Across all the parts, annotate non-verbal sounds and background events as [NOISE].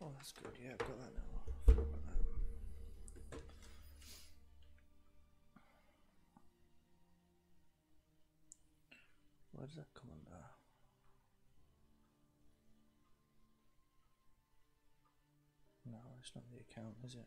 Oh, that's good. Yeah, I've got that now. That. Where does that come under? No, it's not the account, is it?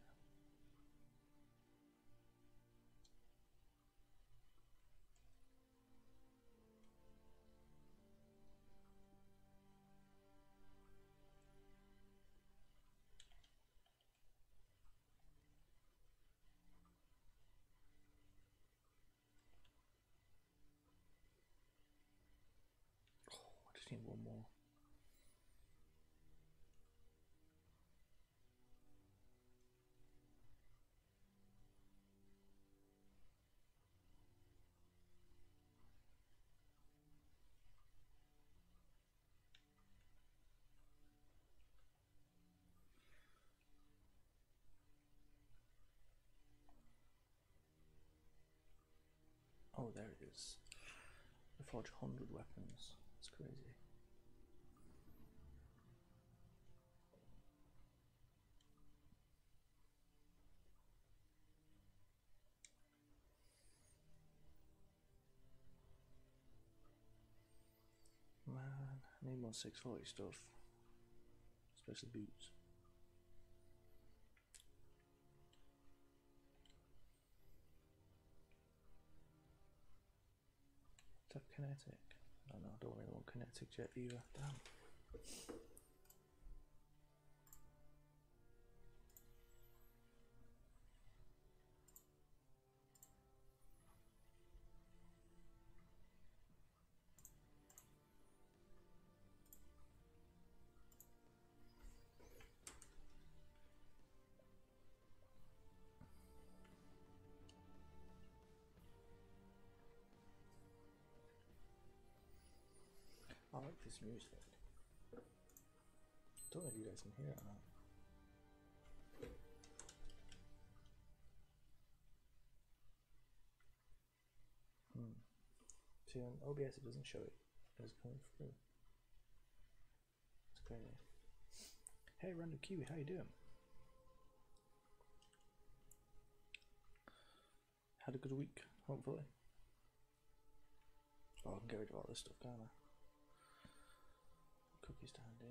Oh, there it is. The Forge 100 weapons. That's crazy. Man, I need more 640 stuff. Especially boots. Is that kinetic? Oh no, I don't really want kinetic jet either. Damn. Like this music. Don't know if you guys can hear it or not. Hmm. See on OBS it doesn't show it as coming through. It's crazy. Hey Random Kiwi, how you doing? Had a good week, hopefully. Oh, I can get rid of all this stuff, can't I? In.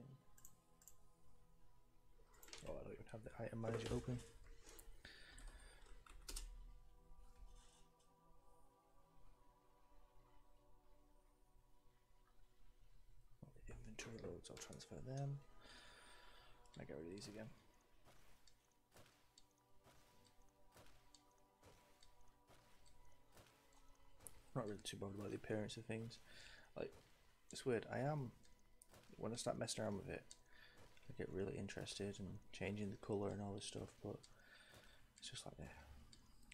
Oh, I don't even have the item manager open. Inventory loads, I'll transfer them. I get rid of these again. Not really too bothered about the appearance of things. Like, it's weird. I am when I start messing around with it, I get really interested in changing the colour and all this stuff, but it's just like, eh,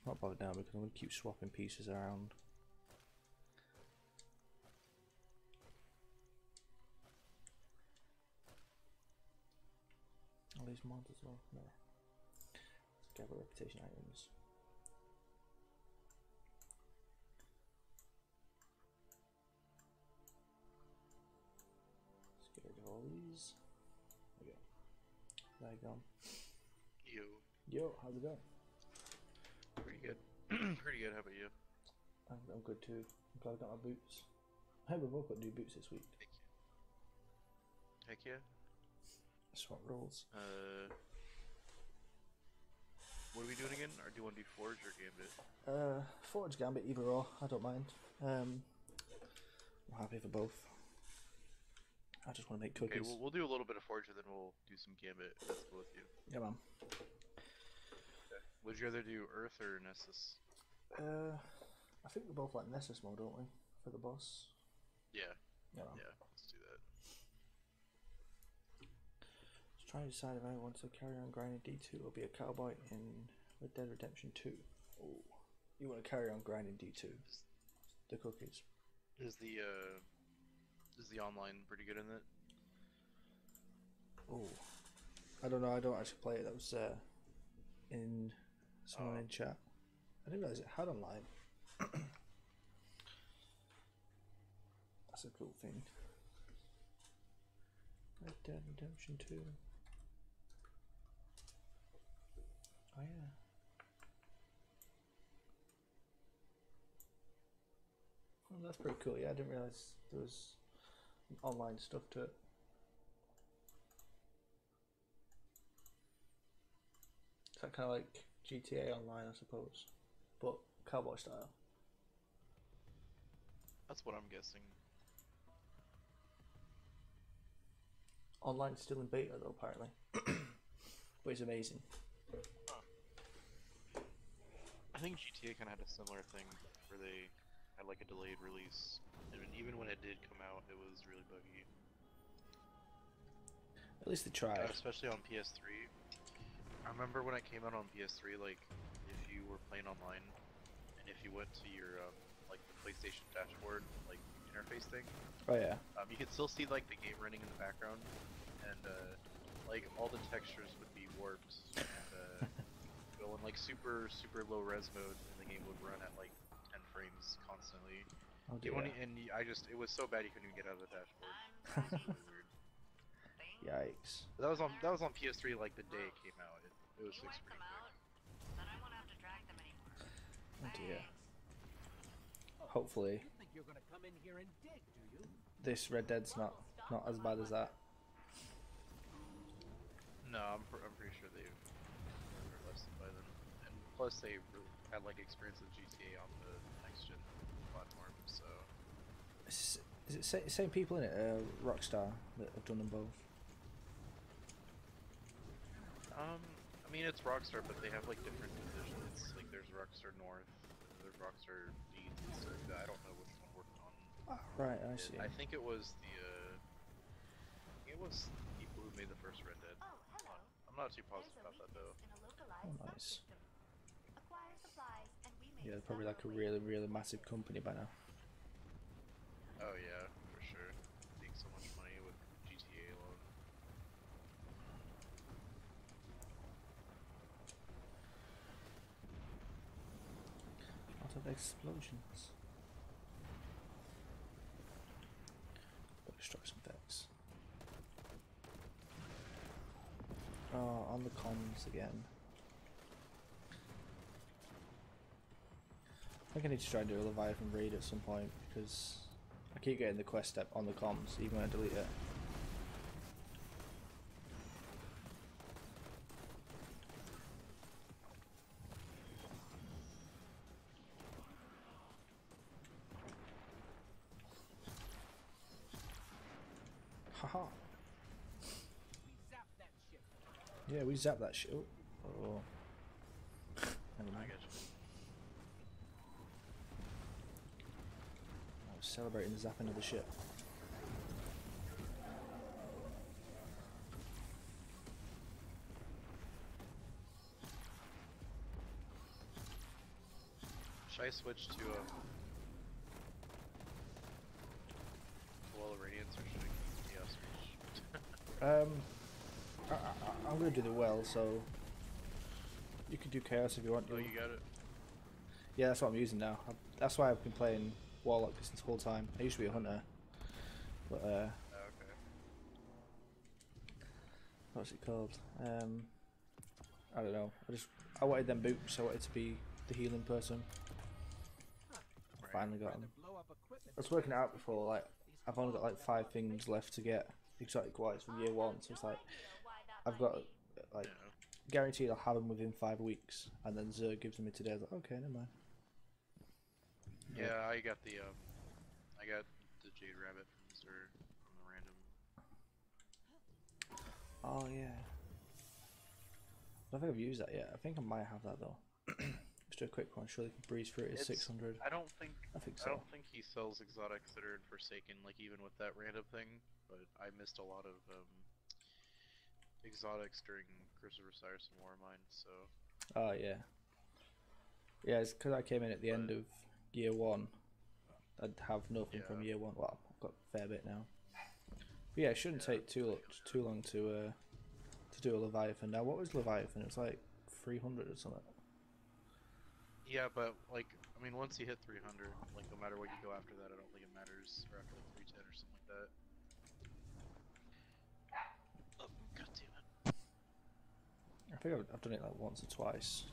not bothered now because I'm going to keep swapping pieces around. All these mods as well, no. Gather reputation items. There you go. You Yo, how's it going? pretty good. [CLEARS THROAT] pretty good. How about you? I'm, I'm good too. I'm glad I got my boots. Hey, we both got new boots this week. Heck yeah. Swap rolls. Uh, what are we doing again? Or do you want to do Forge or Gambit? Uh, Forge Gambit, either or, I don't mind. Um, I'm happy for both. I just want to make Okay, cookies. we'll, we'll do a little bit of Forge and then we'll do some Gambit. That's cool with you. Yeah, man. Would you rather do Earth or Nessus? Uh, I think we both like Nessus mode, don't we? For the boss. Yeah, Yeah, man. yeah. Let's do that. Just trying to decide if I want to carry on grinding D2 or be a cowboy in Red Dead Redemption 2. Oh, you want to carry on grinding D2? The cookies. Is the uh, is the online pretty good in it? Oh, I don't know. I don't actually play it. That was uh, in someone Oh. in chat. I didn't realize it had online. [COUGHS] That's a cool thing. Red Dead Redemption 2. Oh yeah. Well, that's pretty cool. Yeah, I didn't realize there was online stuff to it. it. Is that kind of like GTA Online, I suppose, but cowboy style? That's what I'm guessing. Online's still in beta though, apparently, [COUGHS] but it's amazing. I think GTA kind of had a similar thing where they had like a delayed release, and even when it did come out, it was really buggy. At least they tried. Uh, especially on PS3. I remember when it came out on PS3, like if you were playing online, and if you went to your um, like the PlayStation dashboard, like interface thing, Oh yeah. um, you could still see like the game running in the background, and uh, like all the textures would be warped. And, uh, [LAUGHS] go in like super super low res mode, and the game would run at like 10 frames constantly. Oh dear. wouldn't- and y- I just it was so bad you couldn't even get out of the dashboard. Really. Yikes. But that was on that was on PS3 like the day it came out. It, it was You fixed wipe pretty quick. out, then I won't have to drag them anymore. Oh dear. Hopefully, You think you're gonna come in here and dig, this Red Dead's not not as bad as that. No, I'm, pr- I'm pretty sure they've learned their by then. And plus, they had like experience with GTA on the next gen platform, so Is, is it sa- same people in it? Uh, Rockstar that have done them both. um, I mean it's Rockstar, but they have like different divisions. Like there's Rockstar North, there's Rockstar East. and stuff like that. I don't know which one worked on. Ah, right, I it. see. I think it was the. Uh, it was the people who made the first Red Dead. Oh, hello. I'm not too positive about that though. weakness in a localized Oh, nice. subsystem. Acquire supplies, and we may Yeah, they're probably like a really, really massive company by now. Oh yeah, for sure. Making so much money with GTA alone. lot of explosions. Gotta extract some decks. Oh, on the comms again. I think I need to try and do a Leviathan raid at some point because I keep getting the quest step on the comms even when I delete it. Haha. We zap that shit. Yeah, we zapped that shit. Oh. oh. [LAUGHS] Never mind. get you. I was celebrating the zapping of the ship. Should I switch to um Well of Radiance or should I keep Chaos Reach? Um, I, I, I'm gonna do the well, so you can do chaos if you want. oh, you got it. Yeah, that's what I'm using now. I, that's why I've been playing warlock this whole time. I used to be a hunter, but uh, okay. what's it called? Um, I don't know. I just I wanted them boots. I wanted to be the healing person. Right. Finally got Trying them. blow up equipment. I was working it out before. Like I've only got like five things left to get exotic wise from year one. So it's like I've got like guaranteed I'll have them within five weeks, and then Xur gives them to today. I was like, okay, never mind. Yeah, I got the um I got the Jade Rabbit from the random Oh yeah. I don't think I've used that yet. I think I might have that though. [CLEARS THROAT] Just do a quick one. Surely can breeze through it. It's It's- six hundred. I don't think I think I so. don't think he sells exotics that are in Forsaken, like even with that random thing. But I missed a lot of um, exotics during of Osiris and Warmind, so Oh yeah. Yeah, it's because I came in at the end of year one. I'd have nothing from year one. Well, I've got a fair bit now. But yeah, it shouldn't Yeah, take too too long to uh to do a Leviathan. Now, what was Leviathan? It was like three hundred or something. yeah. But like, I mean, once you hit 300, like no matter what you go after that, I don't think it matters. Or after like 310 or something like that. Oh, God damn it! I think I've, I've done it like once or twice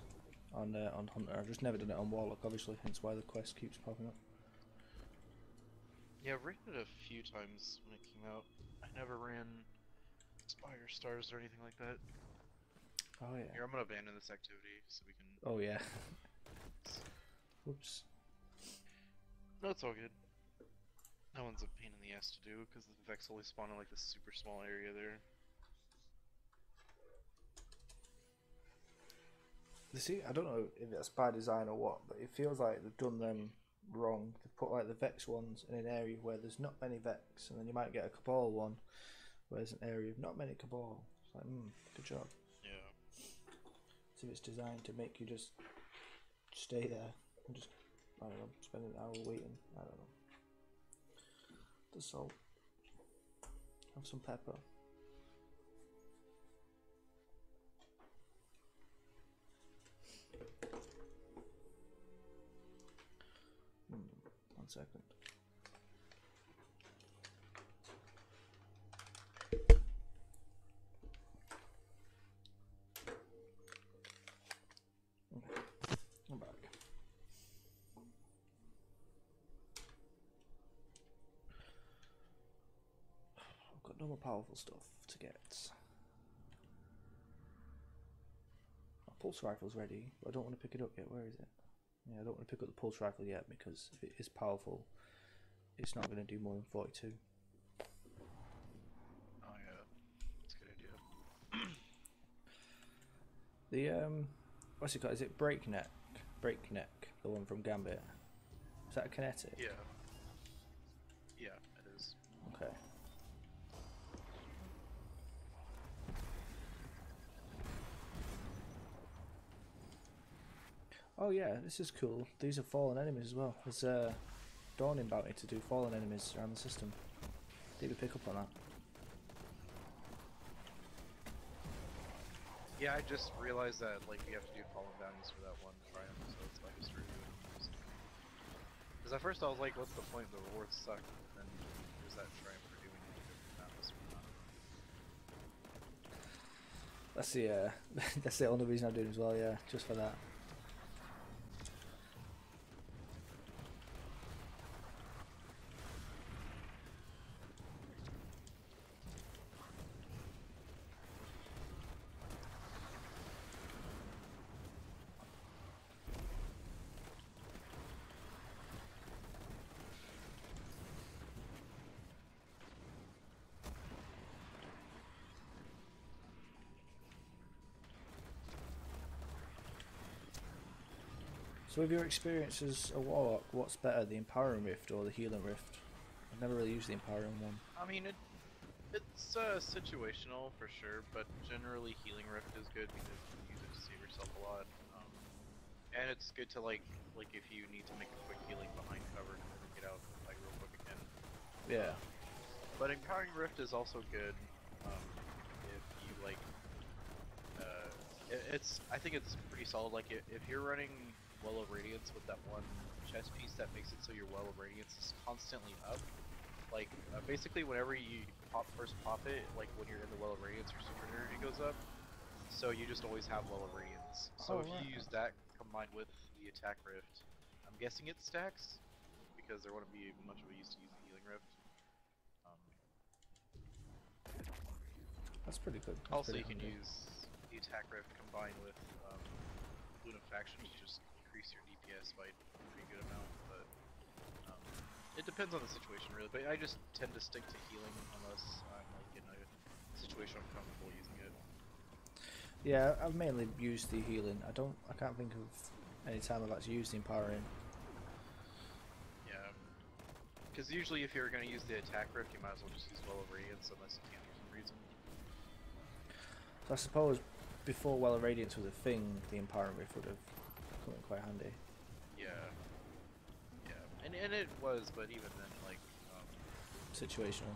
on uh, on Hunter. I've just never done it on Warlock, obviously, hence why the quest keeps popping up. Yeah, I've ran it a few times when it came out. I never ran Spire Stars or anything like that. Oh yeah. Here, I'm gonna abandon this activity so we can. Oh yeah. [LAUGHS] Whoops. No, it's all good. That one's a pain in the ass to do because the Vex only spawn in like this super small area there. See, I don't know if it's by design or what, but it feels like they've done them wrong. They've put like the Vex ones in an area where there's not many Vex, and then you might get a Cabal one where there's an area of not many Cabal. It's like, hmm, good job. Yeah. See if it's designed to make you just stay there and just, I don't know, spend an hour waiting. I don't know. The salt. Have some pepper. Second. Okay, I'm back. I've got no more powerful stuff to get. My pulse rifle's ready, but I don't want to pick it up yet. Where is it? Yeah, I don't want to pick up the pulse rifle yet because if it is powerful, it's not going to do more than 42. Oh yeah. That's a good idea. [CLEARS THROAT] The um, what's it called? Is it breakneck? Breakneck, the one from Gambit. Is that a kinetic? Yeah. Yeah, it is. Okay. Oh yeah, this is cool. These are fallen enemies as well. There's a dawning bounty to do fallen enemies around the system. Did we pick up on that? Yeah, I just realized that like you have to do fallen bounties for that one triumph, so it's like redoing it. Because at first I was like, what's the point? The rewards suck. And then there's that triumph for doing it. That was. That's the uh, [LAUGHS] that's the only reason I'm doing as well. Yeah, just for that. So, with your experience as a warlock, what's better, the empowering rift or the healing rift? I've never really used the empowering one. I mean, it it's uh, situational for sure, but generally healing rift is good because you can use it to save yourself a lot. Um, and it's good to like like if you need to make a quick healing behind cover to get out like real quick again. Yeah. But empowering rift is also good um, if you like. Uh, it, it's I think it's pretty solid. Like if, if you're running well of radiance with that one chest piece that makes it so your well of radiance is constantly up. Like uh, basically whenever you pop first pop it, like when you're in the well of radiance, your super energy goes up. So you just always have well of radiance. So Oh, if right. you use that combined with the attack rift, I'm guessing it stacks because there wouldn't be much of a use to use the healing rift. Um, That's pretty good. That's also, pretty you can handy. use the attack rift combined with um, Lunafaction to just increase your DPS by a pretty good amount, but um, it depends on the situation really. But I just tend to stick to healing unless I'm like in a situation I'm comfortable using it. Yeah, I've mainly used the healing. I don't. I can't think of any time I've actually used the empowering. Yeah, because usually if you're going to use the attack rift, you might as well just use Well of Radiance unless you can't for some reason. So I suppose before Well of Radiance was a thing, the empowering rift would have come in quite handy. Yeah, yeah, and and it was, but even then, like, um, Situational.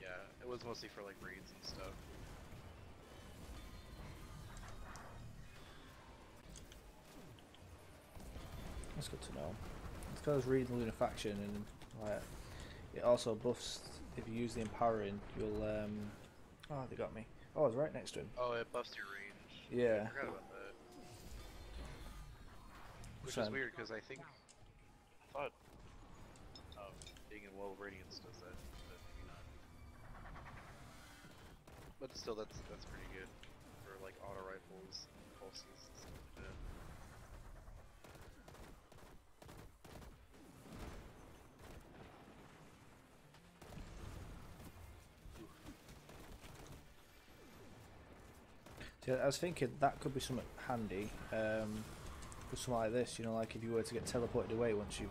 yeah, it was mostly for like raids and stuff. That's good to know. It's because I was reading Lunafaction and like it also buffs if you use the empowering, you'll um oh they got me. Oh, I was right next to him. Oh, it buffs your range. Yeah. I forgot. Which is weird because I think I thought um, being in low radiance does that, but maybe not. But still, that's that's pretty good for like auto rifles, pulses, and stuff like that. See, I was thinking that could be something handy um, for something like this. You know, like if you were to get teleported away once you've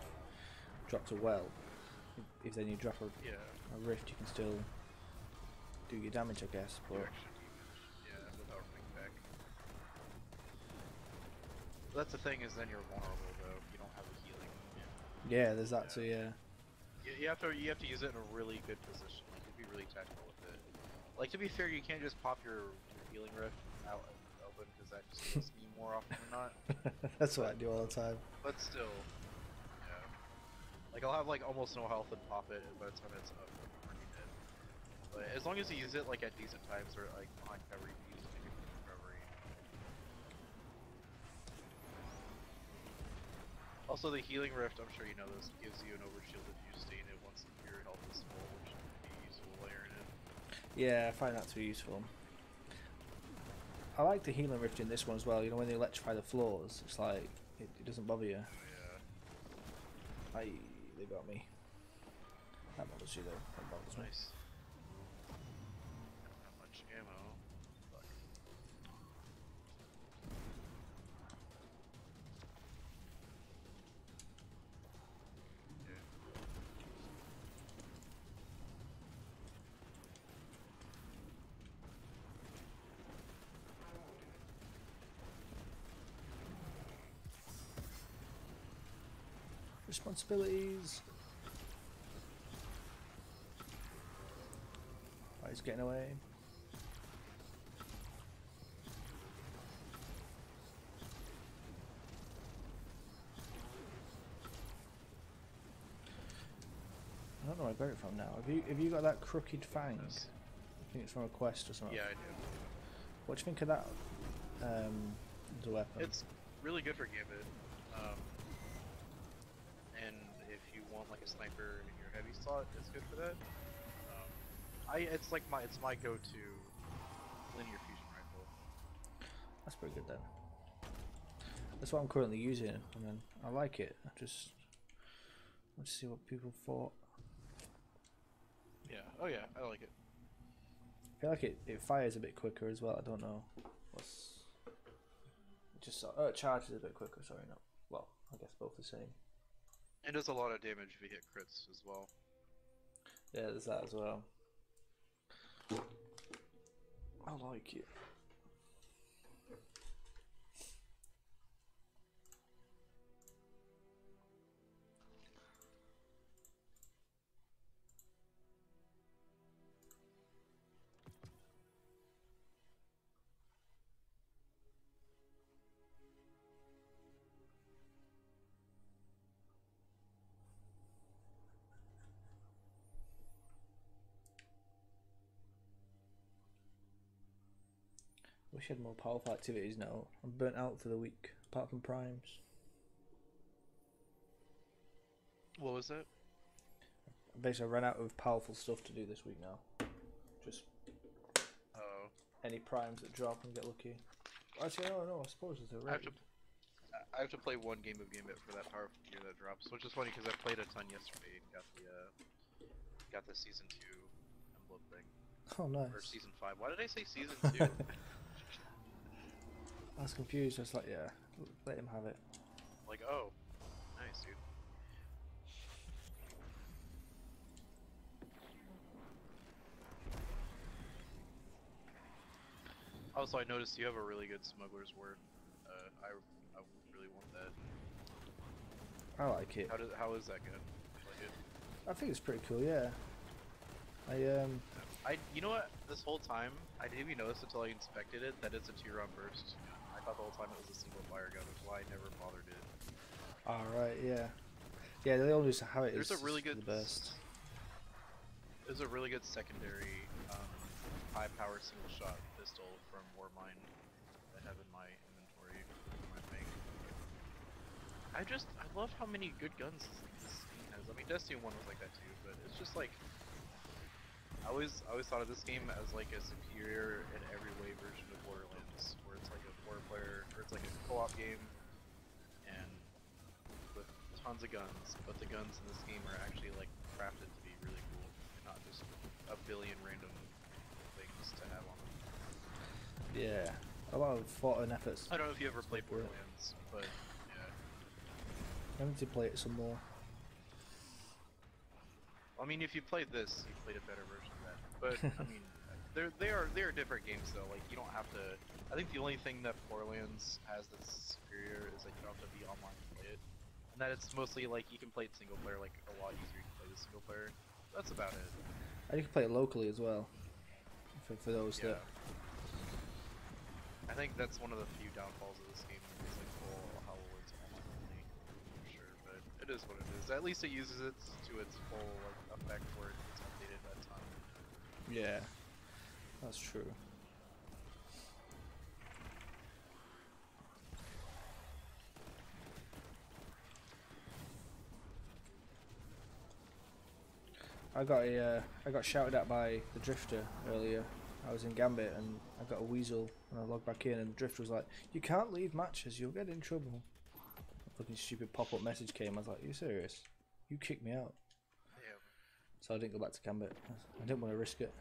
dropped a well, if then you drop a, Yeah. a rift, you can still do your damage, I guess. But. Yeah, without running back. That's the thing is then you're vulnerable though. You don't have the healing. yeah, there's that too. Yeah. You, you have to you have to use it in a really good position. Like you be really tactical with it. Like to be fair, you can't just pop your, your healing rift out open because that just kills me more often than not. [LAUGHS] That's what I do all the time. But still, yeah. Like I'll have like almost no health and pop it by the time it's up. I'm already dead. But as long as you use it like at decent times or like behind cover, you can use it recovery. Also, the healing rift, I'm sure you know this, gives you an overshield if you stay in it once your health is full, which can be useful later in it. Yeah, I find that to be useful. I like the healing rift in this one as well. You know, when they electrify the floors, it's like it, it doesn't bother you. Oh, yeah, I they got me. That bothers you though. That bothers me. nice. I Responsibilities. Right, he's getting away. I don't know where I got it from now. Have you have you got that crooked fang? Yes. I think it's from a quest or something. Yeah, I do. What do you think of that um, a weapon? It's really good for Gambit. Um, want like a sniper in your heavy slot, is good for that. Um, I it's like my it's my go-to linear fusion rifle. That's pretty good then. That's what I'm currently using, and then I like it. I just let's see what people thought. Yeah. Oh yeah, I like it. I feel like it, it fires a bit quicker as well. I don't know. What's it just oh, it charges a bit quicker. Sorry, no. Well, I guess both the same. It does a lot of damage if you hit crits as well. Yeah, there's that as well. I like it. Wish I had more powerful activities now. I'm burnt out for the week, apart from primes. What was that? Basically, I ran out of powerful stuff to do this week now. Just Oh, any primes that drop and get lucky. Actually, no, no, I suppose it's a I have to. I have to play one game of Gambit for that powerful gear that drops, which is funny because I played a ton yesterday and got the uh, got the season two emblem thing Oh, or season five. Why did I say season [LAUGHS] two? I was confused. I was like, yeah, let him have it. like, oh, nice, dude. Also, I noticed you have a really good smuggler's word. Uh, I, I really want that. I like it. How does how is that good? Like it? I think it's pretty cool. Yeah. I um. I you know what? This whole time I didn't even notice until I inspected it that it's a two round burst. I thought the whole time it was a single fire gun, which is why I never bothered it. All right. Yeah. Yeah. They always how it is. There's a really good The best. There's a really good secondary um, high power single shot pistol from Warmind that I have in my inventory. for My thing. I just I love how many good guns this game has. I mean, Destiny One was like that too, but it's just like I always I always thought of this game as like a superior in every way version of Borderlands, where it's like a four player or it's like a co-op game, and with tons of guns, but the guns in this game are actually like crafted to be really cool, and not just a billion random things to have on them. Yeah. A lot of thought and efforts. I don't know if you ever played. Borderlands, but yeah. I need to play it some more. I mean, if you played this, you played a better version of that. But I [LAUGHS] mean, they're they are they are different games though. Like you don't have to. I think the only thing that Borderlands has that's superior is that you don't have to be online to play it, and that it's mostly like you can play it single player like a lot easier to play the single player. That's about it. And you can play it locally as well. For, for those Yeah. that. I think that's one of the few downfalls of this game is like well, how it's online only, for sure. But it is what it is. At least it uses it to its full like effect where it's updated at time. Yeah. That's true. I got a, uh, I got shouted at by the drifter earlier. I was in Gambit and I got a weasel and I logged back in and the drifter was like, "You can't leave matches. You'll get in trouble." A fucking stupid pop-up message came. I was like, "Are you serious? You kicked me out." Yeah. So I didn't go back to Gambit. I didn't want to risk it.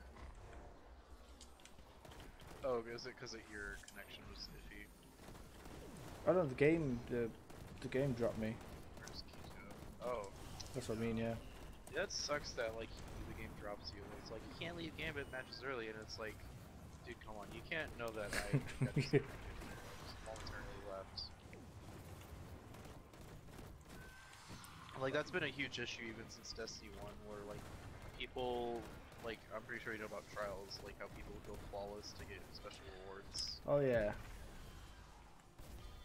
Oh, is it because your connection was iffy? I don't know. The game, the the game dropped me. Or is Keto? Oh, That's what I mean. Yeah. That sucks that like the game drops you. It's like you can't leave Gambit matches early, and it's like, dude, come on, you can't know that I [LAUGHS] momentarily left. Like that's been a huge issue even since Destiny One, where like people, like I'm pretty sure you know about trials, like how people go flawless to get special rewards. Oh yeah.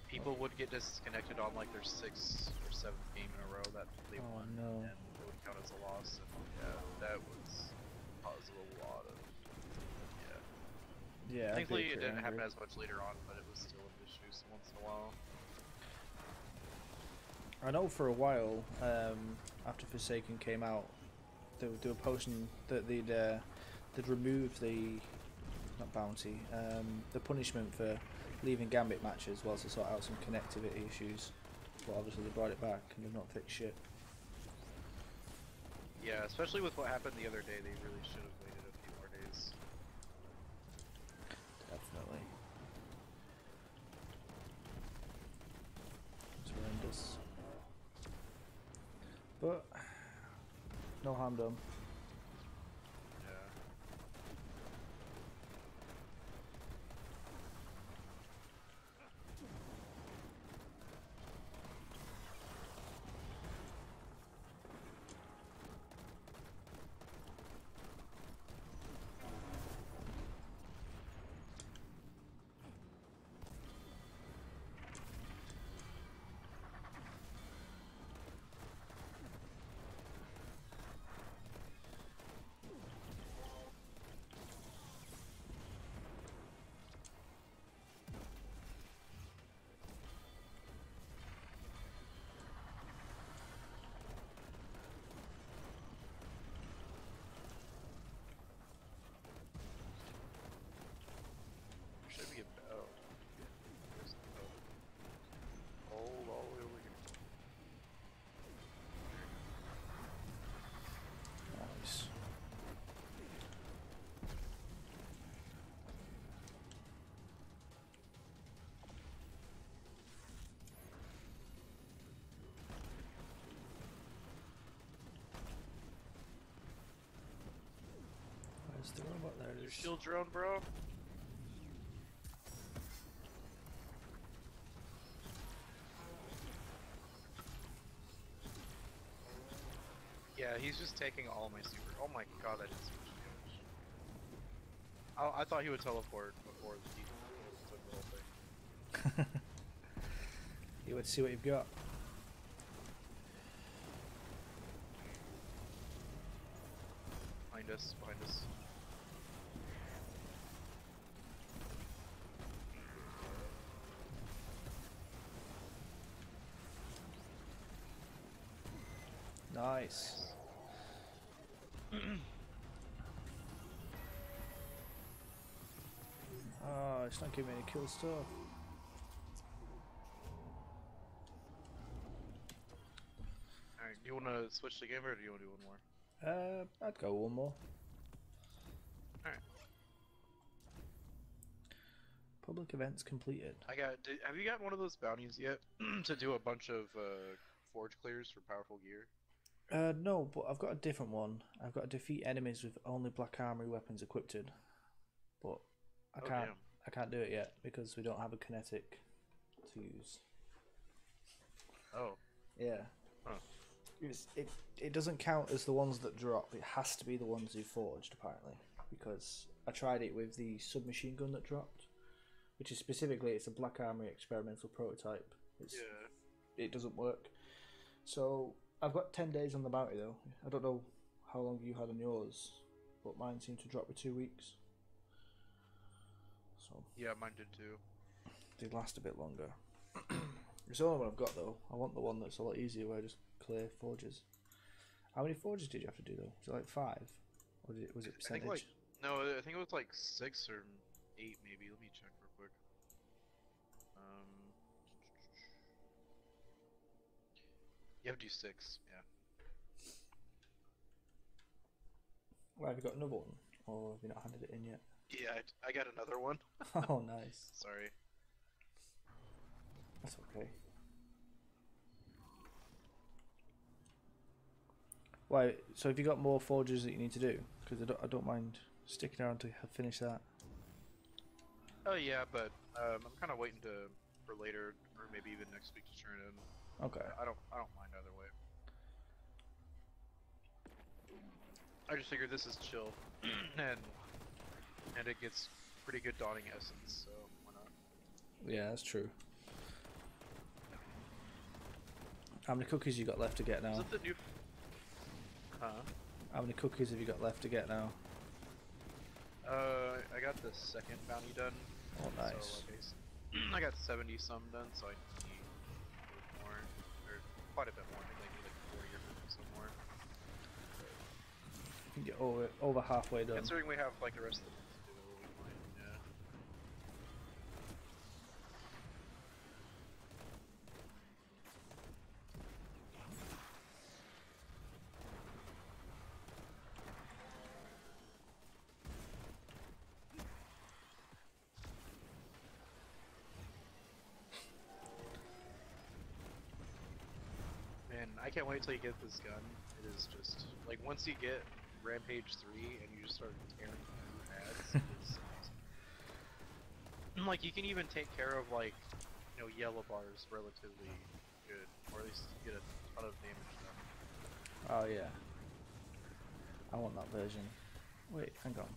People would get disconnected on like their sixth or seventh game in a row that they Oh, won, no. and count as a loss. And yeah, that was caused a lot of yeah. Yeah. Thankfully, it didn't happen as much later on, but it was still an issue once in a while. I know for a while um, after Forsaken came out, they, they were posting that they'd uh, they'd remove the not bounty um, the punishment for leaving Gambit matches whilst they sort out some connectivity issues. But obviously they brought it back and they've not fixed shit. Yeah, especially with what happened the other day, they really should have waited a few more days. Definitely. It's horrendous. But no harm done. Where's the robot? There Your shield drone, bro. Yeah, he's just taking all my super. Oh my god, that so much damage. I, I thought he would teleport before he took the whole thing. [LAUGHS] you would see what you've got. Behind us, behind us. Nice. oh, [CLEARS THROAT] it's not giving me any kill stuff. Alright, do you want to switch the game or do you want to do one more? Uh, I'd go one more. Alright. Public events completed. I got. Did, have you got one of those bounties yet [CLEARS THROAT] to do a bunch of uh, forge clears for powerful gear? Uh, no, but I've got a different one. I've got to defeat enemies with only black armory weapons equipped. But I Oh, can't. damn. I can't do it yet because we don't have a kinetic to use. Oh, Yeah. Huh. It's, it it doesn't count as the ones that drop. It has to be the ones you forged apparently because I tried it with the submachine gun that dropped, which is specifically it's a black armory experimental prototype. It's, yeah. It doesn't work. So I've got ten days on the bounty though. I don't know how long you had on yours, but mine seemed to drop with two weeks. So Yeah, mine did too. they last a bit longer. [CLEARS THROAT] it's the only one I've got though. I want the one that's a lot easier where I just clear forges. How many forges did you have to do though? Was it like five? Or did it, was it I think like no, I think it was like six or eight maybe. Let me check real quick. Um, you have to do six. Yeah. Well, have you got another one? Or have you not handed it in yet? Yeah, I, I got another one. [LAUGHS] [LAUGHS] oh, nice. Sorry. That's okay. Why? So have you got more forges that you need to do? Because I don't, I don't mind sticking around to finish that. Oh yeah, but um, I'm kind of waiting to for later or maybe even next week to turn in. Okay. I don't I don't mind either way. I just figured this is chill, [CLEARS THROAT] and and it gets pretty good dawning essence, so why not? Yeah, that's true. How many cookies you got left to get Is now? it the new? Huh? How many cookies have you got left to get now? Uh, I got the second bounty done. Oh, So, nice. like, I s- [CLEARS THROAT] I got 70 some done, so I quite a bit more. I think like 40 or 50 some more. I think over, over halfway done. Considering we have like the rest of the month to do, we might, yeah. Man, I can't wait till you get this gun. It is just like once you get Rampage three and you just start tearing through ads. it's amazing. And, like you can even take care of like you know yellow bars relatively good, or at least get a ton of damage done. Oh yeah. I want that version. Wait, hang on.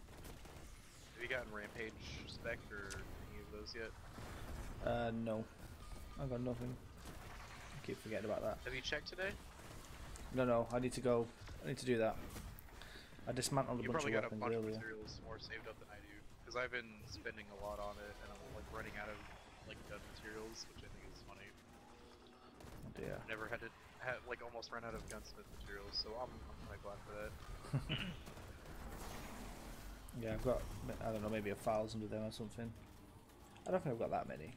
Have you gotten Rampage spec or any of those yet? Uh, no. I've got nothing. I keep forgetting about that. Have you checked today? No, no, I need to go. I need to do that. I dismantled a You bunch of probably got a weapons bunch of materials more saved up than I do, because I've been spending a lot on it, and I'm like running out of like gun materials, which I think is funny. Oh. I never had to had like almost run out of gunsmith materials, so I'm I'm quite glad for that. [LAUGHS] Yeah, I've got, I don't know, maybe a thousand of them or something. I don't think I've got that many.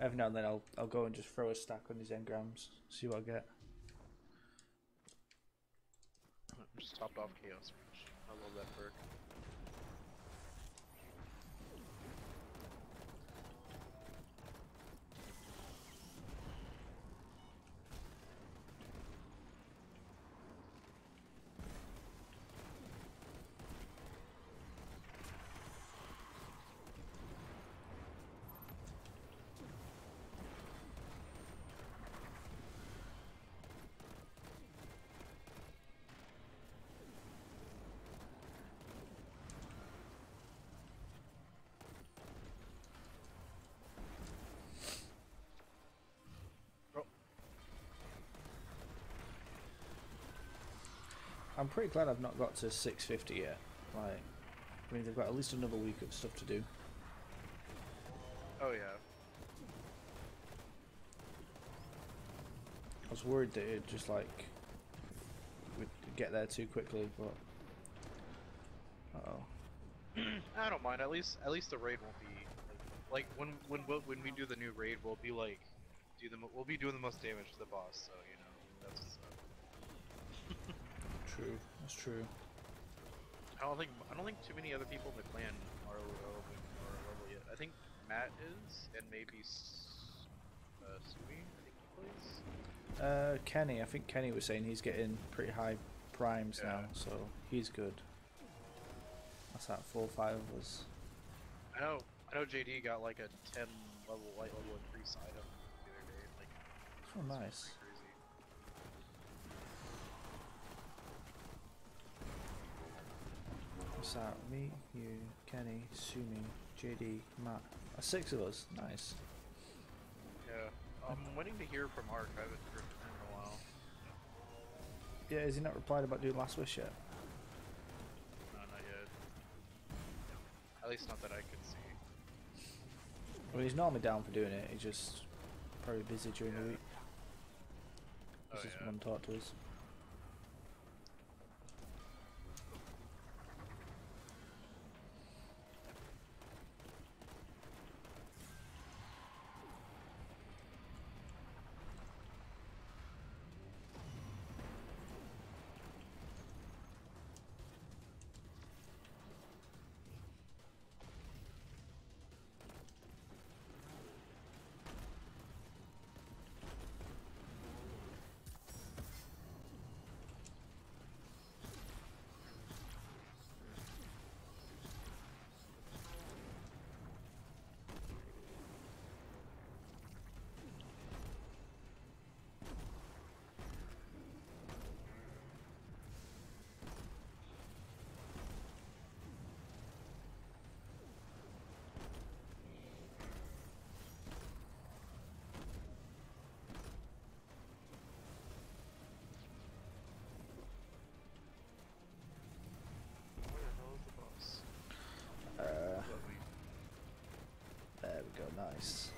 Every now and then I'll, I'll go and just throw a stack on these engrams, see what I get. I'm just topped off chaos reach. I love that perk. I'm pretty glad I've not got to 650 yet. Like, I mean, they've got at least another week of stuff to do. Oh yeah. I was worried that it'd just like would get there too quickly, but. Oh. [CLEARS THROAT] I don't mind. At least at least the raid won't be like, when when we- when we do the new raid, we'll be like do the we'll be doing the most damage to the boss. So you know that's up. True. That's true. I don't think I don't think too many other people in the clan are level are level yet. I think Matt is, and maybe S- uh, Sui. I think he plays. Uh, Kenny. I think Kenny was saying he's getting pretty high primes now, Yeah. so he's good. That's that four or five of us. I know I know JD got like a 10 level light level increase item the other day. Like Oh, it's nice. pretty crazy. What's that? Me, you, Kenny, Sumi, JD, Matt. That's six of us. Nice. Yeah. I'm waiting to hear from Ark. I haven't heard from him in a while. Yeah, has he not replied about doing Last Wish yet? No, not yet. At least not that I could see. Mean, he's normally down for doing it. He's just probably busy during the Yeah. week. Oh, This is yeah. one talk to us. Where the hell is the boss? Uh, What we there we go. Nice.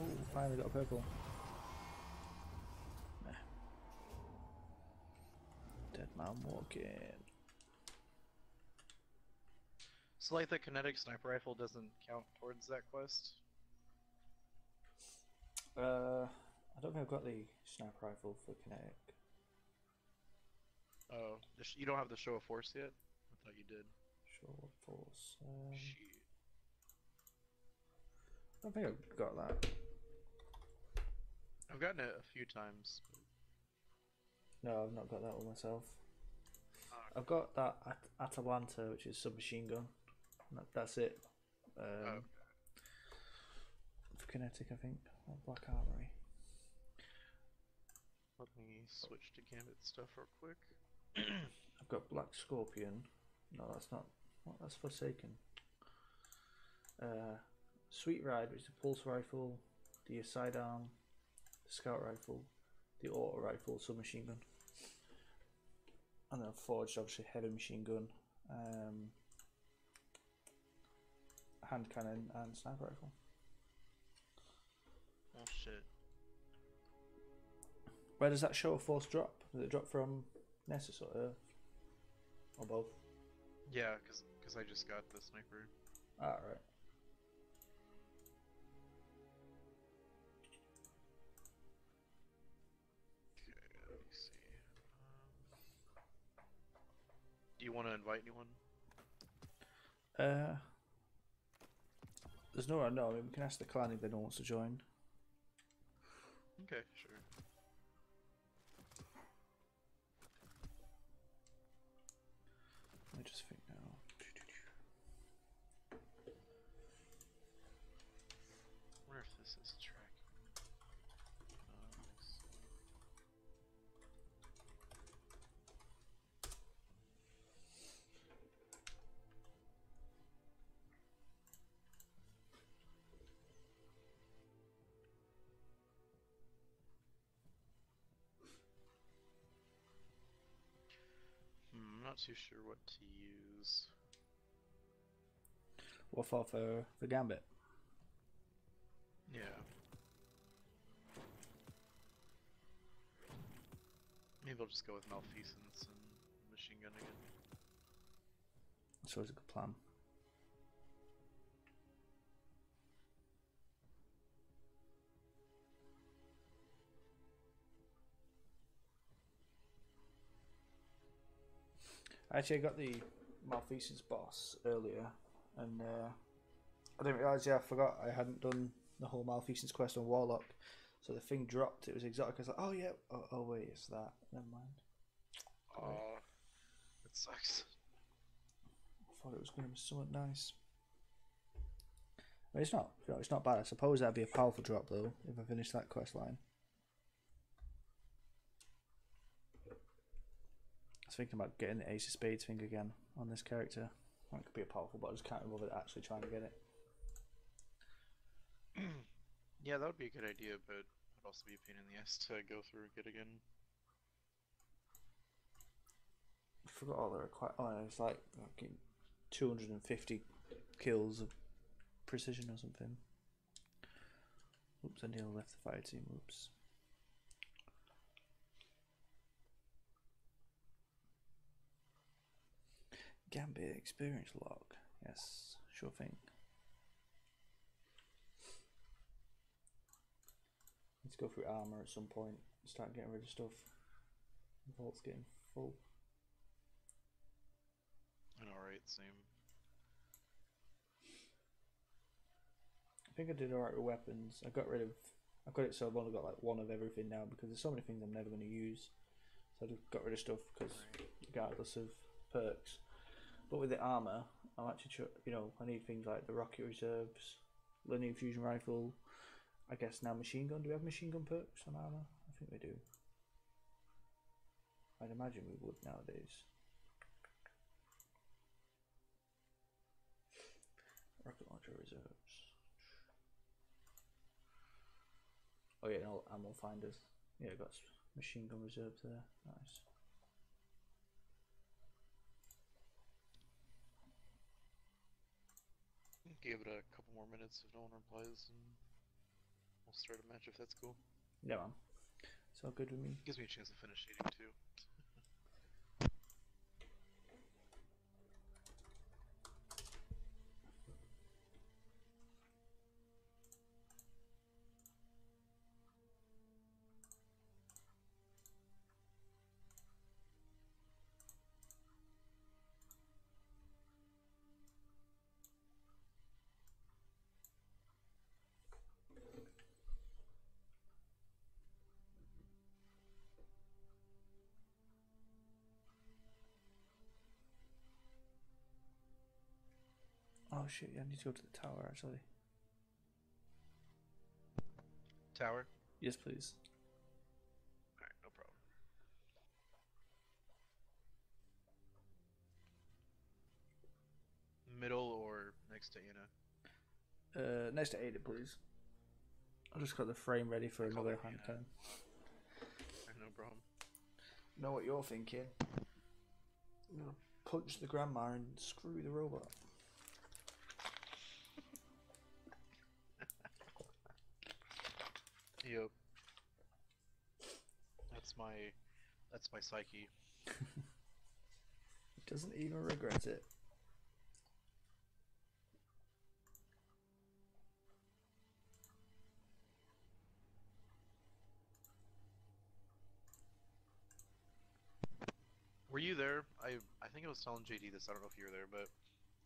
Oh, finally got a purple. Meh. Dead man walking. So like the kinetic sniper rifle doesn't count towards that quest? Uh, I don't think I've got the sniper rifle for kinetic. Oh, you don't have the show of force yet? I thought you did. Show of force. Um, Shit. I don't think I've got that. I've gotten it a few times. No, I've not got that one myself. But... I've got that At- Atalanta, which is submachine gun. That, that's it. Um, Oh, For kinetic, I think. Or black armory. let me switch to Gambit stuff real quick. I've got black scorpion. No, that's not. What? That's Forsaken. Uh, Swift Ride, which is a pulse rifle, the sidearm, the scout rifle, the auto rifle, submachine gun, and then forged, obviously heavy machine gun, um, hand cannon, and sniper rifle. Oh shit. Where does that show of force drop? Does it drop from Nessus or Earth? Or both? Yeah, because I just got the sniper. Ah, right. Okay, let me see. Um, do you want to invite anyone? Uh, there's no one. No, I mean we can ask the clan if they don't want to join. Okay, sure. Just think too sure what to use. What for for the gambit? Yeah. Maybe I'll just go with Malfeasance and machine gun again. That's always a good plan. Actually, I got the Malfeasance boss earlier, and uh, I didn't realise. Yeah, I forgot I hadn't done the whole Malfeasance quest on Warlock, so the thing dropped. It was exotic. I was like, oh yeah, oh, oh wait, it's that. Never mind. Aw, it sucks. I thought it was going to be somewhat nice. But it's not. You know, it's not bad. I suppose that'd be a powerful drop though if I finish that quest line. Was thinking about getting the Ace of Spades thing again on this character. That could be a powerful, but I just can't remember actually trying to get it. [CLEARS THROAT] yeah, that would be a good idea, but it'd also be a pain in the ass to go through and get again. I forgot all the require. Oh, it's like fucking 250 kills of precision or something. Oops, I nearly left the fire team. Oops. Gambit experience log. Yes, sure thing. Let's go through armor at some point. Start getting rid of stuff. Vault's getting full. Alright, same. I think I did alright with weapons. I got rid of. I've got it so I've only got like one of everything now because there's so many things I'm never going to use. So I just got rid of stuff because regardless of perks. But with the armor, I'm actually you know I need things like the rocket reserves, linear fusion rifle. I guess now machine gun. Do we have machine gun perks on armor? I think we do. I'd imagine we would nowadays. Rocket launcher reserves. Oh yeah, no ammo finders. Yeah, got machine gun reserves there. Nice. Give it a couple more minutes if no one replies, and we'll start a match if that's cool. Yeah, man. It's all good with me. Gives me a chance to finish eating too. Oh shit! Yeah, I need to go to the tower actually. Tower? Yes, please. Alright, no problem. Middle or next to Ada? Uh, next to Ada, please. I just got the frame ready for call another her hand Anna. cannon. No problem. Know what you're thinking? I'm gonna punch the grandma and screw the robot. Yep. That's my that's my psyche. [LAUGHS] Doesn't even regret it. Were you there? I I think I was telling JD this. I don't know if you were there, but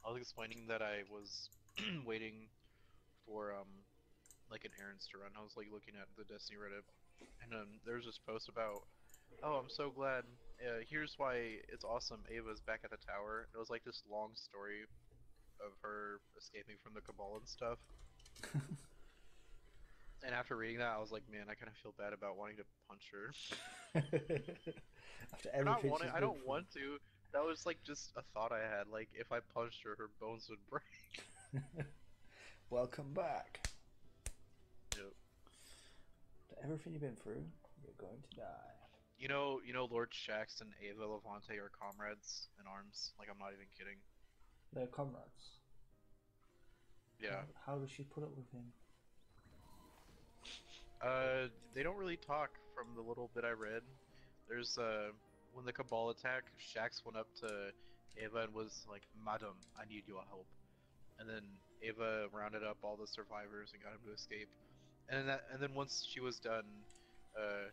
I was explaining that I was [CLEARS THROAT] waiting for um like an errands to run. I was like looking at the Destiny Reddit, and um there's this post about, oh I'm so glad. Uh, here's why it's awesome. Eva's back at the tower. It was like this long story of her escaping from the Cabal and stuff. [LAUGHS] and after reading that, I was like, man, I kind of feel bad about wanting to punch her. [LAUGHS] After everything wanting, I don't want to. That was like just a thought I had. Like if I punched her, her bones would break. [LAUGHS] Welcome back. After everything you've been through, you're going to die. You know, you know, Lord Shaxx and Eva Levante are comrades in arms. Like I'm not even kidding. They're comrades. Yeah. How, how does she put up with him? Uh, they don't really talk from the little bit I read. There's uh, when the Cabal attack, Shaxx went up to Eva and was like, "Madam, I need your help," and then Eva rounded up all the survivors and got him to escape. And then that, and then once she was done, uh,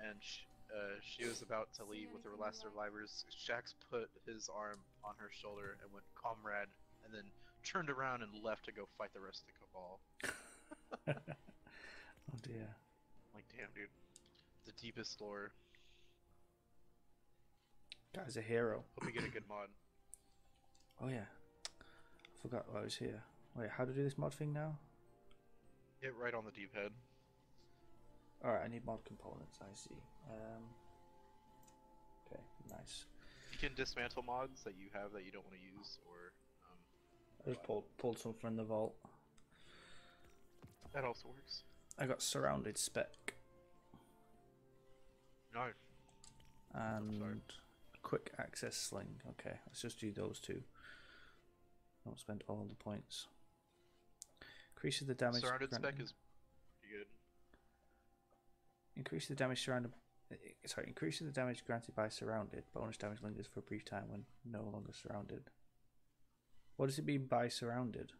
and sh- uh, she was about to leave with her last survivors, Shaxx put his arm on her shoulder and went, "Comrade," and then turned around and left to go fight the rest of the Cabal. [LAUGHS] Oh dear. Like, damn, dude. The deepest lore. Guy's a hero. Hope we get a good mod. [CLEARS THROAT] Oh yeah. I forgot I was here. Wait, how to do this mod thing now? Hit right on the D-pad. Alright, I need mod components, I see. Um, okay, nice. You can dismantle mods that you have that you don't want to use, or um, I just pulled, pulled some from the vault. that also works. I got surrounded spec No, and quick access sling. Okay, let's just do those two. Don't spend all the points. Increases the damage. surrounded spec is pretty good. Increase the damage surrounded. Sorry, increases the damage granted by surrounded. Bonus damage lingers for a brief time when no longer surrounded. What does it mean by surrounded?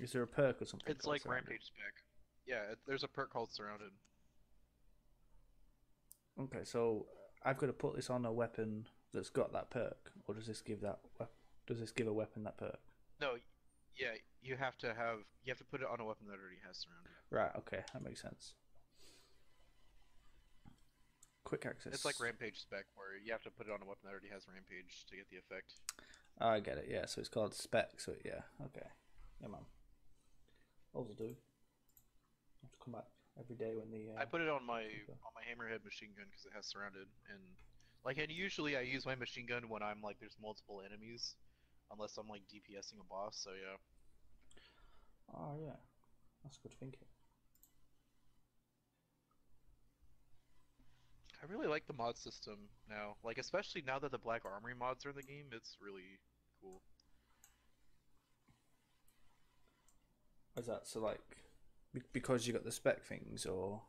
Is there a perk or something? It's like surrounded? rampage spec. Yeah, it, there's a perk called surrounded. Okay, so I've got to put this on a weapon that's got that perk, or does this give that? Does this give a weapon that perk? No, yeah, you have to have you have to put it on a weapon that already has surrounded. Right. Okay, that makes sense. Quick access. It's like rampage spec where you have to put it on a weapon that already has rampage to get the effect. Oh, I get it. Yeah, so it's called spec. So yeah, okay, yeah, man. Those will do. have to come back every day when the. Uh, I put it on my on my hammerhead machine gun because it has surrounded and like and usually I use my machine gun when I'm like there's multiple enemies, unless I'm like DPSing a boss. So yeah, Oh yeah, that's good thinking. I really like the mod system now. Like especially now that the Black Armory mods are in the game, it's really cool. Is that so like because you got the spec things, or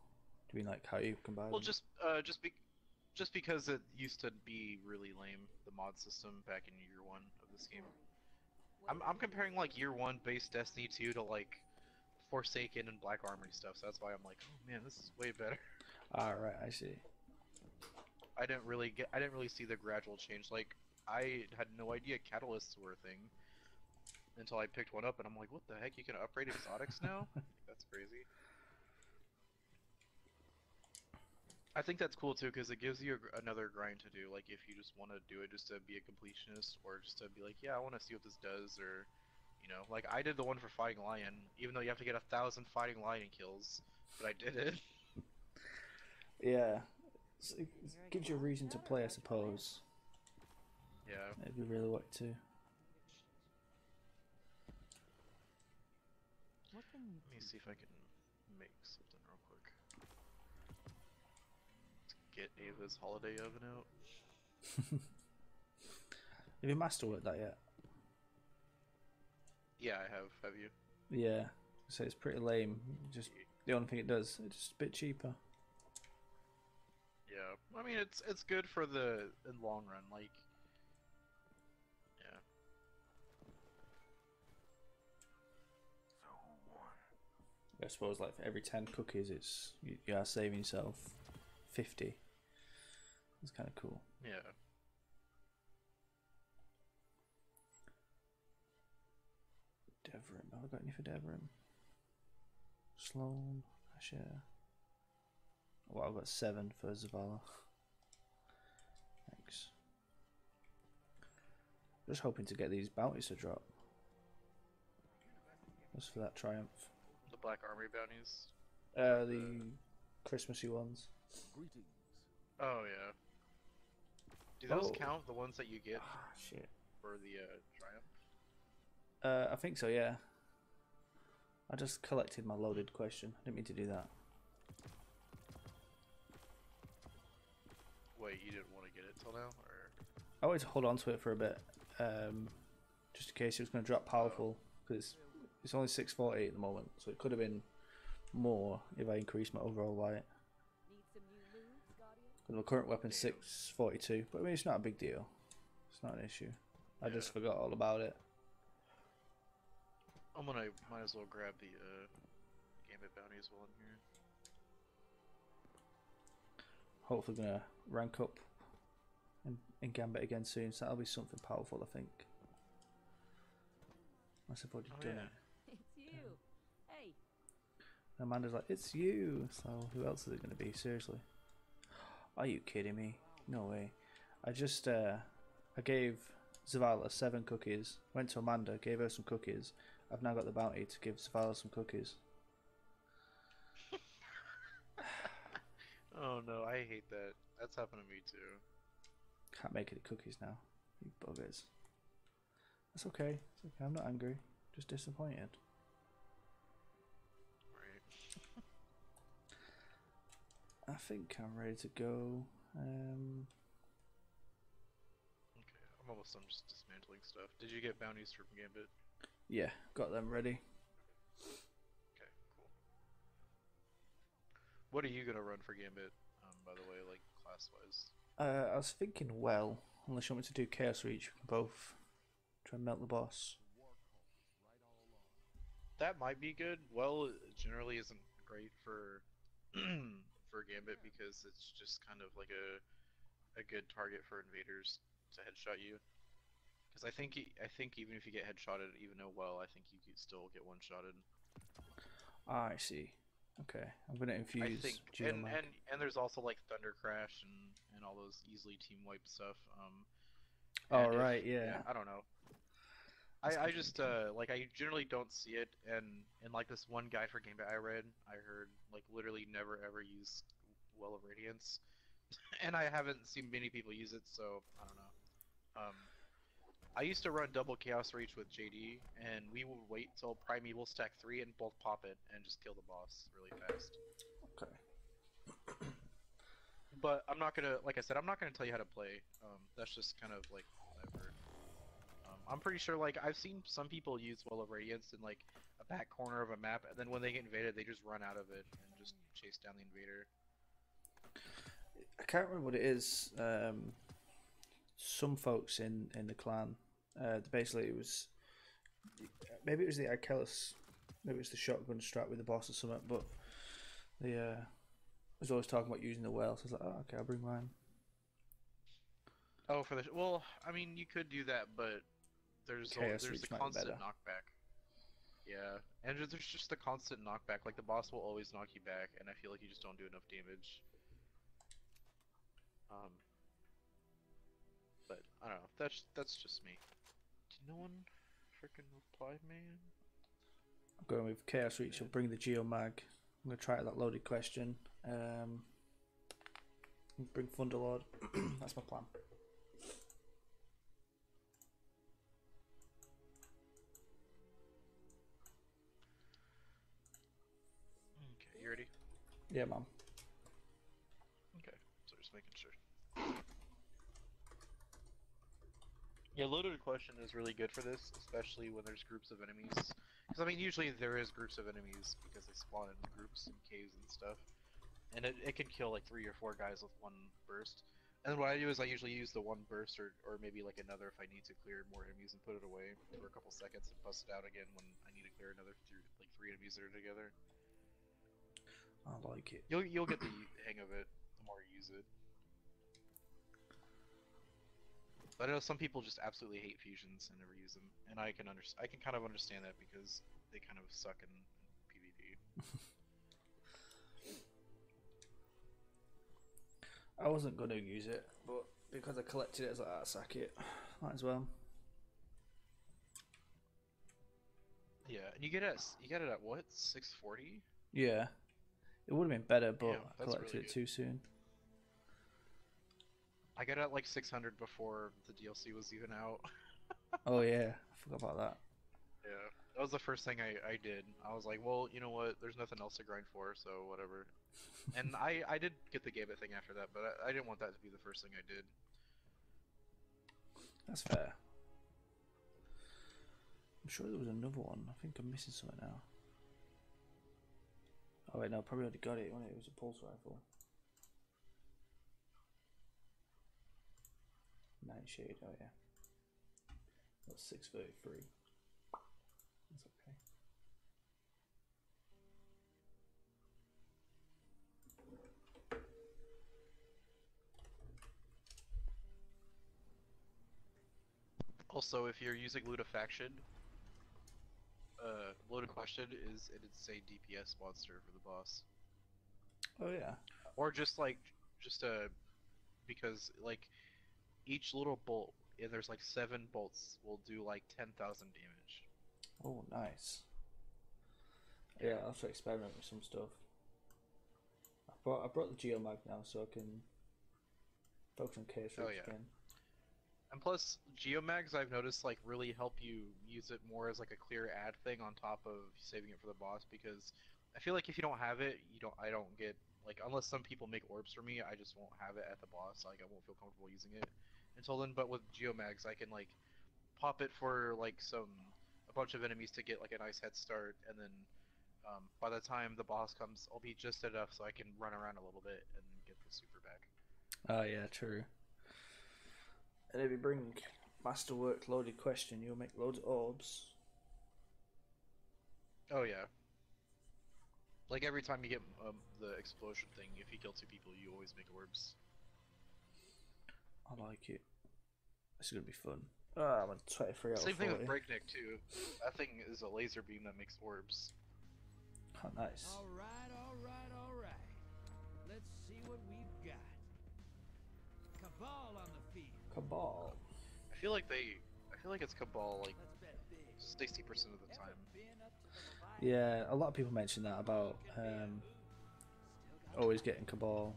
do you mean like how you combine? Well, them? just uh, just be just because it used to be really lame, the mod system back in year one of this game. I'm I'm comparing like year one base Destiny 2 to like Forsaken and Black Armory stuff, so that's why I'm like, oh man, this is way better. [LAUGHS] All right, I see. I didn't really get I didn't really see the gradual change. Like I had no idea catalysts were a thing until I picked one up, and I'm like, what the heck? You can upgrade exotics now? [LAUGHS] that's crazy. I think that's cool too because it gives you a, another grind to do. Like if you just want to do it just to be a completionist, or just to be like, yeah, I want to see what this does, or you know, like I did the one for fighting lion, even though you have to get a thousand fighting lion kills, but I did it. [LAUGHS] Yeah, it's- it gives you a reason to play, I suppose. yeah. If you really want to. Let me see if I can make something real quick. Let's get Eva's holiday oven out. [LAUGHS] Have you masterworked that yet? Yeah, I have. Have you? Yeah. So it's pretty lame. Just the only thing it does, it's just a bit cheaper. Yeah. I mean, it's it's good for the in long run. Like, yeah. I suppose like for every ten cookies, it's you, you are saving yourself fifty. It's kind of cool. Yeah. Devrim. Have I got any for Devrim? Sloane. Asher. Well, I've got seven for Zavala. Thanks. Just hoping to get these bounties to drop. Just for that triumph. The Black Army bounties. Uh, the Christmassy ones. Greetings. Oh yeah. Do those Oh. count? The ones that you get Ah, shit. for the uh, triumph? Uh, I think so, yeah. I just collected my loaded question. I didn't mean to do that. Wait, you didn't want to get it till now, or? I wanted to hold on to it for a bit, um, just in case it was going to drop powerful, because it's, it's only 640 at the moment, so it could have been more if I increased my overall light. Need some new moves, Guardian? 'Cause my current weapon 642, but I mean, it's not a big deal. It's not an issue. I just forgot all about it. I'm gonna might as well grab the uh, Gambit bounty as well in here. Hopefully, gonna rank up in, in Gambit again soon, so that'll be something powerful, I think. Unless I've already Oh, done yeah. it. It's you. Hey, And Amanda's like, it's you. So who else is it going to be? Seriously? Are you kidding me? No way. I just uh, I gave Zavala seven cookies. Went to Amanda, gave her some cookies. I've now got the bounty to give Zavala some cookies. [LAUGHS] Oh no, I hate that. That's happened to me too. Can't make any cookies now. You buggers. That's okay. It's okay. I'm not angry. Just disappointed. I think I'm ready to go. Um, Okay, I'm almost done just dismantling stuff. Did you get bounties from Gambit? yeah, got them ready. Okay, cool. What are you gonna run for Gambit? Um, by the way, like class wise. Uh, I was thinking, well, unless you want me to do Chaos Reach, we can both try and melt the boss. That might be good. Well, it generally isn't great for [CLEARS THROAT] [CLEARS THROAT] for Gambit because it's just kind of like a a good target for invaders to headshot you. Because I think y- I think even if you get headshotted, even though well, I think you could still get one shotted. Ah, I see. Okay, I'm gonna infuse I think, and, and and there's also like Thunder Crash and and all those easily team wipe stuff. Um, Oh, and if- right, yeah. I don't know. I, I just uh like I generally don't see it, and and like this one guide for Gambit I read, I heard like literally never ever use Well of Radiance, [LAUGHS] and I haven't seen many people use it, so I don't know. Um, I used to run double Chaos Reach with JD, and we would wait till Primeval stack three and both pop it and just kill the boss really fast. Okay. But I'm not gonna, like I said, I'm not gonna tell you how to play. Um, that's just kind of like what I've heard. I'm pretty sure, like I've seen some people use Well of Radiance in like a back corner of a map, and then when they get invaded, they just run out of it and just chase down the invader. I can't remember what it is. Um, some folks in in the clan, uh, basically it was maybe it was the Achilles, maybe it was the shotgun strap with the boss or something. But the uh, was always talking about using the well. So I was like, oh, okay, I'll bring mine. Oh, for the well, I mean, you could do that, but there's Chaos there's Reach the constant better. knockback. Yeah, and there's there's just the constant knockback. Like the boss will always knock you back, and I feel like you just don't do enough damage. Um, but I don't know. That's that's just me. Did no one freaking reply, man? I'm going with Chaos Reach. I'll bring the Geomag. I'm gonna try that loaded question. Um, bring Thunderlord. [CLEARS THROAT] That's my plan. Yeah, mom. Okay, so just making sure. Yeah, loaded question is really good for this, especially when there's groups of enemies. Because I mean, usually there is groups of enemies because they spawn in groups and caves and stuff, and it, it can kill like three or four guys with one burst. And then what I do is I usually use the one burst or, or maybe like another if I need to clear more enemies and put it away for a couple seconds and bust it out again when I need to clear another three, like three enemies that are together. I like it. You'll you'll get the hang of it the more you use it. But I know some people just absolutely hate fusions and never use them, and I can under I can kind of understand that because they kind of suck in, in PvP. [LAUGHS] I wasn't gonna use it, but because I collected it, I was like, ah, sack it. Might as well. Yeah, and you get it at, you get it at what 640? Yeah. It would have been better, but Yeah, I collected really it too soon. I got it at like 600 before the DLC was even out. [LAUGHS] Oh yeah, I forgot about that. Yeah, that was the first thing I, I did. I was like, well, you know what? There's nothing else to grind for, so whatever. [LAUGHS] and I, I did get the Gambit thing after that, but I, I didn't want that to be the first thing I did. That's fair. I'm sure there was another one. I think I'm missing something now. Oh wait, no, probably already got it when it was a pulse rifle. Nightshade, oh yeah. That's six thirty three. That's okay. Also, if you're using Lunafaction, uh, loaded question is an insane DPS monster for the boss, Oh yeah. or just like just a because like each little bolt and there's like seven bolts will do like ten thousand damage. Oh nice. Yeah, I'll have to experiment with some stuff. I brought I brought the geomag now so I can focus on case Oh, yeah. again. And plus, geomags I've noticed like really help you use it more as like a clear ad thing on top of saving it for the boss because I feel like if you don't have it, you don't I don't get like unless some people make orbs for me, I just won't have it at the boss. Like I won't feel comfortable using it until then. But with geomags, I can like pop it for like some a bunch of enemies to get like a nice head start, and then um, by the time the boss comes, I'll be just enough so I can run around a little bit and get the super back. Oh yeah, true. And if you bring masterwork loaded question, you'll make loads of orbs. Oh yeah. Like every time you get um, the explosion thing, if you kill two people, you always make orbs. I like it. This is gonna be fun. Ah, I'm at 23 out Same of thing with breakneck too. That thing is a laser beam that makes orbs. Oh, nice. All right, all right, all right. Let's see what we've got. Cabal on the field. Cabal. I feel like they, I feel like it's Cabal like Let's bet big. sixty percent of the time. been up to the Leviathan? Yeah, a lot of people mention that about um, always getting Cabal.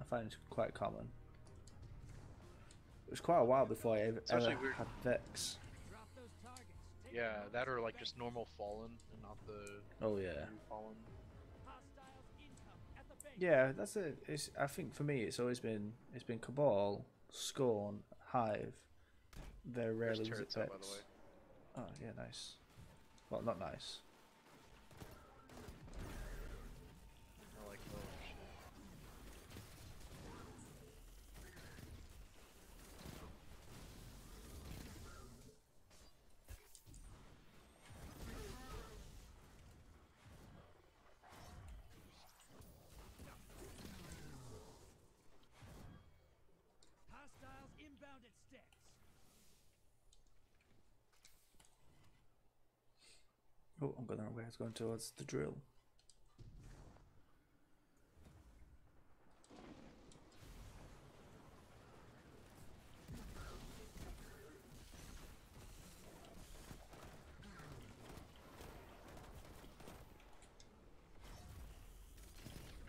I find it's quite common. It was quite a while before I ever, ever weird- had Vex. Drop those targets. Take Yeah, that or like just normal fallen and not the Oh yeah. fallen. Hostiles incoming at the base. Yeah, that's it. It's, I think for me, it's always been it's been Cabal, Scorn, Hive. Very rarely it turrets out, by the way. Oh yeah, nice. Well, not nice. I like oh shit. Hostiles inbound at sticks. Going the going towards the drill.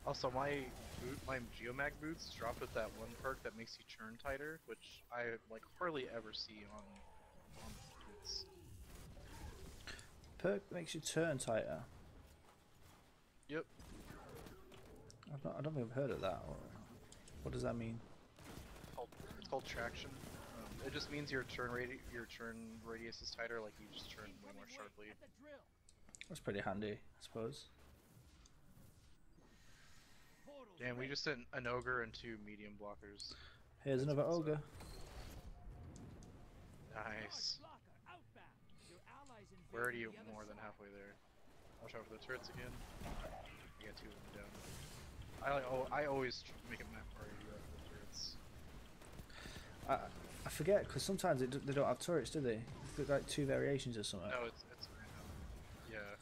Also, my boot, my geomag boots drop with that one perk that makes you turn tighter, which I like hardly ever see on on boots. Perk makes you turn tighter. Yep. I've not, I don't think I've heard of that. Or, what does that mean? called, it's called traction. Um, it just means your turn radi- your turn radius is tighter, like you just turn way more sharply. wave At the drill. That's pretty handy, I suppose. Damn, we just sent an ogre and two medium blockers. Here's another what's ogre. Nice. Charge blocker outbound. Your allies invading We're already more than halfway there. Watch out for the turrets again. I got two of them down. I like. Oh, I always make a map out for the turrets. I, I forget because sometimes it, they don't have turrets, do they? They've got like two variations or something. No, it's it's random. Yeah.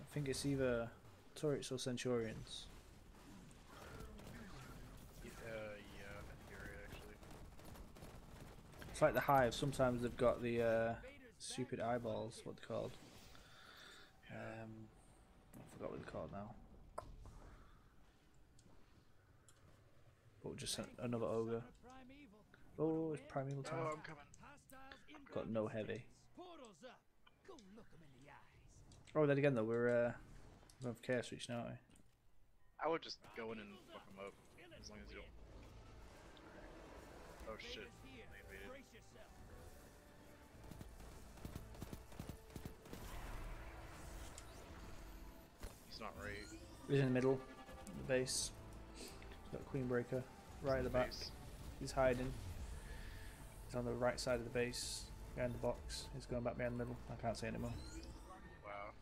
I think it's either turrets or centurions. Uh, yeah, I think you're right actually. It's like the hive. Sometimes they've got the uh, stupid eyeballs. pocket. What they're called? Um, I forgot what they're called now. But we just sent another ogre. Summon a primeval. Oh, it's primeval time. Oh, I'm coming. Got no heavy. sticks. Portals up. Go look 'em in the eyes. Oh, then again though, we're uh, we have chaos reach now. I would just go in and fuck them up as long as you don't. Oh shit. He's in the middle, the base. He's got Queen Breaker right at the back. Base. He's hiding. He's on the right side of the base, behind the box. He's going back behind the middle. I can't see anymore. Wow.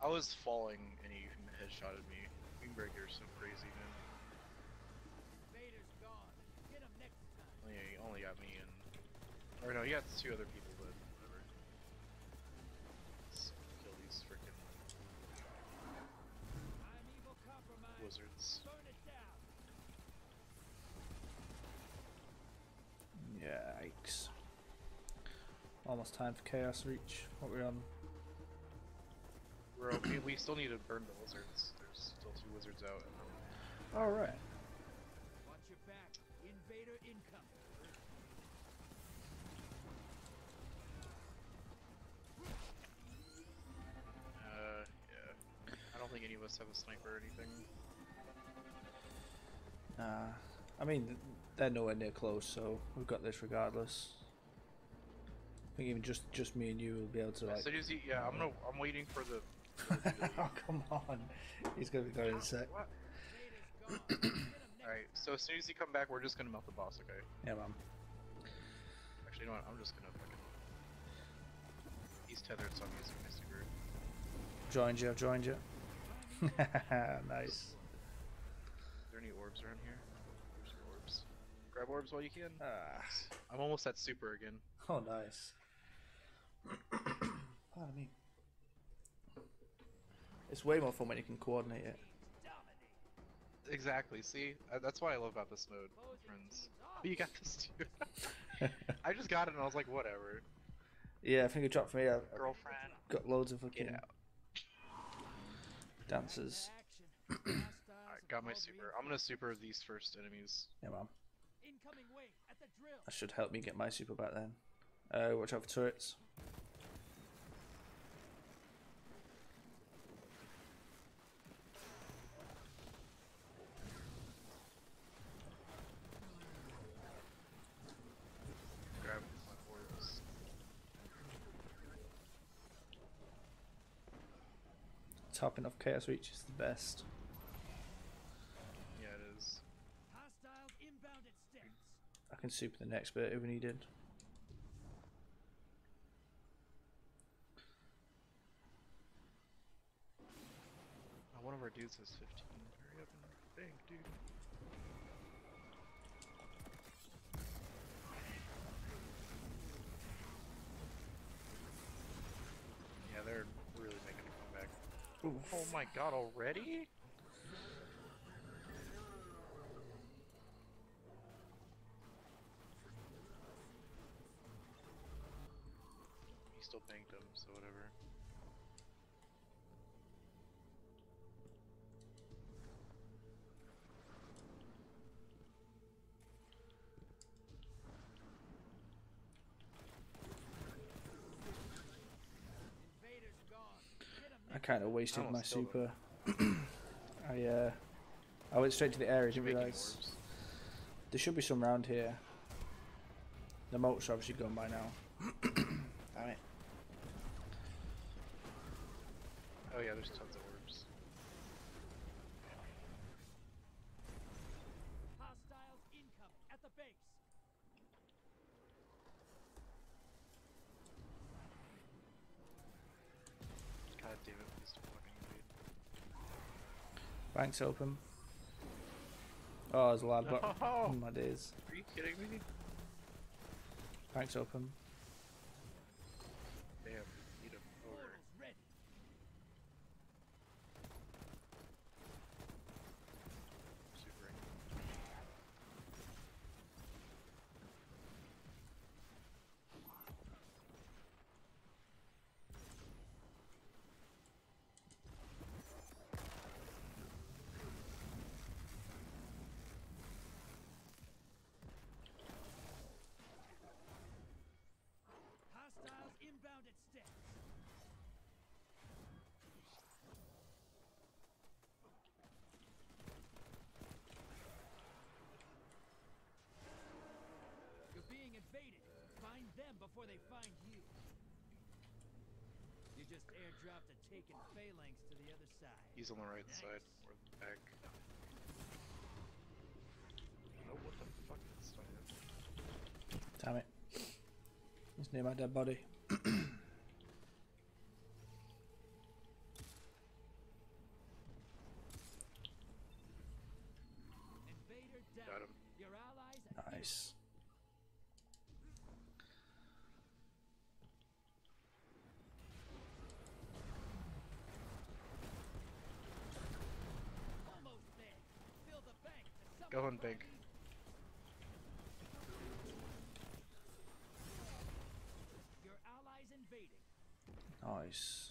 I was falling and he headshotted me. Windbreaker is so crazy, man. Vader's gone. Get him next time. Only, he only got me and. Or no, he got two other people, but whatever. Let's kill these freaking I'm evil compromise. wizards. Burn it down. Yikes. Almost time for Chaos Reach. What we're on? We're okay. we still need to burn the wizards. There's still two wizards out. Alright. Watch your back. Invader incoming. Uh, yeah. I don't think any of us have a sniper or anything. Nah. I mean, th- they're nowhere near close, so we've got this regardless. I think even just just me and you will be able to like. so he? Yeah, I'm gonna. I'm waiting for the. for the [LAUGHS] dude to oh come on! He's gonna be going in a sec. What? Vader's gone. Get him next Alright, so as soon as he come back, we're just gonna melt the boss, okay? Yeah, man. Actually, you know what? I'm just gonna fucking. He's tethered, so I'm using my super. Joined you. I've joined you. [LAUGHS] nice. Is there any orbs around here? There's your orbs. Grab orbs while you can. Ah. I'm almost at super again. Oh, nice. [CLEARS THROAT] Pardon me. It's way more fun when you can coordinate it. Exactly. See, Uh, that's what I love about this mode, friends. But [LAUGHS] you got this too. [LAUGHS] I just got it and I was like, whatever. yeah, I think it dropped for me. I've I've Girlfriend. got loads of fucking Get out. dancers. Alright, got my super. I'm gonna super these first enemies. Yeah, man. That should help me get my super back then. Uh, watch out for turrets. Topping off Chaos Reach is the best. Yeah, it is. Hostiles inbound at steps. I can super the next bit if needed. Oh, one of our dudes has 15. Hurry up and bank, dude. Yeah, they're really making a comeback. Oh my god, already? He still banked him, so whatever. Vader's gone. Get him I kind of wasted my super. [CLEARS THROAT] I uh, I went straight to the area. Didn't realize there should be some round here. The moats are obviously gone by now. [CLEARS THROAT] Damn it. Oh Oh, yeah, there's tons of orbs. Hostiles incoming at the base. God damn it, please don't fucking invade. Banks open. Oh, there's a lad block. No. Oh my days. Are you kidding me? Banks open. Damn, need him over. Portals ready. Super. Hostiles inbound at steps. You're being invaded. Find them before they find you. You just just airdropped a taken phalanx to the other side. He's on the right side or the back. Oh, what the fuck is that? Damn it. It's near my dead body. Invader down. Got him. Your allies are Nice. almost there. Fill the bank. and someone Go on, find bank. me- Your allies invading. Nice.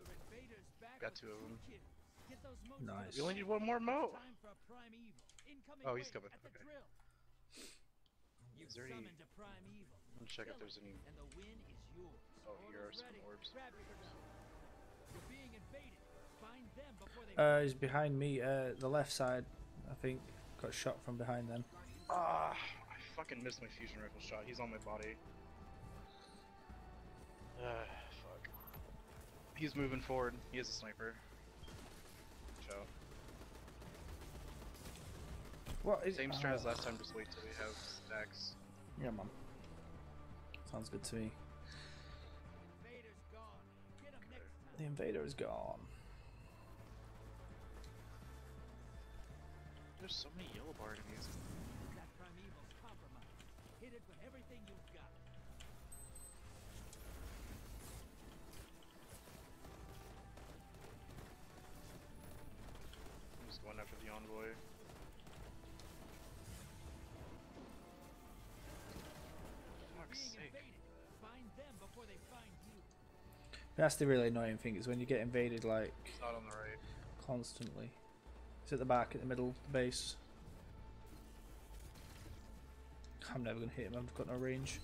Your invaders back Got with two of 'em. kills. Get those motes Nice. You only need one more mote. Time for a primeval. Incoming Oh, he's coming, okay. Is there any- summoned a primeval. Let me check if there's any. And the win is yours. Oh, here are some ready. orbs. Grab your gun. You're being invaded. Find them before Uh, he's behind me, uh, the left side, I think. Got shot from behind then. Ah, I fucking missed my fusion rifle shot. He's on my body. Ah, fuck. He's moving forward. He has a sniper. Ciao. What is Same strat as oh. last time. Just wait till we have stacks. Yeah, man. Sounds good to me. Invader's gone. Get 'em next time. The invader is gone. There's so many yellow bar enemies. That prime evil's compromised. Hit it with everything you've before they find you. That's the really annoying thing is when you get invaded like It's not on the right. constantly. It's at the back, at the middle, the base. I'm never gonna hit him. I've got no range.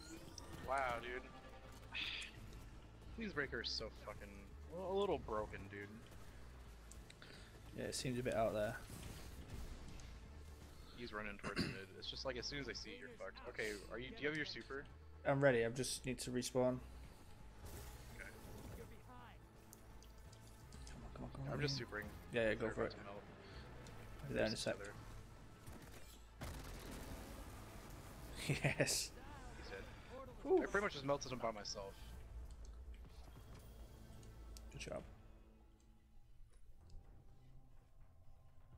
Wow, dude. [SIGHS] Queenbreaker is so fucking a little broken, dude. Yeah, it seems a bit out there. He's running towards mid. It's just like as soon as I see it, you're fucked. Okay, are you? Do you have your super? I'm ready. I just need to respawn. Okay. Come on, come on, come on. I'm just supering. Yeah, yeah, go They're for it. I'll be there in a sec. [LAUGHS] yes. He's dead. Portal I pretty much just melted him by myself. Good job.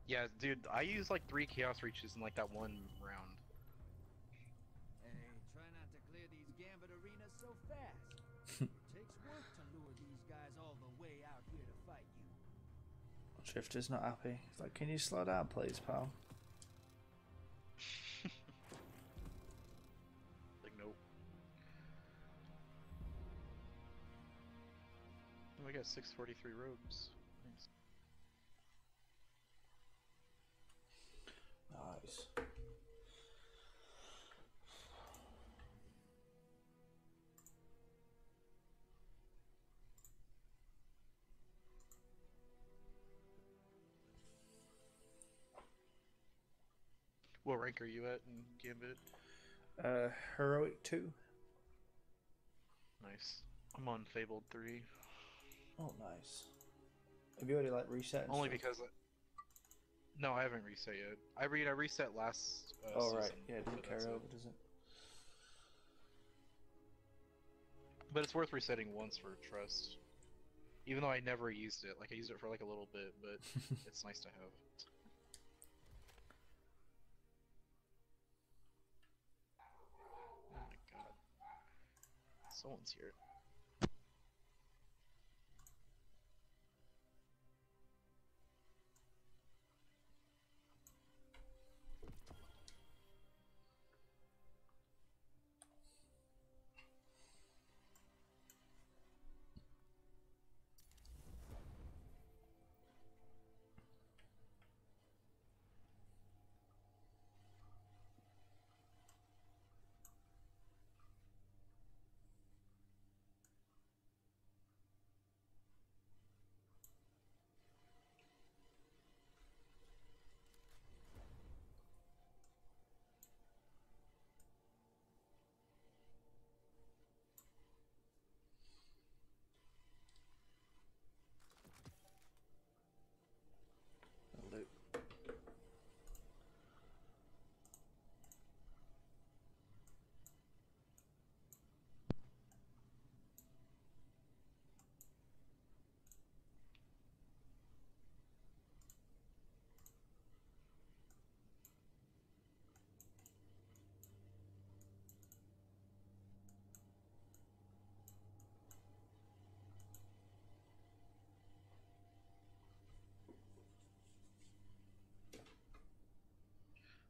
Yeah, dude, I used like three chaos reaches in like that one round. Hey, try not to clear these gambit arenas so fast. [LAUGHS] Takes work to lure these guys all the way out here to fight you. Drifter's not happy. He's like, can you slow down, please, pal? [LAUGHS] Like, nope. Oh, I got 643 robes. Nice. What rank are you at in Gambit? Uh, heroic two. Nice. I'm on Fabled 3. Oh, nice. Have you already like reset? Only stuff? because. No, I haven't reset yet. I read. I reset last. Uh, Oh right, season, yeah, it that's carry over, does it? But it's worth resetting once for trust. Even though I never used it, like I used it for like a little bit, but [LAUGHS] it's nice to have. Oh my god. Someone's here.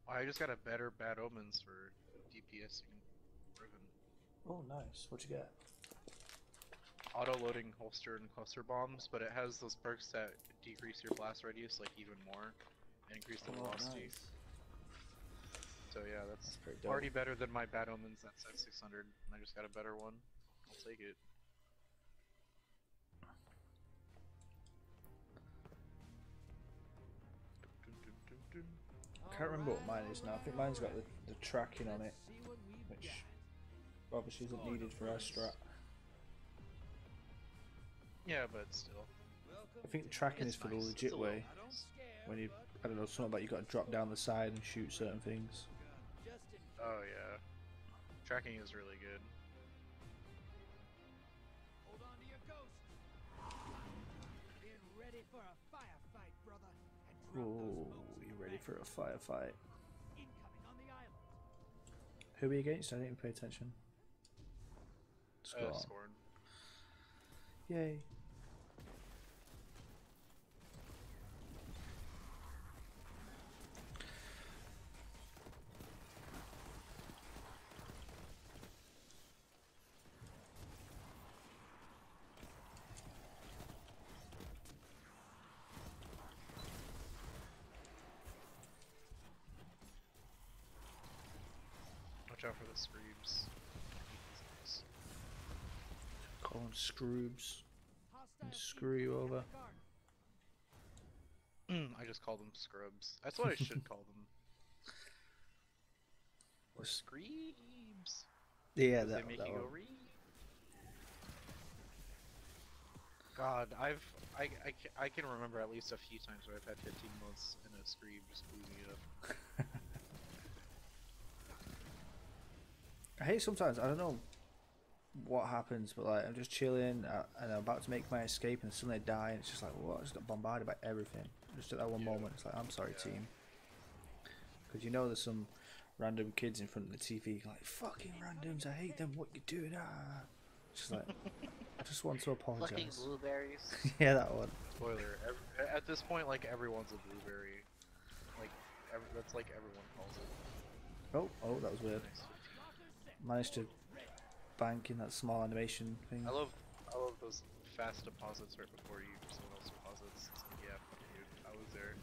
I just got a better Bad Omens for DPS Riven. Oh, nice. What'd you got? Auto-loading holster and cluster bombs, but it has those perks that decrease your blast radius like even more, and increase the Oh, velocity. nice. So yeah, that's, That's pretty dope. already better than my Bad Omens that's at 600. I just got a better one. I'll take it. Can't remember what mine is now. I think mine's got the, the tracking on it, See what we've which obviously isn't needed for our strat. Yeah, but still. I think the tracking It's is for the nice. It's legit way. I don't scare, When you, I don't know, something about you got to drop down the side and shoot certain things. gun just in Oh yeah. Tracking is really good. Hold on for a firefight, brother. And drop those smokes in you the ready back. for a firefight? Incoming on the island. Who are we against? I didn't even pay attention. Score. Uh, scorn. Yay. Watch out for the screams. Call them Scroobs. And screw you over. Hmm, I just call them scrubs. That's what I should call them. [LAUGHS] Or Screams. Yeah, that, they make that you one. go read. God, I've I, I, I can remember at least a few times where I've had 15 motes and a scream just blew me up. [LAUGHS] I hate sometimes. I don't know what happens, but like I'm just chilling uh, and I'm about to make my escape, and suddenly I die, and it's just like, what? I just got bombarded by everything. Just at that one Yeah. moment, it's like, I'm sorry, Yeah. team. Because you know there's some random kids in front of the TV like, fucking randoms, I hate them. What you doing? Ah. Just like, I [LAUGHS] just want to apologize. Fucking blueberries. [LAUGHS] yeah, that one. Spoiler. ev- at this point, like everyone's a blueberry. Like ev- that's like everyone calls it. Oh, oh, that was weird. Nice. Managed to bank in that small animation thing. I love I love those fast deposits right before you someone else deposits. It's like, yeah, you. I was there.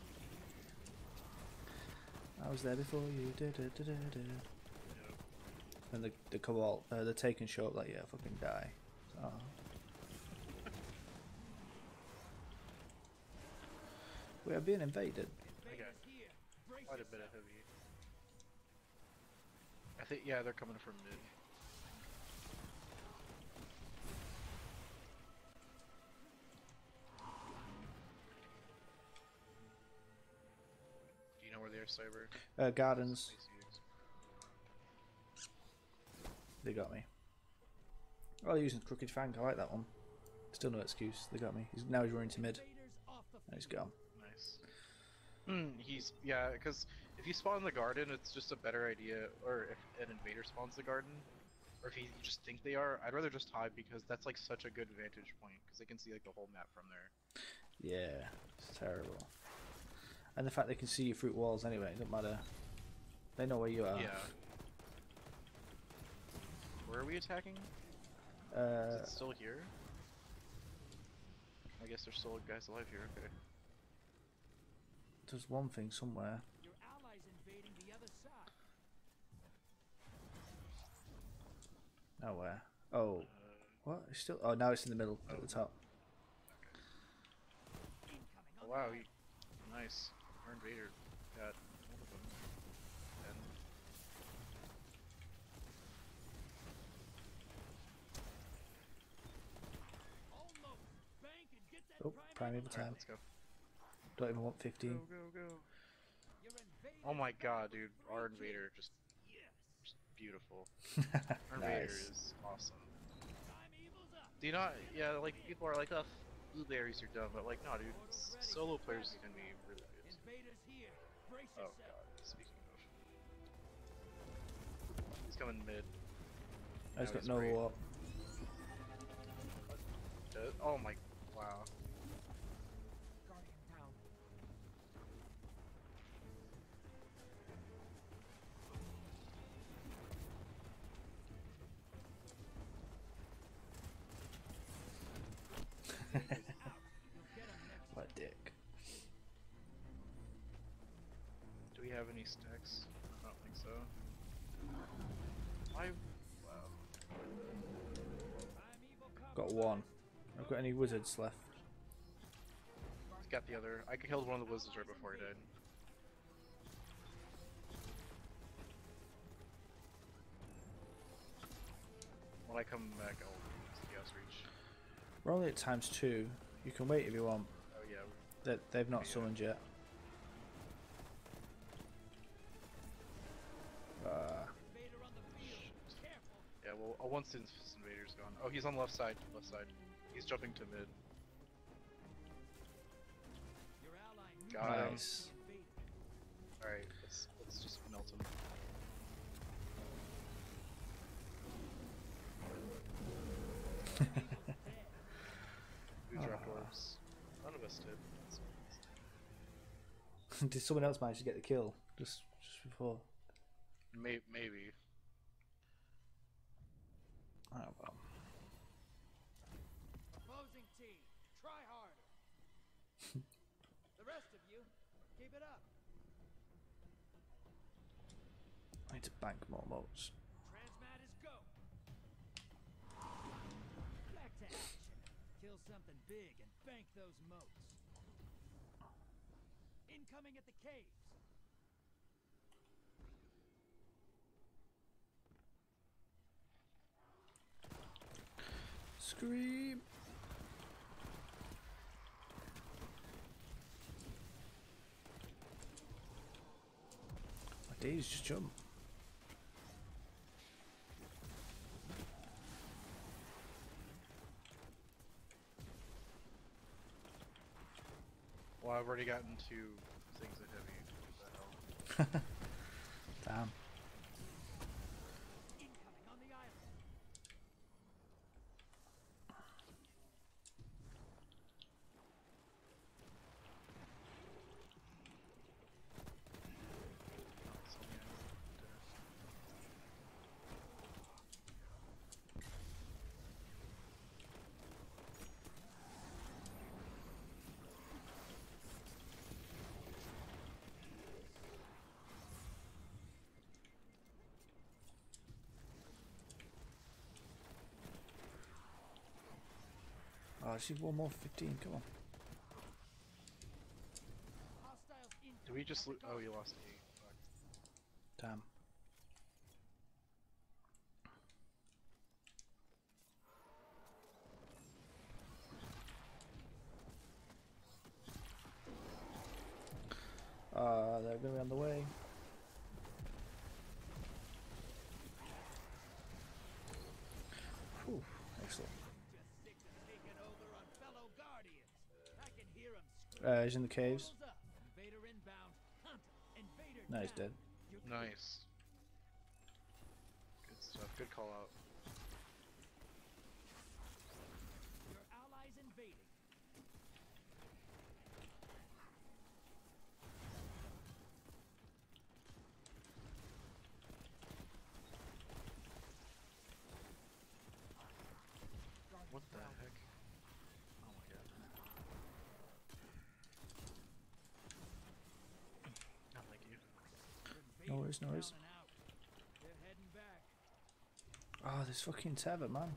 I was there before you. Da, da, da, da, da. Know. And the the cobalt, uh, the taken show up like, yeah, fucking die. Oh. We are being invaded. I got Invaders here. Brace quite a bit of heavy. I think yeah, they're coming from mid. Do you know where they are, Cyber? Uh, gardens, they got me. Oh, they're using Crooked Fang. I like that one. Still no excuse. They got me. He's, now he's running to mid. Invaders off the Now he's field. gone. Nice. Hmm, he's yeah, because if you spawn in the garden, it's just a better idea. Or if an invader spawns the garden, or if you just think they are, I'd rather just hide because that's like such a good vantage point because they can see like the whole map from there. Yeah, it's terrible. And the fact they can see your fruit walls anyway, it doesn't matter. They know where you are. Yeah. Where are we attacking? Is Uh, it still here? I guess there's still guys alive here. Okay. there's one thing somewhere. Your allies invading the other side. Nowhere. Oh, Uh, what? It's still. Oh, now it's in the middle at Oh. the top. Incoming oh, wow, the you, nice. Our Vader got one of them. And Almost. Bank and get that Oh, primeval alright, time. let's go. Don't even want 15. Go go go. Oh my god, dude, our free invader kill. just, Yes. just beautiful. [LAUGHS] Our nice. is awesome. Up. Do you not? Yeah, like people are like, oh, blueberries are dumb, but like, no, dude, solo players can be really good. Oh god, speaking of, he's coming mid. I just got no what. Uh, oh my, wow. Stacks? I don't think so. I wow. Got one. I've got any wizards left. Got the other. I killed one of the wizards right before he died. When I come back, I'll use the Chaos Reach. We're only at times two. You can wait if you want. Oh yeah, That they've not summoned yet. Uh, once invader's gone. Oh, he's on the left side. Left side. He's jumping to mid. Got him. nice. the. All right, let's let's just melt him. Who dropped orbs? None of us did. [LAUGHS] Did someone else manage to get the kill just just before? May- maybe. Oh well. Opposing team, try harder. [LAUGHS] the rest of you, keep it up. I need to bank more motes. Transmat is go. Back to action. Kill something big and bank those motes. Incoming at the caves. Scream! My days just jump. Well, I've already gotten two things at heavy. What the hell? [LAUGHS] [LAUGHS] Damn. I need one more 15, come on. Do we just lose? oh, you lost 8. Uh, he's in the caves. Portals up. Inbound. Hunter. No, dead. Nice. Good stuff. Good call out. Your allies invading. What the heck? Oh my god. Not like you. Your No invaders worries, no worries. down and out. They're heading back. Oh, this fucking tether, man.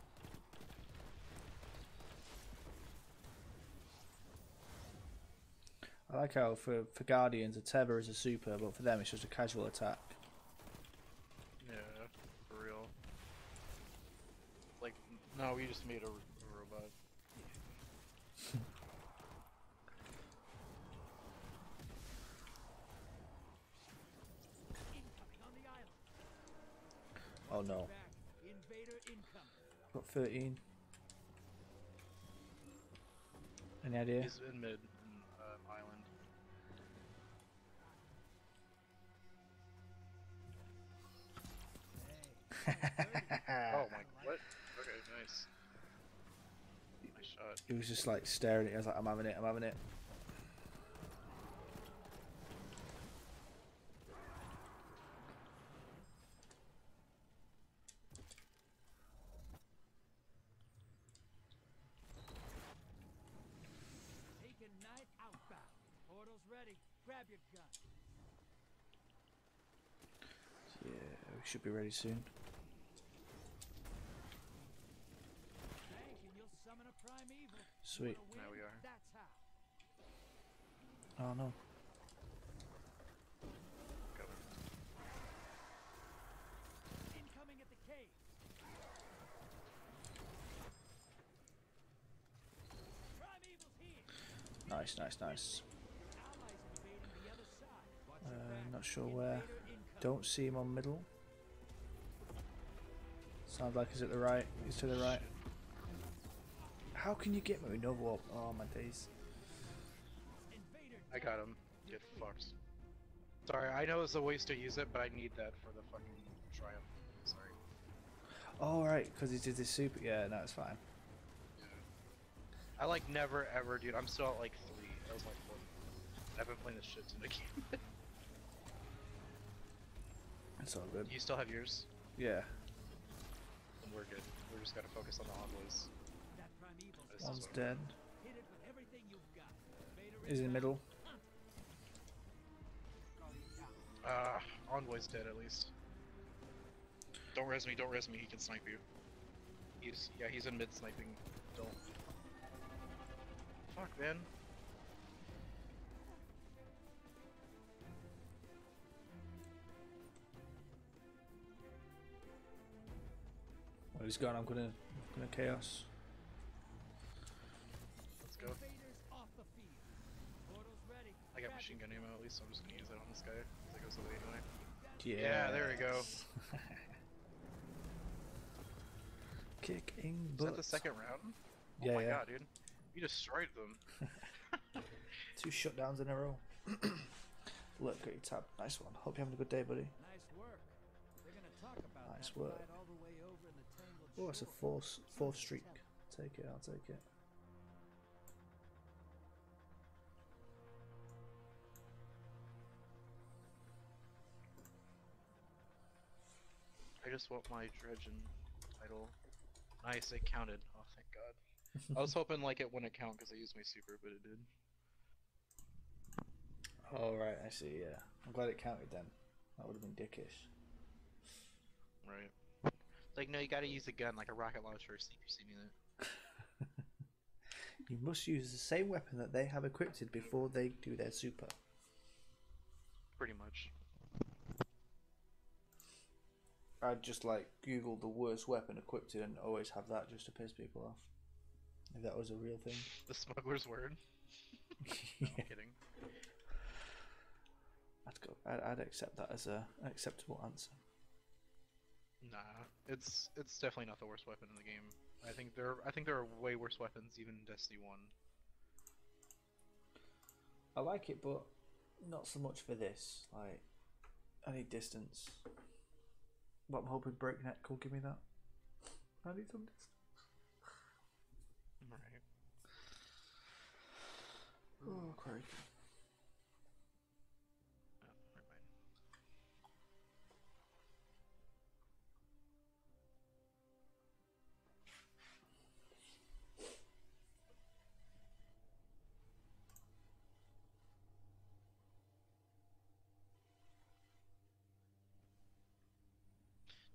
I like how for, for Guardians a tether is a super, but for them it's just a casual attack. Yeah, for real. Like, n- no, we just made a, r- a robot. Incoming on the island. Oh no. Back. Invader incoming. Got 13. Any idea? He's in mid um, island. Hey. Oh [LAUGHS] my, what? Okay, nice. Nice shot. He was just like staring at it. I was like, I'm having it, I'm having it. Taken knight outbound. Portals ready. Grab your gun. we should be ready soon. Bank and you'll summon a primeval. Sweet. There we are. Oh no. Coming. Incoming at the cave. Nice, nice, nice. Allies invading the other side. Watch your Uh, not sure where. Don't see him on middle. Sounds like he's at the right. He's to the right. How can you get me with no warp? Oh my days. I got him. Get fucked. Sorry, I know it's a waste to use it, but I need that for the fucking triumph. Sorry. Oh right, because he did this super. Yeah, no, it's fine. I like never ever, dude. I'm still at like three. That was my fourth. I've been playing this shit to the game. It's all good. you still have yours, Yeah. And we're good. We're just gotta focus on the envoys. That primeval's This is One's dead. hit it with everything you've got. Invader in the middle. Ah, envoy's dead at least. Don't res me. Don't res me. He can snipe you. He's yeah. He's in mid sniping. Don't. Fuck, man. Well, he's gone. I'm gonna, gonna chaos. Let's go. Off the field. Ready. I got machine gun ammo at least, so I'm just gonna use it on this guy. 'cause it goes away anyway. Yeah. Yeah, there we go. [LAUGHS] Kicking Is butt. that the second round? Oh yeah, oh my yeah. god, dude. You destroyed them. [LAUGHS] Two shutdowns in a row. [CLEARS THROAT] Look, great tab. Nice one. Hope you're having a good day, buddy. Nice work. They're gonna talk about Nice that work. fight all the way over in the tangled Oh, it's a fourth, fourth streak. Take it. I'll take it. I just want my Dredgen title. Nice, it counted. Oh, thank god. [LAUGHS] I was hoping like it wouldn't count because I used my super, but it did. Oh right, I see. Yeah, I'm glad it counted then. That would have been dickish. Right. Like, no, you gotta use a gun like a rocket launcher or a sleeper simulant. [LAUGHS] You must use the same weapon that they have equipped before they do their super. Pretty much. I'd just like Google the worst weapon equipped and always have that just to piss people off. If that was a real thing. [LAUGHS] The smuggler's word. No, [LAUGHS] I'm kidding. I'd go. I'd, I'd accept that as a an acceptable answer. Nah, it's it's definitely not the worst weapon in the game. I think there I think there are way worse weapons even in Destiny One. I like it, but not so much for this. Like, I need distance. But I'm hoping Breakneck will give me that. I need some distance. Right. Oh, crikey.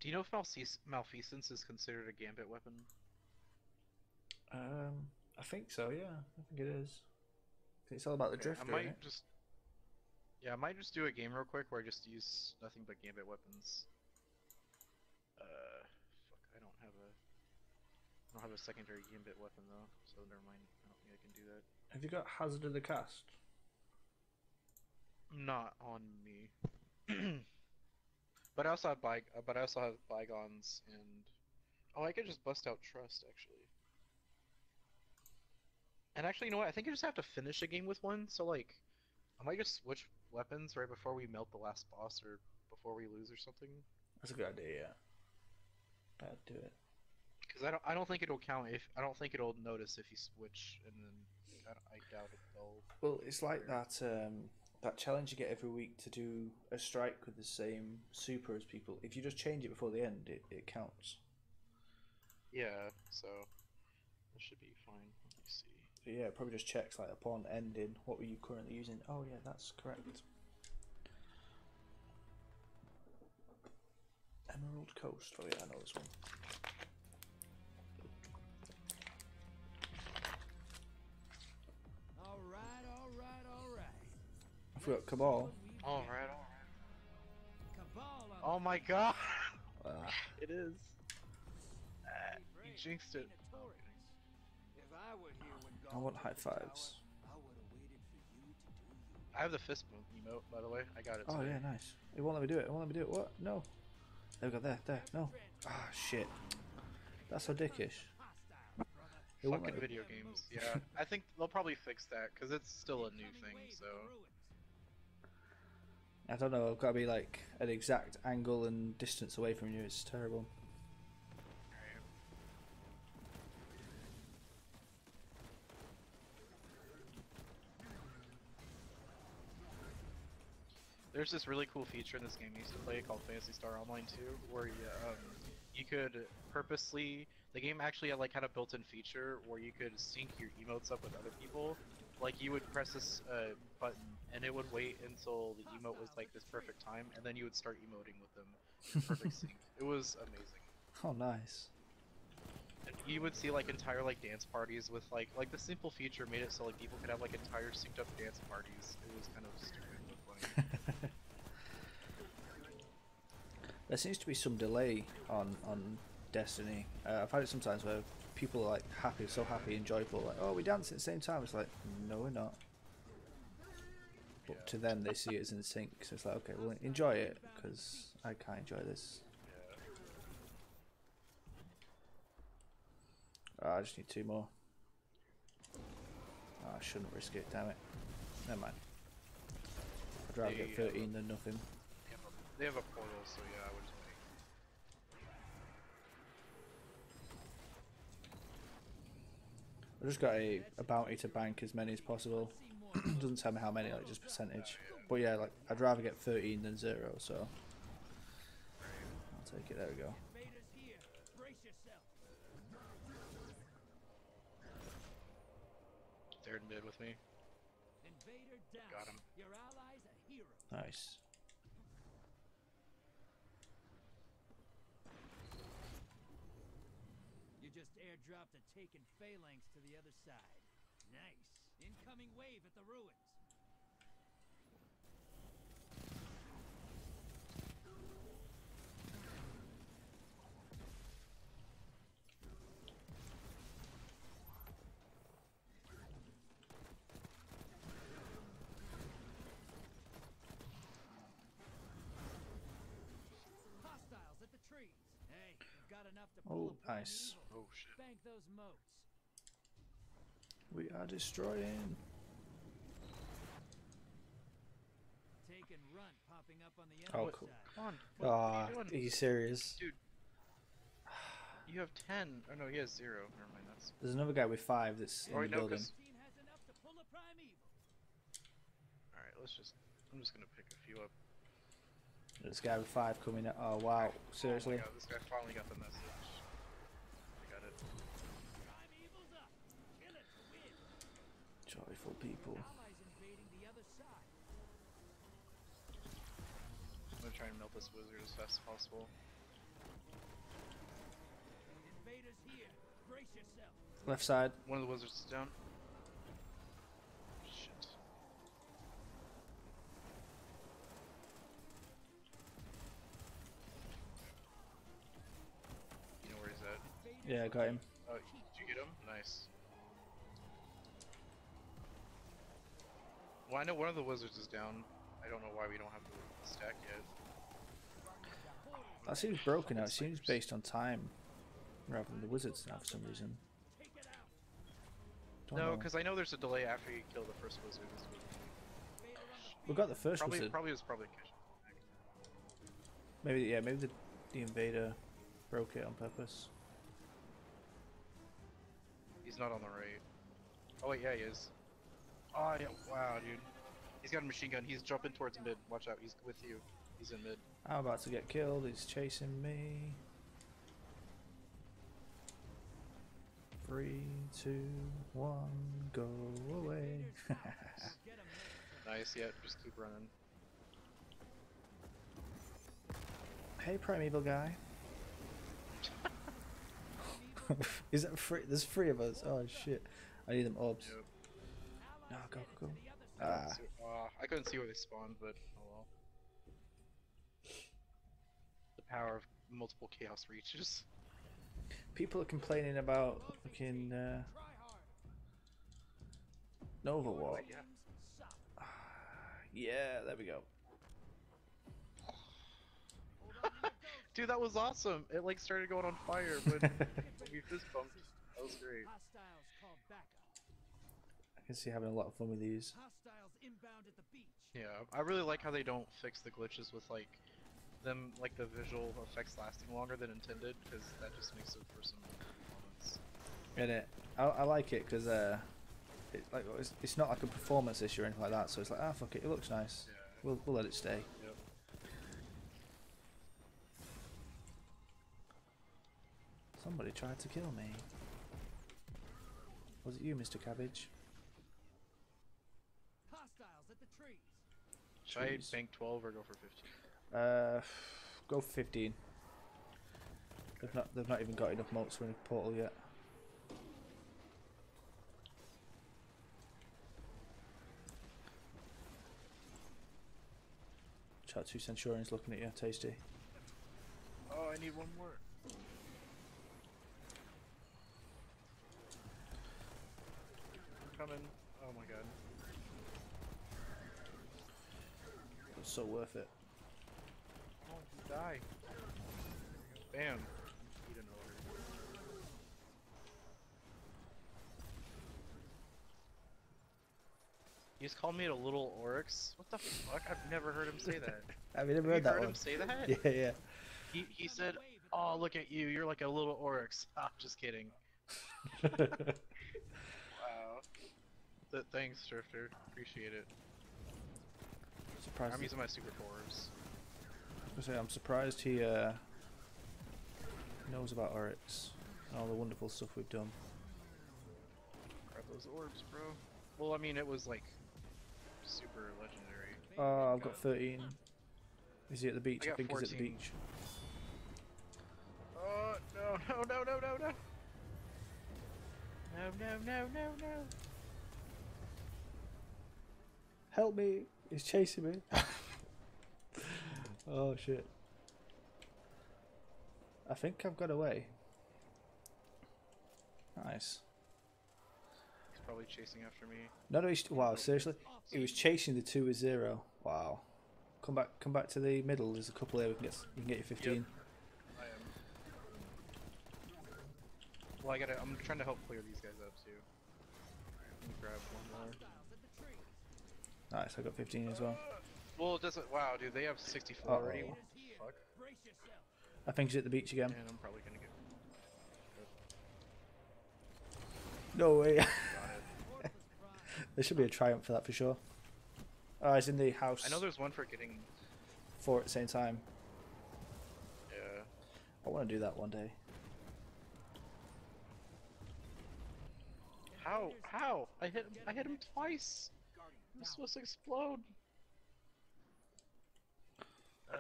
Do you know if Malfeas- Malfeasance is considered a gambit weapon? Um, I think so. Yeah, I think it is. It's all about the Okay, drifter. I might just. Yeah, I might just do a game real quick where I just use nothing but gambit weapons. Uh, fuck, I don't have a. I don't have a secondary gambit weapon though, so never mind. I don't think I can do that. Have you got Hazard of the Cast? Not on me. [CLEARS THROAT] but I also have by, uh, but I also have bygones and. Oh, I could just bust out trust actually. And actually, you know what? I think I just have to finish a game with one. So like, I might just switch weapons right before we melt the last boss or before we lose or something. That's a good idea. Yeah. I'd do it. Because I don't, I don't think it'll count if I don't think it'll notice if you switch, and then I, I doubt it. They'll. Well, it's like that um, that challenge you get every week to do a strike with the same super as people. If you just change it before the end, it, it counts. Yeah, so that should be fine. Let me see. So yeah, it probably just checks like upon ending what were you currently using. Oh yeah, that's correct. Emerald Coast. Oh yeah, I know this one. Forgot Cabal. All right, all right. Oh my god! Ah, [LAUGHS] it is. Hey, you jinxed it. If I were here when I want high fives. I have waited for you to do you. I have the fist bump emote, by the way. I got it. oh today. yeah, nice. It won't let me do it. It won't let me do it. What? No. There we go. There, there. No. Ah, shit. That's so dickish. Hostile, brother. It won't Fucking video games. Yeah, [LAUGHS] I think they'll probably fix that because it's still a new thing. So the ruins. I don't know. I've got to be like an exact angle and distance away from you. It's terrible. there's this really cool feature in this game I used to play called Phantasy Star Online 2, where you, um, you could purposely. The game actually had like had a built-in feature where you could sync your emotes up with other people. Like you would press this uh, button, and it would wait until the emote was like this perfect time, and then you would start emoting with them. in Perfect [LAUGHS] sync. It was amazing. Oh, nice. And you would see like entire like dance parties with like like the simple feature made it so like people could have like entire synced up dance parties. It was kind of stupid but funny. [LAUGHS] There seems to be some delay on on Destiny. Uh, I've had it sometimes where people are like happy, so happy and joyful, like, "Oh, we dance at the same time." It's like, no, we're not. But to them, they see it as in sync. So it's like, okay, well, enjoy it because I can't enjoy this. Ah, I just need two more. Ah, I shouldn't risk it. Damn it. Never mind. I'd rather get They, uh, 13 than nothing. They have a, they have a portal, so yeah, I would just wait. I just got a, a bounty to bank as many as possible. [CLEARS THROAT] Doesn't tell me how many, like just percentage. But yeah, like I'd rather get 13 than zero, so I'll take it. There we go. Third here. Brace yourself. They're in mid with me. Invader. Got him. Your allies. Nice. Just airdropped a taken phalanx to the other side. Nice. Incoming wave at the ruins. Hostiles at the trees. Hey, you've got enough to pull Oh, nice. evil. Oh shit. Bank those motes. We are destroying. Take and run popping up on the Oh, cool. side. Come on. What, Ah, are you are doing? you serious? Dude. You have 10. Oh no, he has 0. Never mind, that's. There's another guy with five that's in Oh, the wait, no, building. 'cause- Team has enough to pull a primeval. Alright, let's just. I'm just gonna pick a few up. This guy with five coming. Out. Oh wow, seriously? Oh my god, this guy finally got the message. I got it. Prime evil's up. Kill it to win. People. Allies invading the other side. I'm gonna try and melt this wizard as fast as possible. Invaders here. Brace yourself. Left side. One of the wizards is down. Shit. You know where he's at? Yeah, I got him. Oh, did you get him? Nice. Well, I know one of the wizards is down. I don't know why we don't have the stack yet. That seems broken out. It seems based on time rather than the wizards now for some reason. Take it out. Don't No, because I know there's a delay after you kill the first wizard. This was- Invader on the we got the first Probably, wizard. probably was probably Kish. Maybe yeah, maybe the the invader broke it on purpose. He's not on the right. Oh wait, yeah, he is. Oh yeah, wow, dude. He's got a machine gun. He's jumping towards mid. Watch out, he's with you. He's in mid. I'm about to get killed. He's chasing me. Three, two, one, go away. Nice, yeah, just keep running. Hey, Primeval guy. [LAUGHS] [LAUGHS] Is that free? There's three of us. Oh shit! I need them orbs. Yep. No, go, go, go. I couldn't Ah, see- uh, I couldn't see where they spawned, but oh well. The power of multiple chaos reaches. people are complaining about fucking uh, Nova Warp. Yeah. [SIGHS] Yeah, there we go. [LAUGHS] Dude, that was awesome. It like started going on fire when, when [LAUGHS] we fist bumped. That was great. Hostiles. I can see having a lot of fun with these. Hostiles inbound at the beach. Yeah, I really like how they don't fix the glitches with like them like the visual effects lasting longer than intended because that just makes it for some moments. Get it? I, I like it because uh, it, like it's, it's not like a performance issue or anything like that. So it's like ah fuck it, it looks nice. Yeah. We'll we'll let it stay. Yep. Somebody tried to kill me. Was it you, Mr. Cabbage? Hostiles at the trees. Should I Jeez. bank 12 or go for 15? Uh, go for 15. They've not they've not even got enough motes for a portal yet. Chat two Centurions looking at you, tasty. Oh, I need one more. I'm coming. Oh my god. It's so worth it. Oh, you die. Bam. Eat an ogre. He just called me a little oryx. What the fuck? I've never heard him say that. [LAUGHS] I've you never Have you heard that heard one? him say that? [LAUGHS] Yeah, yeah. He he said, "Oh, look at you. You're like a little oryx." Ah, [LAUGHS] just kidding. Wow. Th- thanks, Drifter. Appreciate it. Surprised. I'm using my super fours. I was say, I'm surprised he uh, knows about Oryx and all the wonderful stuff we've done. Grab those orbs, bro. Well, I mean, it was like super legendary. Oh, I've got 13. Is he at the beach? I I, got think he's at the beach. Oh no no no no no no! No no no no no! Help me! He's chasing me. [LAUGHS] oh shit. I think I've got away. Nice. He's probably chasing after me. No, no, he's wow. Seriously, he was chasing the two with zero. Wow. Come back, come back to the middle. There's a couple there. We can get, s- we can get you 15. I am. Well, I gotta. I'm trying to help clear these guys up too. Let me grab one more. Hostiles at the trees. Nice, I got 15 as well. Well, it doesn't. Wow, dude, they have 64 Uh-oh. already. Oh. What It is the here. fuck? I think he's at the beach again. And I'm probably gonna get. No way. Got it. Worthless [LAUGHS] prime. there should be a triumph for that for sure. Oh, he's in the house. I know there's one for getting. four at the same time. Yeah. I want to do that one day. How? How? I hit. him- I hit him twice. It was supposed to explode. Uh,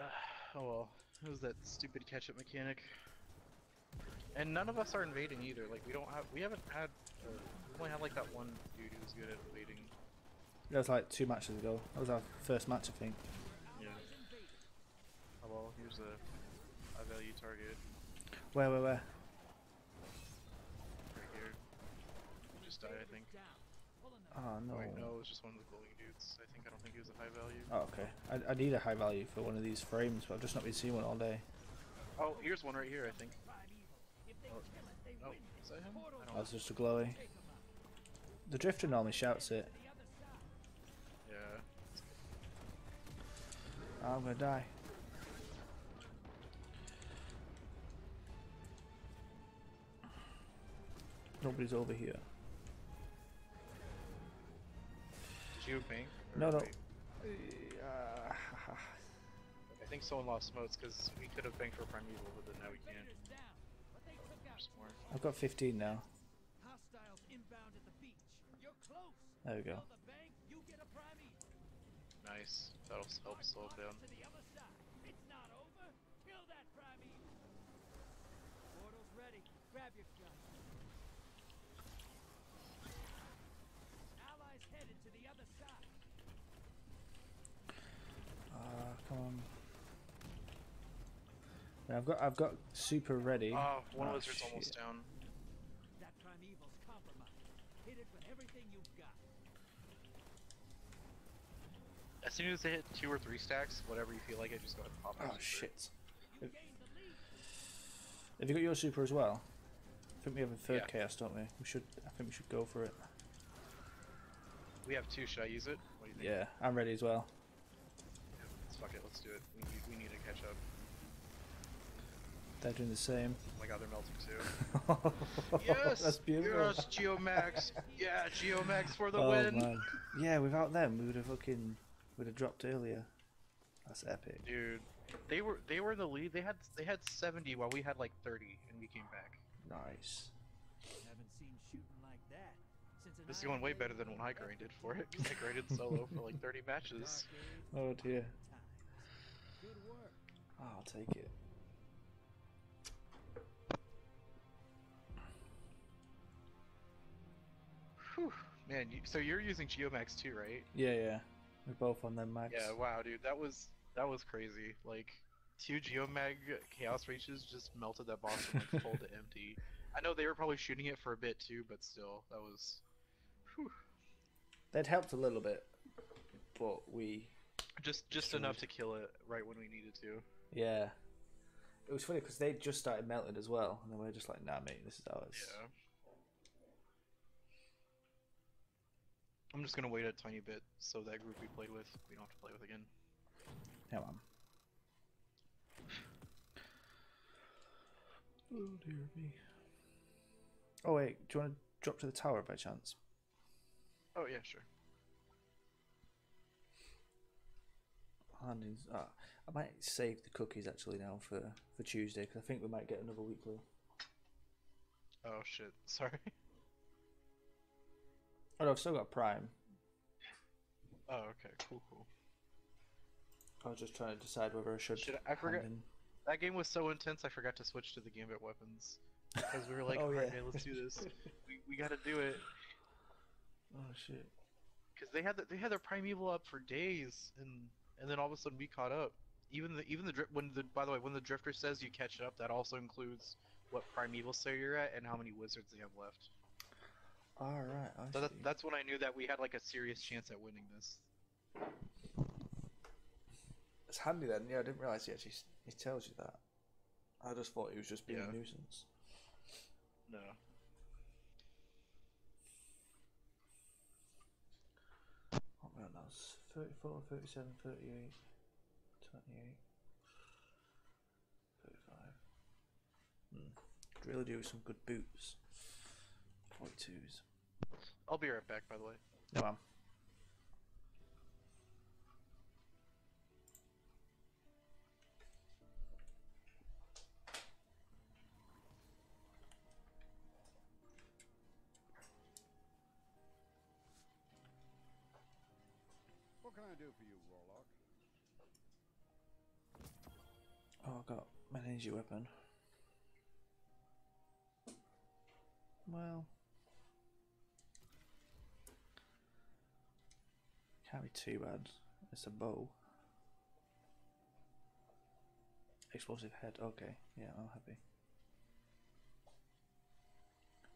oh well. It was that stupid catch-up mechanic. And none of us are invading either. Like we don't have. We haven't had. Uh, we only had like that one dude who was good at invading. That was like two matches ago. That was our first match, I think. Yeah. Oh well. Here's a. A value target Where, where, where? right here. He just died, I think. Oh no. Oh, wait, no, it was just one of the glowing dudes. I think. I don't think he was a high value. Oh, okay. I, I need a high value for one of these frames, but I've just not been seeing one all day. Oh, here's one right here. I think. Primeval. If they Oh. Oh, is that him? I That don't oh, know. was just a glowy. Take 'em out. The drifter normally shouts it. Yeah. I'm gonna die. Nobody's over here. You bank? No, no. Uh, [LAUGHS] I think someone lost motes because we could have banked for Primeval, but then now we can't. Predators down. But they took out There's more. I've got 15 now. Hostiles inbound at the beach. You're close. There we go. Kill the bank, you get a primeval. Nice. That'll help slow him down. To the other side. It's not over. Kill that primeval. Portal's ready. Grab your gun. Allies headed to the other side. Ah, come on. Yeah, I've got I've got super ready. Oh, one Ah, wizard's almost down. That primeval's compromised. Hit it with everything you've got. As soon as they hit two or three stacks, whatever you feel like it, just go ahead and pop. Oh out. shit! If- have you got your super as well? I think we have a third Yeah. chaos, don't we? We should. I think we should go for it. We have two. Should I use it? What do you think? Yeah, I'm ready as well. Yeah, let's fuck it. Let's do it. We need, we need to catch up. They're doing the same. Oh my god, they're melting too. [LAUGHS] yes, that's beautiful. Yes, Geomags. yeah, Geomags for the oh win, man, [LAUGHS] yeah. Without them, we would have fucking would have dropped earlier. That's epic. dude. They were they were in the lead. They had they had 70 while we had like 30, and we came back. Nice. Haven't seen shooting like that since This is going way better than Maiden when I record grinded for it. to 'cause I grinded solo for like 30 [LAUGHS] matches. Oh dear. Work. I'll take it. Whew. Man, you, so you're using Geomags too, right? Yeah, yeah. We're both on them max. Yeah. Wow, dude, that was that was crazy. Like two Geomag Chaos Reaches just melted that boss from like [LAUGHS] full to empty. I know they were probably shooting it for a bit too, but still, that was. Whew. They'd helped a little bit, but we, Just just enough to kill it right when we needed to. Yeah. It was funny because they just started melting as well, and then we are just like, "Nah, mate, this is ours." Yeah. I'm just gonna wait a tiny bit so that group we played with, we don't have to play with again. Come on. Oh dear me. Oh wait, do you want to drop to the tower by chance? Oh yeah, sure. Landings. Ah, I might save the cookies actually now for for Tuesday because I think we might get another weekly. Oh shit, [LAUGHS] sorry. Oh, no, I've still got Prime. Oh okay, cool, cool. I was just trying to decide whether I should. Should I- I forgot- in- That game was so intense, I forgot to switch to the Gambit weapons because we were like, [LAUGHS] Oh, "Alright, yeah. man, let's do this. [LAUGHS] we, we got to do it." Oh shit. Because they had the, they had their primeval up for days, and and then all of a sudden we caught up. Even the even the dri- when the by the way when the drifter says you catch up, that also includes what primeval state you're at and how many wizards they have left. All right. I So that, that's when I knew that we had like a serious chance at winning this. It's handy then. Yeah, I didn't realize he actually he tells you that. I just thought he was just being Yeah. a nuisance. No. What were those? 34, 37, 38, 28, 35. Hmm. Could really do with some good boots. 42s. I'll be right back. By the way. No, man. Got my energy weapon. Well, can't be too bad. It's a bow. Explosive head. Okay, yeah, I'm happy.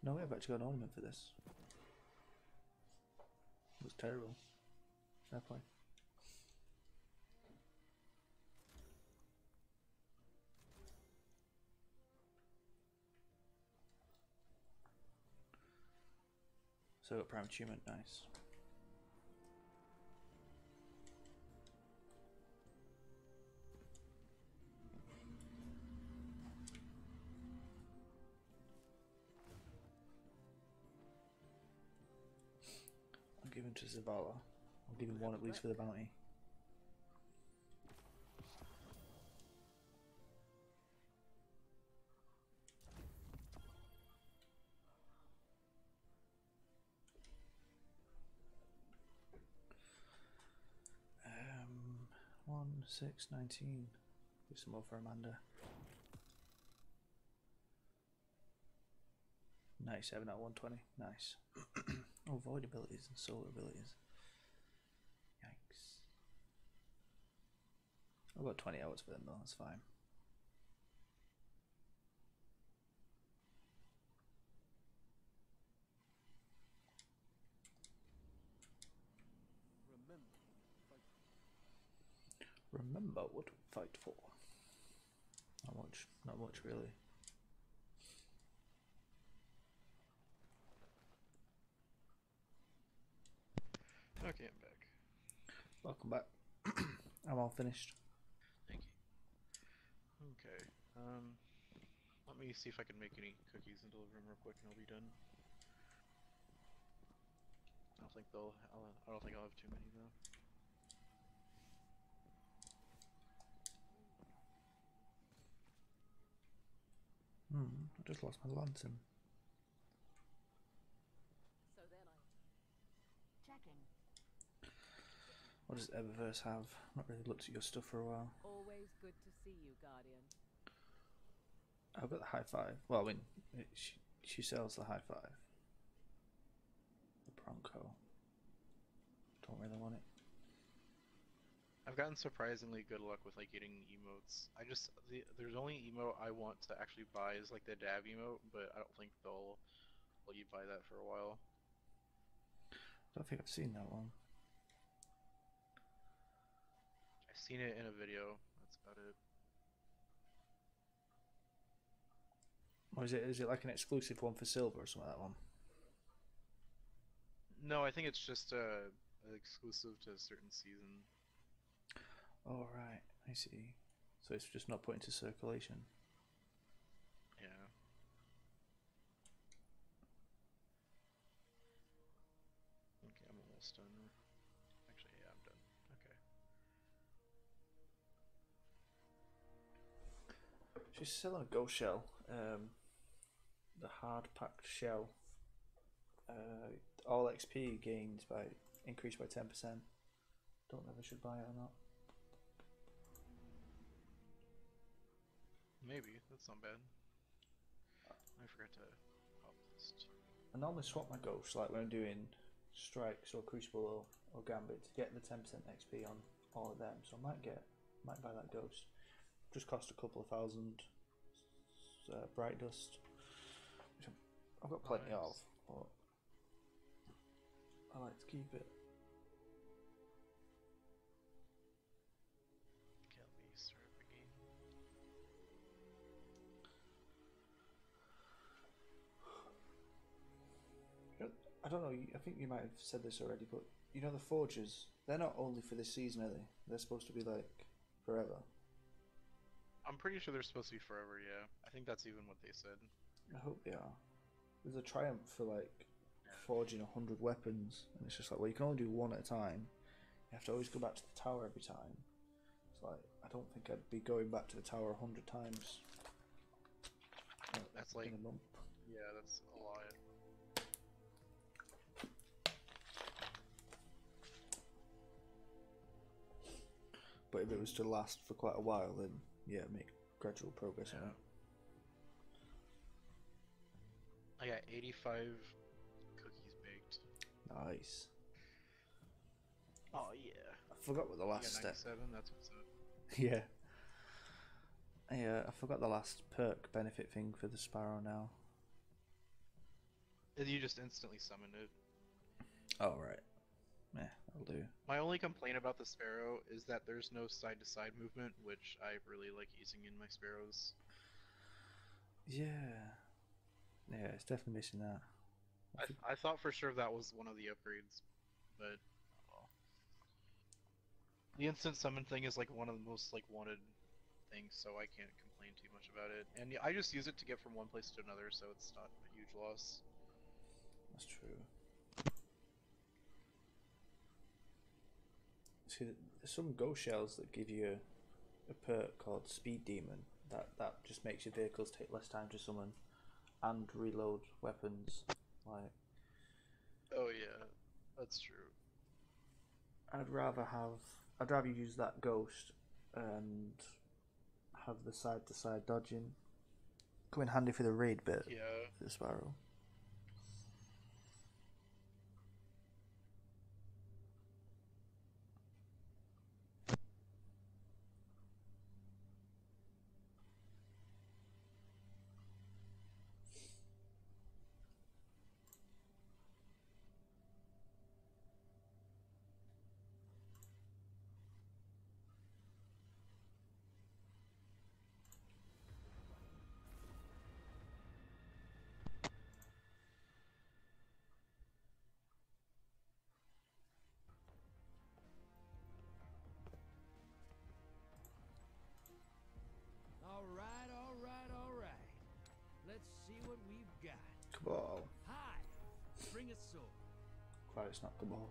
No, I've actually got an ornament for this. Looks terrible. Fair play. So prime achievement, nice. I'll give him to Zavala. I'll give him one at least for the bounty. Six nineteen. Do some more for Amanda. 97 out of 120. Nice. [CLEARS THROAT] oh, void abilities and solar abilities. Yikes. I've got 20 hours for them though, that's fine. Remember what to fight for. Not much, not much really. Okay, I'm back. Welcome back. [CLEARS THROAT] I'm all finished. Thank you. Okay. Um, let me see if I can make any cookies and deliver them real quick, and I'll be done. I don't think they'll. I'll, I don't think I'll have too many though. Hmm, I just lost my lantern. So then I Checking. What does Eververse have? Not really looked at your stuff for a while. always good to see you, Guardian. I've got the high five. Well, I mean, it, she, she sells the high five. The Bronco. Don't really want it. I've gotten surprisingly good luck with like getting emotes. I just the there's only emote I want to actually buy is like the dab emote, but I don't think they'll let you buy that for a while. I don't think I've seen that one. I've seen it in a video. That's about it. Or is it is it like an exclusive one for silver or something like that one? No, I think it's just uh exclusive to a certain season. Oh right, I see. So it's just not put into circulation. Yeah. Okay, I'm almost done. Actually, yeah, I'm done. Okay. She's selling a ghost shell. Um, the hard packed shell. Uh, all XP gained by increased by ten percent. Don't know if I should buy it or not. Maybe that's not bad. I forgot to pop this. too. I normally swap my ghosts like when I'm doing strikes or crucible or, or gambit to get the ten percent XP on all of them. So I might get might buy that ghost. Just cost a couple of thousand uh, bright dust. Which I've got plenty of, but I like to keep it. I don't know. I think you might have said this already, but you know the forges. They're not only for this season, are they? They're supposed to be like forever. I'm pretty sure they're supposed to be forever. Yeah, I think that's even what they said. I hope they are. There's a triumph for like forging a hundred weapons, and it's just like, well, you can only do one at a time. You have to always go back to the tower every time. It's like I don't think I'd be going back to the tower a hundred times. That's like, in a month. yeah, that's a lot. But if it was to last for quite a while, then yeah, make gradual progress on Yeah. it. I got 85 cookies baked. Nice. Oh yeah. I forgot what the last step. 97. That's what's up. [LAUGHS] Yeah. I, uh, I forgot the last perk benefit thing for the Sparrow now. You just instantly summoned it. Oh, right. That'll do. My only complaint about the sparrow is that there's no side to side movement, which I really like using in my sparrows. Yeah. Yeah, it's definitely missing that. I I, I thought for sure that was one of the upgrades, but oh well. The instant summon thing is like one of the most like wanted things, so I can't complain too much about it. And I just use it to get from one place to another, so it's not a huge loss. That's true. There's some ghost shells that give you a, perk called Speed Demon. That that just makes your vehicles take less time to summon and reload weapons. Like, Oh yeah, that's true. I'd rather have. I'd rather use that ghost and have the side to side dodging. Come in handy for the raid bit. Yeah. The Sparrow. Let's see what we've got. Cabal. Hi, bring a sword. Glad it's not Cabal.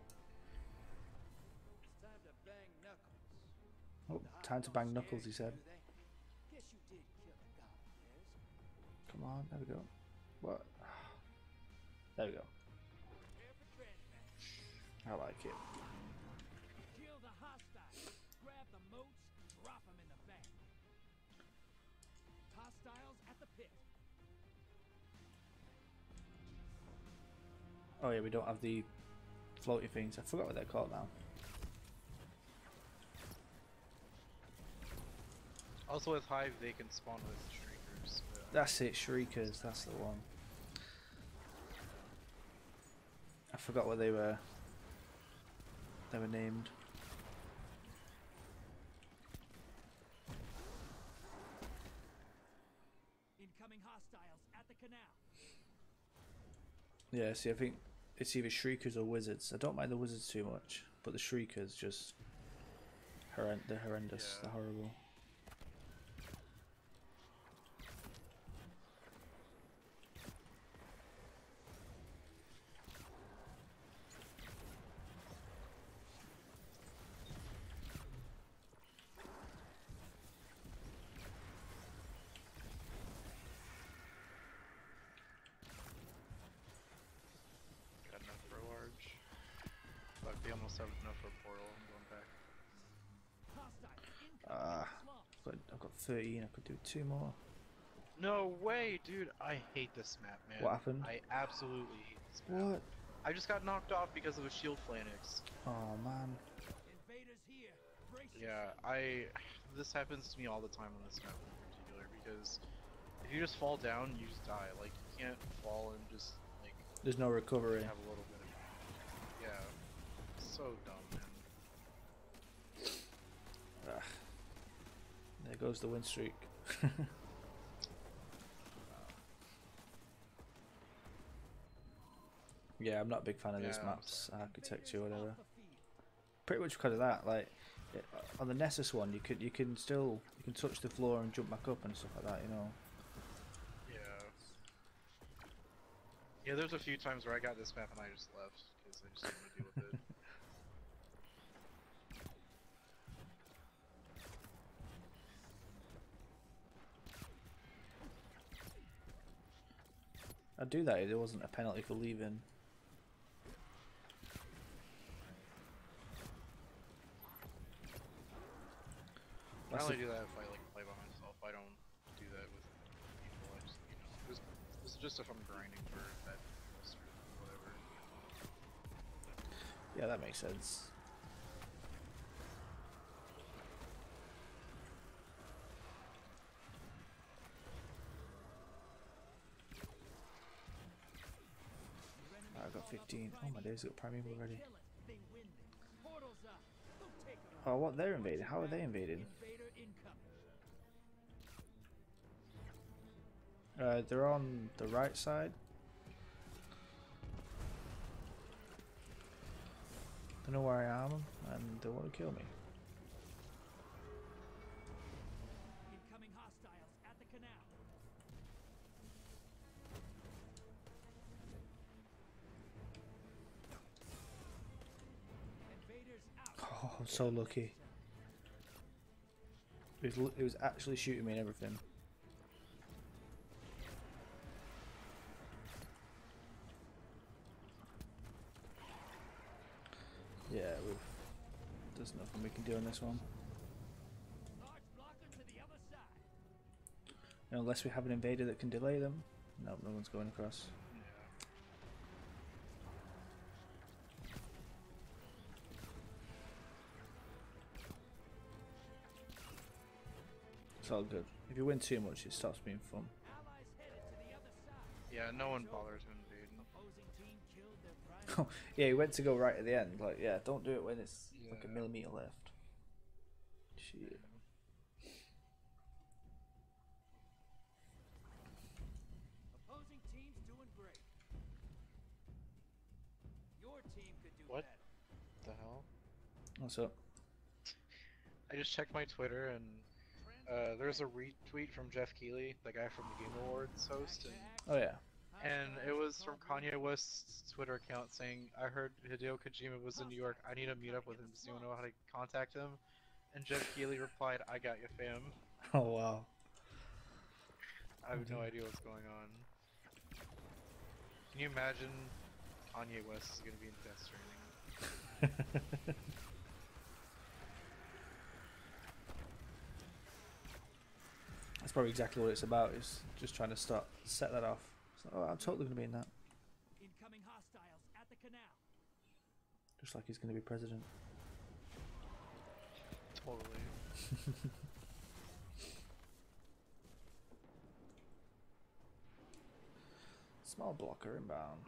It's time to bang knuckles. Oh, time to bang knuckles, he said. you, do they? Guess you did kill a goblin, yes? Come on, there we go. What? There we go. Prepare for transmat. I like it. Oh yeah, we don't have the floaty things. I forgot what they're called now. Also with Hive, they can spawn with Shriekers. but- That's it, Shriekers. That's the one. I forgot what they were. They were named. Incoming hostiles at the canal. Yeah, see, I think it's either Shriekers or Wizards. I don't mind the Wizards too much, but the Shriekers just. Horrend- they're horrendous. Yeah. They're horrible. Got enough for a large. But they almost have enough for a portal. I'm going back. Hostile incoming Ah. slum. I've got, I've got 13. I could do two more. No way, dude! I hate this map, man. What happened? I absolutely hate this map. What? I just got knocked off because of a shield phalanx. Oh man. Invaders here. Brace Yeah, I. This happens to me all the time on this map in particular because if you just fall down, you just die. Like you can't fall and just like There's no recovery. have a little bit of. Yeah, so dumb, man. Ugh. There goes the win streak. [LAUGHS] yeah, I'm not a big fan of this Yeah, map's architecture, whatever. off the field. Pretty much because of that. Like it, on the Nessus one, you could you can still you can touch the floor and jump back up and stuff like that. You know. Yeah. Yeah, there's a few times where I got this map and I just left because I just didn't want to deal with it. I'd do that if there wasn't a penalty for leaving. I only do that if I like play by myself. I don't do that with people. I just, you know, this, this is just if I'm grinding for that or whatever. Yeah, that makes sense. I got 15. Oh my days, got already. Go take it Oh, what? They're invaded. How are they invaded? Uh, they're on the right side. They know where I am, and they want to kill me. So lucky. It was, was actually shooting me and everything. Yeah, we've, there's nothing we can do on this one. Unless we have an invader that can delay them, no, no one's going across. It's all good. If you win too much, it stops being fun. Allies headed to the other side. Yeah, no one bothers to invade. Opposing team killed their prime. yeah, he went to go right at the end. Like, yeah, don't do it when it's like a millimeter left. Shit. Opposing team's doing great. Your team could do What? the hell? What's up? I just checked my Twitter and uh, there's a retweet from Jeff Keighley, the guy from the Game Awards host, and, Oh yeah. and it was from Kanye West's Twitter account saying, "I heard Hideo Kojima was in New York. I need to meet up with him. Does anyone know how to contact him?" And Jeff Keighley replied, "I got you, fam." [LAUGHS] Oh wow. I have no idea what's going on. Can you imagine Kanye West is gonna be in Death Stranding? [LAUGHS] That's probably exactly what it's about. Is just trying to start set that off. It's like, oh, I'm totally gonna be in that. Incoming hostiles at the canal. Just like he's gonna be president. Totally. [LAUGHS] Small blocker inbound.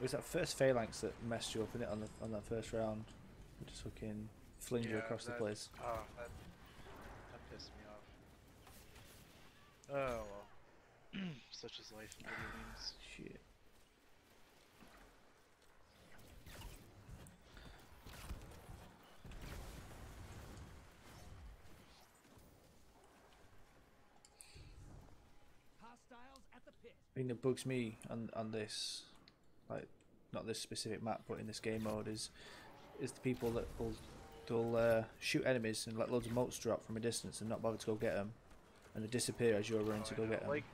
It was that first phalanx that messed you up in it on the on that first round. It just fucking flinged you Yeah, across the place. Oh, that, that pissed me off. Oh well. [CLEARS THROAT] Such is life in video games. [SIGHS] Shit. Hostiles at the pit. thing that bugs me on on this, like not this specific map, but in this game mode is is the people that will they'll uh, shoot enemies and let loads of motes drop from a distance and not bother to go get them, and they disappear as you're running Oh, to go get them. Like,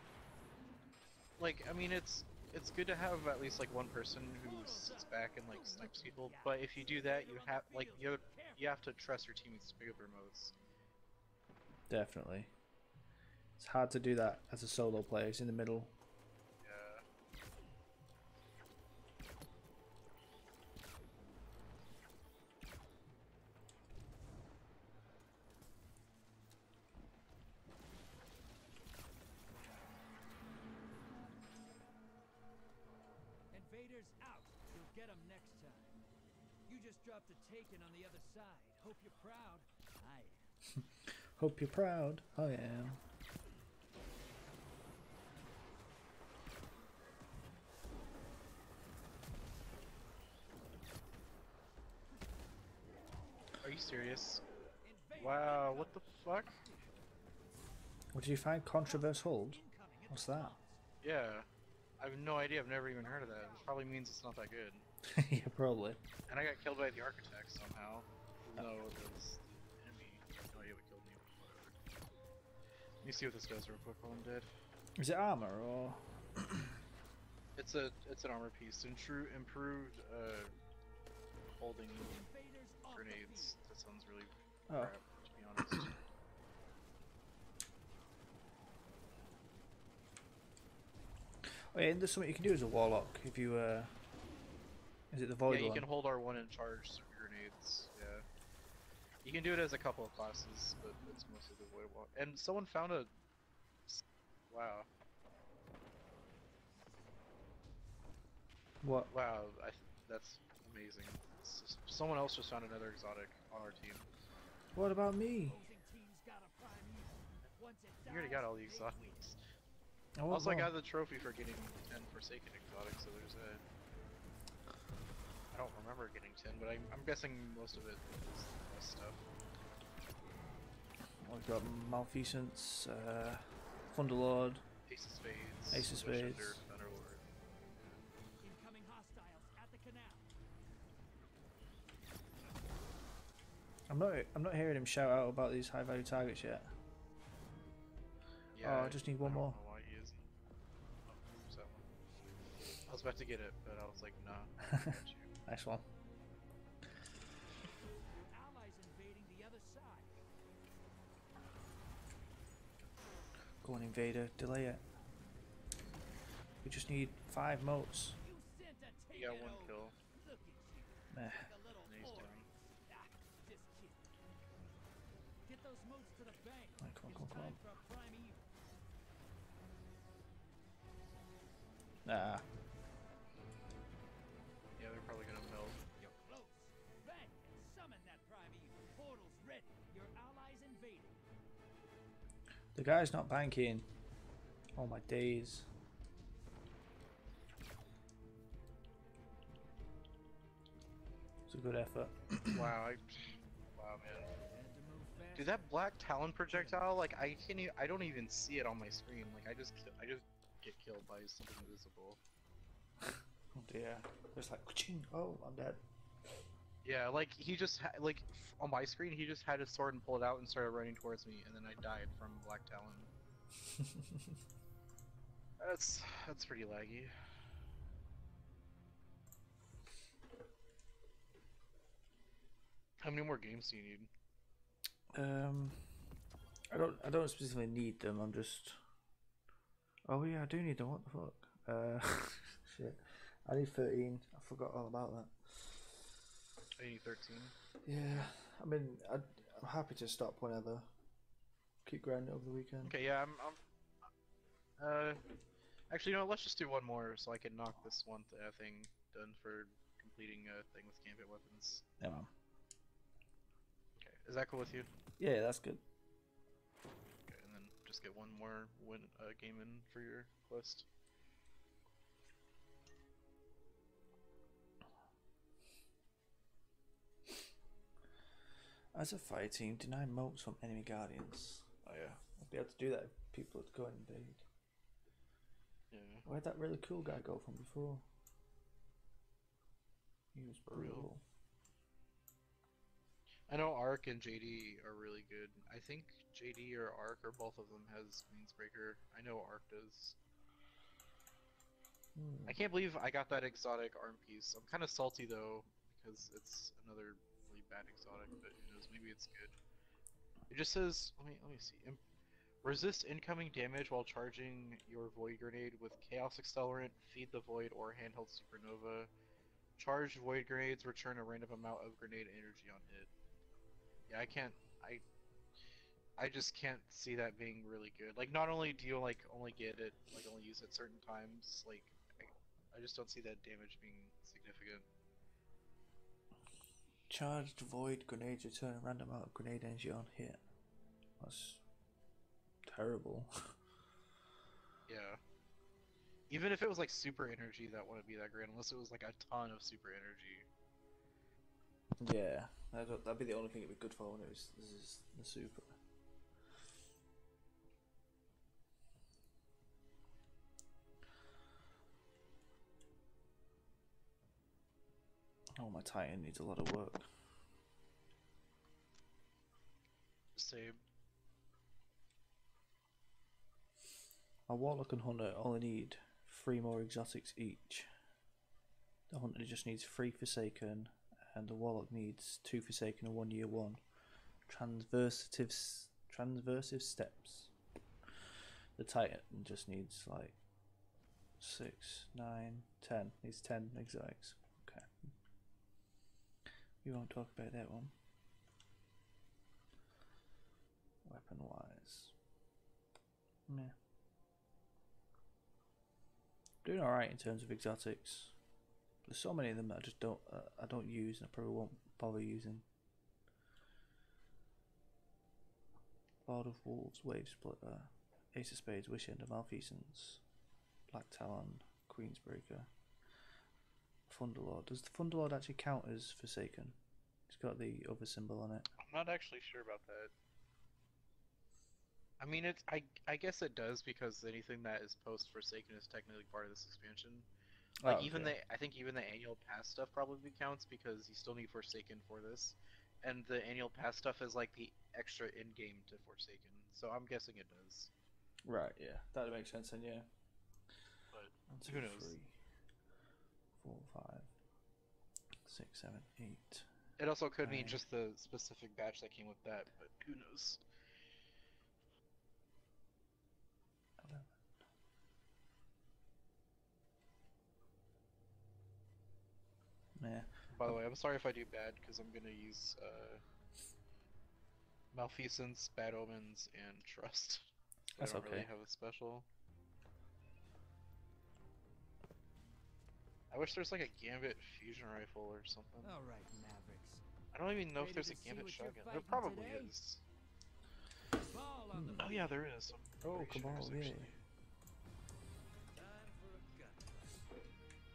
like I mean, it's it's good to have at least like one person who sits back and like snipes people. But if you do that, you have like you you have to trust your teammates to pick up their motes. Definitely, it's hard to do that as a solo player. It's in the middle. Yeah. Invaders out. You'll get 'em next time. You just dropped a taken on the other side. Hope you're proud. I am. [LAUGHS] Hope you're proud. I am. Are you serious? Wow, what the fuck? What did you find? Contraverse Hold. What's that? Yeah. I have no idea. I've never even heard of that. It probably means it's not that good. [LAUGHS] yeah, probably. And I got killed by the architect somehow. No, it was the enemy. No idea what killed me. Whatever. Let me see what this does real quick while I'm dead. Is it armor or? [CLEARS THROAT] It's a it's an armor piece. Intru- improved uh, holding Invaders off the grenades. That sounds really Oh, crap, to be honest. [CLEARS THROAT] oh yeah. and There's something you can do as a warlock if you. uh Is it the void yeah, you one? can hold R1 and charge grenades. Yeah. You can do it as a couple of classes, but it's mostly the void one. And someone found a. Wow. What? Wow, I th- that's amazing. S- Someone else just found another exotic on our team. What about me? Opposing team's got a primeval. Once it You already got all the exotics. I want Also, I got the trophy for getting 10 Forsaken exotics, so there's a. I don't remember getting 10, but I'm, I'm guessing most of it is the best stuff. We've got Malfeasance, uh, Thunderlord. Ace of Spades. Ace of Wish-Ender, Spades. Thunderlord. Incoming hostiles at the canal. I'm not. I'm not hearing him shout out about these high value targets yet. Yeah, Oh, I just need one don't more. why he isn't. Oh, there's. I was about to get it, but I was like, nah. Nice one. Go on, invader. Delay it. We just need five motes. You got one kill. Meh. Right, come on, come on, come on. Nah. The guy's not banking. Oh my days. It's a good effort. [CLEARS THROAT] wow, I, wow, man. Had to move fast. Dude, that black talon projectile, like I can't, even, I don't even see it on my screen. Like I just, I just get killed by something invisible. Oh dear. It's like, oh, I'm dead. Yeah, like he just ha- like f- on my screen, he just had his sword and pulled it out and started running towards me, and then I died from black talon. [LAUGHS] That's that's pretty laggy. How many more games do you need? Um, I don't. I don't specifically need them. I'm just. Oh yeah, I do need them. What the fuck? Uh, [LAUGHS] shit. I need thirteen. I forgot all about that. I 13. Yeah, I mean, i I'm happy to stop whenever. Keep grinding over the weekend. Okay, yeah, I'm. I'm uh, actually, no. Let's just do one more so I can knock this one th- uh, thing done for completing a thing with gambit weapons. Yeah, man. Okay, is that cool with you? Yeah, that's good. Okay, and then just get one more win uh, game in for your quest. As a fire team, deny motes from enemy guardians. Oh yeah, I'll be able to do that if people would go and invade. Yeah. Where'd that really cool guy go from before? He was For real? brutal. I know Arc and JD are really good. I think JD or Arc or both of them has Queensbreaker. I know Arc does. Hmm. I can't believe I got that exotic arm piece. I'm kind of salty though because it's another really bad exotic, but? Maybe it's good. It just says, let me let me see. Resist incoming damage while charging your void grenade with chaos accelerant, feed the void, or handheld supernova. Charged void grenades return a random amount of grenade energy on hit. Yeah, I can't. I. I just can't see that being really good. Like, not only do you like only get it, like only use it certain times, like I, I just don't see that damage being significant. Charged void grenades return a random amount of grenade energy on hit. That's terrible. [LAUGHS] Yeah. Even if it was like super energy, that wouldn't be that great unless it was like a ton of super energy. yeah, that'd, that'd be the only thing it'd be good for when it was this is the super. Oh, my Titan needs a lot of work. Same. A Warlock and Hunter only need three more exotics each. The Hunter just needs three Forsaken, and the Warlock needs two Forsaken and one Year One. Transversive, s- transversive steps. The Titan just needs like six, nine, ten. Needs ten exotics. We won't talk about that one. Weapon wise. Meh. Doing alright in terms of exotics. There's so many of them that I just don't uh, I don't use and I probably won't bother using. Lord of Wolves, Wave Splitter, Ace of Spades, Wish End, Malfeasance, Black Talon, Queensbreaker, Thunderlord. Does the Thunderlord actually count as Forsaken? It's got the other symbol on it. I'm not actually sure about that. I mean, it's I I guess it does because anything that is post Forsaken is technically part of this expansion. Like Oh, even okay. the I think even the annual pass stuff probably counts because you still need Forsaken for this, and the annual pass stuff is like the extra in game to Forsaken. So I'm guessing it does. Right, yeah. That makes sense then, yeah. But who knows? four, five, six, seven, eight. It also could nine. mean just the specific batch that came with that, but who knows? Yeah. By the way, I'm sorry if I do bad because I'm gonna use uh, malfeasance, bad omens, and trust. That's I don't okay. really have a special. I wish there's like a Gambit fusion rifle or something. All right, Mavericks. I don't even know if there's a Gambit shotgun. There probably today? is. Ball the Oh yeah, there is. I'm Oh, pretty sure Cabal, yeah. actually. Time for a gun.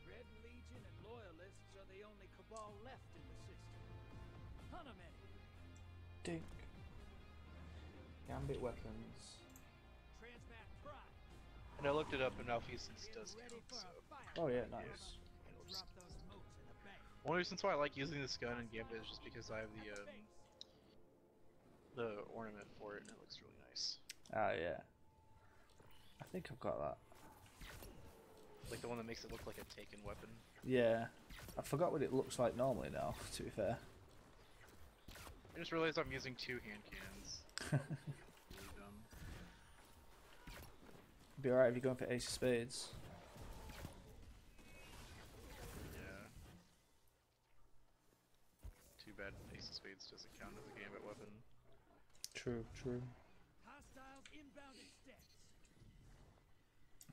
Red Legion and Loyalists are the only cabal left in the system. Hunt 'em any. Dink. Gambit weapons. Transmat Prime. And I looked it up, and Malfeasance does Ready count. So. Oh yeah, nice. One reason why I like using this gun in Gambit is just because I have the um, the ornament for it, and it looks really nice. Oh yeah. I think I've got that. Like the one that makes it look like a taken weapon. Yeah. I forgot what it looks like normally now, to be fair. I just realized I'm using two hand cannons. [LAUGHS] really dumb. Be alright if you're going for Ace of Spades. Yeah. Too bad Ace of doesn't count as a gambit weapon. True, true. Hostiles inbounding.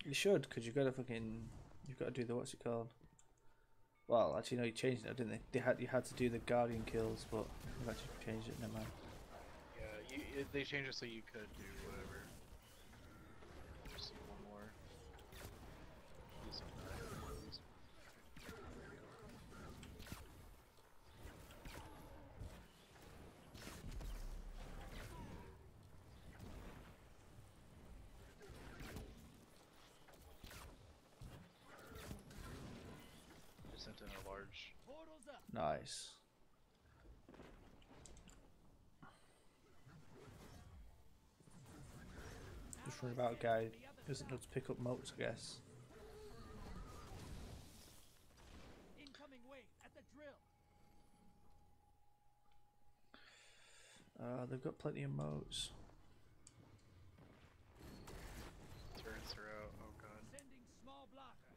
You should, because you've got to fucking. You've got to do the. What's it called? Well, actually, no, you changed it, didn't they? They had you had to do the Guardian kills, but they've actually changed it. Never mind. Yeah, you, it, they changed it so you could do whatever. Just do one more. Do something like that. Just sent in a large. Portals up. Nice. Just worry about a guy who doesn't know to pick up motes, I guess. Incoming wave at the drill. Uh, they've got plenty of motes. Turrets are out. Oh god. Sending small blocker.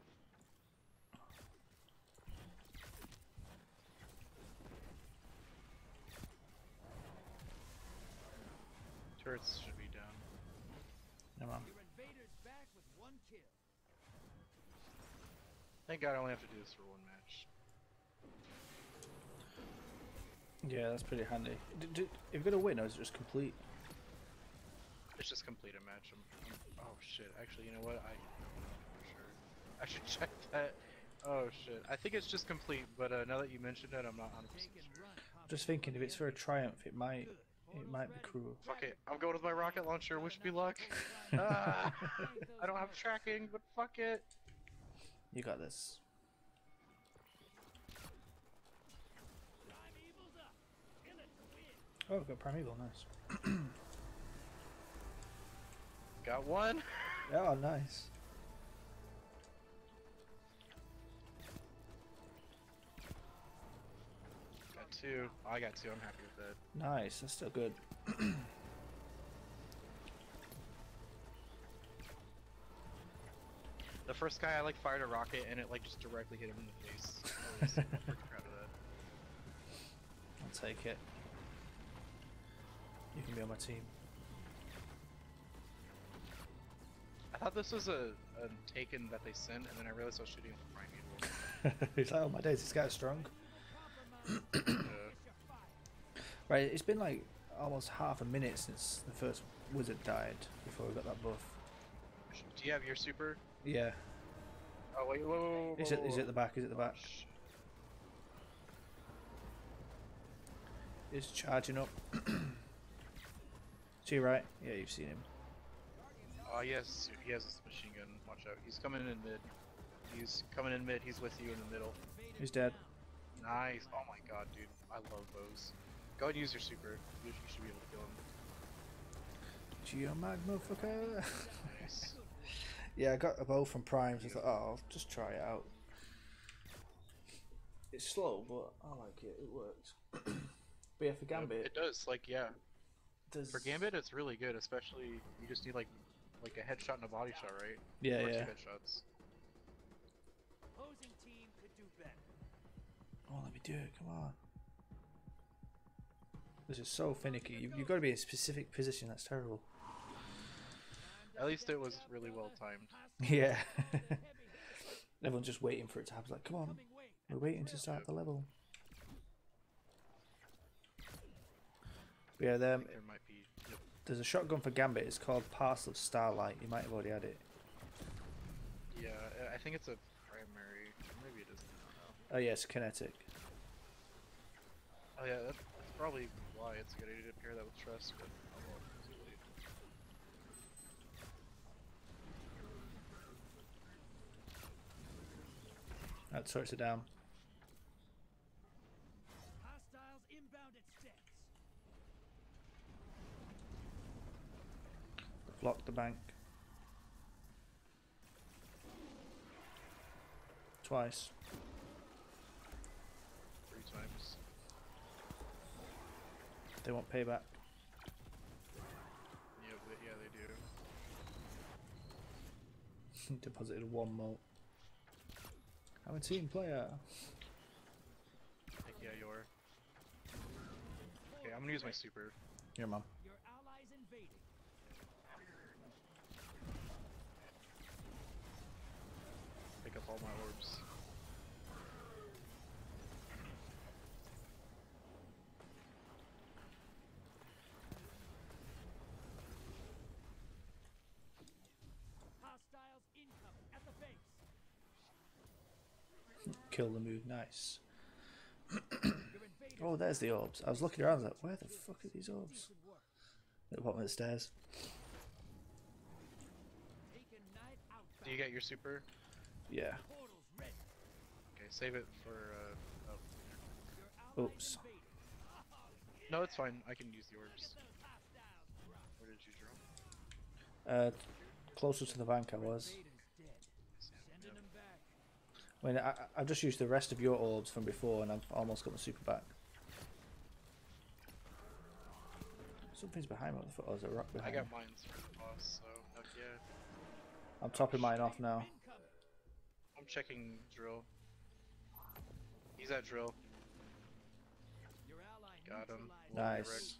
Turrets should be down. Never mind. Your invaders back with one kill. Thank God I only have to do this for one match. Yeah, that's pretty handy. D- d- if you're gonna win, or is it just complete? It's just complete a match. I'm, I'm- oh shit. Actually, you know what? I sure. [LAUGHS] I should check that. Oh shit. I think it's just complete, but uh, now that you mentioned it, I'm not 100% sure. I'm just thinking if it's for a triumph, it might Good. It might be ready. cruel. Fuck it. I'm going with my rocket launcher. Wish me luck. [LAUGHS] Ah, [LAUGHS] I don't have tracking, but fuck it. You got this. Primeval's up. Kill it to win. Oh, we've got Primeval, nice. Got one. Oh, nice. Two. Oh, I got two. I'm happy with that. Nice, that's still good. [CLEARS THROAT] The first guy I like fired a rocket and it like just directly hit him in the face. I was [LAUGHS] freaking proud of that. I'll take it. You can be on my team. I thought this was a, a taken that they sent, and then I realized I was shooting for Primeval. [LAUGHS] He's like, oh my days, this guy's strong. [CLEARS THROAT] Right, it's been like almost half a minute since the first wizard died before we got that buff. do you have your super? Yeah. Oh wait, whoa, whoa, whoa, Is it is it the back? Is it the back? It's charging up. [CLEARS THROAT] See right? Yeah, you've seen him. Oh yes, he has this machine gun. Watch out. He's coming in mid. He's coming in mid. He's with you in the middle. He's dead. Nice. Oh my god, dude. I love bows. Go ahead and use your super. You, you should be able to kill him. Geomag motherfucker. Nice. [LAUGHS] yeah, I got a bow from Prime, so I thought, oh, I'll just try it out. It's slow, but I like it. It works. [CLEARS THROAT] but yeah, for Gambit, It does. Like yeah. does For Gambit, it's really good. Especially you just need like like a headshot and a body shot, right? Yeah, or yeah. two headshots. It. Come on. This is so finicky. You, you've got to be in a specific position. That's terrible. At least it was really well timed. [LAUGHS] Yeah. [LAUGHS] Everyone's just waiting for it to happen. Like, come on. We're waiting to start the level. But yeah, there, there might be. Yep. there's a shotgun for Gambit. It's called Parcel of Starlight. You might have already had it. Yeah, I- I think it's a primary. Maybe it isn't. I don't know. Oh, yeah, kinetic. Oh yeah, that's, that's probably why it's a good idea to pair that with trust. But oh well, it's too late. That sorts it down. Hostiles inbound at six. Block the bank. Twice. Three times. They want payback. Yeah, they, yeah, they do. [LAUGHS] Deposited one more. I'm a team player. Heck yeah, you are. Okay, I'm gonna use my super. Your mom. Your allies invading. Pick up all my orbs. Hostiles incoming at the base. Kill the move. Nice. [CLEARS THROAT] Oh, there's the orbs. I was looking around. Like, where the fuck are these orbs? should work. At the bottom of the stairs. Taken knight outbound. Do you get your super? Yeah. Okay, save it for. Uh, oh. Oops. No, it's fine. I can use the orbs. Those hostiles drop. Where did you drop? Uh, closer to the bank I was. Invaders dead. Sending them back. I mean, I, I- I've just used the rest of your orbs from before, and I've almost got my super back. Something's behind me. What the fuck? Oh, there's a rock I behind got me. mines for the boss, so heck yeah. I'm topping mine off now. I'm checking drill. He's at drill. Your ally Got him. Nice. direct.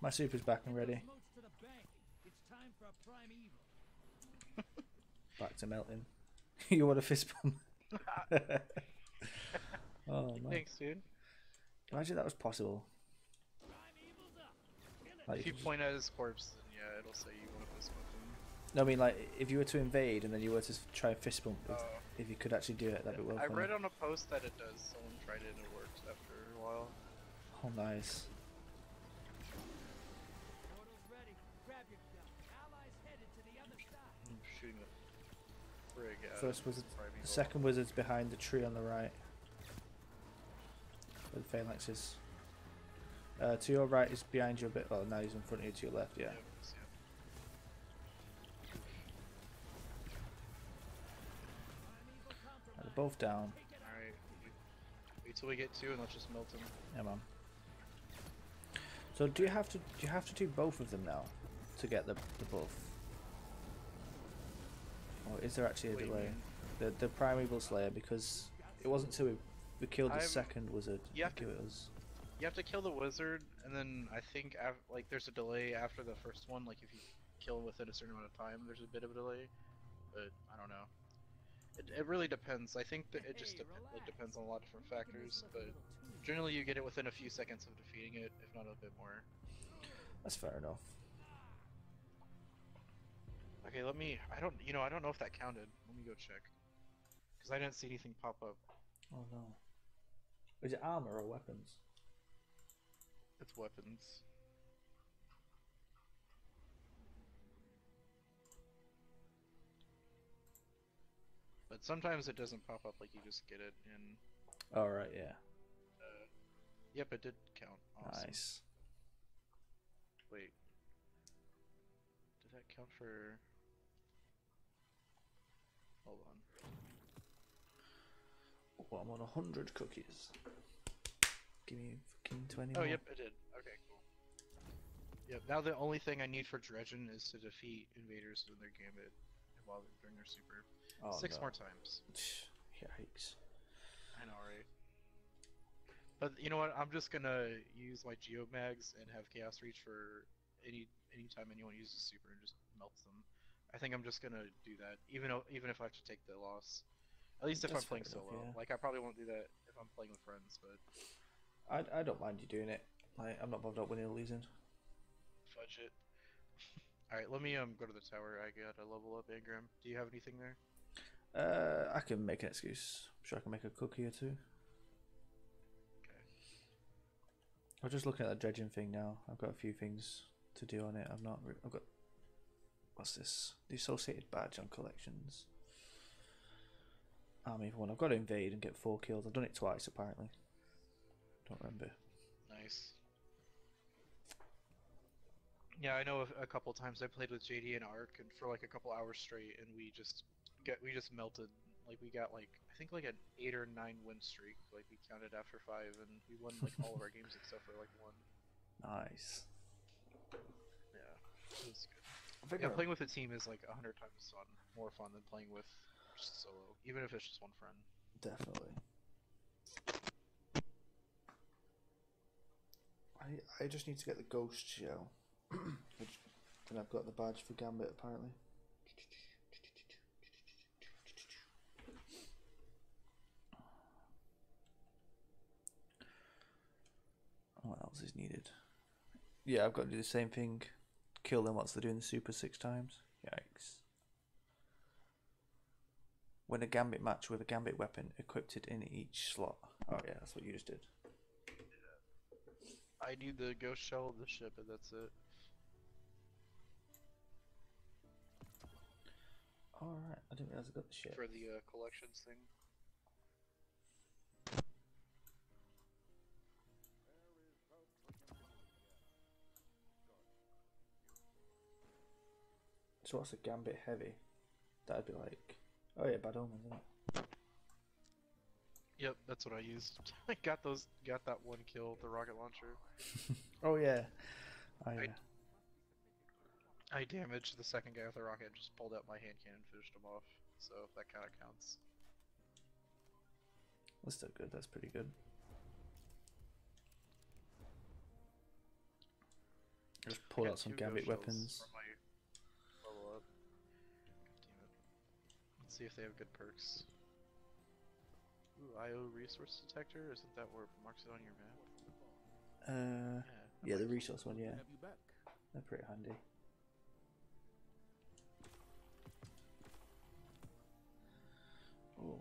My super's back and ready. Motes to the bank. It's time for a primeval. [LAUGHS] Back to melting. [LAUGHS] you want a fist bump? [LAUGHS] oh man! Thanks, dude. Imagine that was possible. Prime evil's up. Kill it. Like, If you point at his corpse, then yeah, it'll say you want a fist bump no, I mean, like, if you were to invade and then you were to try and fist bump, if, Oh. if you could actually do it, that'd be well I funny. read on a post that it does. Someone tried it and it worked after a while. Oh, nice. Portals ready. Grab your gun. Allies headed to the other side. I'm shooting the frig out. First wizard, Prime the Evil. second wizard's behind the tree on the right. Where the phalanx is. Uh, to your right is behind you a bit. Well, now he's in front of you to your left. Yeah. Yep, yep. Prime evil compromised. They're both down. Take it out. Alright. Wait, till we get two and let's just melt him. Yeah, man. So do you have to do you have to do both of them now to get the the buff? Or is there actually a What delay? mean? The the primeval slayer because it wasn't until we, we killed the I'm- 2nd wizard. you have that give it us. You have to kill the wizard, and then I think af- like there's a delay after the first one. Like if you kill within a certain amount of time, there's a bit of a delay. But I don't know. It, it really depends. I think that it just Hey, it depends on a lot of different factors. But generally, you get it within a few seconds of defeating it, if not a bit more. That's fair enough. Okay, let me. I don't. You know, I don't know if that counted. Let me go check. Because I didn't see anything pop up. Oh no. Is it armor or weapons? It's weapons. But sometimes it doesn't pop up like you just get it in. All right, yeah. Uh, yep, it did count. Awesome. Nice. Wait. Did that count for? Hold on. Oh, I'm on a hundred cookies. Give me fucking twenty. Oh, more. yep, it did. Okay, cool. Yep. Now the only thing I need for Dredgen is to defeat invaders in their gambit while they're doing their super. Oh, Six no. more times. [SIGHS] Yikes. I know, right? But you know what? I'm just gonna use my geomags and have chaos reach for any anytime anyone uses super and just melts them. I think I'm just gonna do that, even though, even if I have to take the loss. At least if That's I'm playing fair enough, solo. yeah. Like I probably won't do that if I'm playing with friends, but I, I don't mind you doing it. Like I'm not bothered up winning or losing. fudge it. [LAUGHS] All right, let me um go to the tower. I got a level up, engram. Do you have anything there? Uh, I can make an excuse. I'm sure I can make a cookie or two. Okay. I'm just looking at the Dredgen thing now. I've got a few things to do on it. I've not. Re- I've got. What's this? The associated badge on collections. Army one. I've got to invade and get four kills. I've done it twice apparently. Don't remember. Nice. Yeah, I know a, a couple times I played with JD and Ark, and for like a couple hours straight, and we just get we just melted. Like we got like I think like an eight or nine win streak. Like we counted after five, and we won like all of our [LAUGHS] games except for like one. Nice. Yeah, it was good. I think Yeah, playing with a team is like a hundred times fun, more fun than playing with just solo, even if it's just one friend. Definitely. I I just need to get the ghost shell. [CLEARS THROAT] Which then I've got the badge for Gambit apparently. What else is needed? Yeah, I've got to do the same thing. Kill them once they're doing the super six times. Yikes. When a gambit match with a gambit weapon equipped in each slot. Oh yeah, that's what you just did. I need the ghost shell of the ship, and that's it. Alright, I didn't realize I got the ship. for the uh, collections thing. So what's a gambit heavy? That'd be like Oh yeah, bad omens, isn't it? Yep, that's what I used. [LAUGHS] I got those, got that one kill with the rocket launcher. [LAUGHS] Oh yeah. Oh uh, yeah. I damaged the second guy with the rocket, just pulled out my hand cannon, finished him off. So that kind of counts. That's still good, that's pretty good. Just pull out some gambit weapons. Let's see if they have good perks. Ooh, IO resource detector? Isn't that where it marks it on your map? Uh Yeah. yeah, the resource one, yeah. Have you back? They're pretty handy. Oh,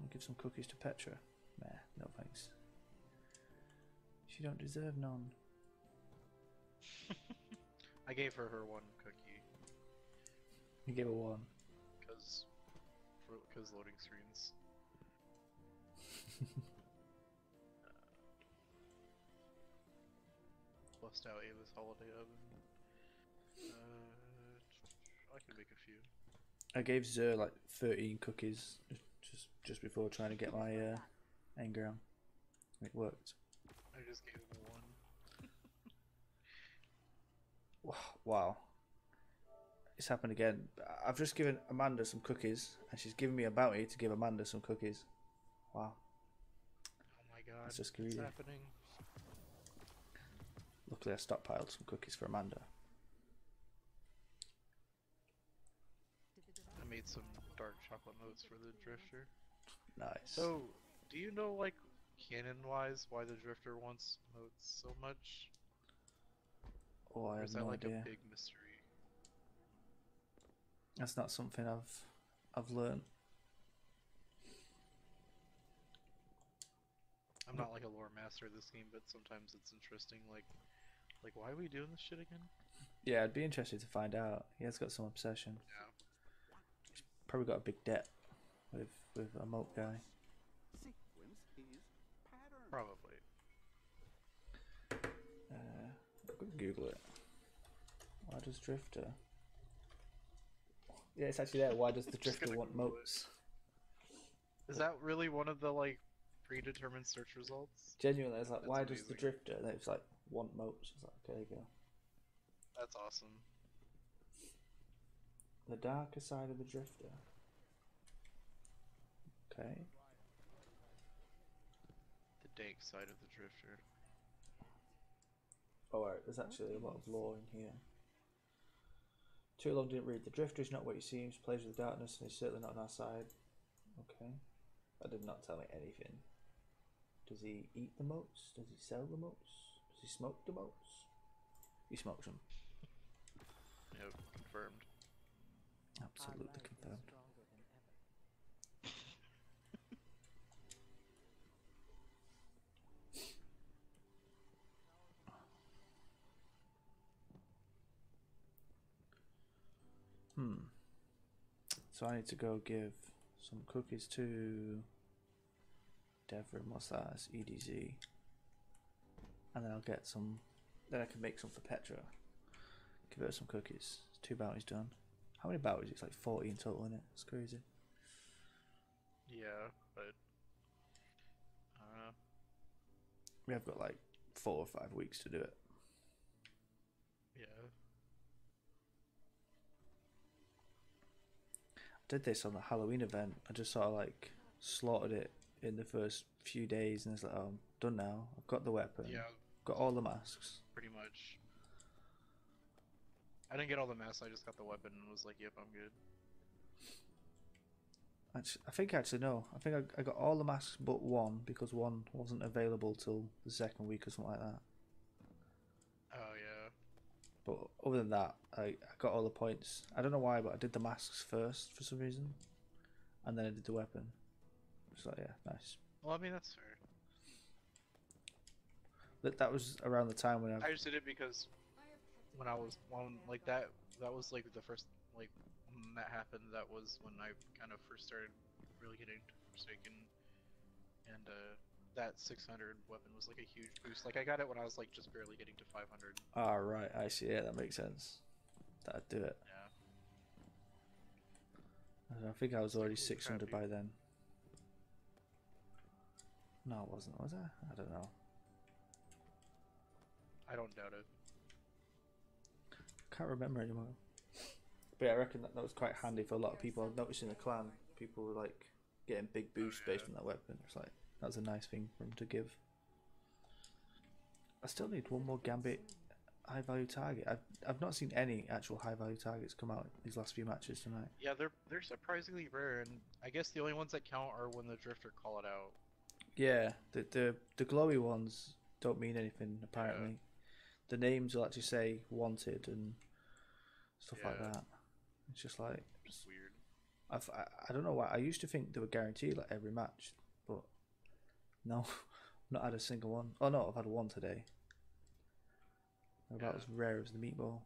I'll give some cookies to Petra. Nah, no thanks. She don't deserve none. [LAUGHS] I gave her her one cookie You gave her one. because because loading screens. [LAUGHS] Bust out Eva's holiday oven. Uh, I can make a few. I gave Xur like thirteen cookies just just before trying to get my uh, engram. It worked. I just gave him one. Wow. It's happened again. I've just given Amanda some cookies, and she's given me a bounty to give Amanda some cookies. Wow. Oh my god. That's just greedy. happening? Luckily, I stockpiled some cookies for Amanda. I made some dark chocolate motes for the drifter. Nice. So, do you know, like, canon-wise, why the drifter wants motes so much? oh, I Or have is that no like idea. a big mystery? That's not something I've I've learned. I'm not like a lore master of this game, but sometimes it's interesting. Like, like why are we doing this shit again? Yeah, I'd be interested to find out. He has got some obsession. Yeah. Probably got a big debt with with a mote guy. Sequence is pattern. Probably. Uh, Google it. Why does Drifter? Yeah, it's actually there. Why does the [LAUGHS] Drifter want motes? Is that really one of the like predetermined search results? Genuinely, it's like, That's why does the. Drifter? And it's like want motes. It's like, okay, there you go. That's awesome. The darker side of the Drifter. Okay. The dank side of the drifter. Oh, right, there's actually a lot of lore in here. Too long didn't read. The Drifter is not what he seems, plays with darkness, and is certainly not on our side. Okay. That did not tell me anything. Does he eat the motes? Does he sell the motes? Does he smoke the motes? He smokes them. Yep, confirmed. Absolutely confirmed. Stronger than ever. Hmm. So I need to go give some cookies to Devrim. What's that? It's EDZ. And then I'll get some. Then I can make some for Petra. Give her some cookies. Two bounties done. How many bounties? It's like 40 in total, isn't it? It's crazy. Yeah, but I don't know. We have got like four or five weeks to do it. Yeah. Did this on the Halloween event. I just sort of like slaughtered it in the first few days, and it's like, oh, I'm done now. I've got the weapon. Yeah, Got all the masks. pretty much. I didn't get all the masks. I just got the weapon and was like, "Yep, I'm good." Actually, I think actually no. I think I, I got all the masks but one because one wasn't available till the second week or something like that. But other than that, I, I got all the points. I don't know why, but I did the masks first for some reason, and then I did the weapon. So yeah, nice. Well, I mean that's fair. That that was around the time when I I just did it because when I was one like that that was like the first like when that happened. That was when I kind of first started really getting Forsaken, and uh, that 600 weapon was like a huge boost. Like I got it when I was like just barely getting to 500. Ah, right. I see. Yeah, that makes sense. That'd do it. Yeah. I, think I was already Holy 600 crap, by then. No, it wasn't, was I? I don't know. I don't doubt it. Can't remember anymore. But yeah, I reckon that, that was quite handy for a lot of people. I've noticed in the clan, people were like getting big boosts based on that weapon. It's like, that was a nice thing for him to give. I still need one more Gambit high value target. I've, I've not seen any actual high value targets come out these last few matches tonight. Yeah, they're they're surprisingly rare, and I guess the only ones that count are when the Drifter call it out. Yeah, the the the glowy ones don't mean anything apparently. The names will actually say wanted and stuff like that. It's just like It's weird. I've, I I don't know why I used to think they were guaranteed like every match, no, [LAUGHS] not had a single one. Oh no, I've had one today. They're about Yeah. as rare as the meatball.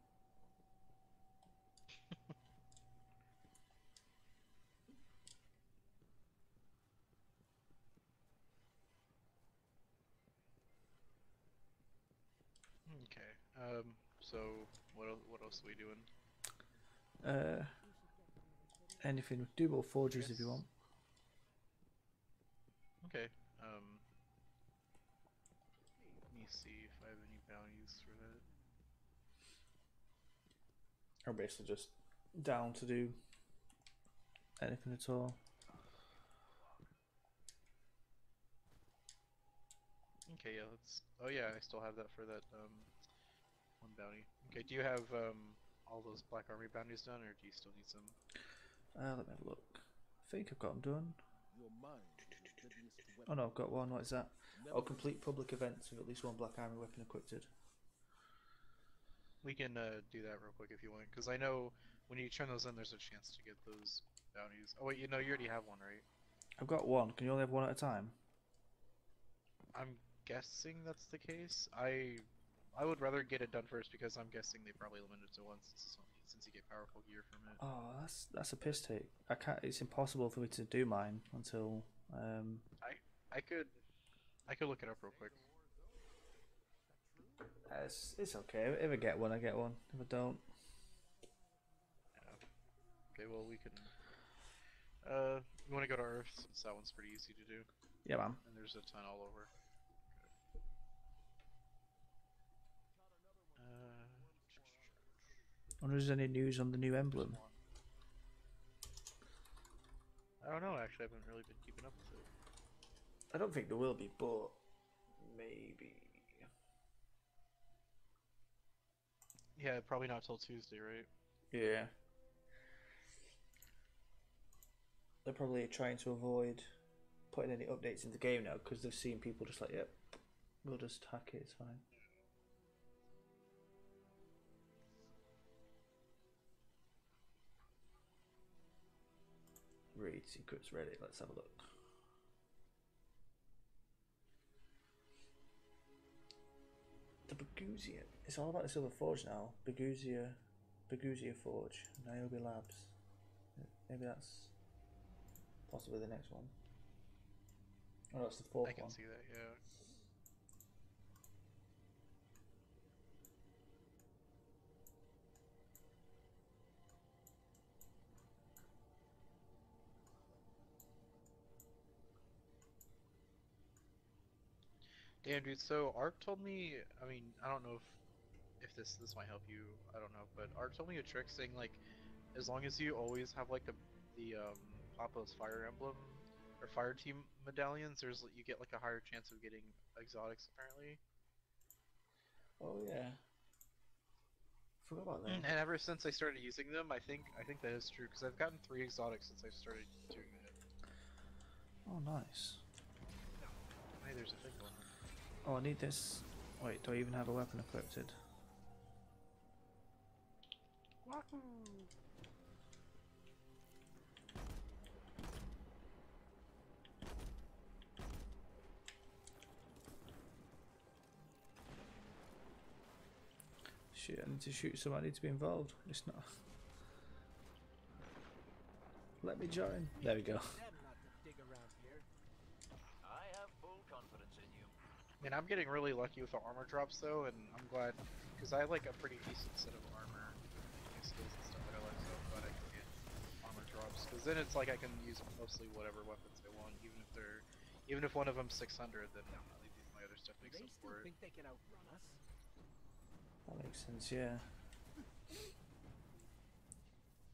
Okay. Um. So what el- what else are we doing? Uh, anything do both forges if you want. Okay. Um. Let me see if I have any bounties for that. I'm basically just down to do anything at all. Okay, yeah, let's. Oh yeah, I still have that for that um one bounty. Okay, do you have um all those black army bounties done, or do you still need some? Uh, let me have a look. I think I've got them done. Your mind is the deadliest Oh no, I've got one. What is that? Oh, complete public events with at least one black army weapon equipped. We can uh, do that real quick if you want, because I know when you turn those in, there's a chance to get those bounties. Oh wait, you know you already have one, right? I've got one. Can you only have one at a time? I'm guessing that's the case. I I would rather get it done first because I'm guessing they probably limit it to one since, since you get powerful gear from it. Oh, that's that's a piss take. I can't. It's impossible for me to do mine until. Um, I I could I could look it up real quick. it's it's okay. If I get one, I get one. If I don't, Yeah. Okay, well we can. Uh, you want to go to Earth since that one's pretty easy to do, yeah, man. and there's a ton all over. Uh, I wonder if there's any news on the new emblem. I Oh, don't know. Actually, I haven't really been keeping up with it. I don't think there will be, but maybe. Yeah, probably not till Tuesday, right? Yeah. They're probably trying to avoid putting any updates in the game now because they've seen people just like, yep, we'll just hack it, it's fine. Read secrets Reddit, let's have a look. The Bergusia. It's all about the Silver Forge now. Bergusia, Bergusia Forge, Niobe Labs. Maybe that's possibly the next one. Oh, that's the fourth one. I can one. see that, yeah. Damn, dude. So Art told me. I mean, I don't know if if this this might help you. I don't know, but Art told me a trick saying like, as long as you always have like the the um Papa's Fire Emblem or Fire Team medallions, there's you get like a higher chance of getting exotics apparently. Oh yeah. Forgot about that. And ever since I started using them, I think I think that is true because I've gotten three exotics since I started doing it. Oh nice. Hey, there's a thing going on. Oh, I need this. Wait, do I even have a weapon equipped? Shit, I need to shoot someone. I need to be involved. It's not. Let me join. There we go. Them not to dig around here. I have full confidence in you. Man, I'm getting really lucky with the armor drops though, and I'm glad because I have like a pretty decent set of armor and skills and stuff that I like. So I'm glad I can get armor drops because then it's like I can use mostly whatever weapons I want, even if they're even if one of them's 600, then uh, my other stuff makes They up still for it. think they can outrun us. That makes sense, yeah.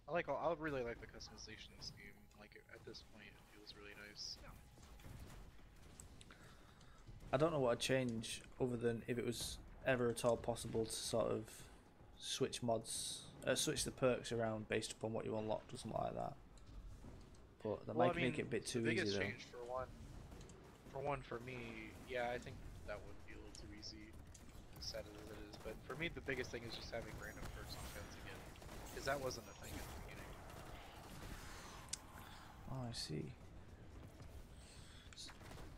I like I really like the customization in this game. Like at this point, it feels really nice. I don't know what I'd change other than if it was ever at all possible to sort of switch mods, uh, switch the perks around based upon what you unlocked or something like that. But that Well, might I make it a bit the too biggest easy though. change for one, for one for me, yeah, I think that would be a little too easy, as sad as it is. But for me, the biggest thing is just having random perks on guns again, because that wasn't a thing at the beginning. Oh, I see.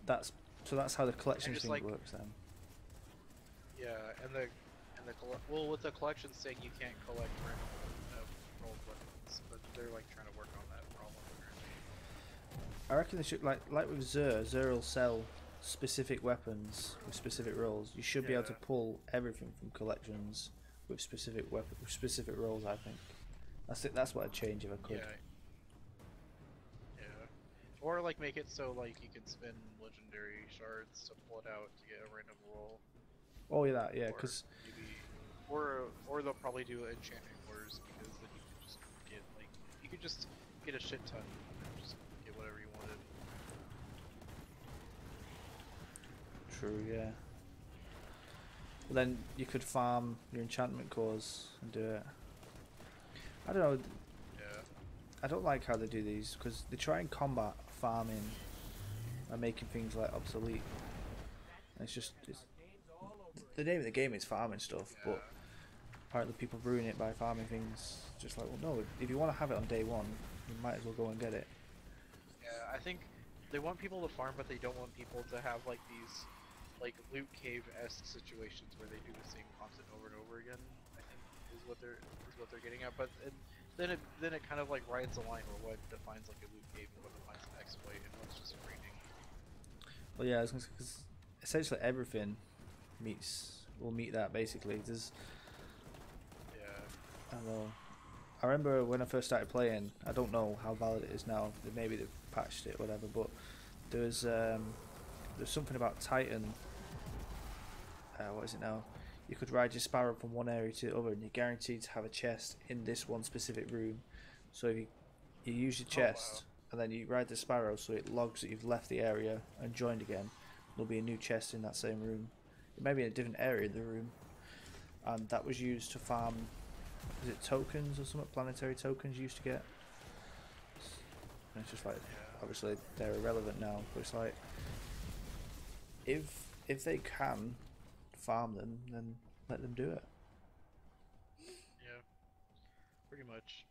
That's so. That's how the collection thing like- works then. Yeah, and the and the well with the collection thing you can't collect random uh, rolled weapons, but they're like trying to work on that problem. I reckon they should like like with Xur. Xur will sell specific weapons with specific roles. You should be able to pull everything from collections with specific weapon with specific roles. I think. I think that's what I'd change if I could. Yeah. Yeah. Or like make it so like you can spend legendary shards to pull it out to get a random roll. Oh yeah, that yeah, because or or they'll probably do enchantment wars because then you can just get like you could just get a shit ton and just get whatever you wanted. true, yeah. But then you could farm your enchantment cores and do it. I don't know. Yeah. I don't like how they do these because they try and combat farming and making things like obsolete. And it's just it's, the name of the game is farming stuff, but apparently people ruin it by farming things. Just like, well, no, if you want to have it on day one, you might as well go and get it. Yeah, I think they want people to farm, but they don't want people to have like these like loot cave esque situations where they do the same content over and over again. I think is what they're is what they're getting at. But it, then it then it kind of like rides a line where what defines like a loot cave and what defines an exploit and what's just raiding. Well, yeah, because essentially everything meets will meet that basically. There's Yeah. I don't know. I remember when I first started playing. I don't know how valid it is now. Maybe they've patched it, whatever. But there was um, there's something about Titan. Uh, what is it now? You could ride your Sparrow from one area to the other, and you're guaranteed to have a chest in this one specific room. So if you you use your Oh, wow. chest and then you ride the Sparrow, so it logs that you've left the area and joined again. there'll be a new chest in that same room. It may be in a different area of the room, and that was used to farm. Is it tokens or something? Planetary tokens you used to get. And it's just like obviously they're irrelevant now, but it's like if if they can farm them, then let them do it. Yeah. Pretty much.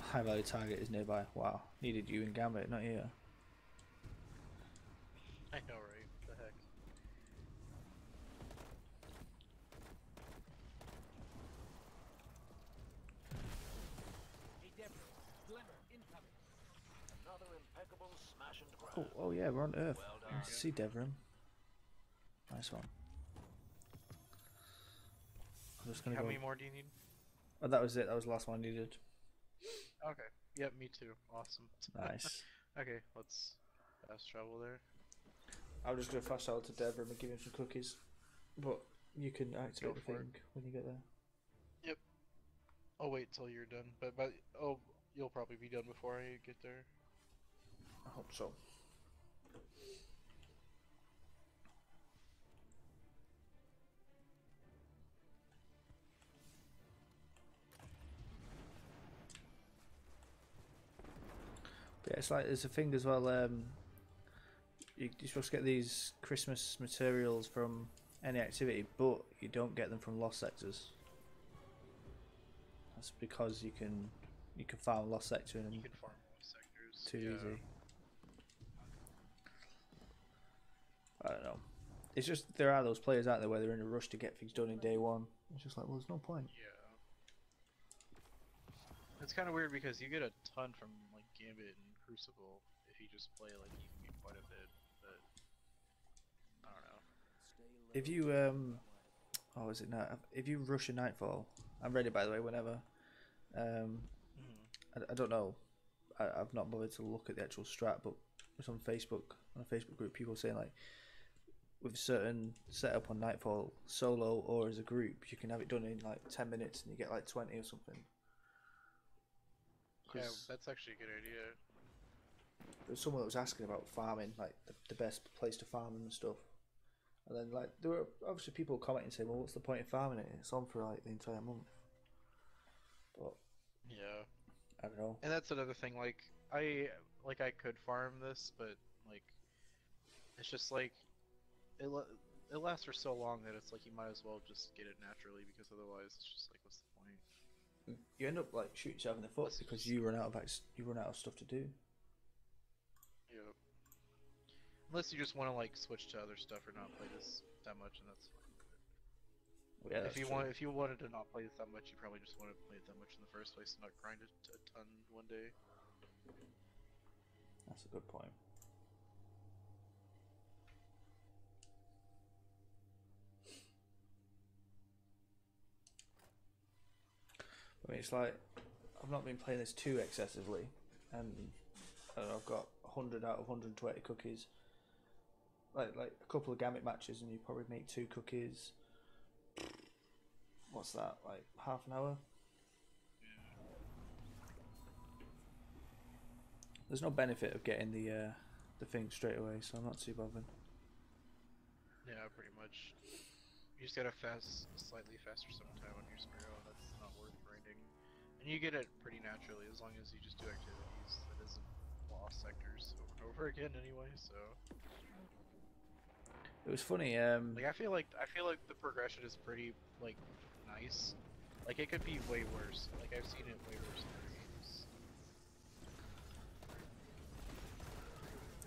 High value target is nearby. Wow, needed you in Gambit, not here. I know, right? What the heck? Hey, Deborah. Glimmer, incoming. Another impeccable smash. Oh, oh yeah, we're on Earth. Well done. Nice see Devrim. Nice one. I'm just gonna How go. many more do you need? Oh, that was it. That was the last one I needed. Okay. Yep, me too. Awesome. [LAUGHS] Nice. okay, let's fast travel there. I'm just gonna fast travel to Devrim and give him some cookies, but you can activate the for it. when you get there. Yep. I'll wait till you're done. But but oh, you'll probably be done before I get there. I hope so. Yeah, it's like there's a thing as well. Um, you, you're supposed to get these Christmas materials from any activity, but you don't get them from lost sectors. That's because you can you can farm lost sector in them You can farm most sectors. too yeah. easy. I don't know. It's just there are those players out there where they're in a rush to get things done in day one. It's just like, well, there's no point. Yeah. It's kind of weird because you get a ton from like Gambit and Crucible if you just play like you can get quite a bit, but I don't know. If you um, oh, is it now? If you rush a nightfall, I'm ready by the way. Whenever, um, I, I don't know. I, I've not bothered to look at the actual strat, but it's on Facebook on a Facebook group. People saying like, with a certain setup on nightfall, solo or as a group, you can have it done in like ten minutes, and you get like twenty or something. Yeah, that's actually a good idea. There was someone that was asking about farming, like the, the best place to farm and stuff. And then like there were obviously people commenting saying, "Well, what's the point of farming it? It's on for like the entire month." But Yeah. I don't know. And that's another thing. Like I like I could farm this, but like it's just like it la- it lasts for so long that it's like you might as well just get it naturally because otherwise it's just like what's the point? You end up like shooting yourself in the foot Let's because just- you run out of ex- you run out of stuff to do. Yeah. Unless you just want to like switch to other stuff or not play this that much, and that's fine. Yeah, if you true. want, if you wanted to not play this that much, you probably just wanted to play it that much in the first place and not grind it a ton one day. That's a good point. I mean, it's like I've not been playing this too excessively, and I I've got 100 out of 120 cookies. Like like a couple of Gambit matches, and you probably make two cookies. What's that? Like half an hour? There's no benefit of getting the uh, the thing straight away, so I'm not too bothered. Yeah, pretty much. You just gotta fast, slightly faster sometime on your Sparrow, and that's not worth grinding. And you get it pretty naturally as long as you just do activities that isn't lost sectors over and over again anyway. So, It was funny. Um, like, I feel like I feel like the progression is pretty like nice. Like, it could be way worse. Like, I've seen it way worse in other games.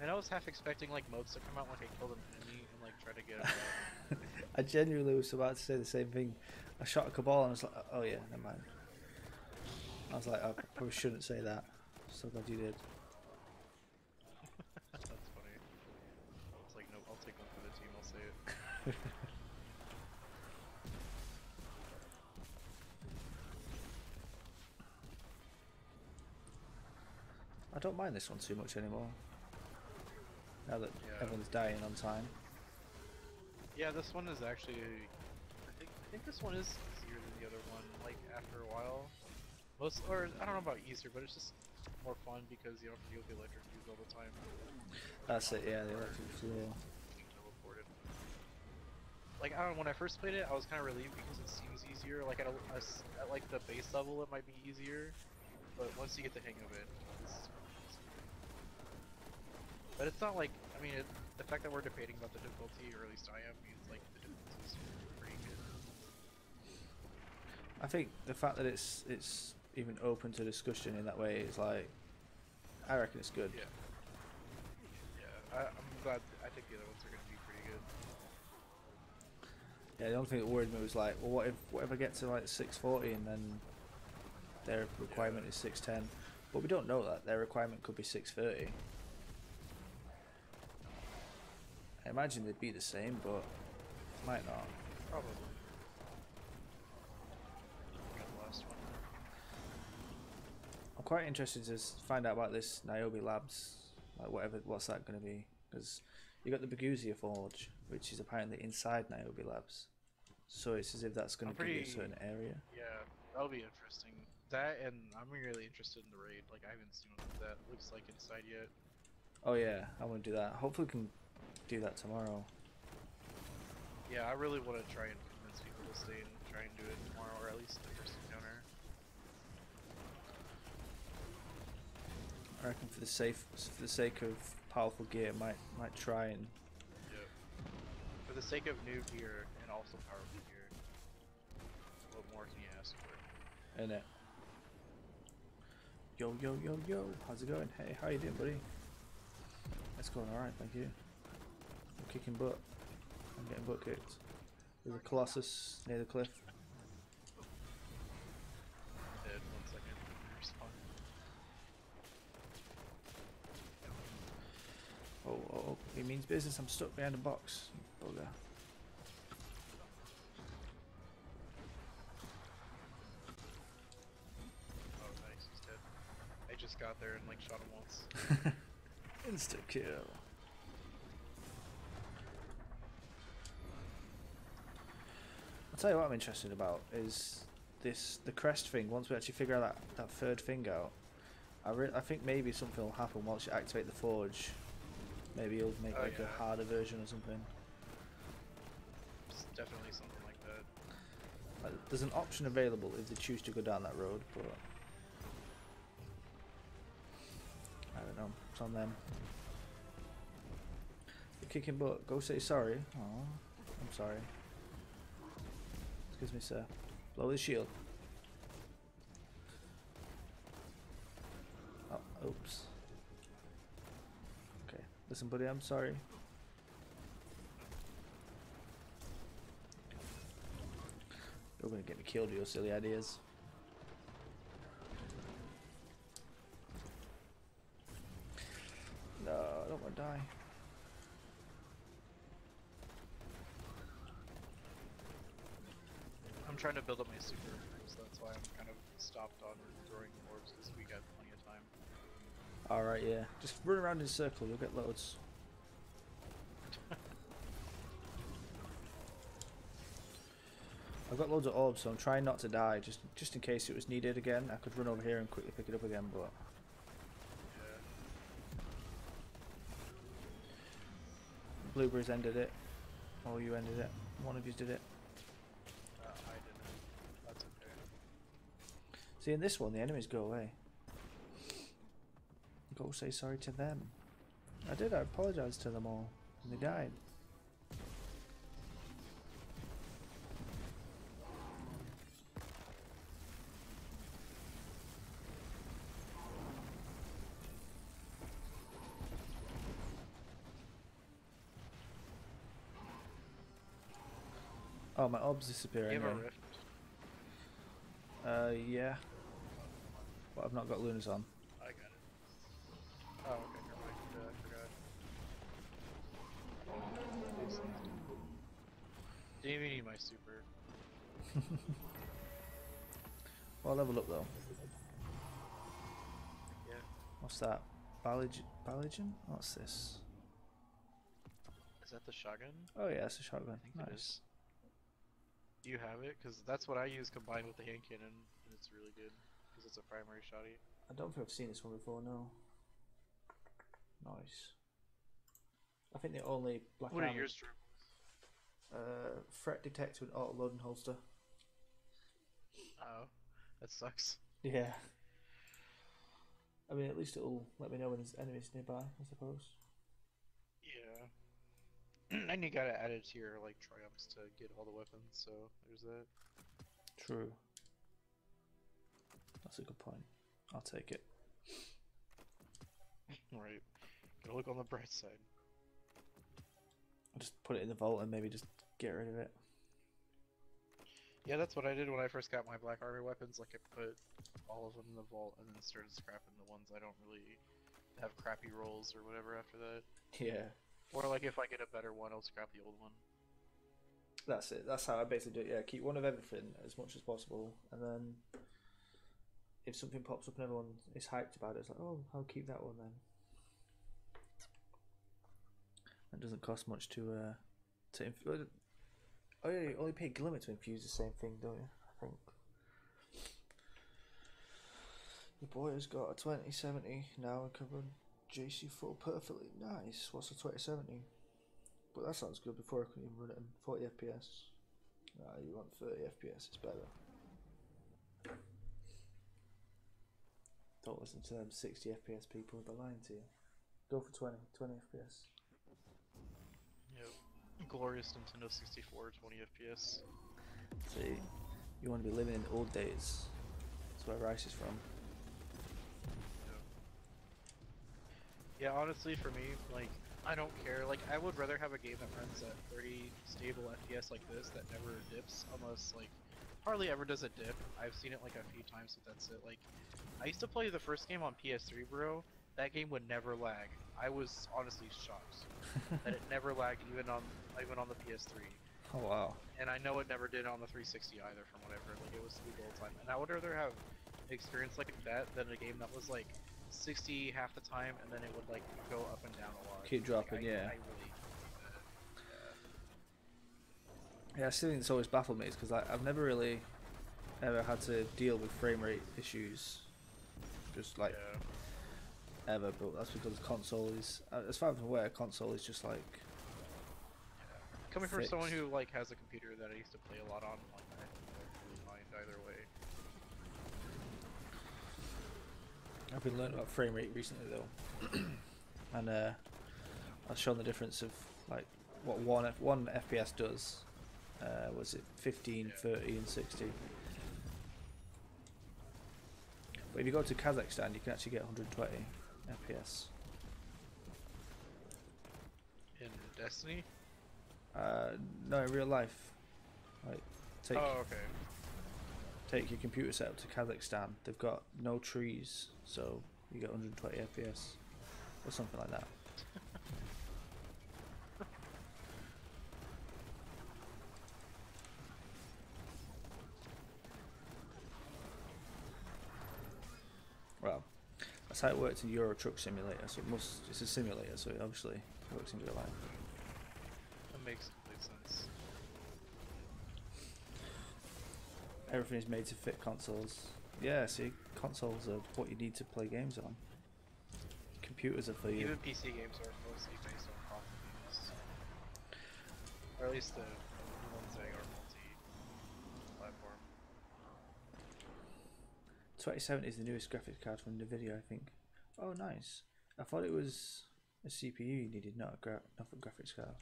And I was half expecting like motes to come out like I killed an enemy and like try to get him. [LAUGHS] I genuinely was about to say the same thing. I shot a cabal and I was like, oh yeah, never mind. I was like, I probably shouldn't say that. So glad you did. That's funny. It's like, no, I'll take one for the team, I'll say it. I don't mind this one too much anymore. Now that Yeah. everyone's dying on time. Yeah, this one is actually. I think I think this one is easier than the other one. Like after a while, Most, or I don't know about easier, but it's just more fun because you don't have to deal with the electric fuse all the time. That's it. Yeah, the electric fuel. You can teleport it. Like I don't know, when I first played it, I was kind of relieved because it seems easier. Like at, a, at like the base level, it might be easier, but once you get the hang of it, it's but it's not like I mean, it, the fact that we're debating about the difficulty, or at least I am, means like the difficulty is pretty good. I think the fact that it's it's even open to discussion in that way is like, I reckon it's good. Yeah. Yeah, I, I'm glad. I think the other ones are going to be pretty good. Yeah, the only thing that worried me was like, well, what if what if I get to like 640 and then their requirement is 610? But we don't know that their requirement could be 630. I imagine they'd be the same, but might not. Probably. Got the last one. I'm quite interested to find out about this Niobe Labs, like whatever, what's that going to be? Because you got the Bergusia Forge, which is apparently inside Niobe Labs, so it's as if that's going I'm to be a certain area. Yeah, that'll be interesting. That and I'm really interested in the raid. Like I haven't seen what that looks like inside yet. Oh yeah, I want to do that. Hopefully, we can do that tomorrow. Yeah, I really want to try and convince people to stay and try and do it tomorrow, or at least the first encounter. I reckon for the safe, for the sake of powerful gear, might might try and Yep. For the sake of new gear and also powerful gear, what more can you ask for? in it. Yo yo yo yo, how's it going? Hey, how you doing, buddy? It's going all right, thank you. I'm kicking butt. I'm getting butt kicked. There's a colossus near the cliff. Dead. One second. Respawn. Oh, oh, oh, it means business. I'm stuck behind a box. Bugger. Oh, nice. He's dead. I just got there and like shot him once. [LAUGHS] Insta kill. I'll tell you what I'm interested about is this the crest thing. Once we actually figure out that, that third thing out, I re- I think maybe something will happen once you activate the forge. Maybe you'll make Oh, like yeah. a harder version or something. It's definitely something like that. Like, there's an option available if they choose to go down that road, but I don't know. It's on them. You're kicking butt. Go say sorry. Oh, I'm sorry. Excuse me, sir. Blow the shield. Oh, oops. Okay. Listen, buddy, I'm sorry. You're gonna get me killed with your silly ideas. No, I don't want to die. I'm trying to build up my super, so that's why I'm kind of stopped on throwing orbs because we got plenty of time. Alright, yeah. Just run around in a circle, you'll get loads. I've got loads of orbs, so I'm trying not to die, just just in case it was needed again. I could run over here and quickly pick it up again, but Yeah. Blueberries ended it. Or you ended it. One of you did it. Uh, I didn't. That's okay. See, in this one, the enemies go away. Go say sorry to them. I did, I apologized to them all. And they died. Oh, my orbs disappear You have a rift. Uh, yeah. But I've not got Lunas on. I got it. Oh, okay. Never mind. Yeah, I forgot. Didn't even need my super. [LAUGHS] Well, level up though. Yeah. What's that? Balig? What's this? Is that the shotgun? Oh yeah, it's a shotgun. I think nice. it is. Do you have it? Because that's what I use combined with the hand cannon, and it's really good. Because it's a primary shotty. I don't think I've seen this one before. No. Nice. I think the only black What are yours, Drew? uh, threat detector and auto loading holster. Oh, that sucks. Yeah. I mean, at least it'll let me know when there's enemies nearby. I suppose. Yeah. [CLEARS THROAT] and you gotta add it to your like triumphs to get all the weapons. So there's that. True. That's a good point. I'll take it. [LAUGHS] Right. Gotta look on the bright side. I'll just put it in the vault and maybe just get rid of it. Yeah, that's what I did when I first got my Black Army weapons. Like, I put all of them in the vault and then started scrapping the ones I don't really have crappy rolls or whatever after that. [LAUGHS] Yeah. Or, like, if I get a better one, I'll scrap the old one. That's it. That's how I basically do it. Yeah, keep one of everything as much as possible, and then if something pops up and everyone is hyped about it, it's like, oh, I'll keep that one then. That doesn't cost much to uh to inf- oh, oh yeah, you only pay Glimmer to infuse the same thing, don't you? I think. The boy has got a twenty seventy now and can run JC four perfectly. Nice. What's a twenty seventy? But that sounds good before I couldn't even run it in 40 FPS. Ah, you want 30 FPS, it's better. Don't listen to them 60 FPS people, they're lying to you. Go for 20, 20 FPS. Yep. Glorious Nintendo 64, 20 FPS. See, you want to be living in old days. That's where Rice is from. Yeah, honestly, for me, like, I don't care. Like, I would rather have a game that runs at 30 stable FPS like this that never dips, unless, like, hardly ever does it dip. I've seen it, like, a few times, but that's it. Like, I used to play the first game on PS3, bro. That game would never lag. I was honestly shocked [LAUGHS] that it never lagged even on even on the PS3. Oh wow. And I know it never did on the 360 either, from whatever. Like, it was the whole time. And I would rather have experience like that than a game that was, like, 60 half the time, and then it would like go up and down a lot. Keep Like, dropping, I, yeah. I really, Yeah, I still think it's always baffled me is because I've never really ever had to deal with frame rate issues. Just like yeah. ever, but that's because console is, uh, as far as I'm aware, console is just like Coming from someone who like has a computer that I used to play a lot on, like I don't really mind either way. I've been learning about frame rate recently though, [CLEARS THROAT] and uh, I've shown the difference of like what one F- one FPS does. Uh, was it 15, 30, and 60? But if you go to Kazakhstan, you can actually get 120 FPS. In Destiny? Uh, no, in real life, like take Oh, okay. take your computer setup to Kazakhstan. They've got no trees, so you get 120 FPS or something like that. [LAUGHS] Well, that's how it works in Euro Truck Simulator. So it must it's a simulator, so it obviously works in real life. That makes complete sense. Everything is made to fit consoles. Yeah, see, consoles are what you need to play games on. Computers are for you. Even PC games are mostly based on console games. Or at least the ones that are multi-platform. 2070 is the newest graphics card from Nvidia, I think. Oh, nice. I thought it was a CPU you needed, not a gra- not a graphics card.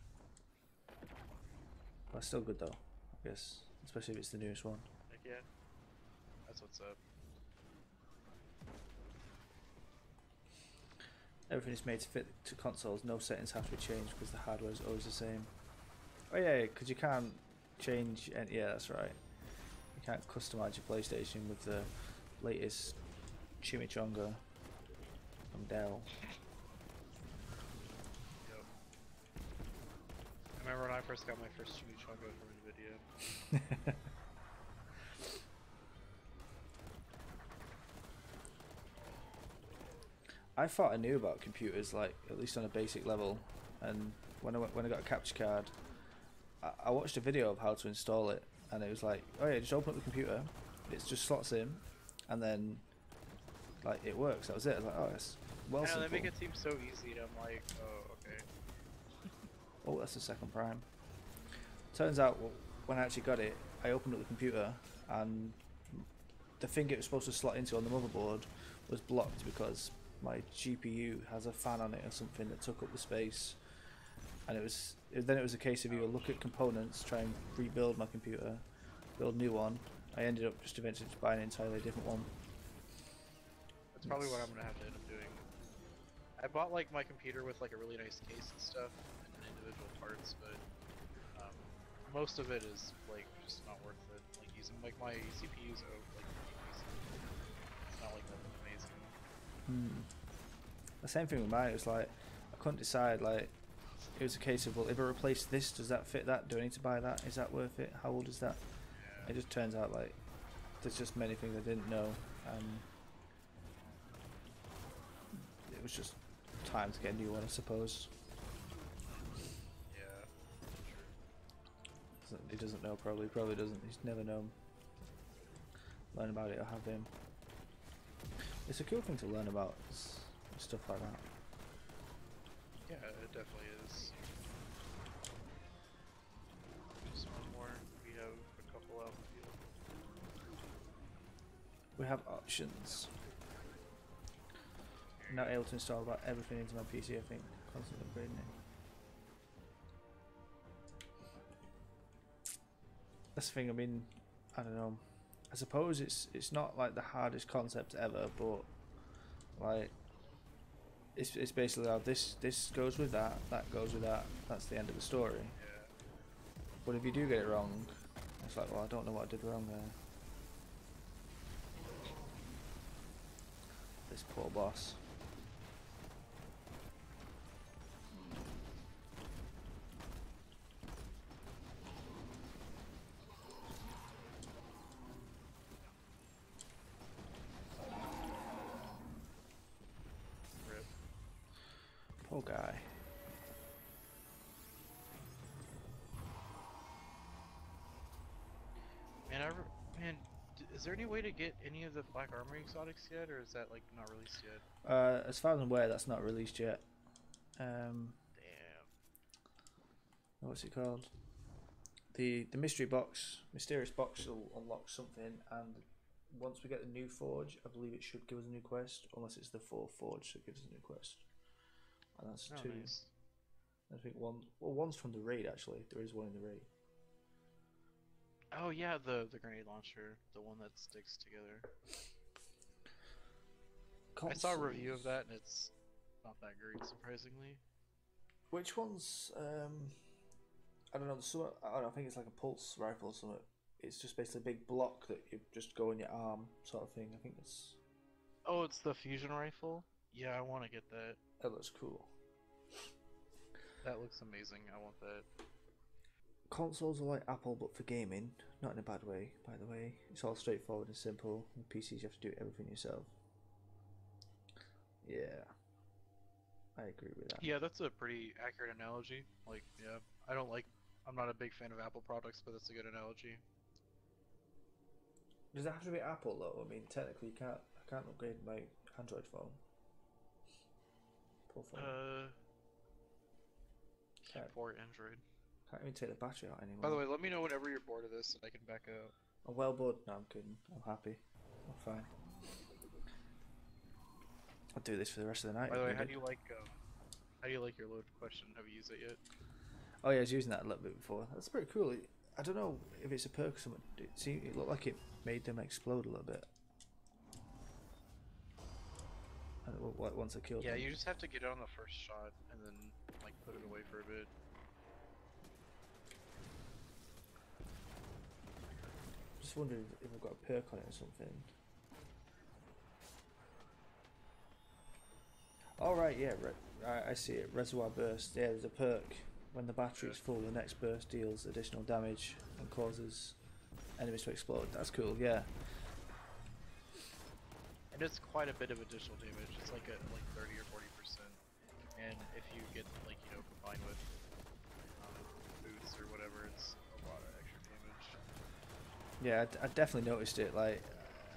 But still good though, I guess, especially if it's the newest one. Like, yeah. That's what's up. Everything is made to fit to consoles. No settings have to be changed because the hardware is always the same. Oh yeah, because you can't change. Any, yeah, that's right. You can't customize your PlayStation with the latest chimichanga from Dell. Yep. I remember when I first got my first chimichanga from Nvidia. [LAUGHS] I thought I knew about computers, like at least on a basic level, and when I went, when I got a capture card, I, I watched a video of how to install it, and it was like, oh yeah, just open up the computer, it just slots in, and then like it works. That was it. I was like, oh, it's well simple. they make it seem so easy, and I'm like, oh, okay. [LAUGHS] Oh, that's the second prime. Turns out, when I actually got it, I opened up the computer and the thing it was supposed to slot into on the motherboard was blocked because my GPU has a fan on it or something that took up the space. And it was then it was a case of you look at components, try and rebuild my computer, build a new one. I ended up just eventually just buying an entirely different one. That's probably what I'm gonna have to end up doing. I bought like my computer with like a really nice case and stuff and individual parts, but um, most of it is like just not worth it. Like using like my CPU's oh, like It's not like nothing amazing. Hmm. The same thing with mine. It was like I couldn't decide. Like it was a case of well, if I replace this, does that fit that? Do I need to buy that? Is that worth it? How old is that? It just turns out like there's just many things I didn't know. and it was just time to get a new one, I suppose. Yeah. Doesn't- He doesn't know probably. Probably doesn't. He's never known. Learn about it or have him. It's a cool thing to learn about stuff like that. Yeah, it definitely is. We have options. I'm now able to install about everything into my PC. I think constantly upgrading it. That's the thing. I mean, I don't know. I suppose it's it's not like the hardest concept ever, but like it's it's basically how this this goes with that, that goes with that. That's the end of the story. But if you do get it wrong, it's like, well, I don't know what I did wrong there. Poor boss. Is there any way to get any of the Black Armory exotics yet, or is that like not released yet? Uh, as far as I'm aware, that's not released yet. Um, Damn. what's it called? The the mystery box, mysterious box will unlock something, and once we get the new forge, I believe it should give us a new quest, unless it's the full forge that gives us a new quest. And that's Oh, two. nice. I think one. Well, one's from the raid actually. There is one in the raid. Oh yeah, the the grenade launcher, the one that sticks together. I saw a review of that, and it's not that great, surprisingly. Which one's? Um, I don't know. Some, I don't know. I think it's like a pulse rifle or something. It's just basically a big block that you just go in your arm, sort of thing. I think it's Oh, it's the fusion rifle. Yeah, I want to get that. that looks cool. That looks amazing. I want that. Consoles are like Apple, but for gaming. Not in a bad way, by the way. It's all straightforward and simple. With PCs, you have to do everything yourself. Yeah, I agree with that. Yeah, that's a pretty accurate analogy. Like, yeah, I don't like. I'm not a big fan of Apple products, but that's a good analogy. Does it have to be Apple though? I mean, technically, you can't. I can't upgrade my Android phone. Poor phone. Uh, Can't, Android. Can't even take the battery out anymore. By the way, let me know whenever you're bored of this, and I can back out. I'm well bored. No, I'm kidding. I'm happy. I'm fine. I'll do this for the rest of the night. By the way, how do you like um, how do you like your load question? Have you used it yet? Oh yeah, I was using that a little bit before. That's pretty cool. It, I don't know if it's a perk or something. It seemed, it looked like it made them explode a little bit. And w- w- once I killed Yeah, them. you just have to get it on the first shot and then like put it away for a bit. Just wondering if I've got a perk on it or something. All right, yeah, I, I see it. Reservoir burst. Yeah, there's a perk. When the battery is full, the next burst deals additional damage and causes enemies to explode. That's cool. Yeah. And it's quite a bit of additional damage. It's like a like 30 or 40 percent. And if you get like you know combined with Yeah, I, d- I definitely noticed it. Like,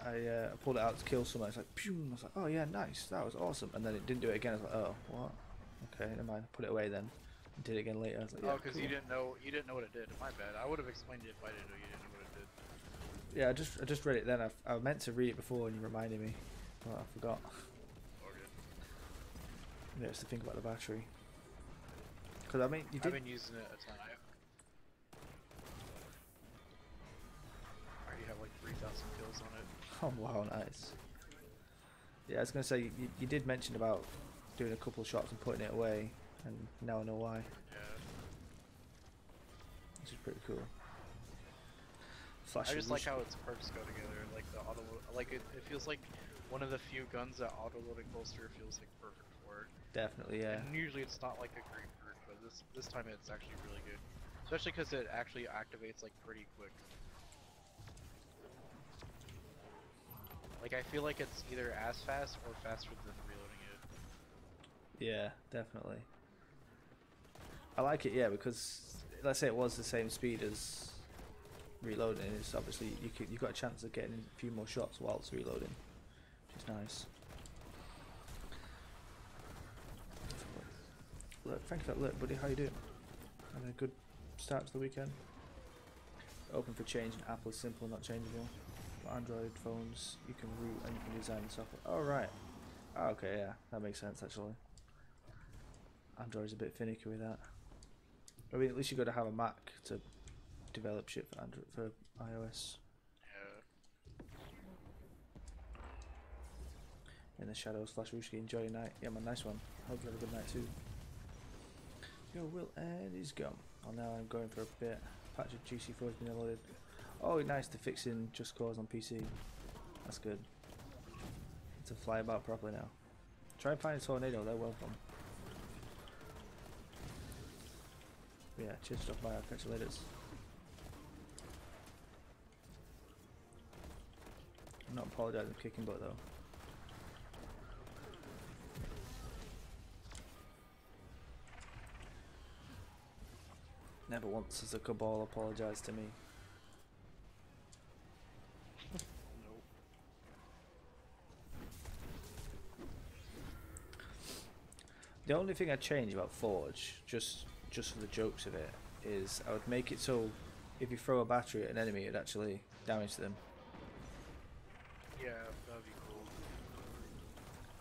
I, uh, I pulled it out to kill someone. It's like, pew! I was like, oh yeah, nice, that was awesome. And then it didn't do it again. I was like, oh, what? Okay, never mind. Put it away then. Did it again later. I was like, yeah, oh, because you didn't know you didn't know what it did. My bad. I would have explained it if I didn't know you didn't know what it did. Yeah, I just I just read it then. I, I meant to read it before, and you reminded me. But I forgot. Good. Yeah, it's to think about the battery. Because I mean, you I've been using it a ton. Have like 3,000 kills on it. [LAUGHS] Oh wow, nice. Yeah, I was gonna say you, you did mention about doing a couple of shots and putting it away, and now I know why. Yeah. Which is pretty cool. Flash I just like how its perks go together. Like the auto, like it, it feels like one of the few guns that auto loading holster feels like perfect for it. Definitely, yeah. And usually it's not like a great perk, but this this time it's actually really good. Especially because it actually activates like pretty quick. Like I feel like it's either as fast or faster than reloading it. Yeah, definitely. I like it, yeah, because let's say it was the same speed as reloading. It's obviously you could, you got a chance of getting a few more shots whilst reloading, which is nice. Look, thank you for that look, buddy. How you doing? Having a good start to the weekend. Open for change and Apple is simple, not changeable. Android phones, you can root and you can design the software. Oh right. Oh, okay, yeah, that makes sense actually. Android's a bit finicky with that. I mean, at least you've got to have a Mac to develop shit for Android for iOS. Yeah. In the shadows, slash Ruski, enjoy your night. Yeah, man, nice one. Hope you have a good night too. Yo, Will, and he's gone. Oh, now I'm going for a bit. Patch of JC4 has been downloaded. Oh, nice, to fixing Just Cause on PC. That's good. To fly about properly now. Try and find a tornado, they're welcome. Yeah, cheers stuff by. I'll catch you later. I'm not apologising for kicking butt though. Never once has a cabal apologised to me. Nope. The only thing I'd change about Forge, just just for the jokes of it, is I would make it so if you throw a battery at an enemy, it actually damage them. Yeah, that'd be cool.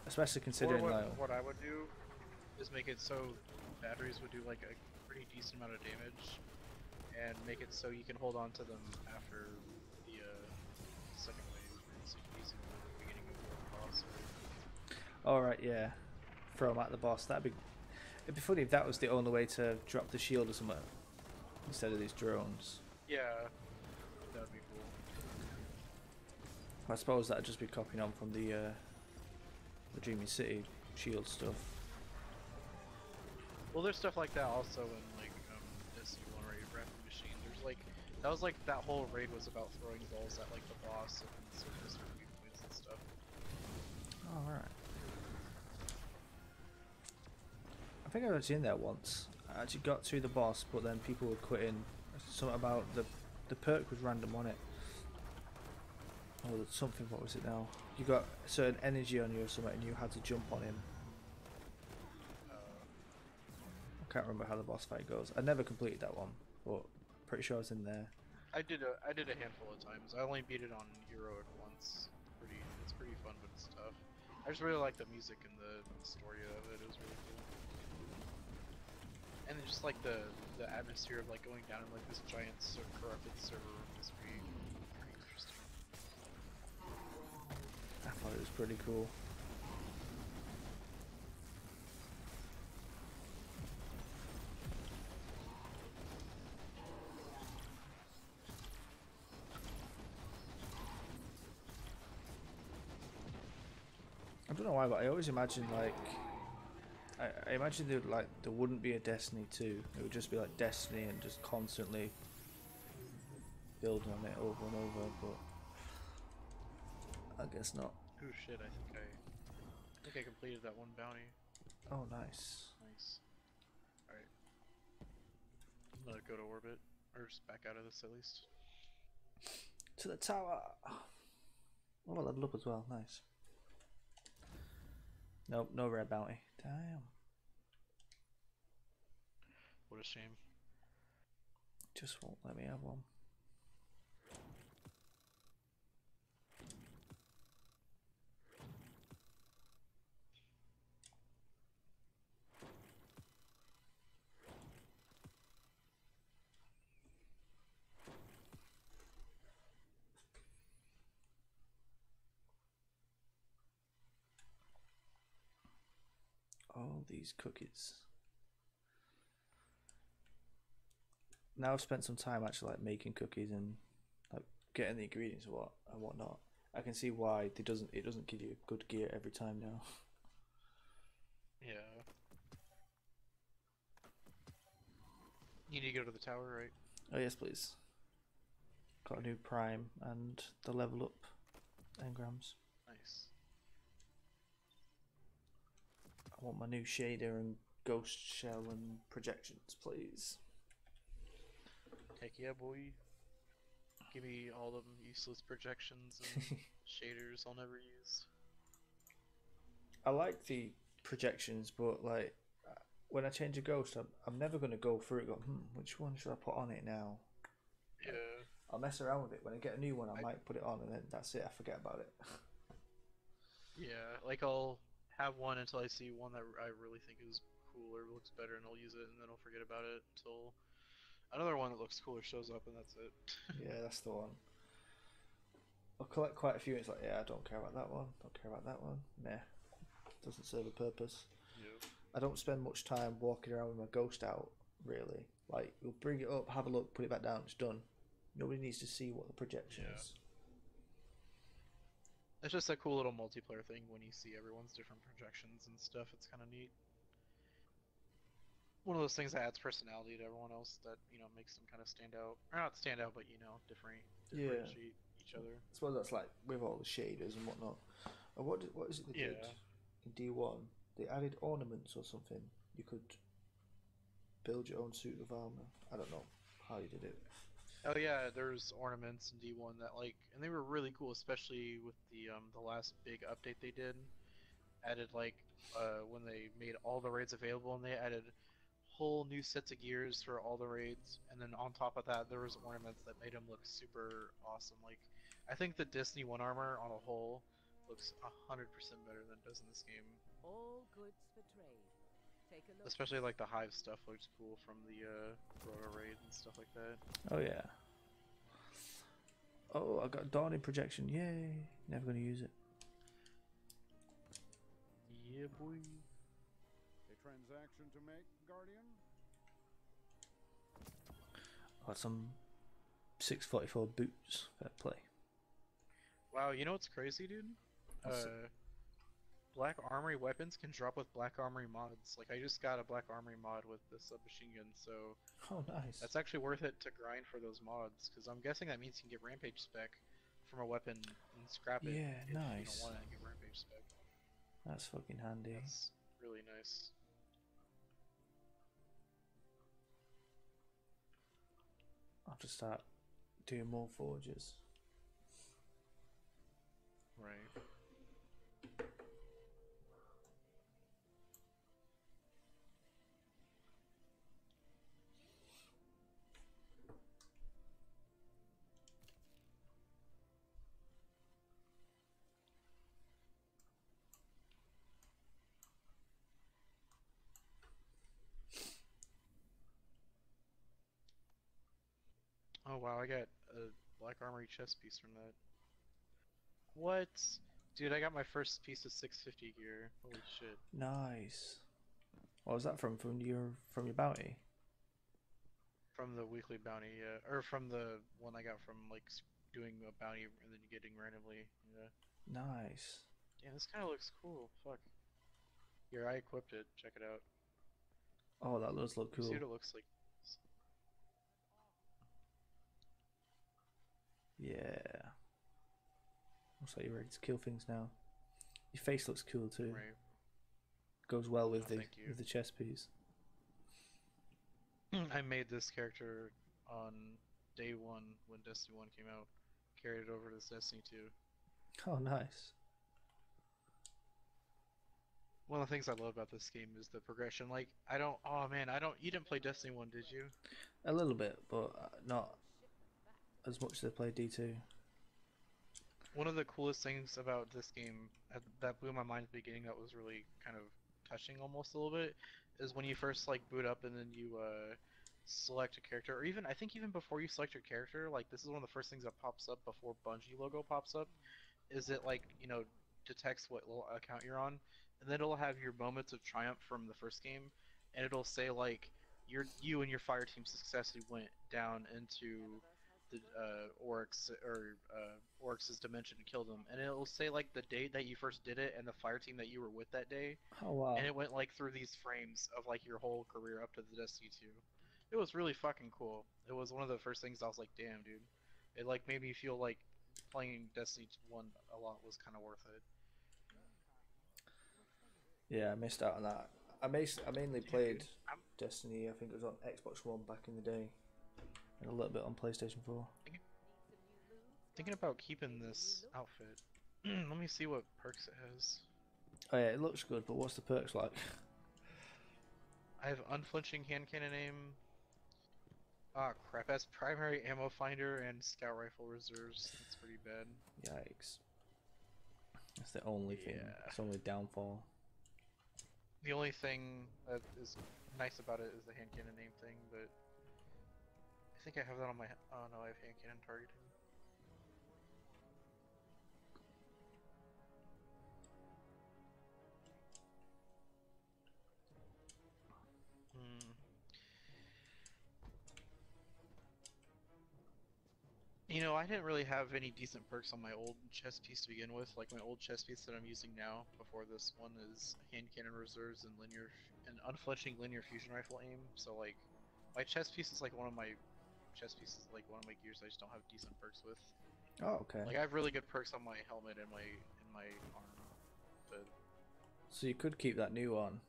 Especially considering what, like what I would do is make it so batteries would do like a pretty decent amount of damage, and make it so you can hold on to them after the uh, second wave. So you can use them at the beginning of the boss. Alright, yeah. Throw them at the boss. That'd be. It'd be funny if that was the only way to drop the shield or something instead of these drones. yeah, that'd be cool. I suppose that'd just be copying on from the uh, the Dreaming City shield stuff. Well, there's stuff like that also in like um, SU1 raid Wrath of the Machine. There's like that was like that whole raid was about throwing balls at like the boss and weak points and stuff. Alright. I think I was in there once. I actually got to the boss, but then people were quitting. Something about the the perk was random on it. Or something. What was it now? You got certain energy on you or something, and you had to jump on him. I can't remember how the boss fight goes. I never completed that one, but pretty sure I was in there. I did a I did a handful of times. I only beat it on heroic once. Pretty, it's pretty fun, but it's tough. I just really like the music and the story of it. It was really cool. And then just like the the atmosphere of like going down in like this giant ser- corrupted server room was pretty pretty interesting. I thought it was pretty cool. I don't know why, but I always imagine like I, I imagine there like there wouldn't be a Destiny 2. It would just be like Destiny and just constantly building on it over and over, but I guess not. Oh shit! I think I, I think I completed that one bounty. Oh, nice. Nice. Alright. Let it go to orbit. Or just back out of this at least. To the tower. Oh, I leveled up as well. Nice. Nope, no red bounty. Damn. What a. Just won't let me have one. All these cookies. Now I've spent some time actually like making cookies and like getting the ingredients and what and whatnot. I can see why it doesn't it doesn't give you good gear every time now. [LAUGHS] Yeah. You need to go to the tower, right? Oh yes, please. Got a new prime and the level up engrams. Nice. I want my new shader and ghost shell and projections, please. Heck yeah, boy. Give me all them useless projections and [LAUGHS] shaders I'll never use. I like the projections, but like when I change a ghost, I'm, I'm never gonna go through it. Go, hmm, which one should I put on it now? Yeah. I'll mess around with it. When I get a new one, I, I- might put it on, and then that's it. I forget about it. [LAUGHS] Yeah, like I'll have one until I see one that I really think is cooler, looks better, and I'll use it, and then I'll forget about it until another one that looks cooler shows up, and that's it. yeah, [LAUGHS] that's the one. I'll collect quite a few. And it's like, yeah, I don't care about that one. Don't care about that one. Nah, doesn't serve a purpose. Yep. I don't spend much time walking around with my ghost out. Really, like we'll bring it up, have a look, put it back down. It's done. Nobody needs to see what the projection Yeah. is. It's just a cool little multiplayer thing when you see everyone's different projections and stuff. It's kind of neat. One of those things that adds personality to everyone else that you know makes them kind of stand out, or not stand out, but you know, different, Yeah. differentiate each other. I suppose that's like with all the shaders and whatnot. And what did, what is it they did in D one? They added ornaments or something. You could build your own suit of armor. I don't know how you did it. Oh yeah, there's ornaments in D1 that like, and they were really cool, especially with the um the last big update they did. Added like uh when they made all the raids available, and they added whole new sets of gears for all the raids, and then on top of that, there was ornaments that made them look super awesome. Like, I think the Destiny One armor on a whole looks a hundred percent better than it does in this game. All goods for trade. Take a look. Especially like the Hive stuff looks cool from the uh Crota raid and stuff like that. Oh yeah. Oh, I got dawning projection. Yay! Never gonna use it. Yeah, boy. A transaction to make, Guardian? Got some 644 boots. Fair play. Wow, you know what's crazy, dude? What's? Uh, Black Armory weapons can drop with Black Armory mods. Like, I just got a Black Armory mod with the submachine gun, so Oh, nice. that's actually worth it to grind for those mods. Because I'm guessing that means you can get Rampage spec from a weapon and scrap it. Yeah, if You nice. don't want to get Rampage spec. That's fucking handy. That's really nice. I'll have to start doing more forges. Right. Oh wow, I got a Black Armory chest piece from that. What? Dude, I got my first piece of 650 gear. Holy shit. Nice. What was that from? From your from your bounty? From the weekly bounty, yeah. Or from the one I got from, like, doing a bounty and then getting randomly, yeah. Nice. Yeah, this kind of looks cool. Fuck. Here, I equipped it. Check it out. Oh, that does look cool. See what it looks like. Yeah. Looks like you're ready to kill things now. Your face looks cool too. Right. Goes well with Oh, the with the chest piece. [CLEARS THROAT] I made this character on day one when Destiny 1 came out. Carried it over to Destiny 2. Oh, nice. One of the things I love about this game is the progression. Like, I don't. Oh man, I don't. You didn't play Destiny One, did you? A little bit, but not as much as I played D2. One of the coolest things about this game that blew my mind at the beginning, that was really kind of touching almost a little bit, is when you first like boot up and then you uh, select a character, or even I think even before you select your character, like this is one of the first things that pops up before Bungie logo pops up, is it like you know detects what little account you're on, and then it'll have your moments of triumph from the first game, and it'll say like your you and your fire team successfully went down into the uh, Oryx or uh, Oryx's dimension and killed him, and it'll say like the date that you first did it and the fire team that you were with that day, Oh wow. and it went like through these frames of like your whole career up to the Destiny 2. It was really fucking cool. It was one of the first things I was like, damn, dude. It like made me feel like playing Destiny 1 a lot was kind of worth it. Yeah, I missed out on that. I, mas- I mainly played I'm- Destiny. I think it was on Xbox One back in the day, and a little bit on PlayStation Four. Thinking about keeping this outfit. [CLEARS THROAT] Let me see what perks it has. Oh yeah, it looks good, but what's the perks like? I have unflinching hand cannon aim. Ah, crap. That's primary ammo finder and scout rifle reserves. That's pretty bad. Yikes. That's the only thing. Yeah. It's only downfall. The only thing that is nice about it is the hand cannon aim thing, but think I have that on my. Oh no, I have hand cannon targeting. Hmm. You know, I didn't really have any decent perks on my old chest piece to begin with. Like my old chest piece that I'm using now, before this one, is hand cannon reserves and linear and unflinching linear fusion rifle aim. So like, my chest piece is like one of my chest pieces, like one of my gears. I just don't have decent perks with. Oh okay. Like I have really good perks on my helmet and my and my arm, but So you could keep that new on,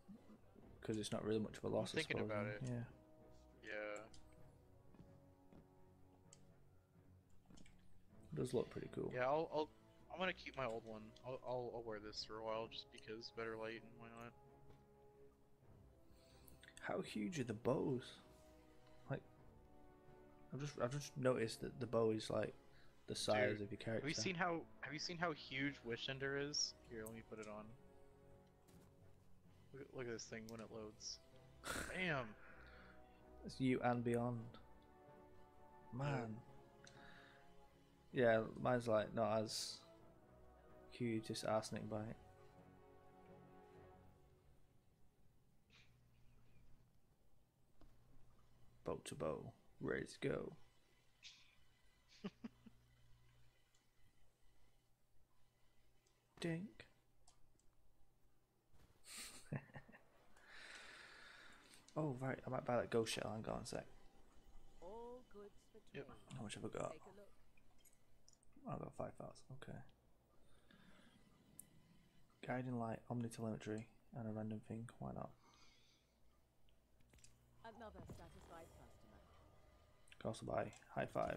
because it's not really much of a loss. I thinking suppose, about eh? it. Yeah. yeah. It does look pretty cool. Yeah, I'll, I'll I'm gonna keep my old one. I'll, I'll I'll wear this for a while just because better light and why not? How huge are the bows? I've just I've just noticed that the bow is like the size Dude, of your character. Have you seen how Have you seen how huge Wish-Ender is? Here, let me put it on. Look, at- look at this thing when it loads. Bam! [LAUGHS] It's you and beyond. Man. Yeah, mine's like not as huge, just arsenic bite. Bow to bow, ready to go. [LAUGHS] Dink. [LAUGHS] oh right, I might buy that ghost shell. Hang on a sec. All goods for. Yep. How much have I got? Take a look. I've got five thousand. Okay. Guiding light, omnitelemetry, and a random thing. Why not? Another satisfied customer. Can also buy high five.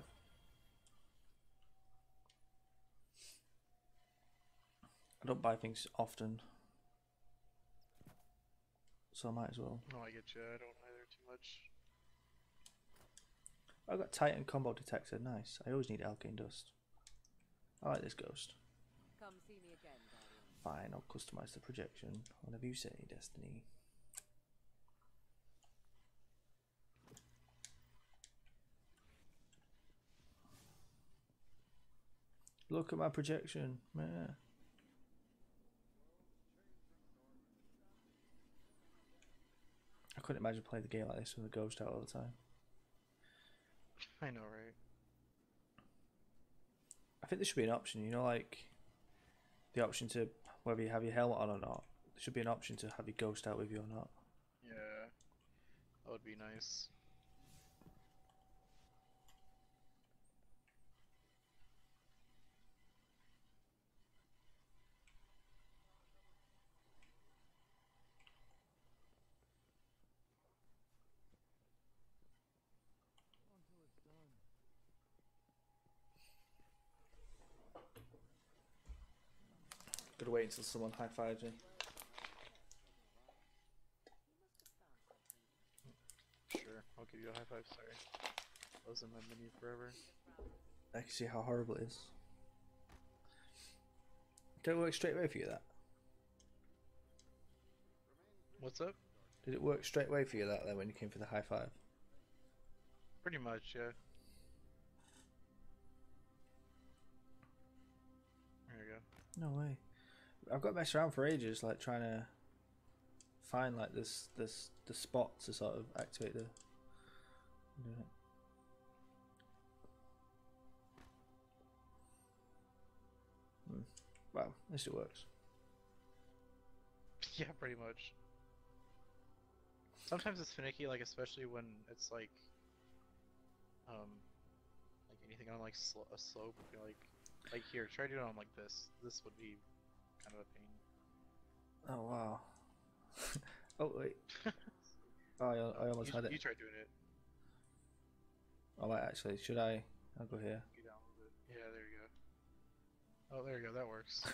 I don't buy things often, so I might as well. No, I get you. I don't either too much. I got Titan combo detector. Nice. I always need Alkane dust. I like this ghost. Come see me again, Fine, I'll customize the projection whenever you say, Destiny. Look at my projection. Yeah. I couldn't imagine playing the game like this with a ghost out all the time. I know, right? I think there should be an option, you know, like the option to whether you have your helmet on or not. There should be an option to have your ghost out with you or not. Yeah, that would be nice. Wait until someone high fives me. Sure, I'll give you a high five. Sorry, I was in my menu forever. I can see how horrible it is. Did it work straight away for you that? What's up? Did it work straight away for you that then when you came for the high five? Pretty much, yeah. There you go. No way. I've got to mess around for ages, like trying to find like this this the spot to sort of activate the. Hmm. Well, at least it works. [LAUGHS] Yeah, pretty much. Sometimes it's finicky, like especially when it's like, um, like anything on like sl- a slope. Like, like here, try doing it on like this. This would be kind of a pain. Oh wow. [LAUGHS] oh wait. [LAUGHS] Oh, I, I almost you, had it. You try doing it. Oh wait, actually, should I? I'll go here. Get down a little. Yeah, there you go. Oh, there you go. That works. [LAUGHS]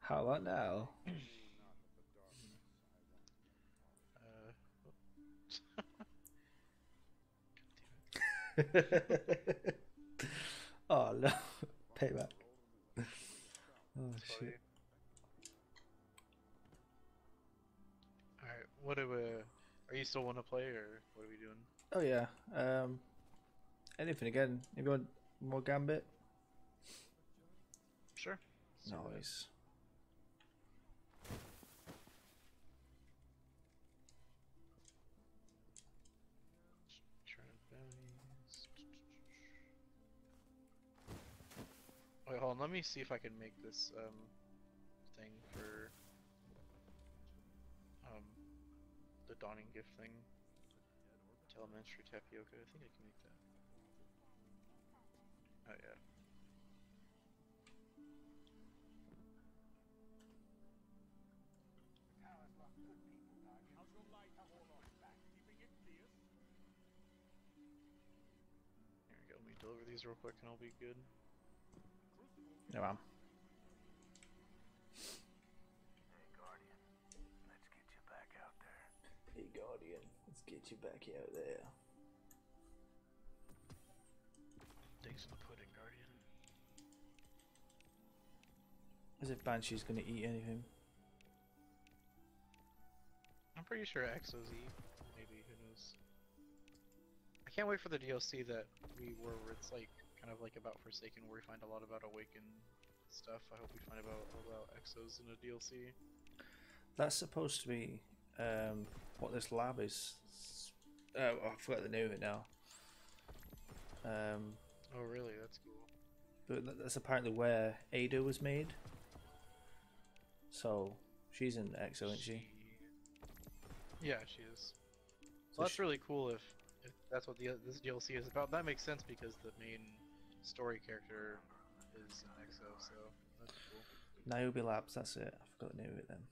How about now? uh, [CLEARS THROAT] oh no, payback. Oh shit. All right. What do we? Are you still want to play, or what are we doing? Oh yeah. Um, anything again? If you want more gambit? Sure. Nice. Wait, hold on. Let me see if I can make this um thing for um the dawning gift thing. Telemetry tapioca. I think I can make that. Oh yeah. There we go. Let me deliver these real quick, and I'll be good. No, I'm. Hey, Guardian. Let's get you back out there. Hey Guardian, let's get you back out there. Thanks for the pudding, Guardian. As if Banshee's gonna eat anything. I'm pretty sure Exos eat. Maybe, who knows? I can't wait for the DLC that we were, where it's like kind of like about Forsaken, where we find a lot about Awoken stuff. I hope we find about about Exos in a DLC. That's supposed to be um, what this lab is. Oh, I forgot the name of it now. Um, Oh, really? That's cool. but that's apparently where Ada was made. So she's in EXO, isn't she? Yeah, she is. So that's she- really cool if, if that's what the this DLC is about. That makes sense because the main story character is an EXO, so that's cool. Niobe Labs. That's it. I forgot the name of it then.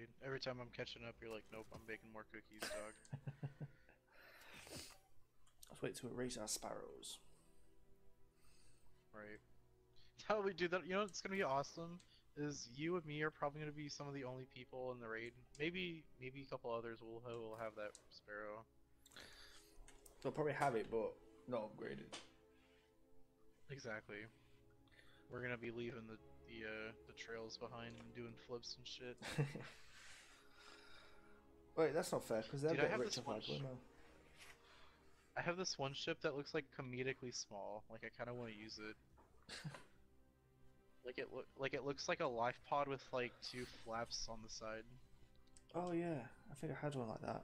Dude. Every time I'm catching up, you're like, nope, I'm baking more cookies, dog. [LAUGHS] Let's wait to erase our sparrows. Right. How we do that? You know, it's gonna be awesome. Is you and me are probably gonna be some of the only people in the raid. Maybe, maybe a couple others will ha- will have that sparrow. They'll probably have it, but not upgraded. Exactly. We're gonna be leaving the the uh, the trails behind and doing flips and shit. [LAUGHS] Wait, that's not fair because they're Dude, a I bit rich this of one no. I have this one ship that looks like comedically small. Like I kind of want to use it. [LAUGHS] like it look like it looks like a life pod with like two flaps on the side. Oh yeah, I think I had one like that.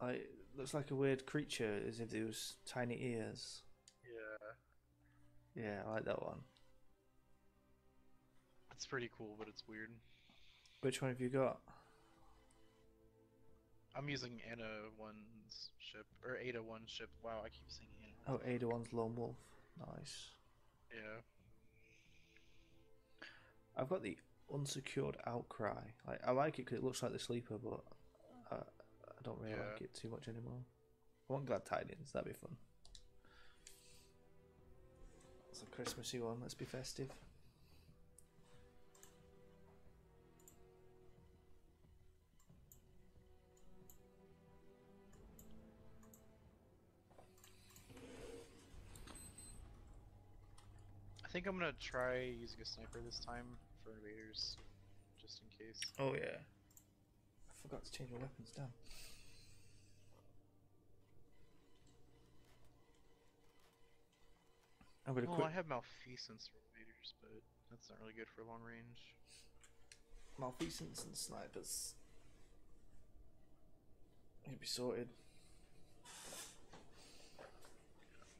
Like looks like a weird creature, as if it was tiny ears. Yeah. Yeah, I like that one. It's pretty cool, but it's weird. Which one have you got? I'm using Anna One's ship or Ada one's ship. Wow, I keep saying Anna. Oh, Ada one's Lone Wolf. Nice. Yeah. I've got the unsecured outcry. Like I like it because it looks like the sleeper, but uh, I don't really like it too much anymore. I want glad tidings. That'd be fun. It's a Christmassy one. Let's be festive. Think I'm gonna try using a sniper this time for invaders, just in case. Oh yeah. I forgot to change my weapons down. I'm gonna Well, quick I have malfeasance for invaders, but that's not really good for long range. malfeasance and snipers. You'd be sorted.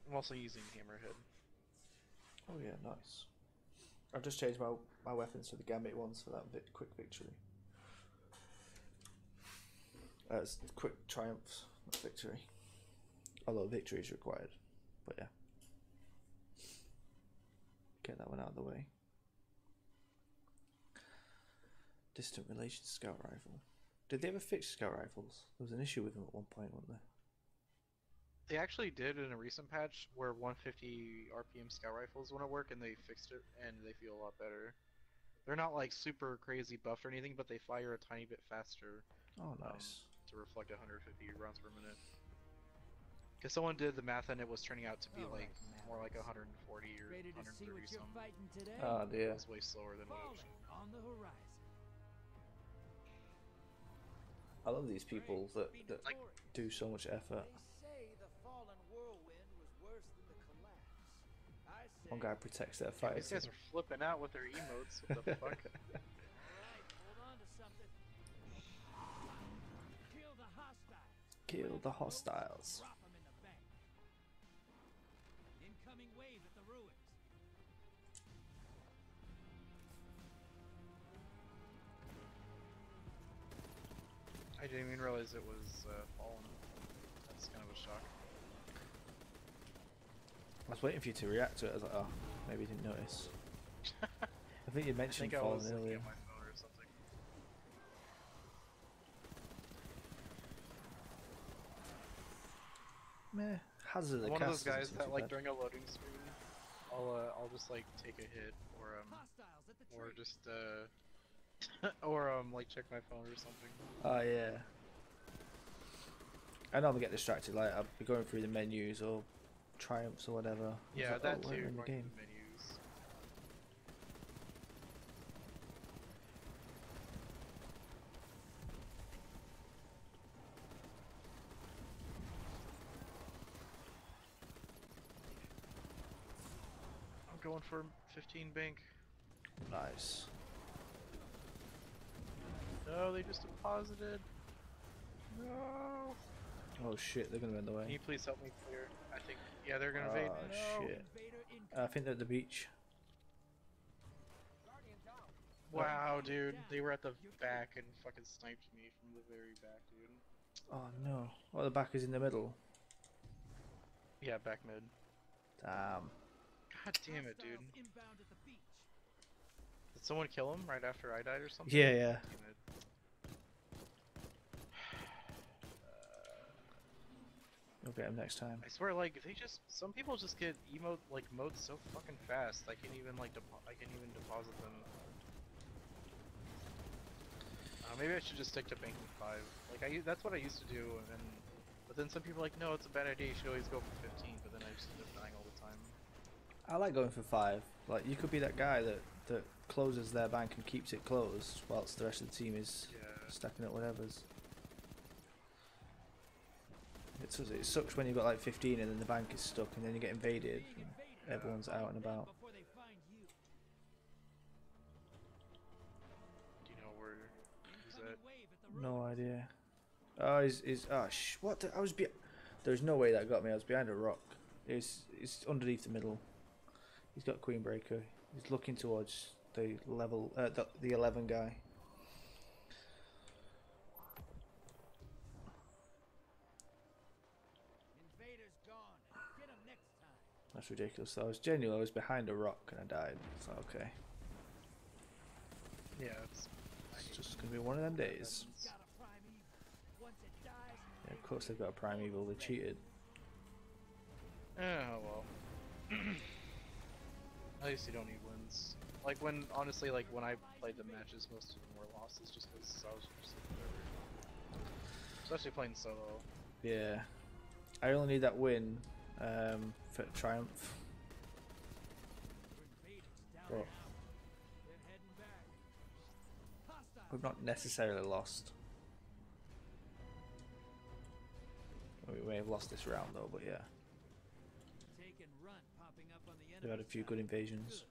I'm also using hammerhead. Oh yeah, nice. I've just changed my my weapons to the gambit ones for that bit quick victory. Uh, it's quick triumphs, not victory. Although victory is required, but yeah. Get that one out of the way. Distant relation scout rifle. Did they ever fix scout rifles? There was an issue with them at one point, wasn't there? They actually did in a recent patch where 150 RPM scout rifles wouldn't work, and they fixed it, and they feel a lot better. They're not like super crazy buffed or anything, but they fire a tiny bit faster Oh, Um, nice. to reflect 150 rounds per minute. Because someone did the math and it was turning out to be All right, like more like 140 or Ready 130 what you're something. fighting today? Ah, It dear. was way slower than what it on the horizon. I love these people that, that notorious. do so much effort. One guy protects their Yeah, these guys are flipping out with their emotes. What the [LAUGHS] fuck? Alright, hold on to something. Kill the hostiles. Kill the hostiles. Drop 'em in the bank. Incoming wave at the ruins. I didn't even realize it was uh, fallen. That's kind of a shock. I was waiting for you to react to it. I was like, oh, maybe you didn't notice. [LAUGHS] I think you I mentioned think falling was earlier. at my phone or something. Meh. Hazard of the I'm one of those guys too that like bad. during a loading screen, I'll uh, I'll just like take a hit or um Hostiles at the or just uh [LAUGHS] or um like check my phone or something. Oh yeah. I normally get distracted. Like I'll be going through the menus or triumphs or whatever. Yeah, like, that oh, too. in the game. menus. I'm going for 15 bank. Nice. No, they just deposited. No. Oh shit, they're gonna run the way. Can you please help me clear? I think yeah, they're gonna oh, invade. Oh no. shit. Invader uh, I think they're at the beach. Wow, dude, they were at the back and fucking sniped me from the very back, dude. Oh no. Well, the back is in the middle. Yeah, back mid. Damn. God damn it, dude. Hostiles Inbound at the beach. Did someone kill him right after I died or something? Yeah, yeah. Damn it. You'll get him next time. I swear, like they just some people just get emote like motes so fucking fast. I can even like depo- I can even deposit them. Uh, maybe I should just stick to banking five. Like I u- that's what I used to do, and but then some people are like no, it's a bad idea. You should always go for 15. But then I just end up dying all the time. I like going for five. Like you could be that guy that that closes their bank and keeps it closed, whilst the rest of the team is Yeah. stacking up whatever's. It sucks, it sucks when you've got like 15 and then the bank is stuck and then you get invaded. And everyone's out and about. Before they find you. Do you know where he's at? wave at the No idea. Oh, he's, he's oh sh- what? The, I was be. There's no way that got me. I was behind a rock. He's he's underneath the middle. He's got Queenbreaker. He's looking towards the level, uh, the, the 11 guy. That's ridiculous. I was genuinely I was behind a rock and I died. It's like, okay. Yeah, it's. It's just gonna be one of them days. Got a primeval. Once it dies, Yeah, of course they've got a primeval. They cheated. Oh well. [CLEARS THROAT] At least you don't need wins. Like when, honestly, like when I played the matches, most of them were losses just because I was just like, whatever. Especially playing solo. Yeah. I only need that win um, for triumph. we're invaders down Well, and out. They're heading back. Hostile. we've not necessarily lost. We may have lost this round though, but yeah. Take and run, popping up on the We've had a few good invasions.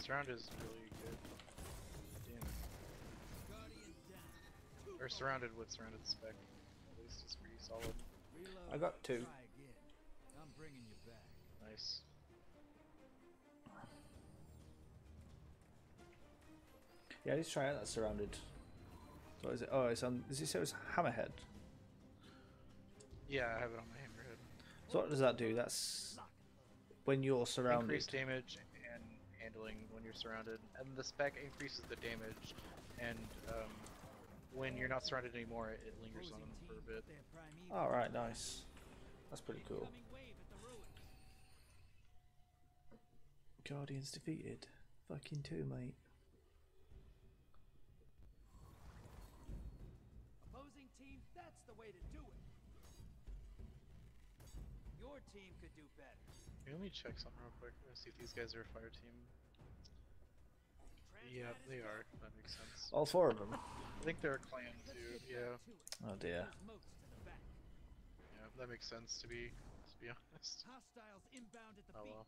Damn, surround is really good. Damn. Guardian Or surrounded with surrounded spec. At least it's pretty solid. I got two. I'm bringing you back. Nice. Yeah, let's try out that surrounded. What is it? Oh, it's on. Does it say it was hammerhead? Yeah, I have it on my hammerhead. So what does that do? That's when you're surrounded. Increased damage and handling when you're surrounded, and the spec increases the damage, and um, when you're not surrounded anymore, it lingers on them for a bit. All right, nice. That's pretty cool. Incoming wave at the ruins. Guardians defeated. Fucking two, mate. Opposing team, that's the way to do it. Your team could do better. Let me check something real quick. Let's see if these guys are a fire team. Yeah, they are. That makes sense. All four of them. I think they're a clan too. Yeah, Oh dear. Those motes to the back. yeah, that makes sense to be to be [LAUGHS] honest. Hostiles inbound at the Oh, beach. well.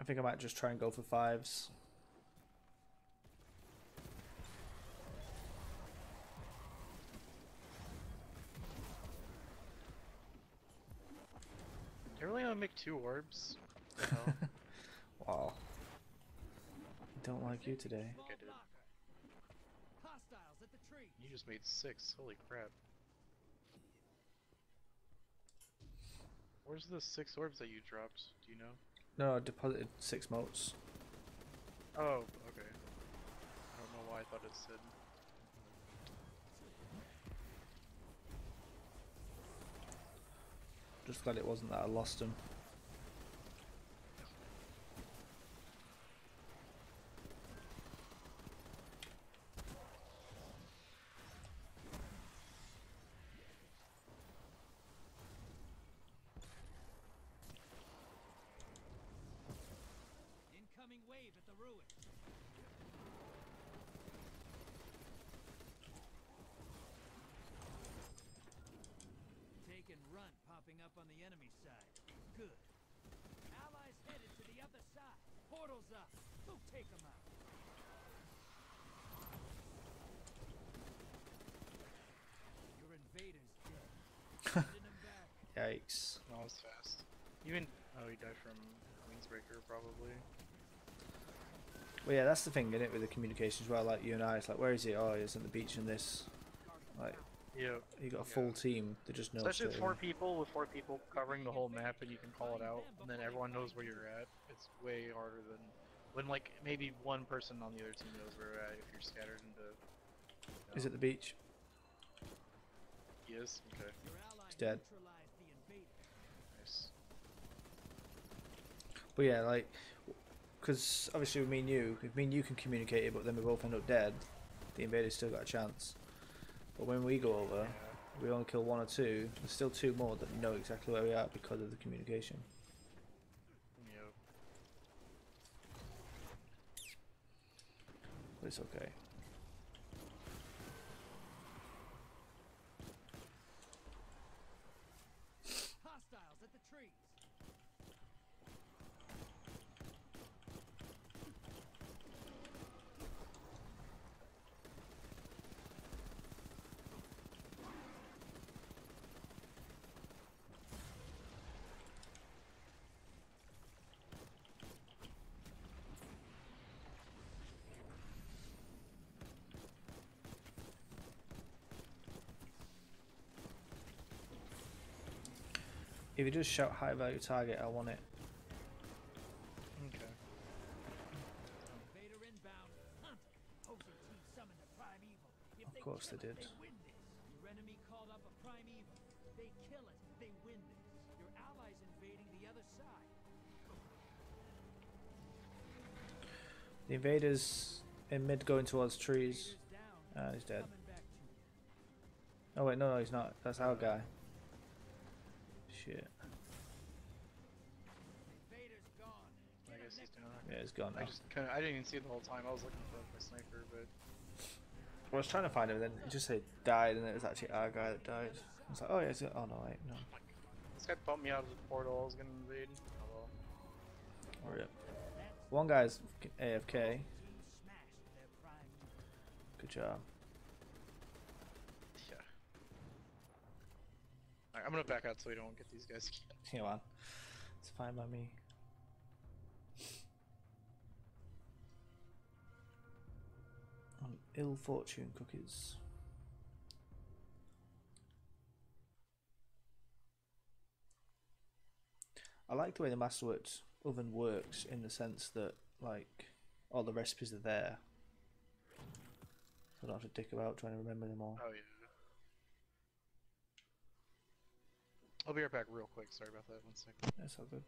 I think I might just try and go for fives. They really only make two orbs. [LAUGHS] Wow. Don't like you today. I did. Hostiles at the tree. you just made six. Holy crap. Where's the six orbs that you dropped? Do you know? No, I deposited six motes. Oh, okay. I don't know why I thought it said. Just glad it wasn't that I lost them. Incoming wave at the ruins. Take and run, popping up on the enemy side. Good. Allies headed to the other side. Portals up. Go take them out. Your invader's dead. Sending them back. Yikes. No, it's fast. Even oh, he died from Queensbreaker probably. Well, yeah, that's the thing, isn't it, with the communication as well. Like you and I, it's like, where is he? Oh, he's on the beach in this. Like, Yeah. you got a Yeah. full team. They just know. Especially with four people, with four people covering the whole map, and you can call it out, and then everyone knows where you're at. It's way harder than when like maybe one person on the other team knows where you're at if you're scattered into. you Is um, it the beach? Yes. Okay. He's dead. neutralized the invader. Nice. But yeah, like, because obviously with me and you, if me and you can communicate it, but then we both end up dead, the invader's still got a chance. But when we go over, we only kill one or two. There's still two more that know exactly where we are because of the communication. Yep. But it's okay. If you just shout high value target, I want it. Okay. Invader inbound. Hunt. Opposing team summoned a primeval. If Of course they did. They win this. Your enemy called up a primeval. They kill it. They win this. Your allies invading the other side. The invaders in mid going towards trees. Ah, he's dead. Coming back to you. Oh wait, no, no, he's not. That's our guy. Shit. I guess he's down. Yeah, he's gone I just kind of I didn't even see it the whole time. I was looking for my sniper, but I was trying to find him, then it just said died, and it was actually our guy that died. I was like, oh yeah, it's, oh no, wait, no. this guy bumped me out of the portal. I was gonna invade. Oh well. Oh, Hurry up. One guy's AFK. Team smashed their primeval. Good job. Yeah. Alright, I'm gonna back out so we don't get these guys. Come [LAUGHS] on. It's fine by me. On ill fortune cookies. I like the way the Masterworks oven works in the sense that like all the recipes are there. So I don't have to dick about trying to remember them all. Oh yeah. I'll be right back real quick. Sorry about that. One second. That's all good.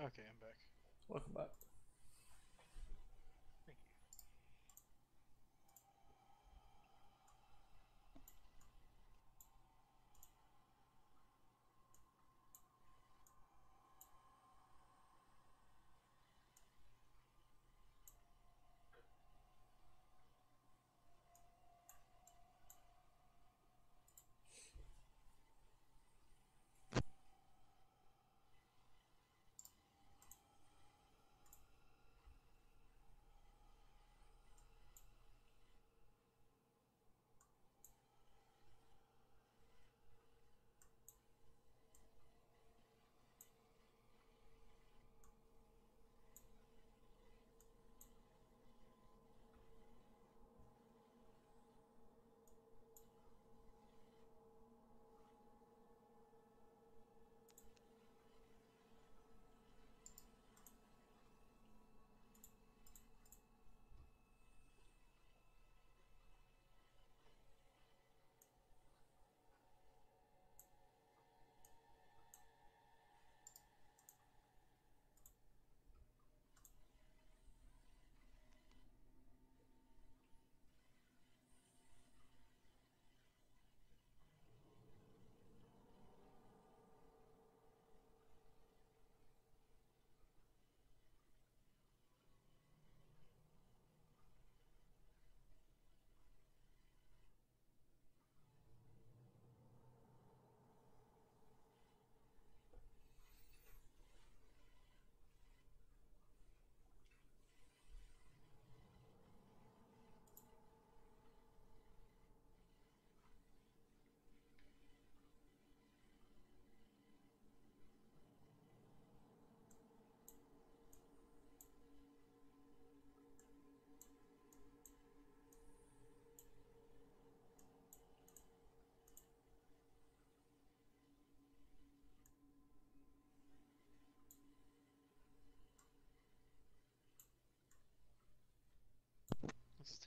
Okay, I'm back. Welcome back.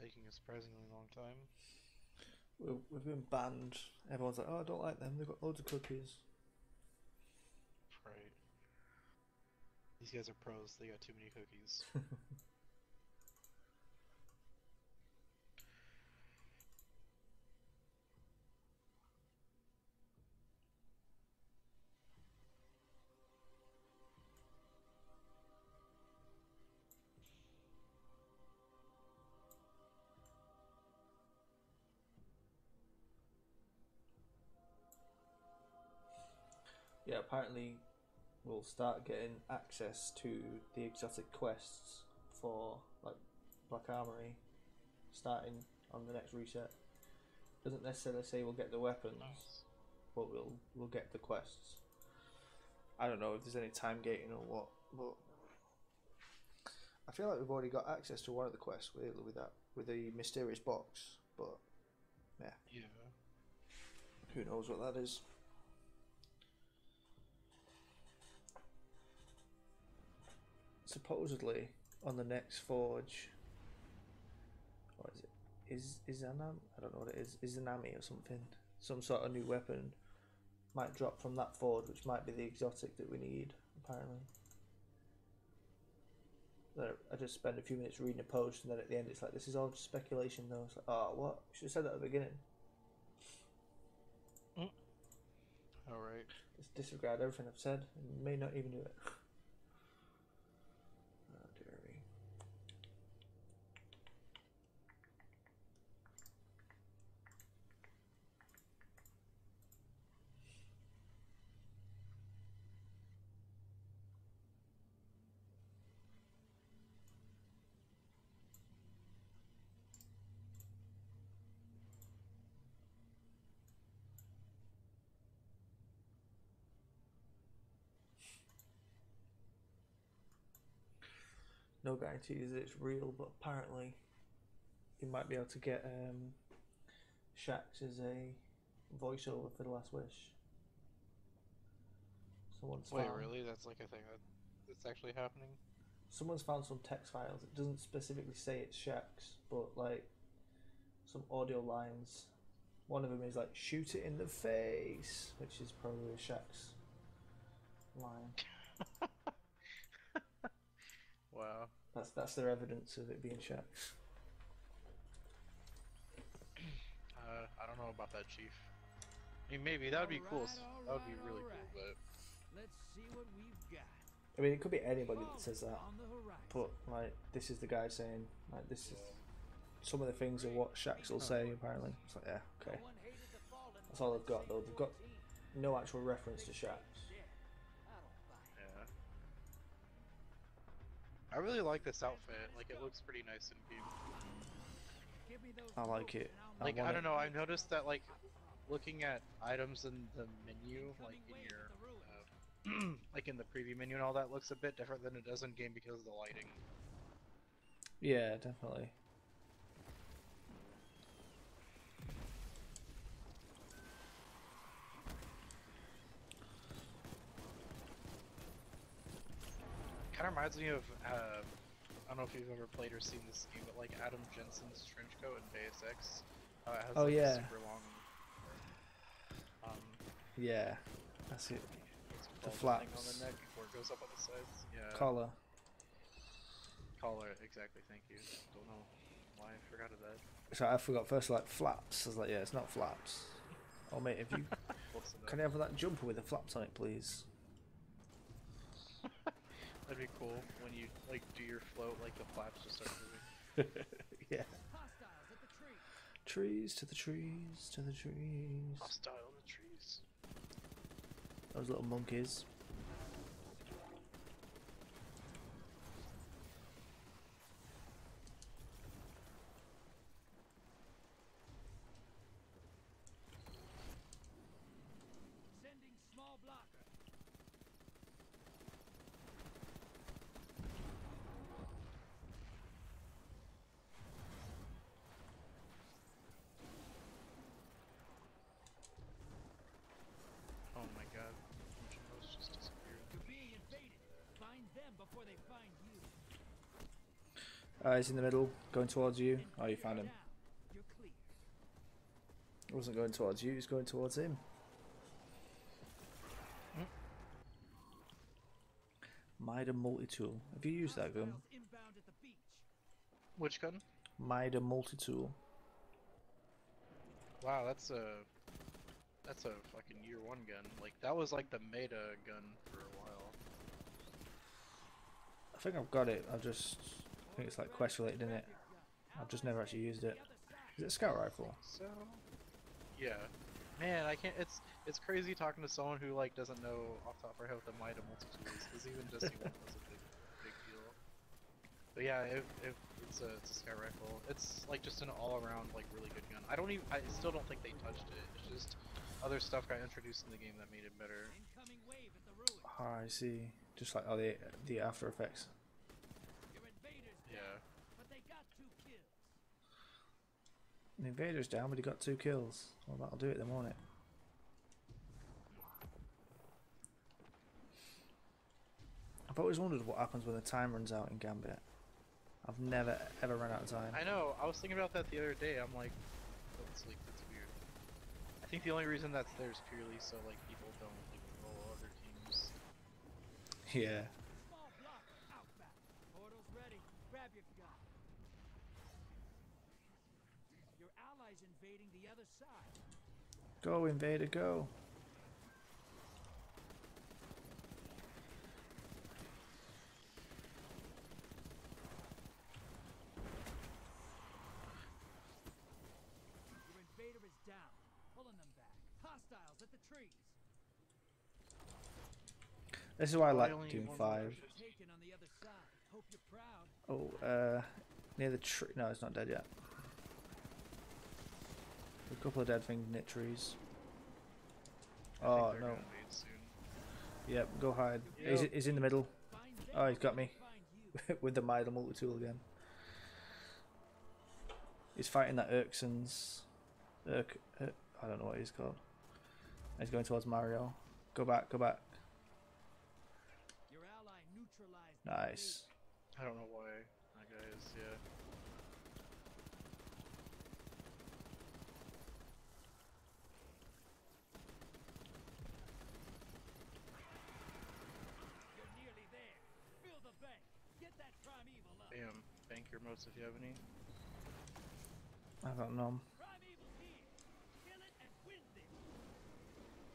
Taking a surprisingly long time. We've, we've been banned. Everyone's like, oh, I don't like them. They've got loads of cookies. Right. These guys are pros. They got too many cookies. [LAUGHS] apparently we'll start getting access to the exotic quests for like Black Armory starting on the next reset. Doesn't necessarily say we'll get the weapons, nice. but we'll we'll get the quests. I don't know if there's any time gating or what, but I feel like we've already got access to one of the quests with with that with the mysterious box, but Yeah. who knows what that is. Supposedly on the next forge, what is it? Is is Anam? I don't know what it is. Is Anami or something? Some sort of new weapon might drop from that forge, which might be the exotic that we need. Apparently, I just spend a few minutes reading a post, and then at the end, it's like this is all just speculation. Though it's like, oh, what? Should have said that at the beginning. Mm. All right. Just disregard everything I've said and may not even do it. [LAUGHS] Oh, dear me. No guarantees that it's real, but apparently you might be able to get um, Shaxx as a voiceover for The Last Wish. Someone's Wait, found, really? That's like a thing that that's actually happening. Someone's found some text files. It doesn't specifically say it's Shaxx, but like some audio lines. One of them is like "shoot it in the face," which is probably a Shaxx line. [LAUGHS] Wow. That's that's their evidence of it being Shaxx. Uh, I don't know about that, Chief. I mean, maybe that would be cool. s- Alright, That would be really alright. cool, but Let's see what we've got. I mean, it could be anybody that says that. On the horizon. But like, this is the guy saying like this is some of the things are what Shaxx will say. Apparently, it's like yeah, okay. No one hated the fallen That's all they've got though. They've got no actual reference to Shaxx. I don't buy but it. yeah. I really like this outfit. Like, it looks pretty nice in game. Give me those I like it. I Like, I it. don't know. I've noticed that, like, looking at items in the menu, like in your, wave at the ruins. uh, [CLEARS THROAT] like in the preview menu and all that, looks a bit different than it does in game because of the lighting. Yeah, definitely. Kind of reminds me of, uh, I don't know if you've ever played or seen this game, but like Adam Jensen's trench coat in Deus Ex. Uh, it has Oh, like, a yeah. super long. Um, Yeah, that's it. The called? On flaps. the neck before it goes up on the sides. Yeah. Collar. Collar, exactly. Thank you. Don't know why I forgot of that. So I forgot first like flaps. I was like, yeah, it's not flaps. Oh mate, if you [LAUGHS] can you have that jumper with the flaps on it, please? That'd be cool when you like do your float, like the flaps just start moving. [LAUGHS] yeah. Hostiles at the tree. Trees to the trees to the trees. Hostile in the trees. Those little monkeys. Sending small blocker. Oh my god. Bunch of those just disappeared. You're being invaded. Find them before they find you. Uh, he's in the middle, going towards you. Oh, you found him. He wasn't going towards you, he's going towards him. Mida multi-tool. Have you used that gun? Hostiles inbound at the beach. Which gun? Mida multi-tool. Wow, that's a that's a fucking year one gun. Like that was like the meta gun for a while. I think I've got it. I just I think it's like quest related in it. I've just never actually used it. Is it a scout rifle? So, yeah, man, I can't. It's it's crazy talking to someone who like doesn't know off the top of their head what the Mida multi-tool is, because even just one was a big big deal. But yeah, if, if it's a it's a scout rifle, it's like just an all-around like really good gun. I don't even I still don't think they touched it. It's just other stuff got introduced in the game that made it better. Incoming wave at the ruins. Ah, I see. Just like oh the the after effects. Your invaders Yeah. but they got two kills. The invader's down, but he got two kills. Well, that'll do it then, won't it? I've always wondered what happens when the time runs out in Gambit. I've never ever run out of time. I know. I was thinking about that the other day. I'm like, that's like that's weird. I think the only reason that's there is purely so like people don't like roll other teams. [LAUGHS] Yeah. Small block outback. Portal's ready. Grab your gun. Your allies invading the other side. Go, invader, go. Your invader is down. Pulling them back. Hostiles at the trees. This is why I like only Doom 5. Taken on the other side. Hope you're proud. Oh, uh, near the tree. No, it's not dead yet. A couple of dead things in the trees. I Oh, no. gonna invade soon. Yep, go hide. He's, Yep. he's in the middle Oh, he's got me. [LAUGHS] With the Mida multi tool again. He's fighting that Erkson's. Erk, uh, I don't know what he's called. He's going towards Mario. Go back, go back. Your ally Nice. I don't know why that guy is. Yeah. invader. You're nearly there. Fill the bank. Get that primeval up. Bam. Motes if you have any. I don't know. Primeval here. Kill it and win this.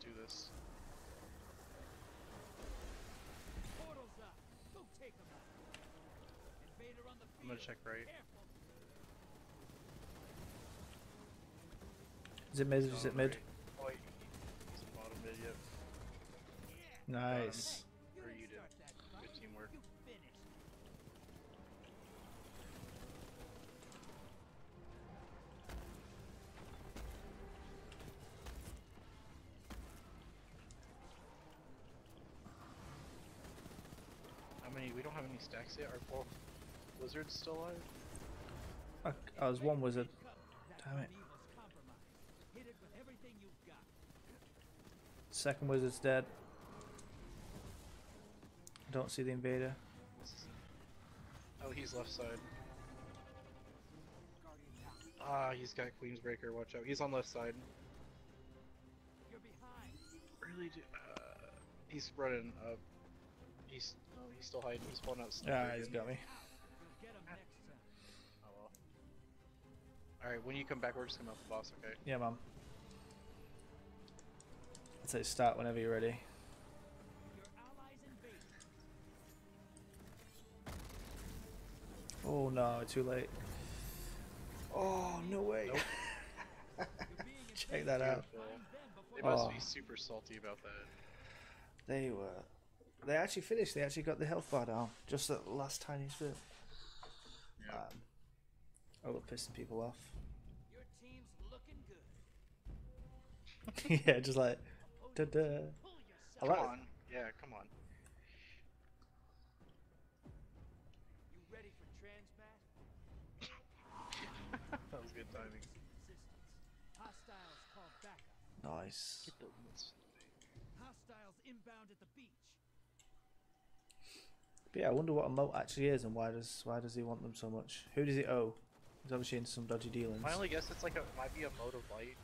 Do this. Portal's up. Go take him out. Invader on the field. I'm gonna check right. Is it mid? Is it oh, mid? Oh, he's bottom mid. Yep. Nice Or didn't you did. start that fight. Good teamwork. You finished. How many? We don't have any stacks yet. Are both wizards still alive? I, I was one wizard. Damn it. primeval's compromised. It with everything you've got. Second wizard's dead. I don't see the invader. Oh, he's left side. Ah, he's got Queensbreaker, Watch out. He's on left side. You're behind. Really? Do, uh, he's running up. He's no, he's still hiding. He's pulling out. Ah, sniper he's got me. Get him next time. Oh well. All right. When you come back, we're just gonna mount the boss. Okay. Yeah, mom. I'd say start whenever you're ready. Your allies invade. Oh no, too late. Oh no way. Nope. [LAUGHS] Check that out. Beautiful. They must Oh. be super salty about that. They were. They actually finished. They actually got the health bar down. Just at the last tiny bit. Yeah. Um, I love pissing people off. Your team's looking good. [LAUGHS] yeah, just like. Da da. Pull I yourself. come like- on. Yeah. Come on. You ready for transmat? [LAUGHS] that was good timing. Resistance. Hostiles call. Nice. Hostiles inbound at the beach. But yeah, I wonder what a mote actually is and why does why does he want them so much? Who does he owe? He's obviously into some dodgy dealings. My only guess it's like a might be a mote of light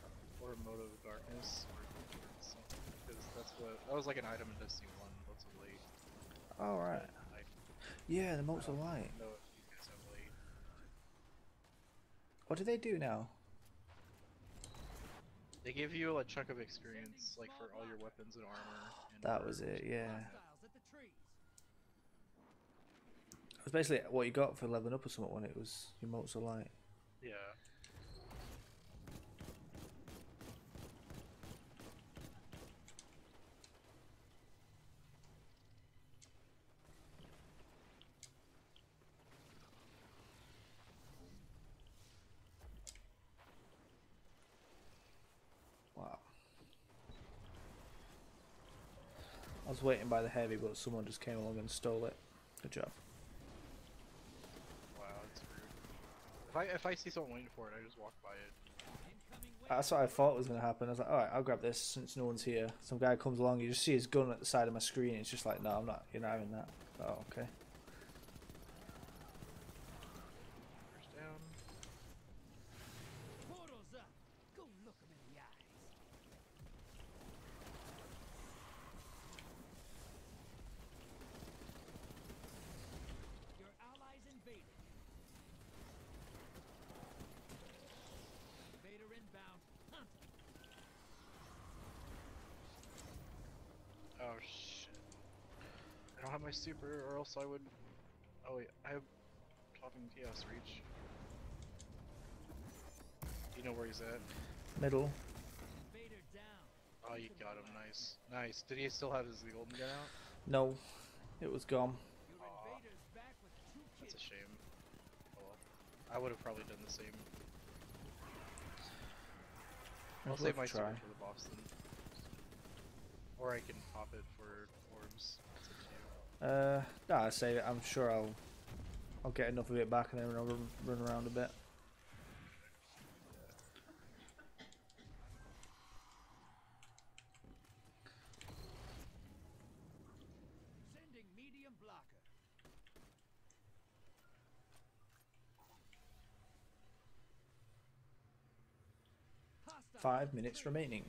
or a mote of darkness or something because that's what that was like an item in Destiny One. Lots of light. Oh right. I Yeah, the motes of light. know if you guys have light. What do they do now? They give you a chunk of experience like for all your weapons and armor. And That was it, yeah. Hostiles at the trees. It was basically what you got for leveling up or something when it was your motes of light. Yeah. Wow. I was waiting by the heavy, but someone just came along and stole it. Good job. Wow, that's rude. If I if I see someone waiting for it, I just walk by it. That's what I thought was going to happen. I was like, alright, I'll grab this since no one's here. Some guy comes along, you just see his gun at the side of my screen. It's just like, no, I'm not, you're not having that. Oh, okay. First down. Portals up. Go look 'em in the eyes. Your allies invaded. Invader inbound. Hunt. Oh shit. I don't have my super, or else I would. Oh wait, I have Talking Chaos Reach. Do you know where he's at? Middle. Oh, you got him. Nice, nice. Did he still have his golden gun out? No, it was gone. Your Aw. invaders back with two That's a shame. Oh well. I would have probably done the same. I'll save my try. super for the boss then. Or I can pop it for orbs. It's up to you. Uh, nah, I say I'm sure I'll, I'll get enough of it back and then I'll run, run around a bit. Sending medium blocker. Five minutes remaining.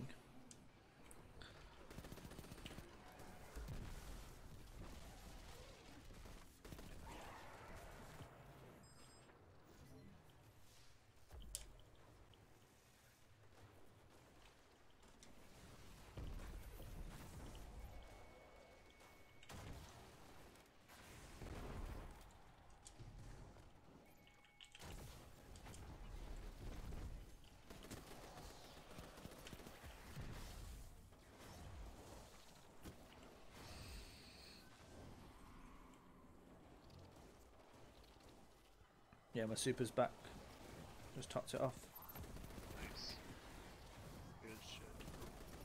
Yeah, my super's back. Just topped it off. Nice. Good shit.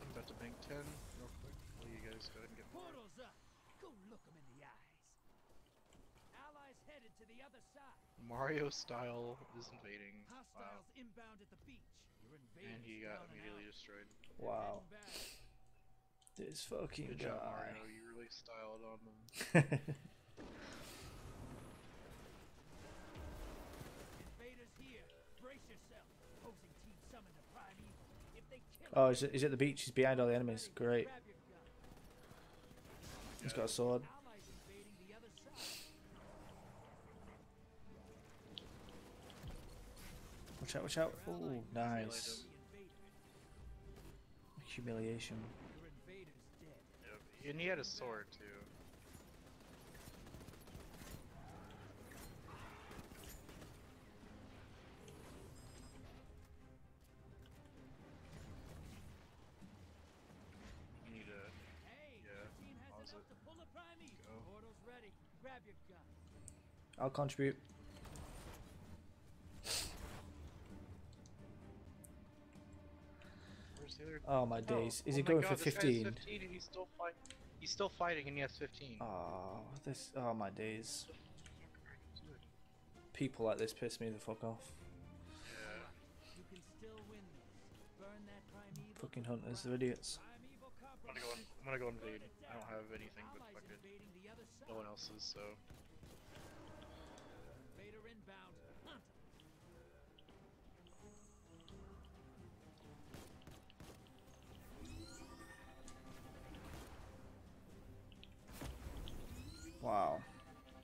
I'm about to bank 10 real quick. While you guys go ahead and get. Portals up. Go look 'em in the eyes. Allies headed to the other side. Mario style is invading. Wow. Inbound at the beach. Your invaders And he got immediately out. destroyed. Wow. This fucking Good job. Mario. You really styled on them. [LAUGHS] oh, is it, is it the beach? He's behind all the enemies. Great. He's got a sword. Watch out, watch out. Oh, nice. Humiliation. And he had a sword too. I'll contribute. Where's the other? Oh my days. Is oh he going God, for 15? 15 he's still fight. He's still fighting and he has 15. Oh, this. Oh my days. What the fuck are you doing? People like this piss me the fuck off. Yeah. You can still win this. Burn that Fucking hunters, ground. they're idiots. I'm gonna go. In, I'm gonna go invade. I don't have anything but Allies fucking. invading the other no one else is, so Vader inbound. Hunt 'em. Wow.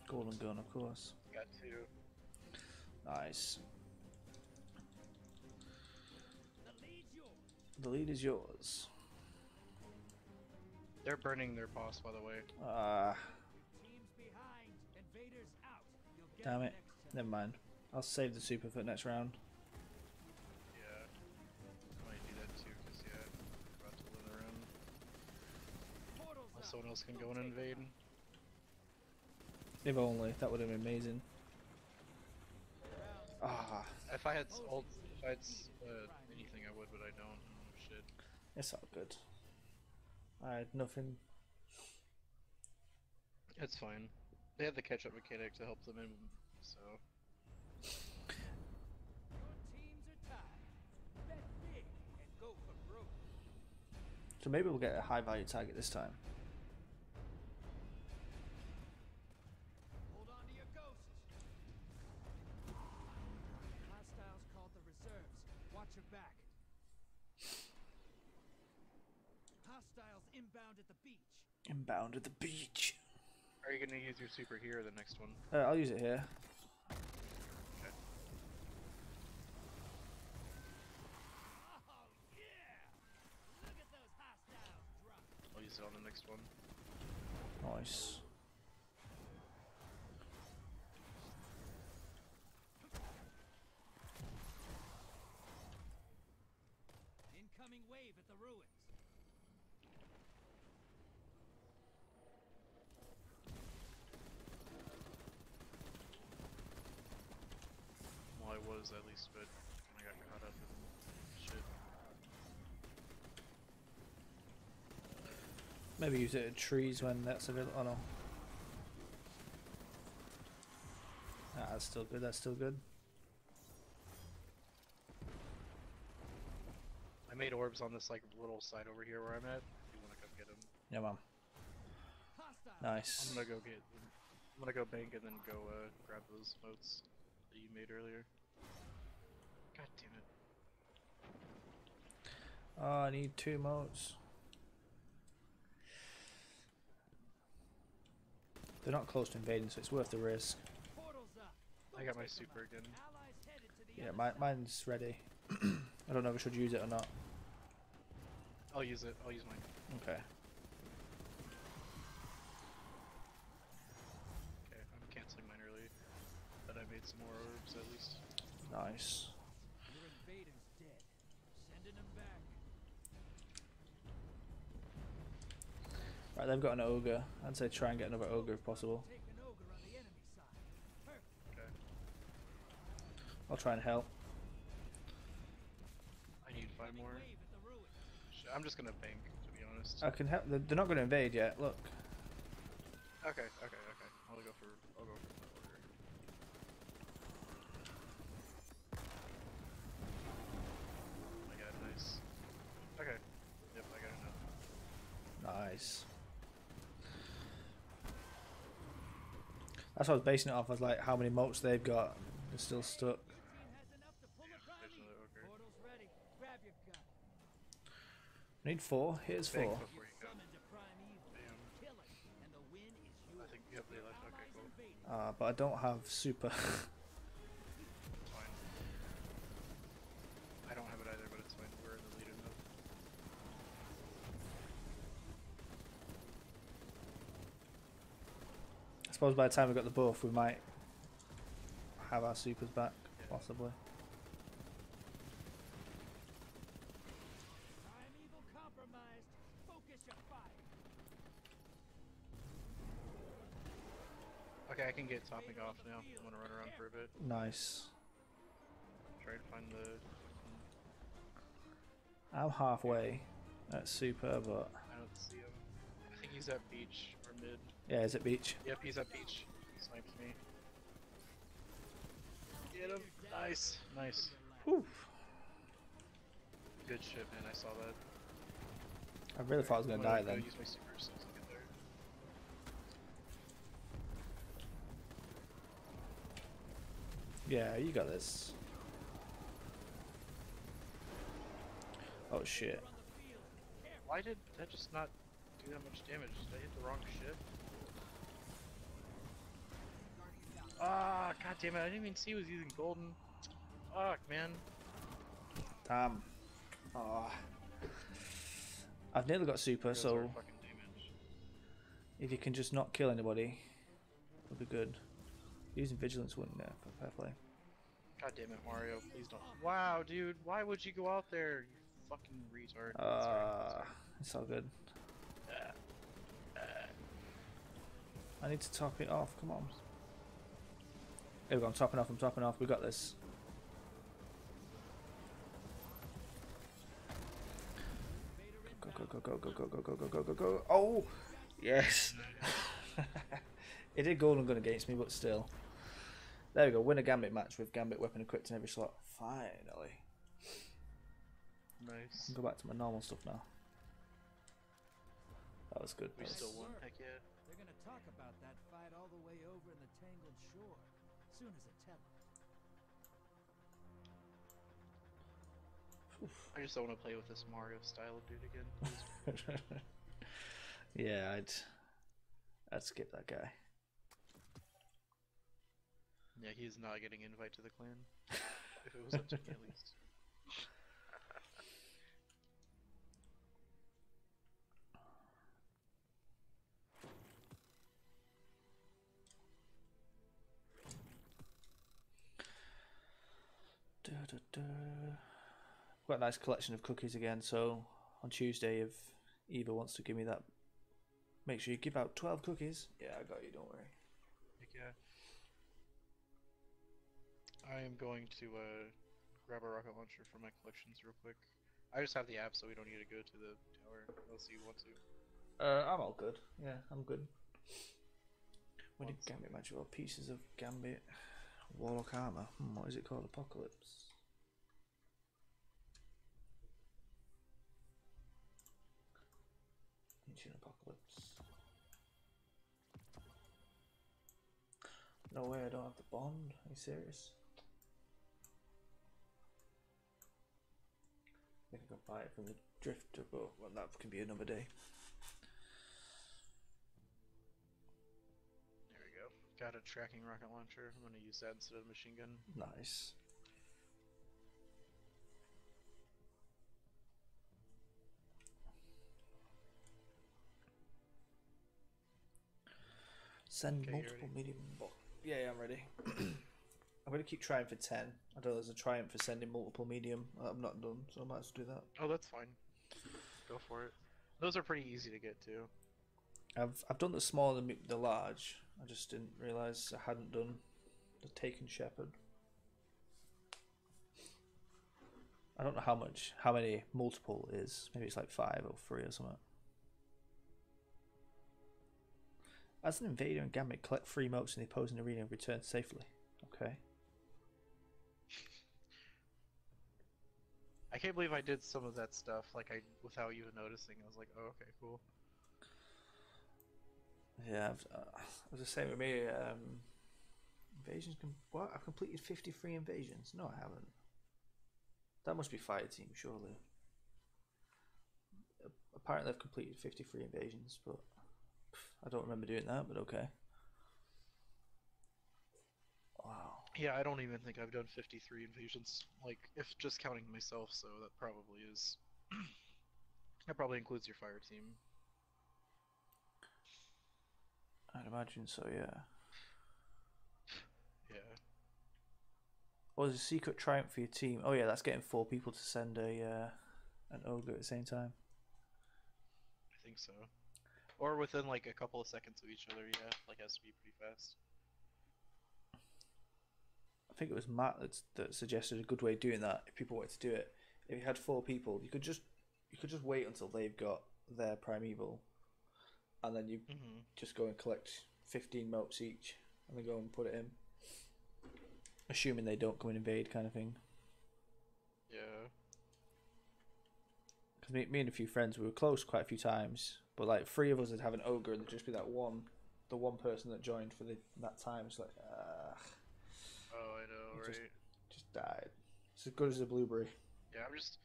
Golden gun, of course. got two. Nice. The lead's yours. The lead is yours. They're burning their boss, by the way. Ah, Team's damn it. Never mind. I'll save the super for next round. Yeah, I might do that too, yeah, about to win the round. Unless someone else can Go and invade. If only. That would have been amazing. Ah, If I had ult, if I had uh, anything, I would, but I don't. Oh shit. it's all good. I had nothing. It's fine. They have the catch-up mechanic to help them in, so Your teams are tied. Bet big and go for broke. So maybe we'll get a high value target this time. Hold on to your ghosts. Hostiles called the reserves. Watch your back. Hostiles inbound at the beach. Inbound at the beach. Are you gonna use your super here or the next one? Uh, I'll use it here. Okay. Yeah! Look at those hostiles drop. I'll use it on the next one. Nice. Incoming wave at the ruins. At least, but I got caught up in shit. Maybe use it at trees when that's available. Oh no. Ah, that's still good. That's still good. I made orbs on this like little side over here where I'm at. If you wanna come get them, Yeah, mom. Nice. I'm gonna go get. I'm gonna go bank and then go uh, grab those motes that you made earlier. God damn it! Oh, ah, I need two motes. They're not close to invading, so it's worth the risk. Portal's up. Go I got my super again. Allies headed to the Yeah, my, mine's ready. [CLEARS THROAT] I don't know if I should use it or not. I'll use it. I'll use mine. Okay. Okay, I'm canceling mine early, but I made some more orbs at least. Nice. Right, they've got an ogre. I'd say try and get another ogre if possible. Take an ogre on the enemy side. Perfect. Okay. I'll try and help. I need five Incoming more. wave at the ruins. Shit, I'm just gonna bank, to be honest. I can help. They're they're not going to invade yet. Look. Okay, okay, okay. I'll go for. I'll go for the order. Oh my god, nice. Okay. Yep, I got enough. Nice. That's what I was basing it off. I was like, how many motes they've got. They're still stuck. Need four. Here's four. to pull a There's Connie. another ogre. Portal's ready. Grab your gun. Need four. Here's Bank four. before you go. Summoned a primeval. Bam. Kill it, and the win is I yours. think yep, they left. Okay, Allies cool. invading. Uh, but I don't have super. It's fine. I don't have it either, but it's fine. We're in the lead enough. I suppose by the time we got the buff, we might have our supers back, possibly. Prime evil compromised. Focus your fire. Okay, I can get topping off now. I'm gonna run around for a bit. Nice. Try to find the. I'm halfway at super, but I don't see him. I think he's at beach or mid. Yeah, he's at beach. Yep, he's at beach. Snipes me. Get him. Nice. Nice. Oof. Good shit, man. I saw that. I really thought I was gonna die then. Use my super get there. Yeah, you got this. Oh shit. Why did that just not do that much damage? Did I hit the wrong ship? Ah, god damn it! I didn't even see he was using golden. Fuck, man. Damn. Oh. I've nearly got super, so if you can just not kill anybody, it'll be good. Using vigilance wouldn't there for fair play. God damn it, Mario! Please don't. Wow, dude, why would you go out there? You fucking retard. Uh, it's all good. I need to top it off. Come on. Here we go. I'm topping off. I'm topping off. We got this. Go go go go go go go go go go go go. Oh, yes. it did golden gun against me, but still. There we go. Win a gambit match with gambit weapon equipped in every slot. Finally. nice. Go back to my normal stuff now. That was good. We that was- still won. Heck yeah. They're gonna talk about that fight all the way over in the Tangled Shore. Soon as I tell 'em. I just don't want to play with this Mario style dude again. [LAUGHS] yeah, I'd I'd skip that guy. yeah, he's not getting invite to the clan. if it was up to me, at [LAUGHS] least. Got a nice collection of cookies again. So on Tuesday, if Eva wants to give me that, make sure you give out twelve cookies. Yeah, I got you. Don't worry. Yeah. I am going to uh, grab a rocket launcher for my collections real quick. I just have the app, so we don't need to go to the tower unless you want to. Uh, I'm all good. Yeah, I'm good. When did Gambit match? Well, pieces of Gambit, Warlock armor. Hmm, what is it called? Apocalypse. Ancient Apocalypse. No way, I don't have the bond. Are you serious? I think I can buy it from the drifter, but well, that can be another day. There we go. Got a tracking rocket launcher. I'm gonna use that instead of a machine gun. Nice. Send Okay, multiple medium. Bo- yeah, yeah, I'm ready. [CLEARS THROAT] I'm gonna keep trying for ten. I don't know there's a triumph for sending multiple medium. Uh, I'm not done, so I might as well do that. Oh, that's fine. Go for it. Those are pretty easy to get to. I've I've done the small and the, the large. I just didn't realize I hadn't done the taken shepherd. I don't know how much, how many multiple is. Maybe it's like five or three or something. As an invader in Gambit, collect three motes in the opposing arena and return safely. Okay. I can't believe I did some of that stuff like I without even noticing. I was like, oh, okay, cool. Yeah, I've, uh, I was just saying with me, um, invasions. Com- what? I've completed fifty-three invasions. No, I haven't. That must be fire team, surely. Apparently, I've completed fifty-three invasions, but I don't remember doing that. But okay. Wow. Yeah, I don't even think I've done 53 invasions. Like, if just counting myself, so that probably is. [CLEARS THROAT] that probably includes your fire team. I'd imagine so. Yeah. Yeah. What was a secret triumph for your team? Oh yeah, that's getting four people to send a uh, an ogre at the same time. I think so. Or within like a couple of seconds of each other, yeah. Like has to be pretty fast. I think it was Matt that that suggested a good way of doing that. If people wanted to do it, if you had four people, you could just you could just wait until they've got their primeval, and then you Mm-hmm. just go and collect fifteen motes each, and then go and put it in. Assuming they don't come and invade, kind of thing. Yeah. Because me, me and a few friends, we were close quite a few times, but like three of us would have an ogre, and there'd just be that one, the one person that joined for the that time. It's like, ah, Oh, I know, just right. just died. It's as good as a blueberry. Yeah, I'm just,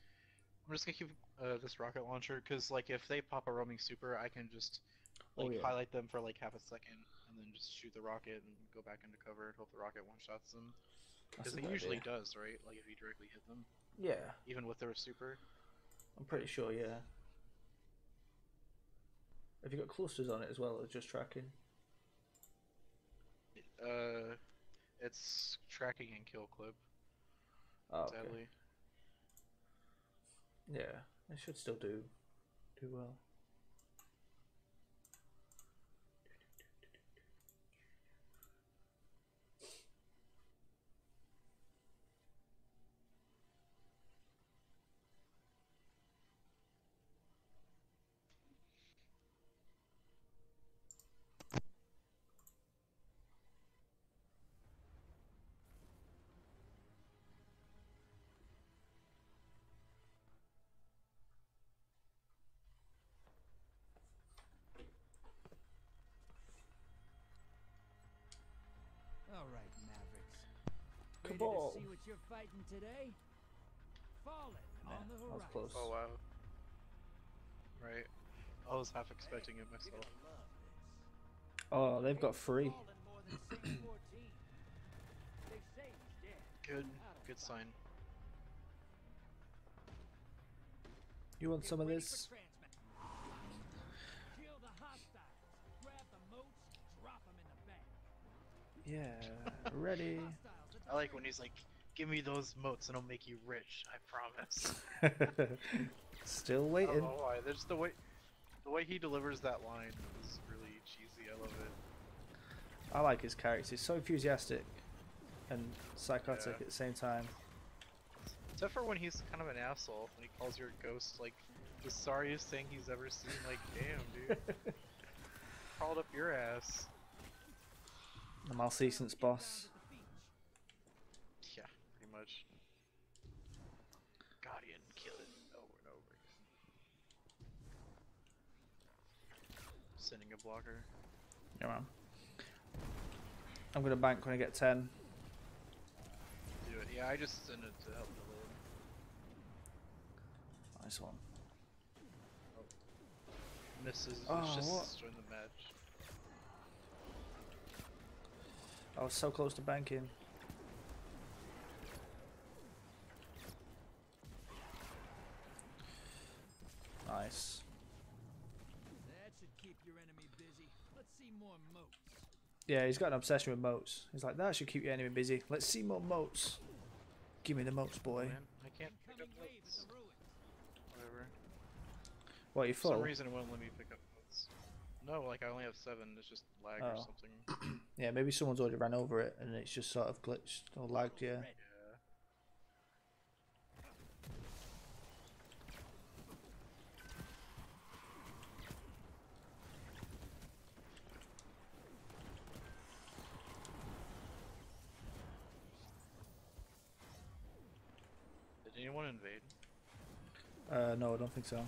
I'm just gonna keep uh, this rocket launcher because like if they pop a roaming super, I can just Oh, like yeah. highlight them for like half a second and then just shoot the rocket and go back into cover and hope the rocket one shots them. Because it usually idea. does, right? Like if you directly hit them, Yeah, even with their super. I'm pretty sure. Yeah. Have you got clusters on it as well, or just tracking? Uh, it's tracking and kill clip. Oh, okay. Sadly, Yeah, it should still do do well. All right, Mavericks. Ready Cabal. to see what you're fighting today? Fallen Yeah, on the that was close. oh wow. Right. I was half expecting it myself. Oh, they've got three. Fallen more than 614. [CLEARS THROAT] They say he's dead. Good, good sign. You want some of this? for transmat. Kill the hostiles. Grab the motes. Drop 'em in the bag. Yeah, ready. Hostiles at the I like when he's like, "Give me those motes and I'll make you rich. I promise." [LAUGHS] Still I don't waiting. know why. There's the way, the way he delivers that line is really cheesy. I love it. I like his character. He's so enthusiastic and psychotic Yeah. at the same time. Except for when he's kind of an asshole when he calls your ghost like the sorriest thing he's ever seen. Like, [LAUGHS] damn, dude, crawled up your ass. The malfeasance boss. Found at the beach. Yeah, pretty much. Guardian, kill it over and over. Sending a blocker. Yeah, man. I'm gonna bank when I get ten. Do it. Yeah, I just send it to help the load. Nice one. Oh. Misses. Oh, just what? join the match. I was so close to banking. Nice. That should keep your enemy busy. Let's see more motes. Yeah, he's got an obsession with motes. He's like, that should keep your enemy busy. Let's see more motes. Give me the motes, oh, boy. Man, I can't pick up Incoming wave at motes. the ruins. Whatever. What, you For some reason it won't let me pick up motes. No, like I only have seven. It's just lag or Oh. something. [CLEARS THROAT] Yeah, maybe someone's already ran over it and it's just sort of glitched or lagged, yeah. Yeah. Did anyone invade? Uh, no, I don't think so.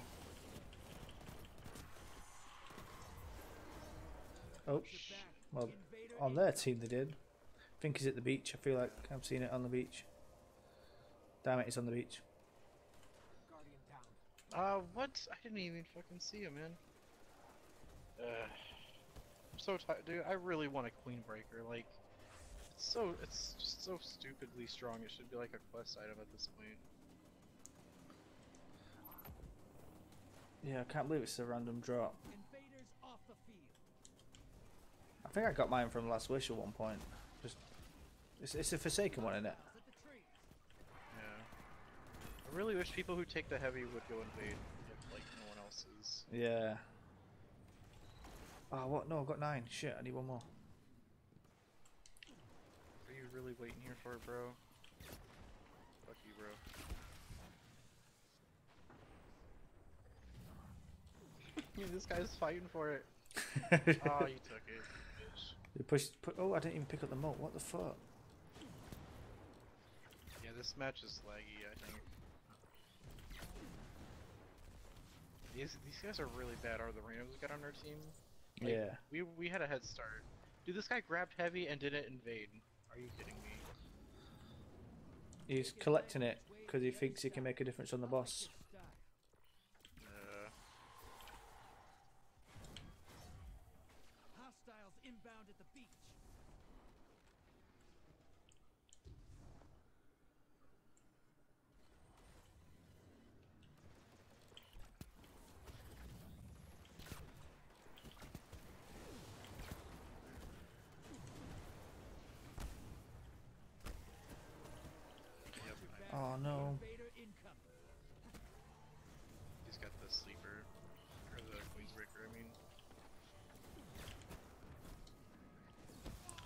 Oh, You're well, on their team they did. I think he's at the beach. I feel like I've seen it on the beach. Damn it, he's on the beach. Guardian. Uh, what? I didn't even fucking see him, man. Uh, I'm so tired, dude. I really want a Queenbreaker. Like, it's so, it's just so stupidly strong. It should be like a quest item at this point. Yeah, I can't believe it's a random drop. Invaders off the field. I think I got mine from Last Wish at one point. Just, it's, it's a Forsaken one, isn't it? Hostiles at the trees. Yeah. I really wish people who take the heavy would go invade if like no one else is. Yeah. Oh, what? No, I've got nine. Shit, I need one more. Are you really waiting here for it, bro? Fuck you, bro. This guy's fighting for it. Oh, [LAUGHS] you took it. You pushed. Put, oh, I didn't even pick up the mote. What the fuck? Yeah, this match is laggy, I think. These these guys are really bad. Are the Rhinos we got on our team? Like, yeah. We we had a head start. Dude, this guy grabbed heavy and didn't invade. Are you kidding me? He's collecting it because he thinks he can make a difference on the boss. Uh, Hostiles inbound at the beach. yep, I- Oh no. Vader incoming. he's got the sleeper or the Queensbreaker. I mean,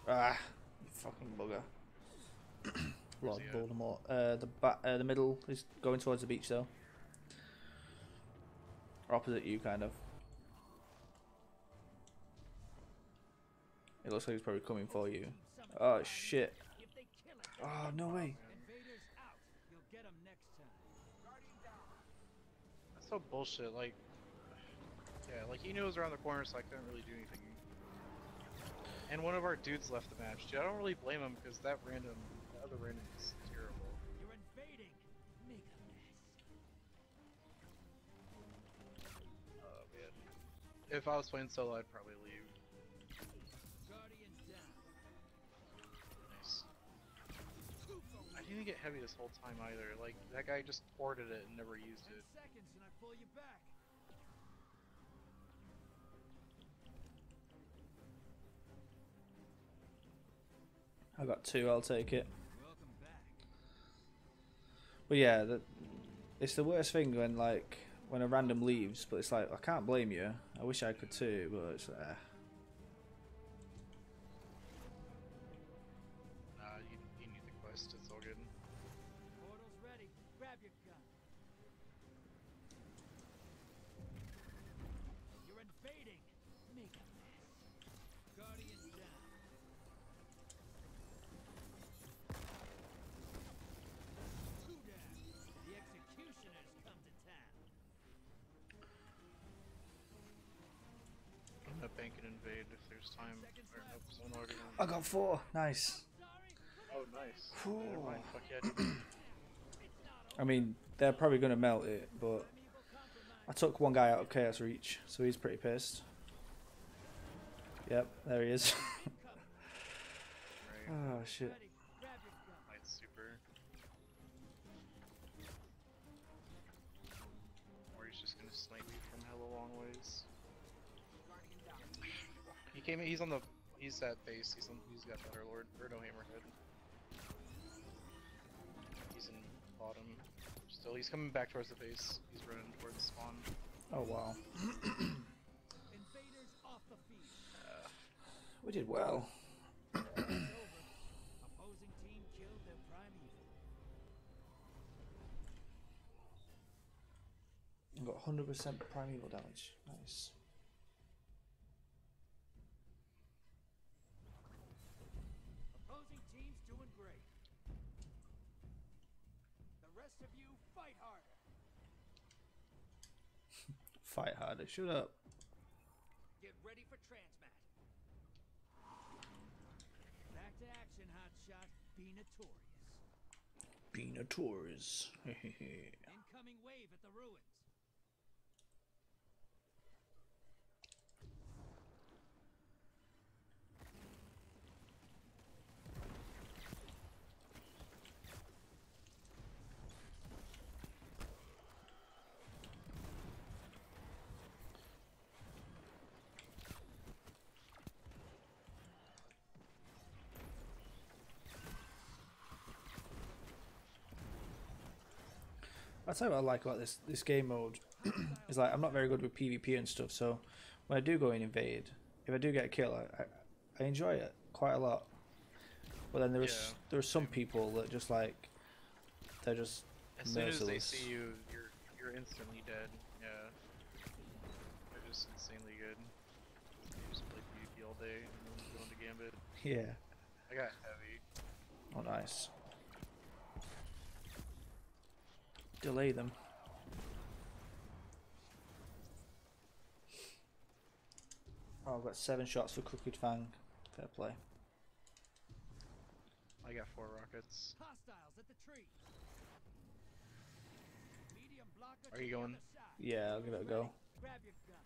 Ah, you fucking bugger. Lord he at? Voldemort. Uh, the ba- uh, the middle is going towards the beach though. Or opposite you, kind of. It looks like he's probably coming for you. Oh shit. Oh no way. that's so bullshit. Like, yeah, like he knew it was around the corner, so I couldn't really do anything. And one of our dudes left the match. Dude, I don't really blame him because that random, the other random is If I was playing solo, I'd probably leave. Nice. I didn't get heavy this whole time either. Like that guy just ported it and never used it. seconds and I pull you back. I got two. I'll take it. Well, yeah, the, it's the worst thing when like when a random leaves. But it's like I can't blame you. I wish I could too, but uh, there's time. Or nope, someone already won. I got four. Nice. Oh, nice. Never mind. Fuck yeah. [CLEARS THROAT] I mean, they're probably gonna melt it, but I took one guy out of Chaos Reach, so he's pretty pissed. Yep, there he is. [LAUGHS] Oh shit. He came. He's on the. He's at base. He's on. He's got Thunderlord or no Hammerhead. He's in bottom. Still, he's coming back towards the base. He's running towards spawn. Oh wow. Invaders off the [CLEARS THROAT] field. We did well. [CLEARS THROAT] Opposing team killed their primeval. Got 100% primeval damage. Nice. Rest of you fight harder. [LAUGHS] Fight harder. Shut up. Get ready for transmat. Back to action, hotshot. Be notorious. Be notorious. [LAUGHS] Incoming wave at the ruins. That's what I like about this this game mode. [CLEARS THROAT] is like I'm not very good with PvP and stuff, so when I do go and invade, if I do get a kill, I, I, I enjoy it quite a lot. But then there's Yeah. there are some people that just like they're just As soon as they see you, you're you're instantly dead. Yeah. They're just insanely good. They just play PvP all day and then go into Gambit. [LAUGHS] yeah. I got heavy. Oh nice. Delay them. Oh, I've got seven shots for Crooked Fang. Fair play. I got four rockets. Hostiles at the tree. Medium blocker Are you going? Yeah, I'll give it a go. Grab your gun.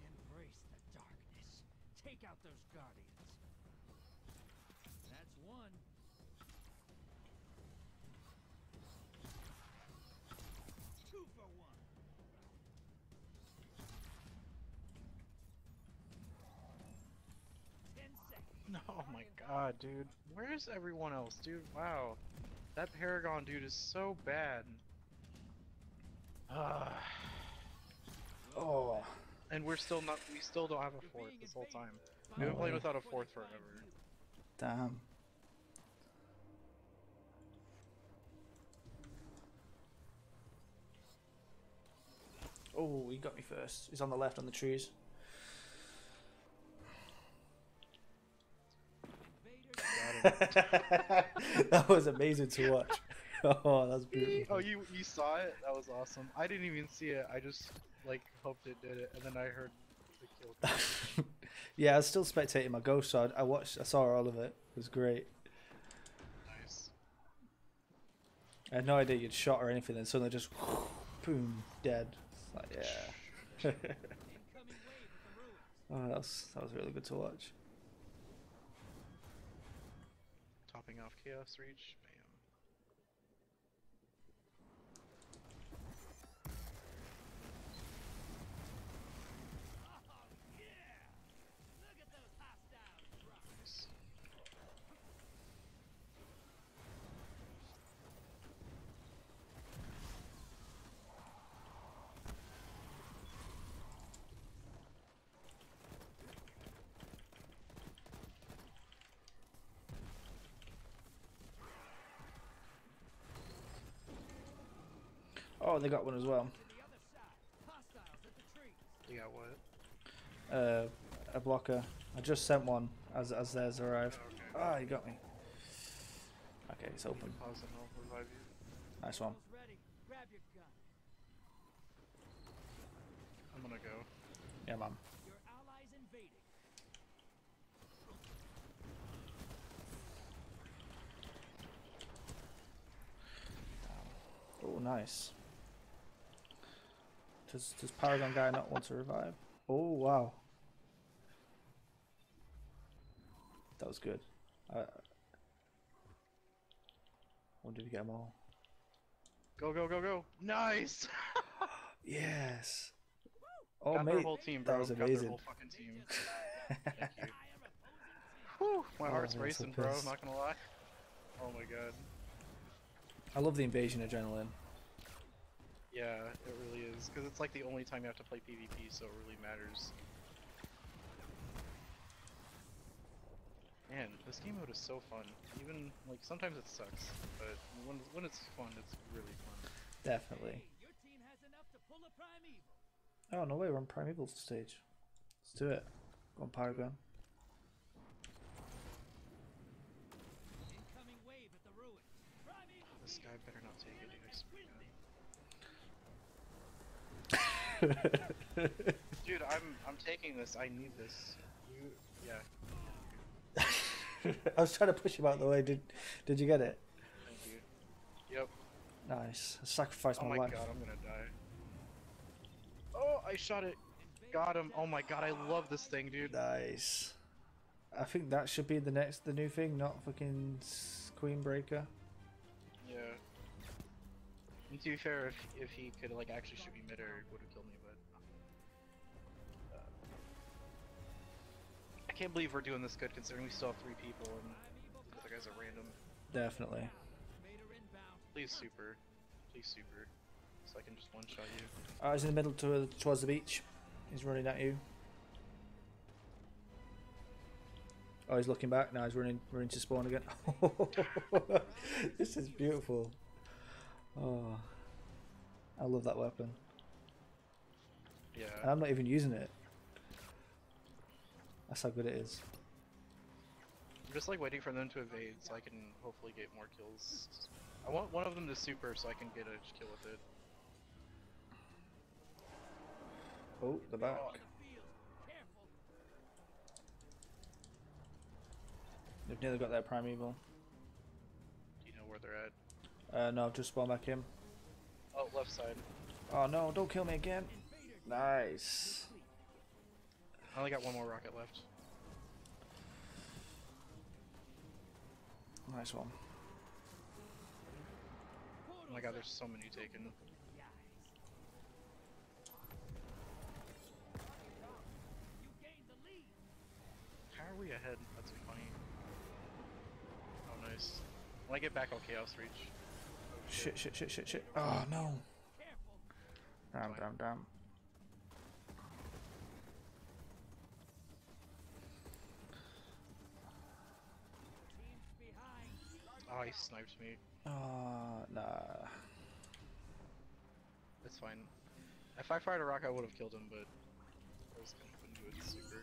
Embrace the darkness. Take out those guardians. God, dude. Where's everyone else, dude? Wow. That Paragon dude is so bad. Ah. Oh, and we're still not, we still don't have a fourth this whole time. We've been playing without a fourth forever. damn. Oh, he got me first. He's on the left on the trees. [LAUGHS] that was amazing to watch. [LAUGHS] Oh, that's beautiful. Oh, you you saw it? That was awesome. I didn't even see it. I just like hoped it did it, and then I heard the kill. [LAUGHS] yeah, I was still spectating my ghost, so I, I watched, I saw all of it. It was great. nice. I had no idea you'd shot or anything, then suddenly just [SIGHS] boom, dead. It's like, yeah. Incoming wave at the ruins. oh, that was that was really good to watch. Off Chaos Reach. Oh, they got one as well. To the other side. Hostiles at the trees. You got what? Uh, a blocker. I just sent one as as theirs arrived. Okay. Ah, you got me. Okay, it's open. Pause and I'll revive you. Nice one. Almost ready. Grab your gun. I'm gonna go. Yeah, man. Your allies invading. Oh, nice. Does does Paragon guy not want to revive? Oh wow. That was good. I wonder if you get them all. Go go go go! Nice. [LAUGHS] Yes. Oh Got their mate, whole team, that bro. was Got their amazing. whole fucking team. Thank [LAUGHS] you. Whew, my Oh, heart's I'm so racing, bro. pissed. Not gonna lie. Oh my god. I love the invasion adrenaline. Yeah, it really is. Because it's like the only time you have to play PvP, so it really matters. Man, this game mode is so fun. Even, like, sometimes it sucks, but when, when it's fun, it's really fun. Definitely. Your team has enough to pull a primeval. Oh no way, we're on Primeval stage. Let's do it. Go on Paragon. Incoming wave at the ruins. Primeval. This guy better not take it, I swear to God. Dude, I'm I'm taking this. I need this. You, yeah. [LAUGHS] I was trying to push him out of the way. Did did you get it? Thank you. Yep. Nice. I sacrificed Oh my, my life. god, I'm gonna die. Oh, I shot it. Got him. Oh my god, I love this thing, dude. Nice. I think that should be the next, the new thing, not fucking Queenbreaker. And to be fair, if if he could like actually shoot me midair, it would have killed me. But uh, I can't believe we're doing this good considering we still have three people and the other guy's a random. Definitely. Please super, please super, so I can just one shot you. Oh, he's in the middle to, towards the beach. He's running at you. Oh, he's looking back now. He's running, running to spawn again. [LAUGHS] [LAUGHS] this is beautiful. Oh, I love that weapon, Yeah. and Yeah. I'm not even using it. That's how good it is. I'm just like waiting for them to evade so I can hopefully get more kills. I want one of them to super so I can get a kill with it. Oh, the back. The They've nearly got their primeval. Do you know where they're at. Uh, no, just spawn back in. Oh, left side. Oh no, don't kill me again. Nice. I only got one more rocket left. Nice one. Oh my god, there's so many taken. How are we ahead? That's funny. Oh, nice. When I get back, I'll Chaos Reach. Shit, shit, shit, shit, shit. Oh no. Damn, damn, damn. Oh, he sniped me. Oh, nah. It's fine. If I fired a rock, I would have killed him, but I was gonna do it super.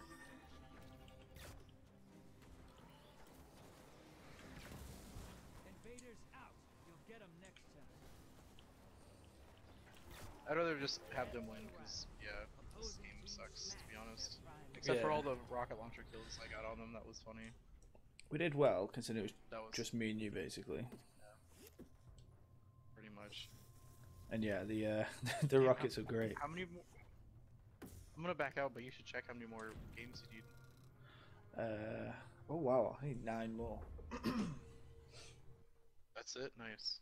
I'd rather just have them win, because, yeah, this game sucks, to be honest. Except for all the rocket launcher kills I got on them, that was funny. We did well, considering it was That was just me and you, basically. Yeah. pretty much. And yeah, the uh, [LAUGHS] the rockets are great. How many more? I'm gonna back out, but you should check how many more games did you need. Uh, oh wow, I need nine more. [CLEARS THROAT] That's it. Nice.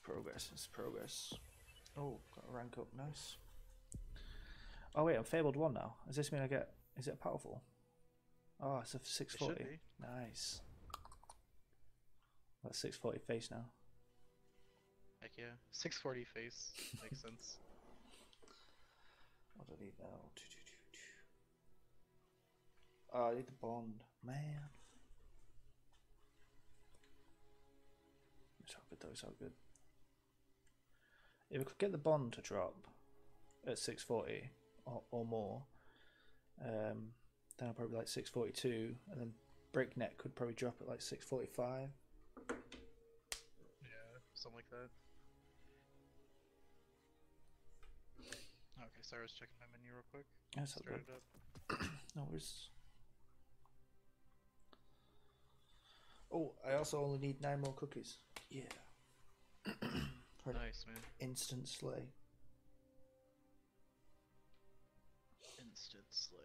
It's progress. It's progress. Oh, got a rank up. Nice. Oh wait, I'm fabled one now. Does this mean I get? Is it powerful? Oh, it's a six It should forty. be. Nice. That's six forty face now. Heck yeah. 640 face makes [LAUGHS] sense. What do I need now? Oh, I need the bond, man. It's all good though. It's all good. If we could get the bond to drop at six forty or, or more, um, then I'll probably like six forty two, and then breakneck could probably drop at like six forty five. Yeah, something like that. Okay, sorry, I was checking my menu real quick. That's all good. up. No worries. Oh, I also only need nine more cookies. Yeah. [CLEARS THROAT] An Nice, man. instant slay. Instant slay.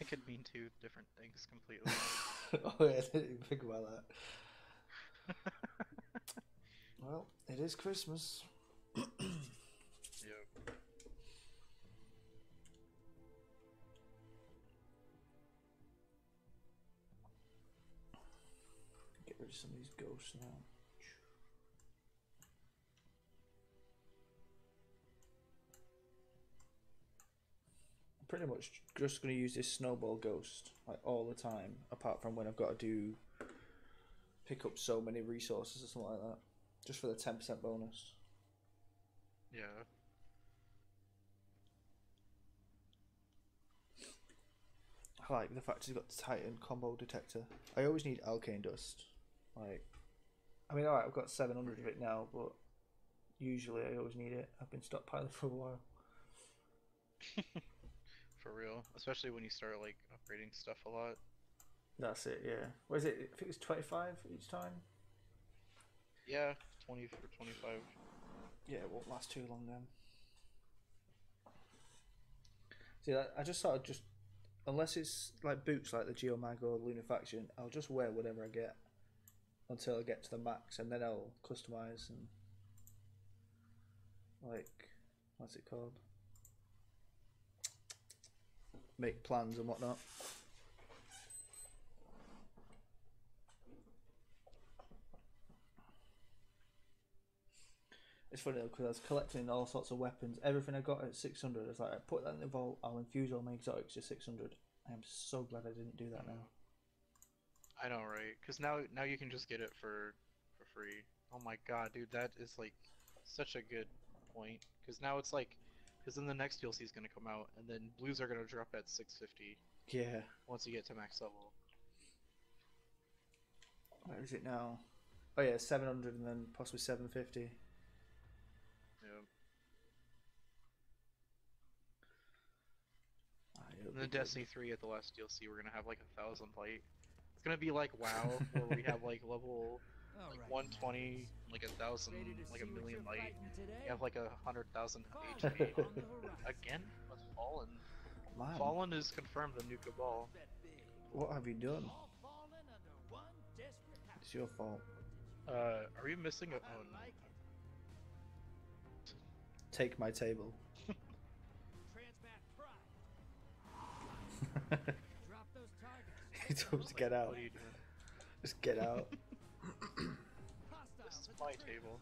It could mean two different things completely. [LAUGHS] oh yeah, I didn't even think about that. [LAUGHS] Well, it is Christmas. [CLEARS THROAT] of some of these ghosts now. I'm pretty much just going to use this snowball ghost like all the time, apart from when I've got to do pick up so many resources or something like that, just for the ten percent bonus. Yeah. I like the fact he's got the Titan combo detector. I always need Alkane dust. Like, I mean, alright, I've got 700 of it now, but usually I always need it. I've been stockpiling [LAUGHS] for a while. [LAUGHS] For real. Especially when you start like upgrading stuff a lot. That's it, yeah. What is it? I think it's 25 each time? Yeah, 20 for 25. Yeah, it won't last too long then. See, I, I just sort of just, unless it's like boots like the Geomag or Lunafaction, I'll just wear whatever I get until I get to the max, and then I'll customize and like, what's it called? Make plans and whatnot. It's funny because I was collecting all sorts of weapons. Everything I got at 600, I was like, I put that in the vault. I'll infuse all my exotics to 600. I am so glad I didn't do that now. I know, right? Because now, now you can just get it for, for free. Oh my god, dude, that is like such a good point. Because now it's like, because then the next DLC is gonna come out, and then blues are gonna drop at 650 Yeah. once you get to max level. Where is it now? Oh yeah, 700 and then possibly 750. Yeah. Ah And then. Destiny 3 at the last DLC, we're gonna have like a thousand light. It's gonna be like WoW, where we have like level [LAUGHS] like right, 120, like a thousand, like a million light. fighting today? You have like a hundred thousand HP. on the [LAUGHS] horizon. Again? With Fallen. Man, Fallen is confirmed the new Cabal. What have you done? All fallen under one desperate house. It's your fault. Uh, are you missing a? Oh, no. like. Take my table. [LAUGHS] Transmat pride. Drop those targets. [LAUGHS] he told us to get out. What are you doing? Just get out. [LAUGHS] This is my table.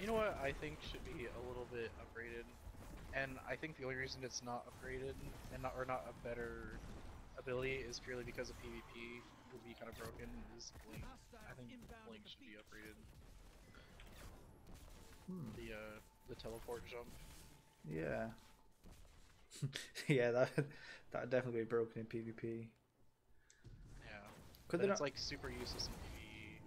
You know what I think should be a little bit upgraded, and I think the only reason it's not upgraded and not or not a better ability is purely because of PvP would be kind of broken. Is Blink? I think Blink should be upgraded. Hmm. The uh the teleport jump. Yeah. [LAUGHS] yeah, that that'd definitely be broken in PvP. Yeah. Could they it's not? like super useless in PvE.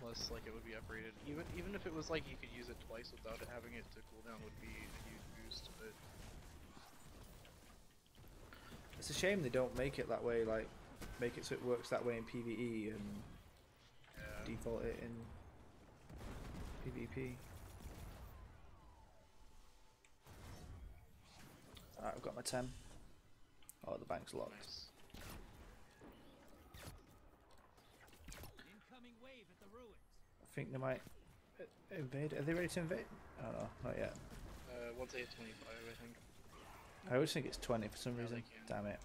Unless like it would be upgraded. Even even if it was like you could use it twice without it having it to cooldown would be a huge boost, but It's a shame they don't make it that way. Like, make it so it works that way in PVE and yeah. default it in PvP. Alright, I've got my 10. Oh, the bank's locked. Nice. Incoming wave at the ruins. I think they might uh, invade. Are they ready to invade? Oh no, not yet. Uh once they hit twenty five I think. I always think it's 20 for some No, reason. Damn it.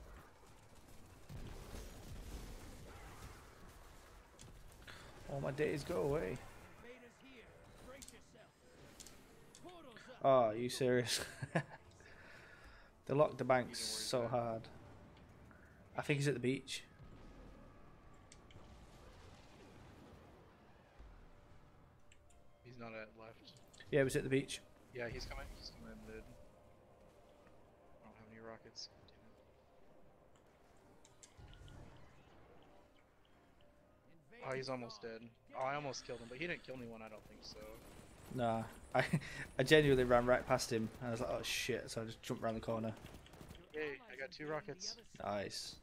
All my days go away. Invaders here. Brace yourself. Portals up. Oh, are you serious? [LAUGHS] they locked the banks You know where he's so hard. I think he's at the beach. He's not at left. Yeah, he was at the beach. Yeah, he's coming he's coming in mid. I don't have any rockets. Oh, he's almost dead. Oh, I almost killed him, but he didn't kill anyone, I don't think so. Nah, [LAUGHS] I I genuinely ran right past him. And I was like, oh shit! So I just jumped around the corner. Yay, I got two rockets. Nice.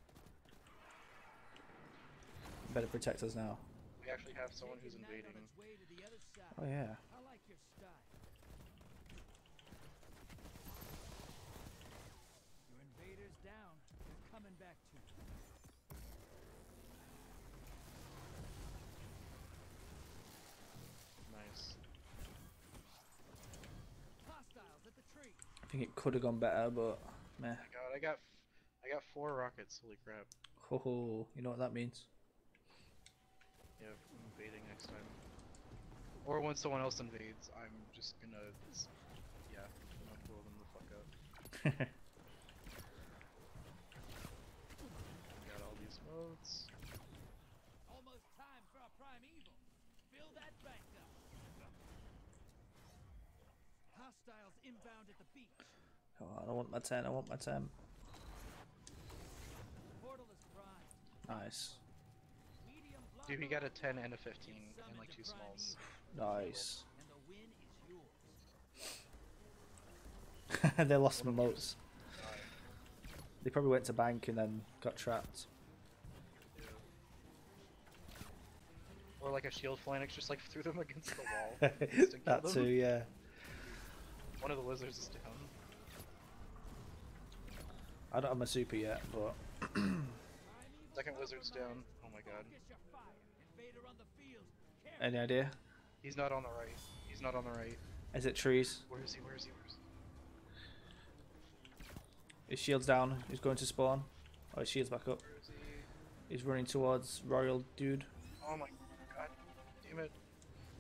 Better protect us now. We actually have someone who's invading. Oh yeah. I like your style. Your invaders down. They're coming back to you. Nice. Hostiles at the tree. I think it could have gone better, but meh. Oh god, I got I got four rockets, holy crap. Ho ho. You know what that means? Yeah, I'm invading next time. Or when someone else invades, I'm just gonna, yeah, I'm gonna blow them the fuck up. [LAUGHS] Got all these motes. Almost time for a primeval. Fill that bank up. Hostiles inbound at the beach. Come on, I want my 10. I want my 10. Portal is prime. Nice. Medium Dude, we block got a 10 and a 15 Get and like two smalls. Nice. [SIGHS] And the win is [LAUGHS] yours. they lost some One motes. They probably went to bank and then got trapped. Or like a shield phalanx just like [LAUGHS] threw them against the wall. [LAUGHS] just that them. too, yeah. One of the lizards is down. I don't have my super yet, but [CLEARS THROAT] Second wizard's down. Oh my god. Focus your fire. Invader on the field. Careful. any idea? He's not on the right. He's not on the right. Is it trees? Where is he? Where is he? Where is he? His shield's down. He's going to spawn. Oh, his shield's back up. He? He's running towards Royal Dude. Oh my god. Damn it.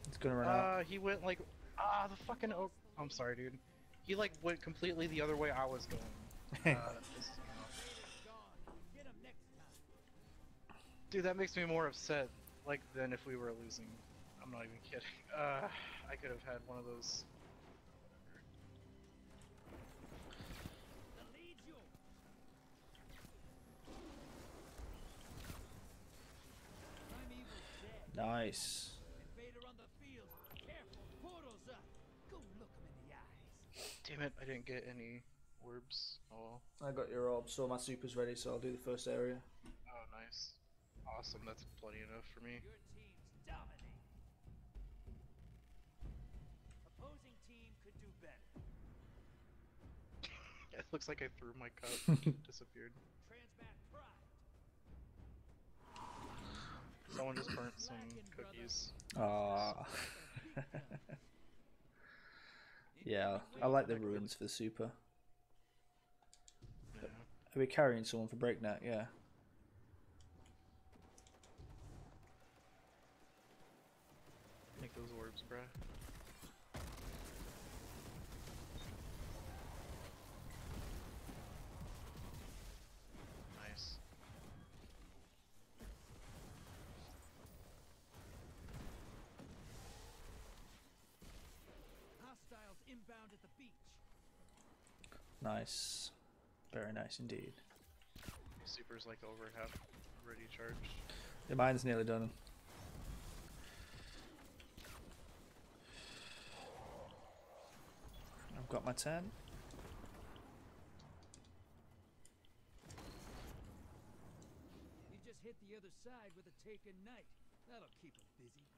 He's gonna run out. Uh, he went like, ah, the fucking oak. I'm sorry, dude. He like went completely the other way I was going. Uh, this- [LAUGHS] Invader's gone. Get him next time. dude, that makes me more upset, like, than if we were losing. I'm not even kidding. [LAUGHS] Uh, I could have had one of those. The lead's yours. Primeval's dead. Nice. Invader on the field. Careful. Portal's up. Damn it, I didn't get any orbs. Oh, I got your orb, so my super's ready, so I'll do the first area. oh, nice. Awesome, that's plenty enough for me. Your teams dominate. Opposing team could do better. [LAUGHS] It looks like I threw my cup, [LAUGHS] disappeared. Someone just burnt some cookies. Ah. [LAUGHS] yeah, I like the ruins for the super. Yeah. Are we carrying someone for breakneck? Yeah. Make those orbs, bruh. Nice. Very nice indeed. Super's like over half ready charged. Yeah, mine's nearly done. I've got my 10. You just hit the other side with a taken knight. That'll keep 'em busy.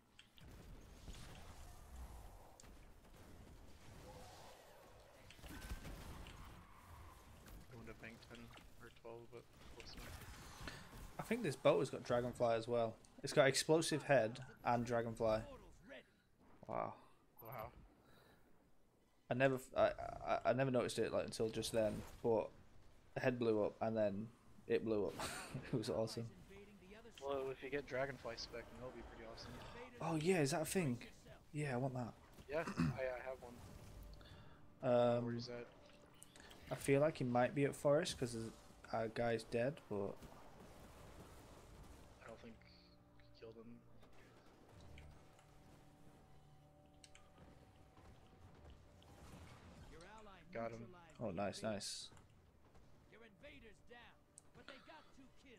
I would 10 or 12, but close enough. I think this boat has got dragonfly as well. It's got explosive head and dragonfly. Wow. Wow. I never, I, I, I never noticed it like until just then. But the head blew up and then it blew up. [LAUGHS] it was awesome. Invading the other side. Well, if you get Dragonfly spec, that'll be pretty awesome. Oh yeah, is that a thing? Yeah, I want that. Yeah, I, I have one. Um, Where's that? I feel like he might be at forest because our uh, guy's dead, but I don't think he killed him. Got him. oh nice, nice. Your invaders down, but they got two kills.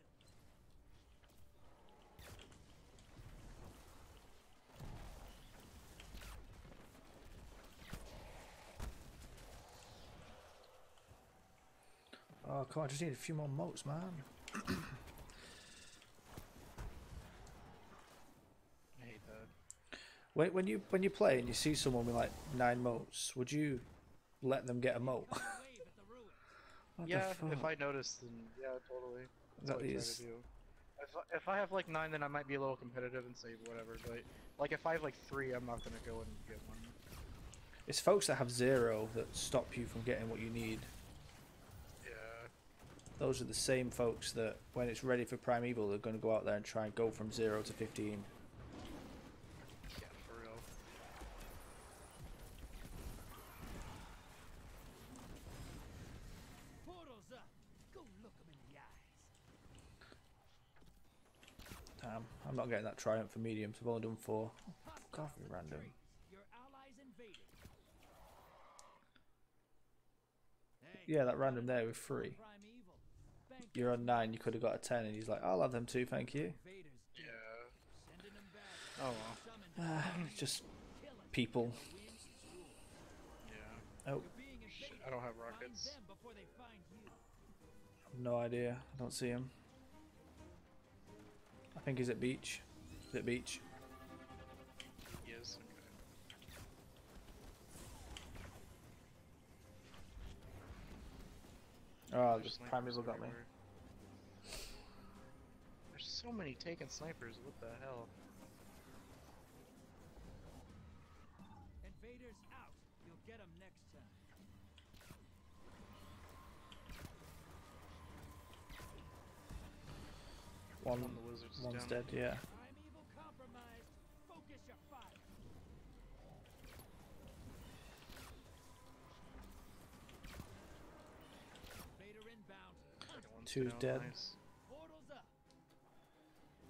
Oh come on, I just need a few more motes, man. I hate that. When when you when you play and you see someone with like nine motes, would you let them get a mote? Wave at the ruins. [LAUGHS] What the yeah, if? I notice, then yeah, totally. That's That what I try to do. If I, if I have like nine, then I might be a little competitive and say whatever. But like if I have like three, I'm not gonna go and get one. It's folks that have zero that stop you from getting what you need. Those are the same folks that, when it's ready for Primeval, they're going to go out there and try and go from zero to fifteen. Yeah, for real. Portal's up. Go look 'em in the eyes. Damn, I'm not getting that triumph for mediums. I've only done four. Off, you random. Your allies Yeah, that random there with three. You're on nine. You could have got a ten, and he's like, "I'll have them too, thank you." Yeah. Sending them back. Oh well. [SIGHS] Summon Just people. Yeah. Oh, Shit. I don't have rockets. them before they find you. no idea. I don't see him. I think he's at beach. Is it beach? Yes. Okay. Oh, just Primeval got me. everywhere. There's so many taken snipers. What the hell? Invaders out. You'll get them next time. One, One the wizards one's down. dead. Yeah. Primeval compromised. Focus your fire. Invader inbound. Second one's Two's dead. Nice.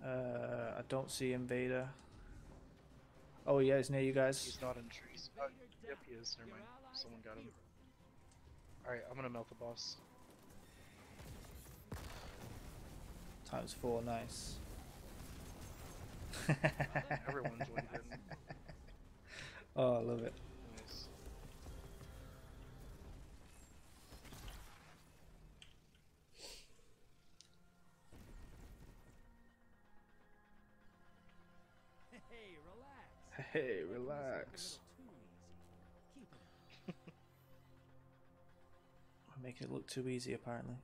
Uh, I don't see Invader. Oh yeah, he's near you guys. He's not in trees. Uh, yep, he is. Never mind. Someone got him. Alright, I'm gonna melt the boss. Times four, nice. [LAUGHS] Everyone joined in. [LAUGHS] oh, I love it. Hey, Making this look a relax. little too easy. Keep it up. I'm making it look too easy, apparently.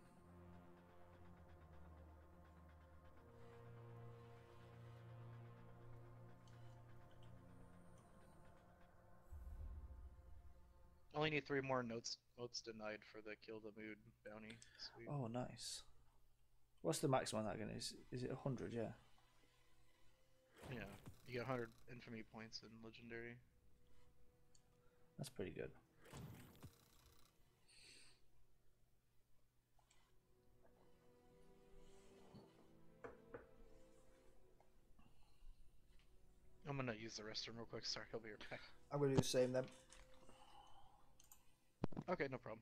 Only need three more notes notes denied for the kill the mood bounty. Sweet. Oh, nice. What's the maximum on that again? Is is it hundred? Yeah. Yeah, you get 100 infamy points in legendary. That's pretty good. I'm gonna use the restroom real quick. Sorry, I'll be right back. I'm gonna do the same then. Okay, no problem.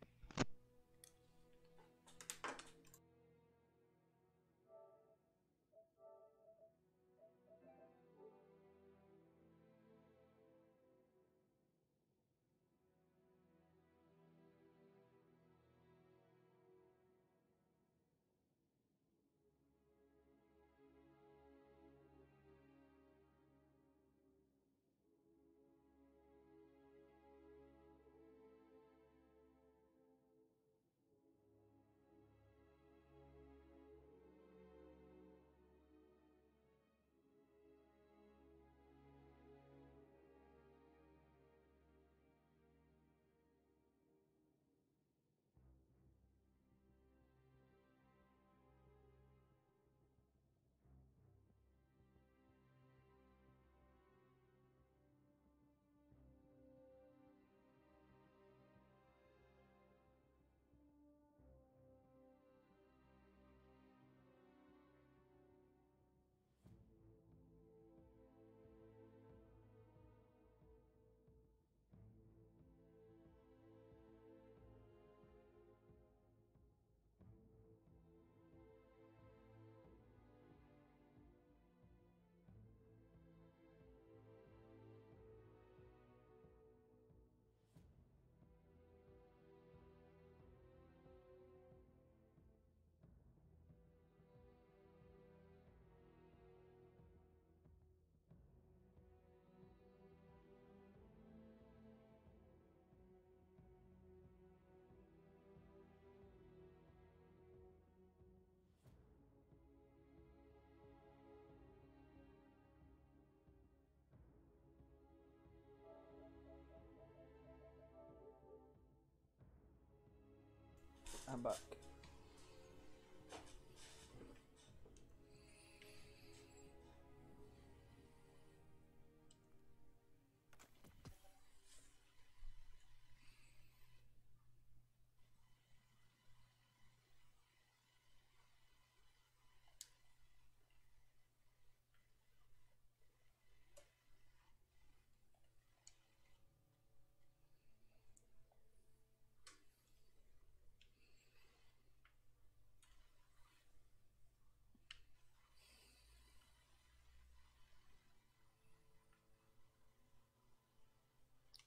I'm back.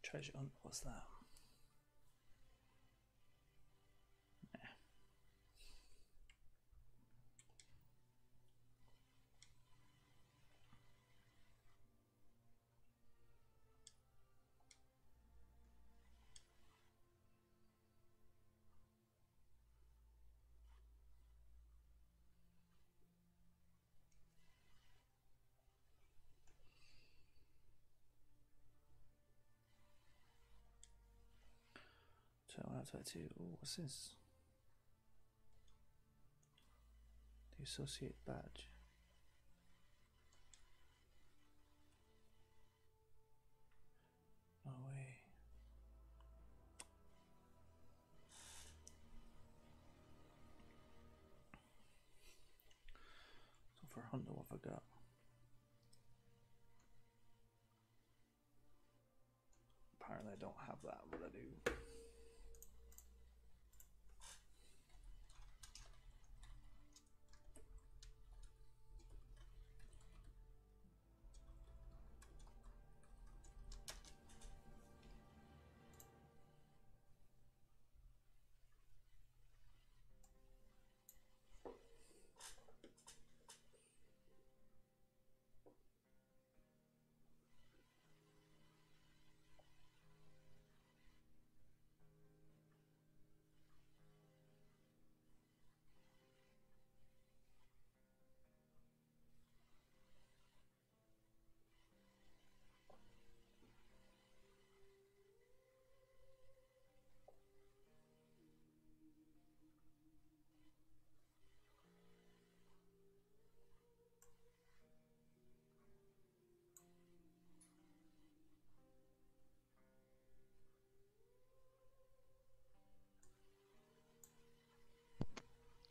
Treasure hunt. What's that? 21 22. Oh, what's this? The associate badge. No way. So for Hunter, what have I got? Apparently, I don't have that. What I do?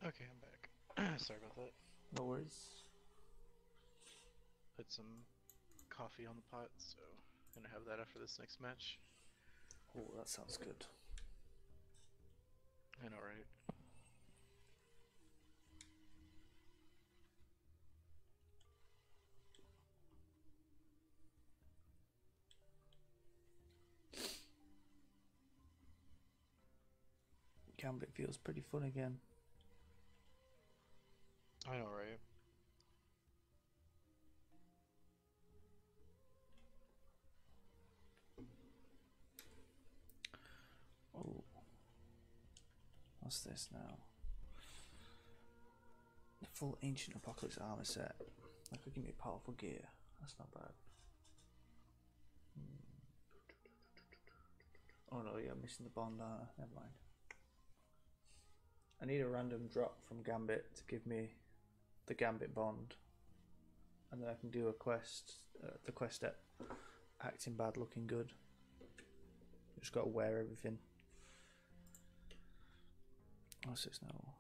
Okay, I'm back. [CLEARS THROAT] Sorry about that. No worries. Put some coffee on the pot, so I'm gonna have that after this next match. Oh, that sounds good. I know, right? Gambit feels pretty fun again. I know, right? Oh. What's this now? The full ancient apocalypse armor set. That could give me powerful gear. That's not bad. Hmm. Oh no, yeah, I'm missing the bond armor. Never mind. I need a random drop from Gambit to give me the Gambit bond, and then I can do a quest. Uh, the quest step, acting bad, looking good. Just got to wear everything. What's this now?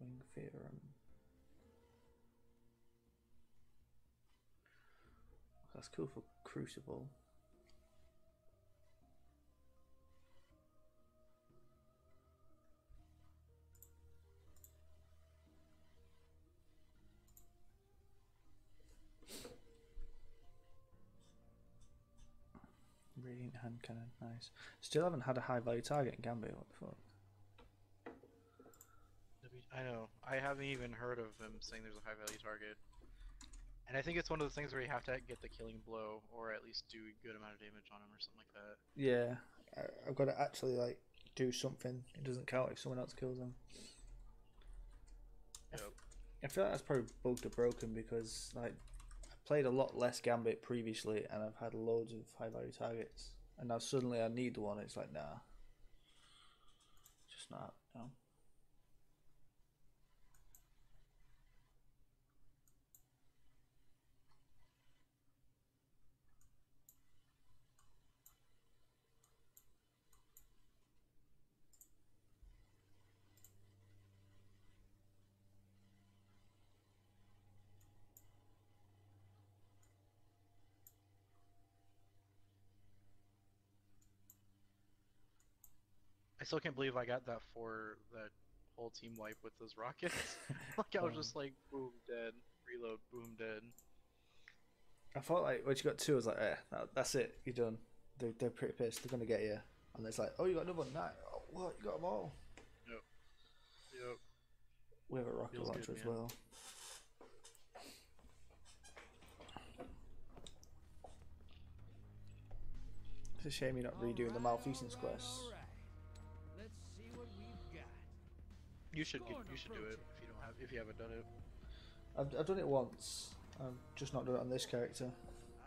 Wing Theorem. That's cool for Crucible. Radiant hand cannon, nice. Still haven't had a high value target in Gambit. What the fuck? I know. I haven't even heard of him saying there's a high value target. And I think it's one of those things where you have to get the killing blow, or at least do a good amount of damage on him, or something like that. Yeah, I've got to actually like do something. It doesn't count if someone else kills them. Yep. I feel like that's probably bugged or broken because like played a lot less Gambit previously, and I've had loads of high value targets, and now suddenly I need the one. It's like nah, just not. No. I still can't believe I got that for that whole team wipe with those rockets. [LAUGHS] [LAUGHS] like I was Um, just like, boom, dead. Reload, boom, dead. I thought like when you got two, I was like, eh, that, that's it, you're done. They're, they're pretty pissed. They're gonna get you, and it's like, oh, you got another one. Nah, oh, what? You got them all. Yep. Yep. We have a rocket Feels launcher good, as man. well. It's a shame you're not redoing the malfeasance quests. You should get, you should do it if you don't have if you haven't done it. I've, I've done it once. I've just not done it on this character.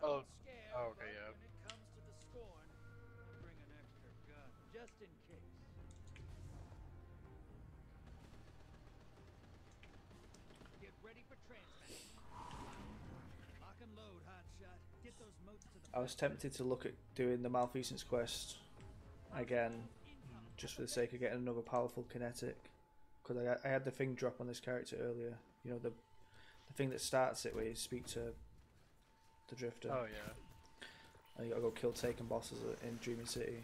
Oh, oh, oh okay, yeah. When it comes to the scorn, bring an extra gun just in case. Get ready for transmat. Lock and load, hotshot. Get those motes to the I was tempted to look at doing the malfeasance quest again, just for the sake of getting another powerful kinetic. Because I, I had the thing drop on this character earlier. You know the the thing that starts it where you speak to the drifter. Oh yeah. And you gotta go kill taken bosses in Dreaming City.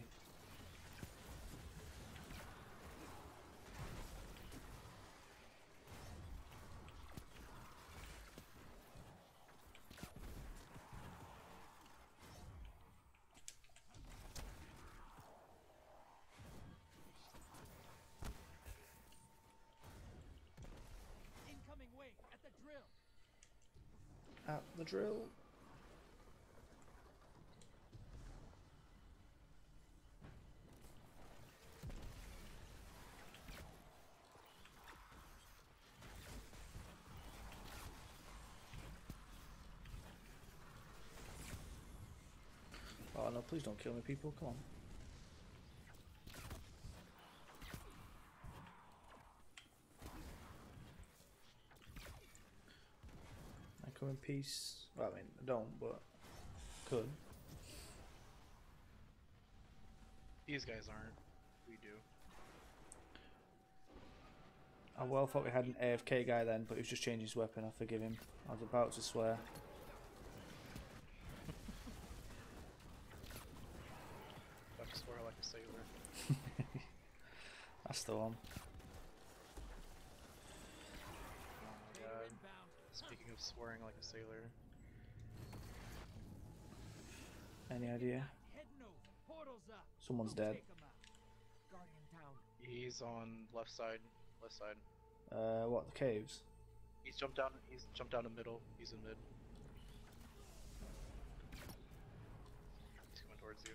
incoming wing at the drill. At the drill. Oh no, please don't kill me, people. Come on. I peace. Well, I mean, I don't, but could. These guys aren't. We do. I well thought we had an AFK guy then, but he was just changing his weapon. I forgive him. I was about to swear. About to swear like a sailor. [LAUGHS] That's the one. Oh my god. Speaking of swearing like a sailor. Any idea? Heading over. Portals up. Someone's dead. take 'em out. Guardian down. He's on left side. Left side. Uh, what the caves? He's jumped down. He's jumped down the middle. He's in mid. He's coming towards you.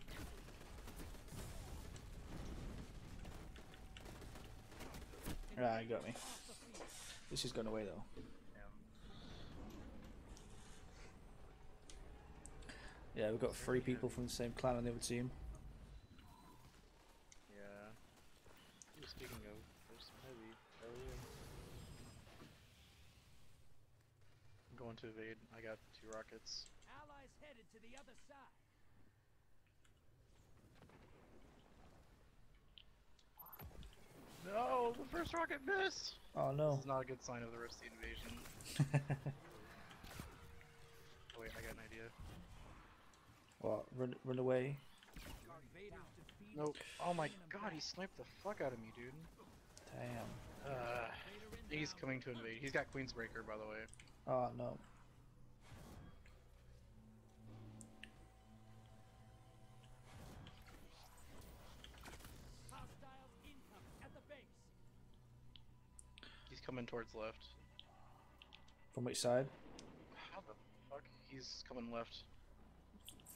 Right, got me. This is going away though. Damn. Yeah, we've got three people from the same clan on the other team. Yeah. Speaking of, there's some heavy. Hell yeah. I'm going to evade. I got two rockets. Allies headed to the other side. No, the first rocket missed. Oh no. This is not a good sign of the rest of the invasion. [LAUGHS] Oh, wait, I got an idea. What? Run, run away? Nope. Oh my god, he sniped the fuck out of me, dude. Damn. Uh, he's coming to invade. He's got Queensbreaker, by the way. Oh no. Hostiles incoming at the base. He's coming towards left. From which side? How the fuck? He's coming left.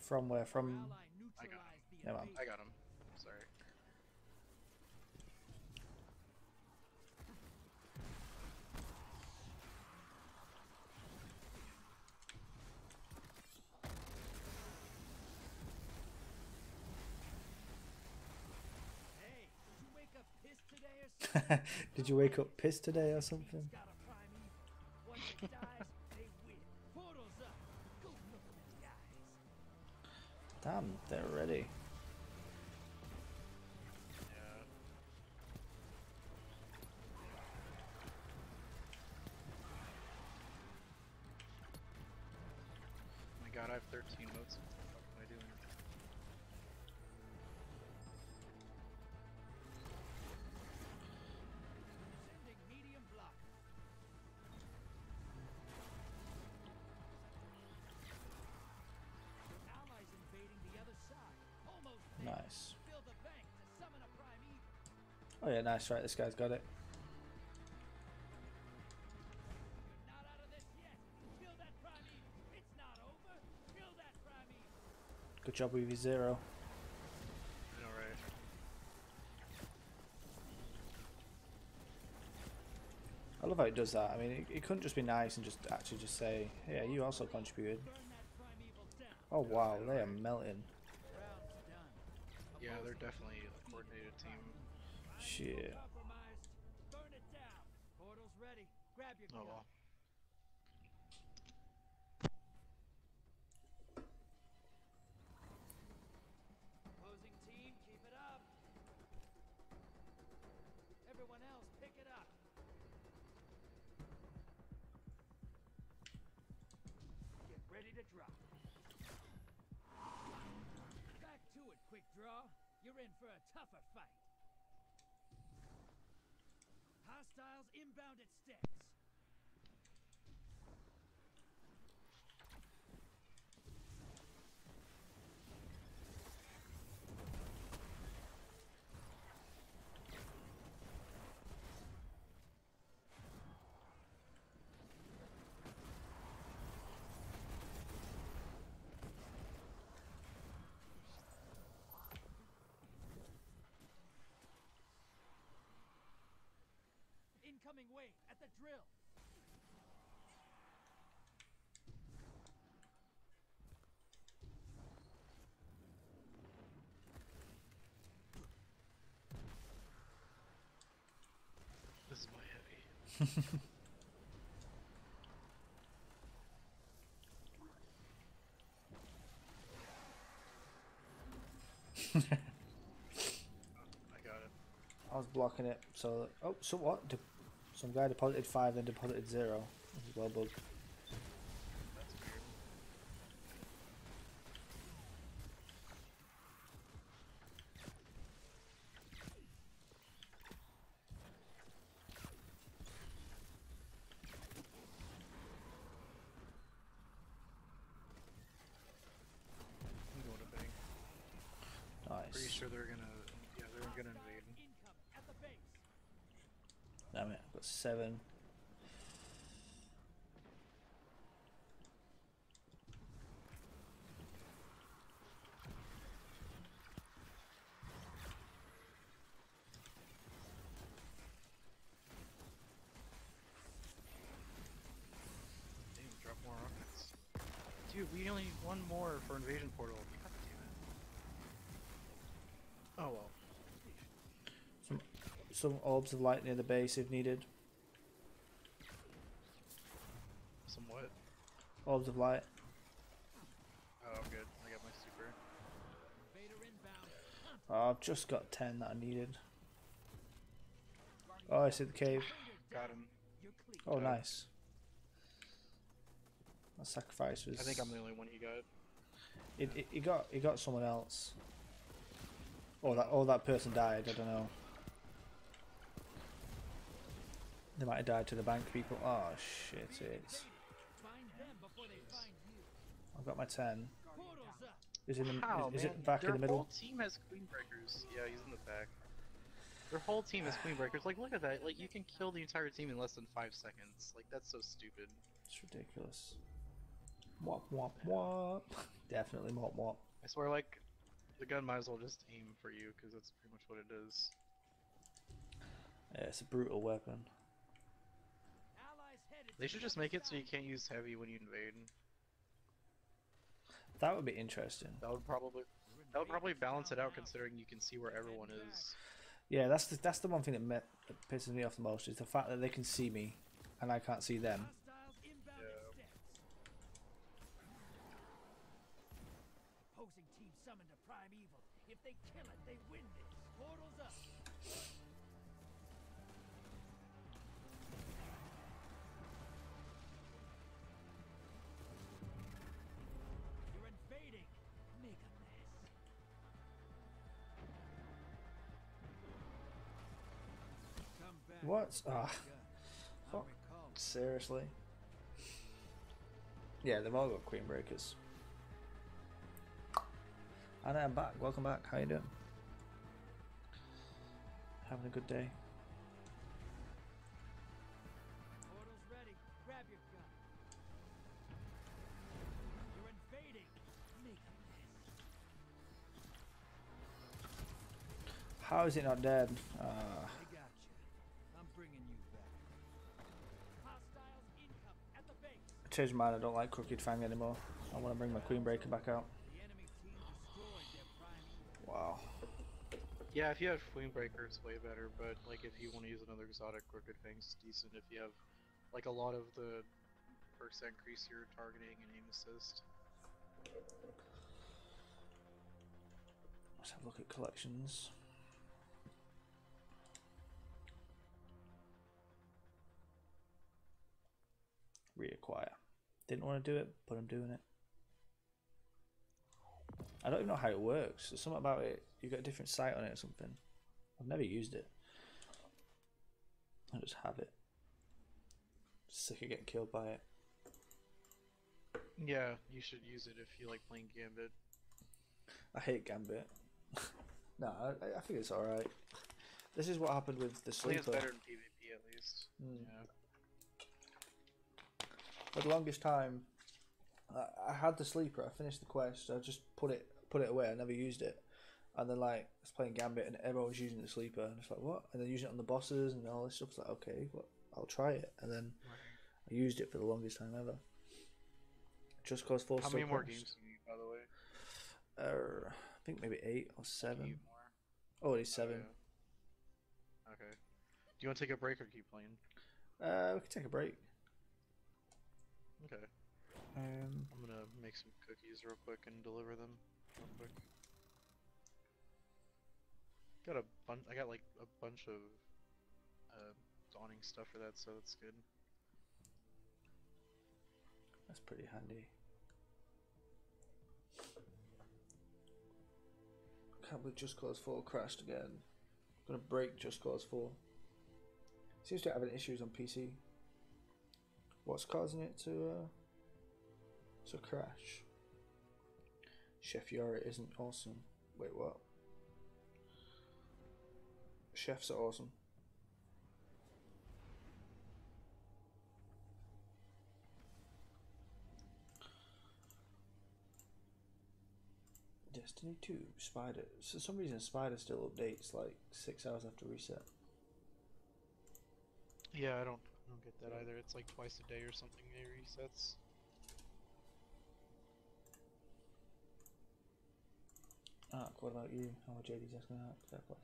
From where? From. I got neutralized the Yeah, man. I got him. Sorry. [LAUGHS] Did you wake up pissed today or something? [LAUGHS] [LAUGHS] Damn, they're ready. Oh my god, I have 13 motes. Oh yeah, nice. Right, this guy's got it. You're not out of this yet. Kill that primeval. It's not over. Kill that primeval. Good job with your zero. I? I love how it does that. I mean, it, it couldn't just be nice and just actually just say, "Yeah, you also contributed." Burn that primeval down. Oh wow, they are melting. Yeah, they're definitely a coordinated team. Shit. Compromised. Burn it down. Portal's ready. Grab your Oh gun. well. Opposing team, keep it up. Everyone else, pick it up. Get ready to drop. Back to it, quick draw. You're in for a tougher fight. Hostiles inbound at steps. Incoming wave at the drill. This is my heavy. [LAUGHS] I was blocking it. So oh, so what? Some guy deposited five, then deposited zero. This is well bug. That's weird. I'm going to bank. Pretty Nice. sure they're gonna. Yeah, they're gonna invade. Income at the base. Damn it, I've got seven. Drop more rockets. Dude, we only need one more for invasion portal. God damn it. Oh well. Some Some orbs of light near the base if needed. Somewhat. Orbs of light. Oh, I'm good. I got my super. Oh, I've just got ten that I needed. Oh, I see the cave. Got him. Oh, nice. My sacrifice was. I think I'm the only one he got. It, it, he got he got someone else. Or that or that person died. I don't know. They might have died to the bank people. Oh shit! It's Find them before they find you. I've got my ten. Is in the How, is, is man? it back Their in the middle? Their whole team has Queenbreakers. Yeah, he's in the back. Their whole team has Queenbreakers. Like, look at that. Like, you can kill the entire team in less than five seconds. Like, that's so stupid. It's ridiculous. Wop wop wop. [LAUGHS] Definitely wop wop. I swear, like, the gun might as well just aim for you, because that's pretty much what it is. Yeah, it's a brutal weapon. They should just make it so you can't use heavy when you invade. That would be interesting. That would probably that would probably balance it out, considering you can see where everyone is. Yeah, that's the that's the one thing that, me- that pisses me off the most is the fact that they can see me and I can't see them. What? Ah, that gun. I fuck. recall it. Seriously. Yeah, they've all got Queenbreakers. And I'm back. Welcome back. How you doing? Having a good day. Portal's ready. Grab your gun. You're invading. Make a mess. How is it not dead? Uh, changed my mind. I don't like Crooked Fang anymore. I want to bring my Queenbreaker back out. The enemy team destroyed their prime. Wow. Yeah, if you have Queenbreaker, it's way better. But like, if you want to use another exotic, crooked fang's decent. If you have like a lot of the perks that increase your targeting and aim assist. Let's have a look at collections. Reacquire. Didn't want to do it, but I'm doing it. I don't even know how it works. There's something about it. You got a different sight on it or something. I've never used it. I just have it. Sick of getting killed by it. Yeah, you should use it if you like playing Gambit. I hate Gambit. [LAUGHS] no, I, I think it's alright. This is what happened with the I think it's better in PvP at least. Mm. Yeah. For the longest time, I, I had the sleeper. I finished the quest. I just put it put it away. I never used it. And then like I was playing Gambit, and everyone was using the sleeper, and it's like what? And then using it on the bosses and all this stuff. It's like okay, well, I'll try it. And then I used it for the longest time ever. Just cause four. How many more games do you need, by the way? Uh, I think maybe eight or seven. Oh, it is seven. yeah. Okay. Do you want to take a break or keep playing? Uh, we can take a break. Okay. Um, I'm gonna make some cookies real quick and deliver them real quick. Got a bunch. I got like a bunch of uh, dawning stuff for that, so that's good. That's pretty handy. Can't believe Just Cause 4 crashed again. Gonna break Just Cause 4. Seems to be having issues on PC. What's causing it to uh, to crash? Chef Yara isn't awesome. Wait, what? Chefs are awesome. Destiny 2, Spider. For some reason, Spider still updates like six hours after reset. Yeah, I don't. I don't get that either. It's like twice a day or something. It resets. Ah, what about you? Oh, JD's asking that. Fair play.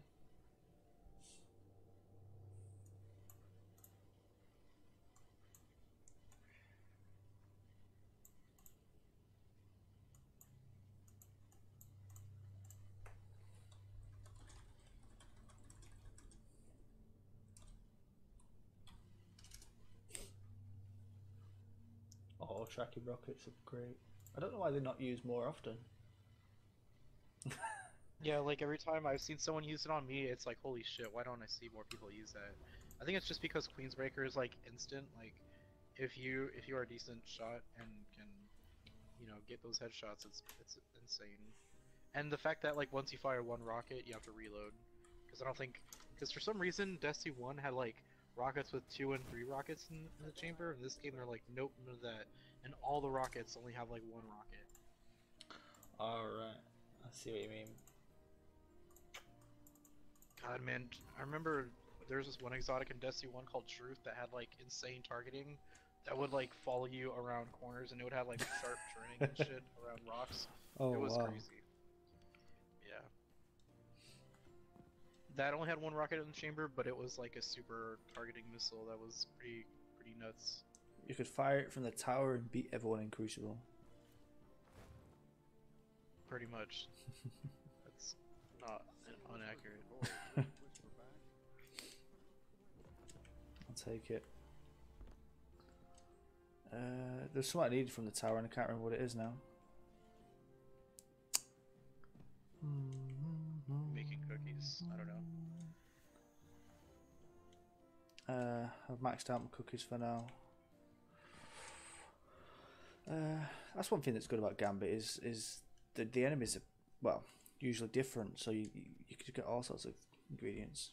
Oh, tracking rockets are great. I don't know why they're not used more often. [LAUGHS] Yeah, like every time I've seen someone use it on me, it's like, holy shit, why don't I see more people use that? I think it's just because Queensbreaker is like instant. Like, if you if you are a decent shot and can, you know, get those headshots, it's it's insane. And the fact that like once you fire one rocket, you have to reload. Because I don't think, because for some reason Destiny One had like rockets with two and three rockets in, in the chamber. In this game, they're like, nope, none of that. And all the rockets only have like one rocket. Alright, I see what you mean. God, man, I remember there was this one exotic in Destiny 1 called Truth that had like insane targeting that would like follow you around corners and it would have like sharp [LAUGHS] turning and shit around rocks. Oh, it was wow. crazy. Yeah. That only had one rocket in the chamber, but it was like a super targeting missile that was pretty pretty nuts. You could fire it from the tower and beat everyone in Crucible. Pretty much. [LAUGHS] That's not inaccurate. I'll take it. Uh, there's something I needed from the tower and I can't remember what it is now. Making cookies. I don't know. Uh, I've maxed out my cookies for now. Uh, that's one thing that's good about Gambit is is the the enemies are well usually different, so you you, you could get all sorts of ingredients.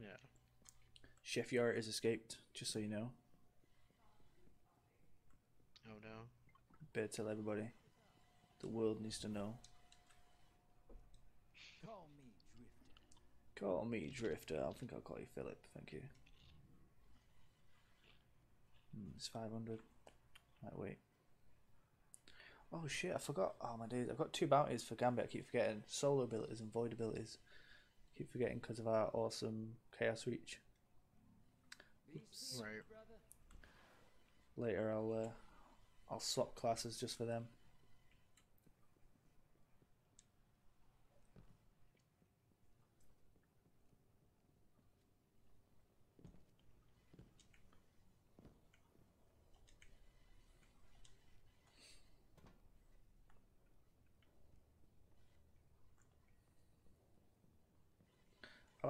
Yeah. Chef Yara is escaped, just so you know. Oh no. Better tell everybody. The world needs to know. Call me Drifter. Call me Drifter. I think I'll call you Philip. Thank you. Hmm, it's 500. Might wait. Oh shit, I forgot. Oh my days. I've got two bounties for Gambit. I keep forgetting. Solar abilities and void abilities. Keep forgetting because of our awesome Chaos Reach. Seeing Right. Later I'll uh, I'll swap classes just for them.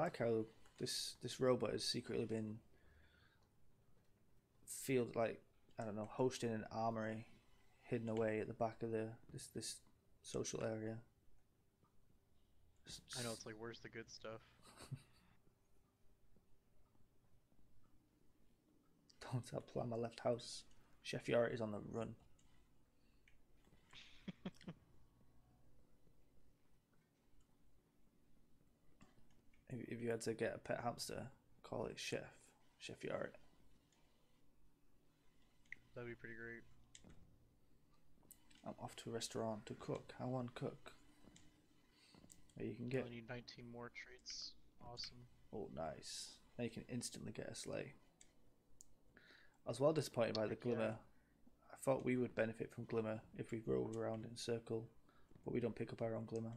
Like how this this robot has secretly been field like I don't know hosting an armory hidden away at the back of the this this social area. I know it's like where's the good stuff? [LAUGHS] Don't tell my left house. Chef Yara is on the run. If, you had to get a pet hamster, call it Chef. Chef Yara. That'd be pretty great. I'm off to a restaurant to cook. I want cook. You can get Only need 19 more treats. Awesome. Oh, nice. Now you can instantly get a sleigh. I was well disappointed by the Heck yeah. glimmer. I thought we would benefit from glimmer if we rode around in a circle, but we don't pick up our own glimmer.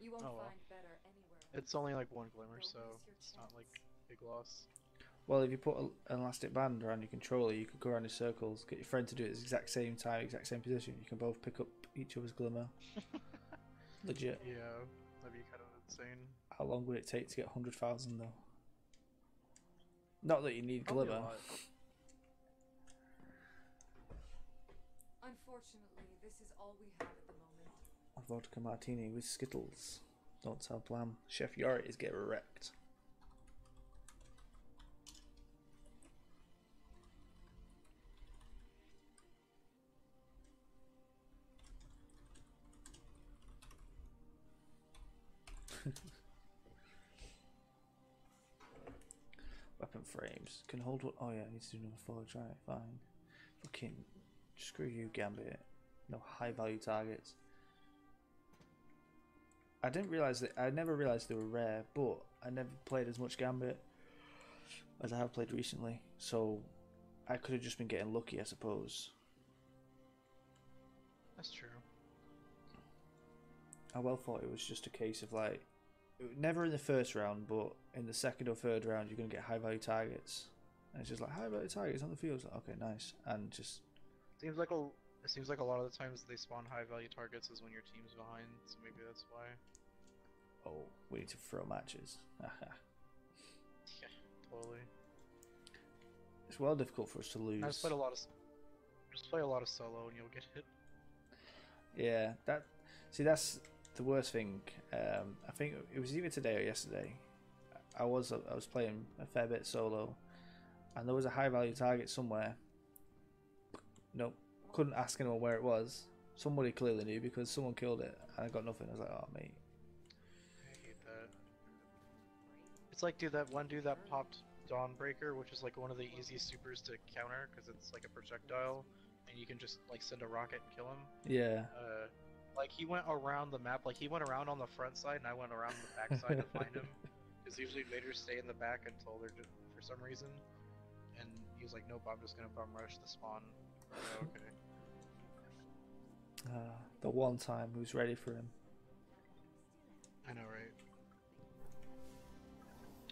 You won't Oh, well. find better anywhere. It's only like one glimmer, so it's not like chance. big loss. Well, if you put a- an elastic band around your controller, you could go around in circles, get your friend to do it at the exact same time, exact same position. You can both pick up each other's glimmer. [LAUGHS] Legit. Yeah, that'd be kind of insane. How long would it take to get 100,000 though? Not that you need Probably glimmer. Unfortunately, this is all we have at the moment. A vodka martini with Skittles. Don't tell Blam. Chef Yori is get wrecked. [LAUGHS] Weapon frames can hold what? Oh yeah, I need to do another forge. Right, fine. Fucking screw you, Gambit. No high value targets. I didn't realize that. I never realized they were rare, but I never played as much Gambit as I have played recently. So I could have just been getting lucky, I suppose. That's true. I well thought it was just a case of like, never in the first round, but in the second or third round, you're gonna get high value targets, and it's just like high value targets on the field. It's like, okay, nice, and just Seems like a it seems like a lot of the times they spawn high value targets is when your team's behind, so maybe that's why. oh, we need to throw matches. [LAUGHS] Yeah, totally. it's well difficult for us to lose. I just played a lot of just play a lot of solo and you'll get hit. Yeah, that. See, that's the worst thing. Um, I think it was either today or yesterday. I was I was playing a fair bit solo, and there was a high value target somewhere. Nope, couldn't ask anyone where it was. Somebody clearly knew because someone killed it, and I got nothing. I was like, oh mate. I hate that. It's like dude that one dude that popped Dawnbreaker, which is like one of the easiest supers to counter because it's like a projectile, and you can just like send a rocket and kill him. Yeah. Uh, like he went around the map, like he went around on the front side, and I went around the back side to find him. [LAUGHS] Because usually invaders stay in the back until they're just, for some reason. And he was like, "Nope, I'm just gonna bum rush the spawn." Oh, okay. Uh, the one time who's ready for him. I know, right?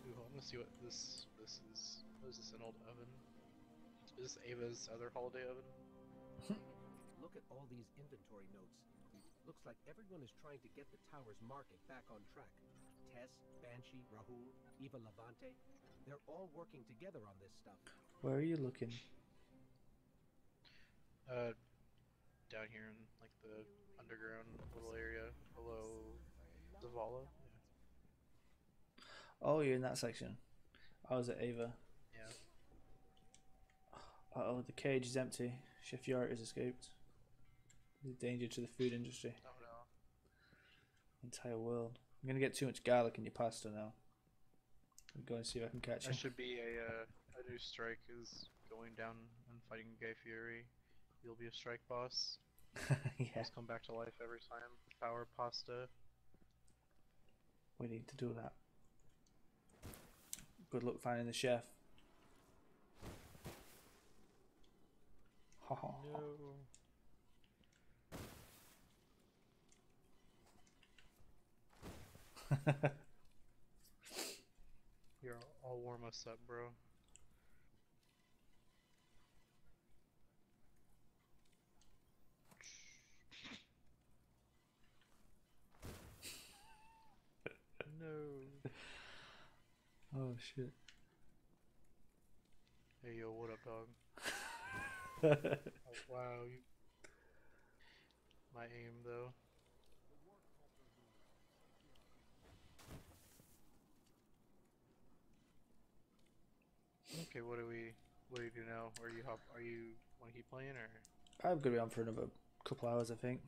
Ooh, I'm gonna see what this this is. What is this? An old oven? Is this Ava's other holiday oven? [LAUGHS] Look at all these inventory notes. Looks like everyone is trying to get the tower's market back on track. Tess, Banshee, Rahool, Eva Levante, they're all working together on this stuff. Where are you looking? Uh, down here in like the underground little area below Zavala. Oh, you're in that section. I was at Ava. Yeah. Uh oh, the cage is empty. Chef Yart has escaped. He's a danger to the food industry. Oh no. Entire world. I'm gonna get too much garlic in your pasta now. I'm going to see if I can catch That him. should be a uh, a new strike is going down and fighting Guy Fieri. You'll be a strike boss. [LAUGHS] yeah, Just come back to life every time. Power pasta. we need to do that. Good luck finding the chef. Ha ha ha. No. [LAUGHS] You're all warm us up, bro. No. oh shit. Hey yo, what up, dog? [LAUGHS] Oh, wow, you. My aim though. Okay, what do we what do you do now? Are you hop are you wanna keep playing or I'm gonna be on for another couple hours, I think.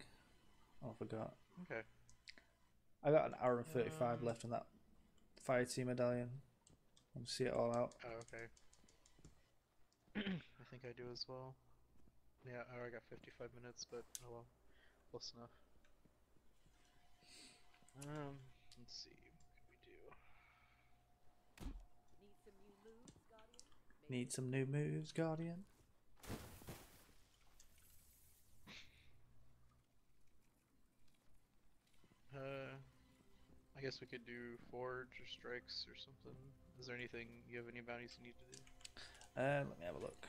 Oh, I forgot. Okay. I got an hour and thirty-five Um, left on that fire team medallion. I'll see it all out. Oh okay. [CLEARS THROAT] I think I do as well. Yeah, I already got fifty five minutes, but oh well. Close enough. Um let's see, what can we do? Need some new moves, Guardian? Need Uh guess we could do forge or strikes or something. Is there anything you have any bounties you need to do? Uh, let me have a look.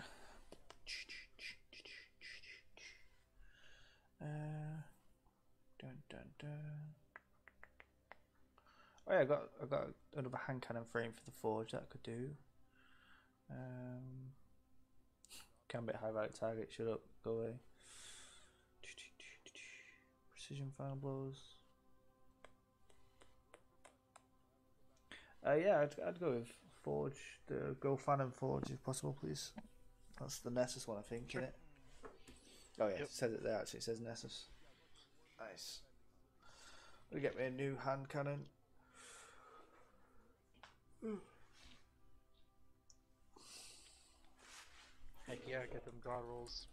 Uh, dun dun dun. Oh yeah, I got I got another hand cannon frame for the forge that I could do. Um, Gambit high value target. Shut up. Go away. Precision final blows. Uh, yeah, I'd, I'd go with Forge, the Gofannon Forge if possible, please. That's the Nessus one, I think, Sure. innit? Oh, yeah, Yep. it says it there actually, it says Nessus. Nice. We get me a new hand cannon. Heck yeah, get them god rolls.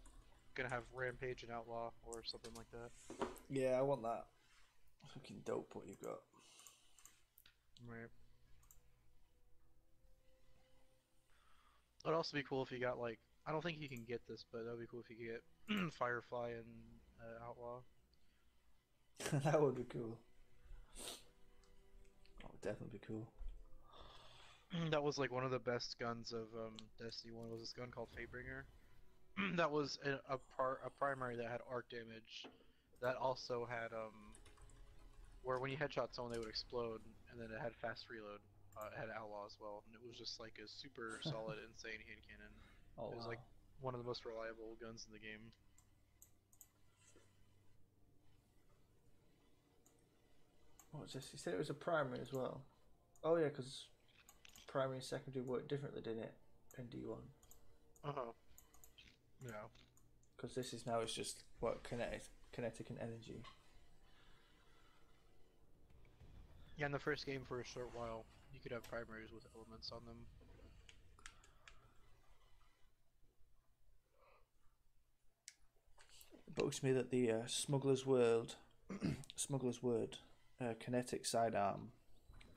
Gonna have rampage and outlaw or something like that. Yeah, I want that. Fucking dope what you've got. Right. It'd also be cool if you got like I don't think you can get this, but that'd be cool if you could get [CLEARS THROAT] Firefly and uh, Outlaw. [LAUGHS] that would be cool. That would definitely be cool. [CLEARS THROAT] that was like one of the best guns of um, Destiny One. Was this gun called Fatebringer? [CLEARS THROAT] that was a, a par a primary that had arc damage. That also had um, where when you headshot someone they would explode, and then it had fast reload. Uh, had outlaw as well, and it was just like a super [LAUGHS] solid, insane hand cannon. Oh, it was wow. like one of the most reliable guns in the game. What was this? You said it was a primary as well. Oh yeah, because primary and secondary work differently, didn't it? In D one, Uh huh. Yeah. because this is now it's just what kinetic, kinetic and energy. Yeah, in the first game for a short while, you could have primaries with elements on them. It bugs me that the uh, Smuggler's World, [CLEARS THROAT] Smuggler's Word, uh, kinetic sidearm,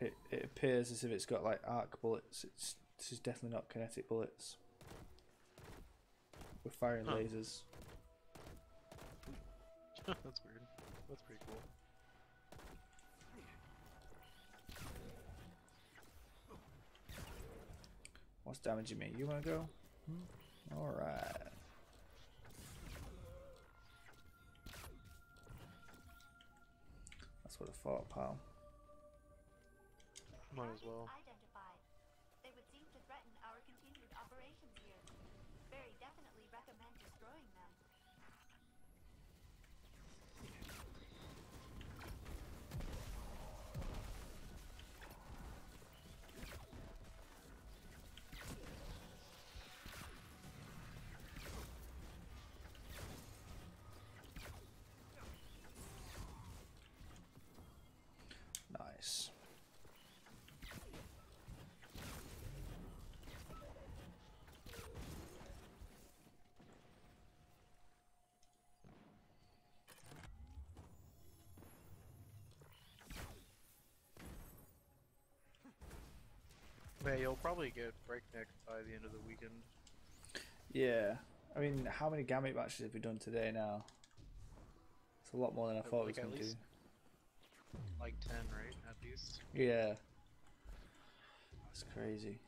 it, it appears as if it's got like arc bullets. It's this is definitely not kinetic bullets. We're firing Huh. lasers. [LAUGHS] That's weird. That's pretty cool. What's damaging me? You want to go? Hmm? All right. That's what I thought, pal. Might as well. Identified. They would seem to threaten our continued operations here. Very definitely recommend destroying them. Nice. Yeah, you'll probably get breakneck by the end of the weekend. Yeah. I mean, how many Gambit matches have we done today now? It's a lot more than I thought like at was going to least- Like 10, right? At least. Yeah. That's crazy.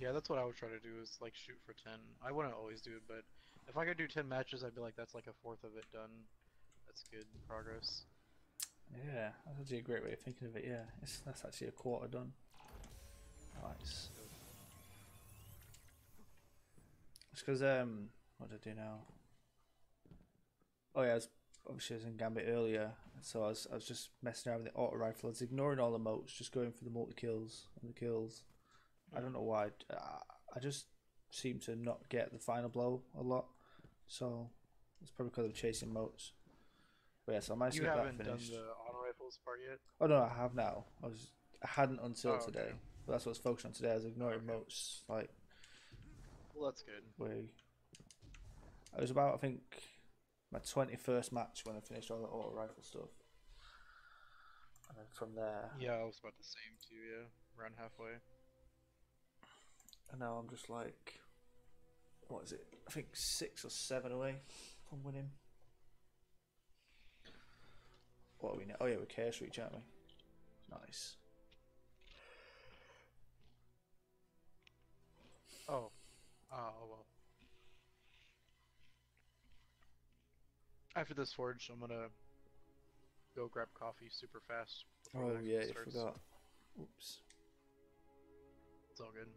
Yeah, that's what I would try to do is like shoot for 10. I wouldn't always do it, but if I could do 10 matches, I'd be like, that's like a fourth of it done. That's good progress. Yeah, that's actually a great way of thinking of it. Yeah, it's, that's actually a quarter done. Nice. It's because um, what did I do now? Oh yeah, I was, obviously I was in Gambit earlier, so I was I was just messing around with the auto rifle. I was ignoring all the motes, just going for the multi kills and the kills. I don't know why. I, I just seem to not get the final blow a lot, so it's probably because I'm chasing motes. But yeah, so I managed You to get haven't that done the auto rifles part yet? Oh no, I have now. I was I hadn't until Oh, okay. today, but that's what I was focused on today. I was ignoring Okay. motes like Well, that's good. way. I was about I think my twenty first match when I finished all the auto rifle stuff, and then from there, Yeah, I was about the same too, yeah. Around halfway. and now I'm just like, what is it? I think six or seven away from winning. what are we now? Oh yeah, we're Chaos Reach, aren't we? Nice. Oh. Ah, oh well. After this forge, I'm gonna go grab coffee super fast. Oh yeah, I forgot. Oops. It's all good.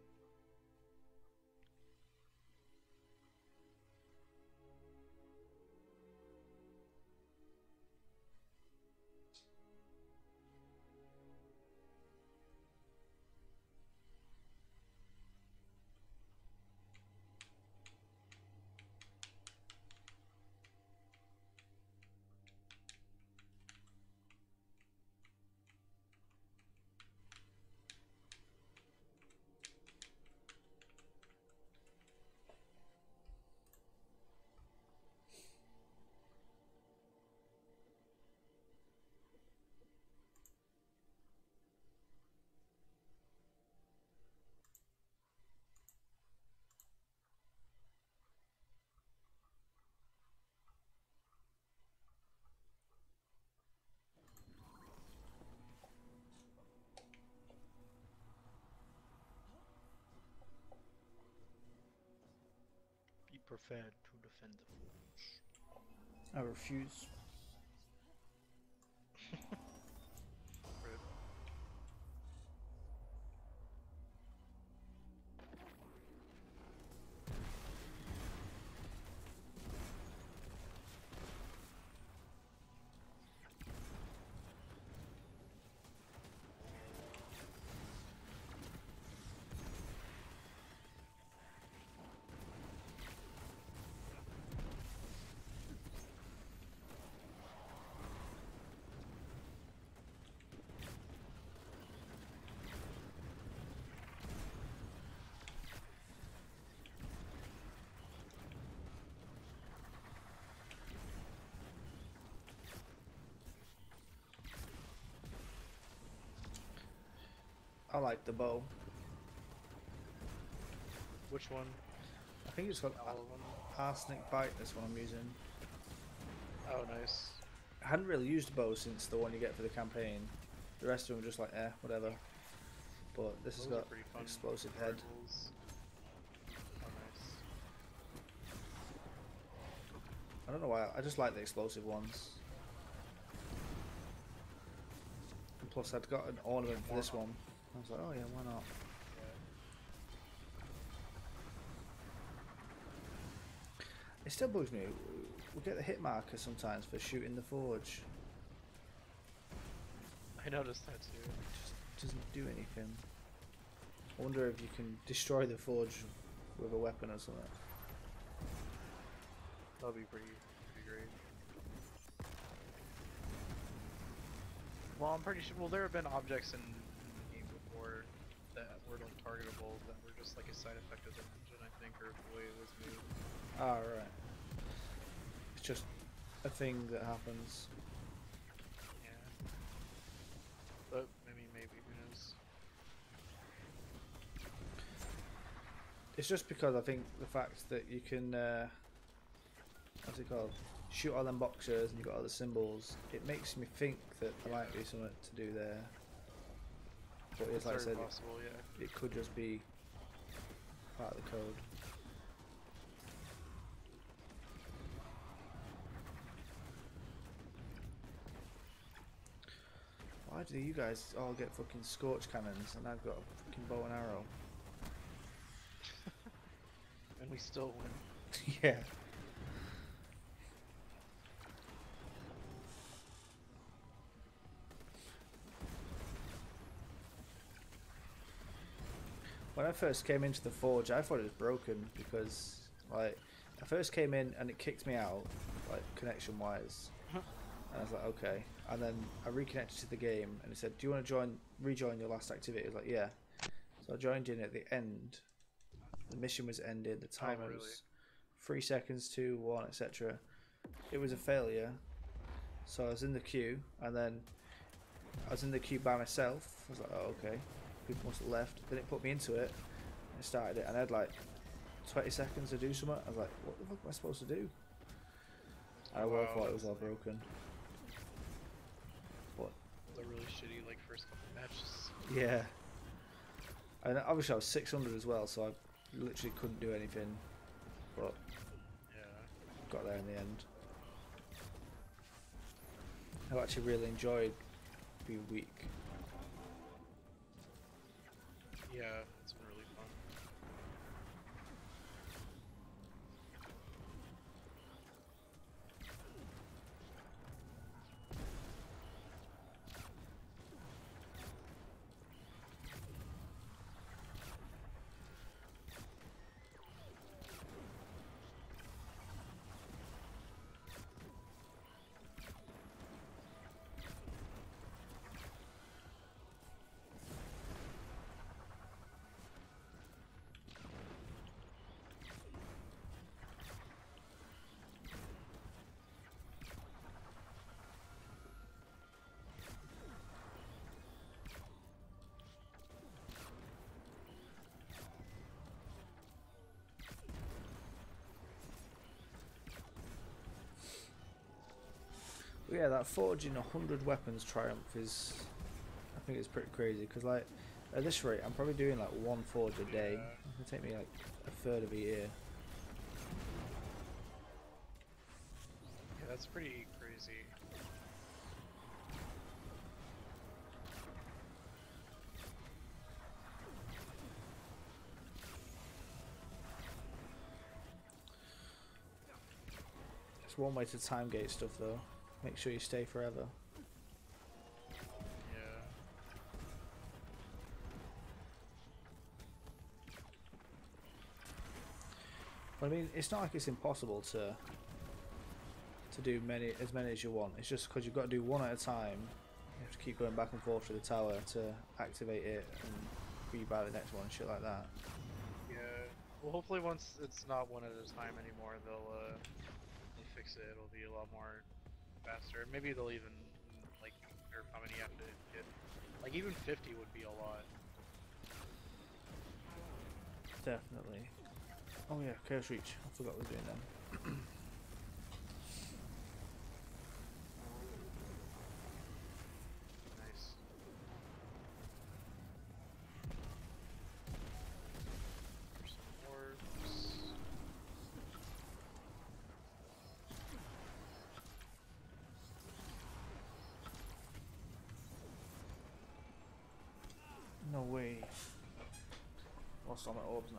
To defend the. I refuse. [LAUGHS] I like the bow. Which one? I think it's got All of them. arsenic bite. This one I'm using. Oh, nice. I hadn't really used a bow since the one you get for the campaign. The rest of them are just like, eh, whatever. But this has Those are got explosive head. Oh, nice. I don't know why. I just like the explosive ones. And plus, I'd got an ornament for this one. I was like, oh yeah, why not? It still bugs me. We get the hit marker sometimes for shooting the forge. I noticed that too. It just doesn't do anything. I wonder if you can destroy the forge with a weapon or something. That'd be pretty, pretty great. Well, I'm pretty sure. Well, there have been objects in the game before that were like targetable that were just like a side effect of the engine, I think, or the way it was made. Ah, right. It's just a thing that happens. Yeah. But maybe, maybe who knows? It's just because I think the fact that you can, uh, what's it called, shoot all them boxers and you've got all the symbols, it makes me think that there might be something to do there. But it's like I said, possible, yeah. it could just be part of the code. Why do you guys all get fucking scorch cannons and I've got a fucking bow and arrow? [LAUGHS] And we still win. [LAUGHS] yeah. When I first came into the forge, I thought it was broken because, like, I first came in and it kicked me out, like, connection wise. Uh-huh. and I was like, okay. And then I reconnected to the game and it said, do you want to join, rejoin your last activity? I was like, yeah. So I joined in at the end. The mission was ended. The oh, timer really? was three seconds, two, one, etc. It was a failure. So I was in the queue, and then I was in the queue by myself. I was like, oh, okay. People must have left. Then it put me into it. I started it, and I had like 20 seconds to do something. I was like, what the fuck am I supposed to do? I well Wow, thought it was all broken. What? The really shitty like first couple matches. Yeah. And obviously I was 600 as well, so I literally couldn't do anything. But Yeah. got there in the end. I actually really enjoyed being weak. Yeah, But yeah, that forging 100 weapons triumph is, I think it's pretty crazy because like at this rate, I'm probably doing like one forge a day. It'll take me like a third of a year. Yeah, that's pretty crazy. It's one way to time gate stuff though. Make sure you stay forever. Yeah. But I mean, it's not like it's impossible to to do many as many as you want. It's just because you've got to do one at a time. You have to keep going back and forth to the tower to activate it and rebuy the next one and shit like that. Yeah. Well, hopefully once it's not one at a time anymore, they'll uh, they'll fix it. It'll be a lot more faster. Maybe they'll even like nerf how many you have to get. Like even 50 would be a lot. Definitely. Oh yeah, Chaos Reach. I forgot we're doing them. [CLEARS THROAT] Nice. There's some orbs. No way. Oh, Lost all my orbs now.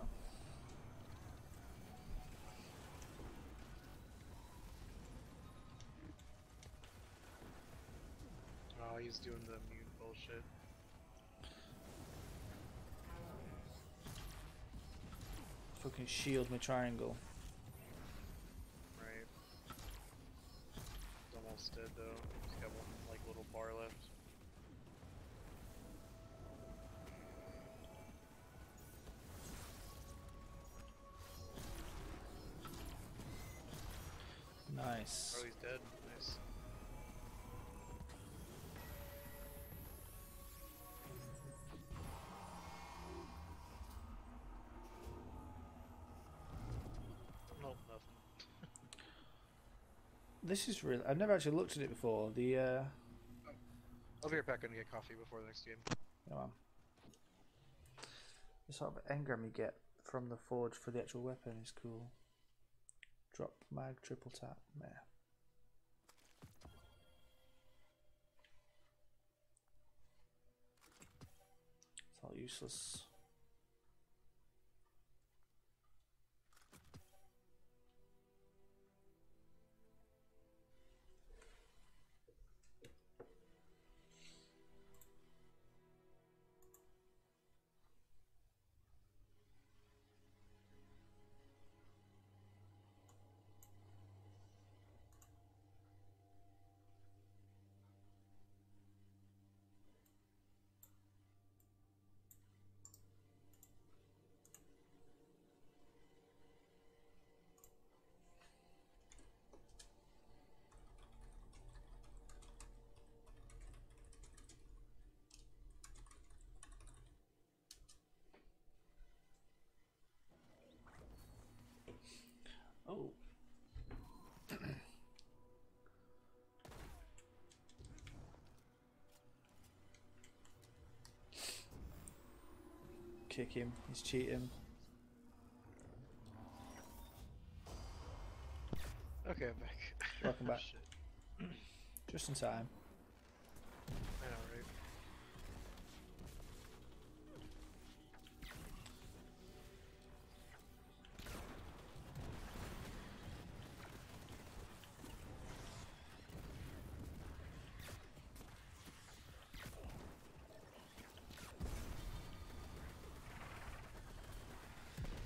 Oh, he's doing the mute bullshit. Fucking shield my triangle. Right. He's almost dead though. He's got one like little bar left. Nice. Oh, he's dead. Nice. Nope, nothing. [LAUGHS] This is really. I've never actually looked at it before. The uh. I'll be right back and get coffee before the next game. Come on. The sort of engram you get from the forge for the actual weapon is cool. Drop mag triple tap. Meh. It's all useless. Kick him. He's cheating. Okay, I'm back. Welcome [LAUGHS] back. Just in time.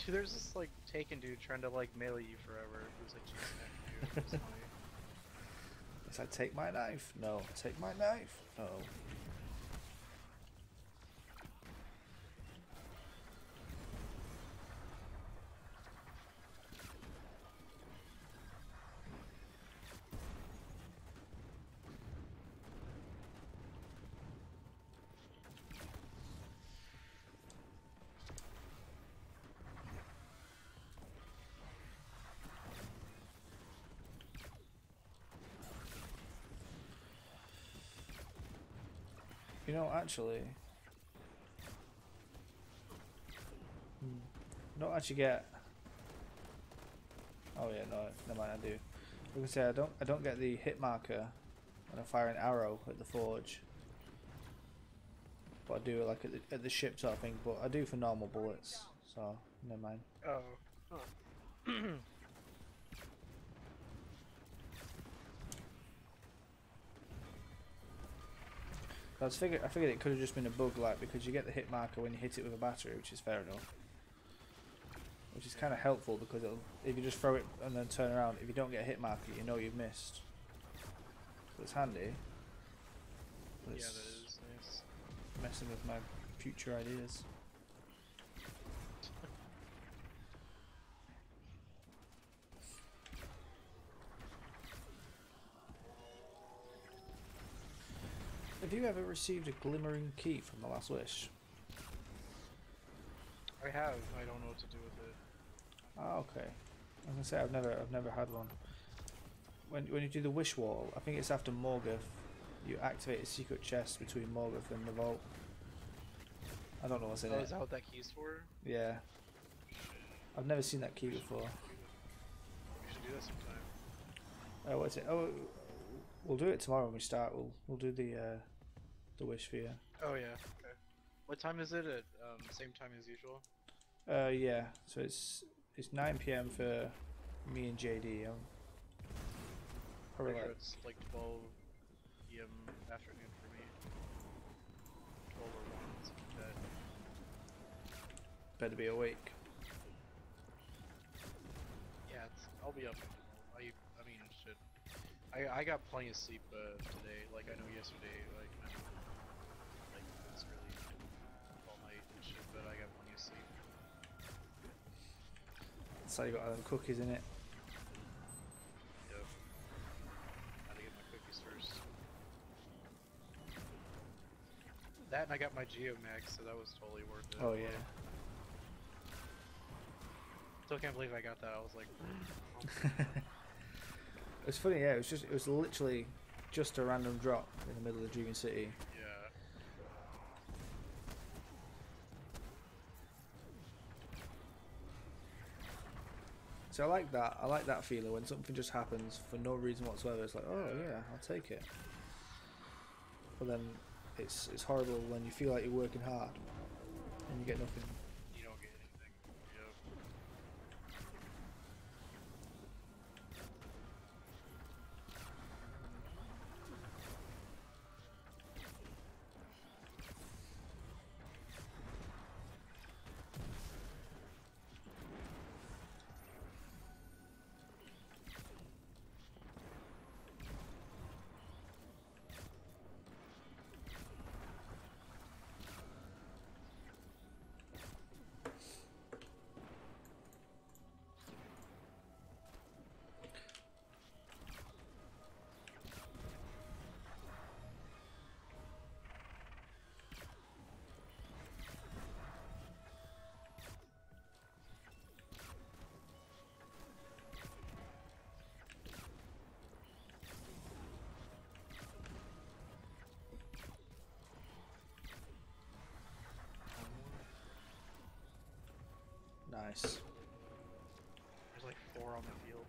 Dude, there's this like taken dude trying to like melee you forever. It was like chasing after you. It was funny. It's like, take my knife. No. Take my knife. No. Know, actually, hmm, don't actually get. Oh yeah, no, never mind. I do. Like I say I don't. I don't get the hit marker when I fire an arrow at the forge. But I do like at the, at the ship sort of thing. But I do for normal bullets. So never mind. Oh. Huh. [CLEARS THROAT] I was figured. I figured it could have just been a bug, like because you get the hit marker when you hit it with a battery, which is fair enough. Which is kind of helpful because it'll, if you just throw it and then turn around, if you don't get a hit marker, you know you've missed. So it's handy. But Yeah, it's that is nice. messing with my future ideas. Have you ever received a glimmering key from the last wish? I have. I don't know what to do with it. Oh, okay. I was gonna say I've never, I've never had one. When when you do the wish wall, I think it's after Morgeth. You activate a secret chest between Morgeth and the vault. I don't know what's in Oh, it. is that what that key's for? Yeah, I've never seen that key before. We should do that sometime. Oh, what's it? Oh, we'll do it tomorrow when we start. We'll we'll do the uh, the wish for you. Oh yeah. Okay. What time is it? At um, same time as usual. Uh, yeah. So it's it's 9 p.m. for me and JD. Um, probably sure like it's like 12 p.m. afternoon for me. 12 or 1, something like that. better be awake. Yeah, it's, I'll be up. I I mean shit. I I got plenty of sleep uh, today. Like I know yesterday, like I don't, like So you got them cookies in it. Yep. Gotta get my cookies first. That and I got my Geomags, so that was totally worth it. Oh yeah. Still can't believe I got that. I was like, [LAUGHS] It's funny, yeah. It was just it was literally just a random drop in the middle of the Dreaming City. yeah. So I like that. I like that feeling when something just happens for no reason whatsoever. It's like, oh yeah, I'll take it. But then it's it's horrible when you feel like you're working hard and you get nothing. Nice. There's like four on the field.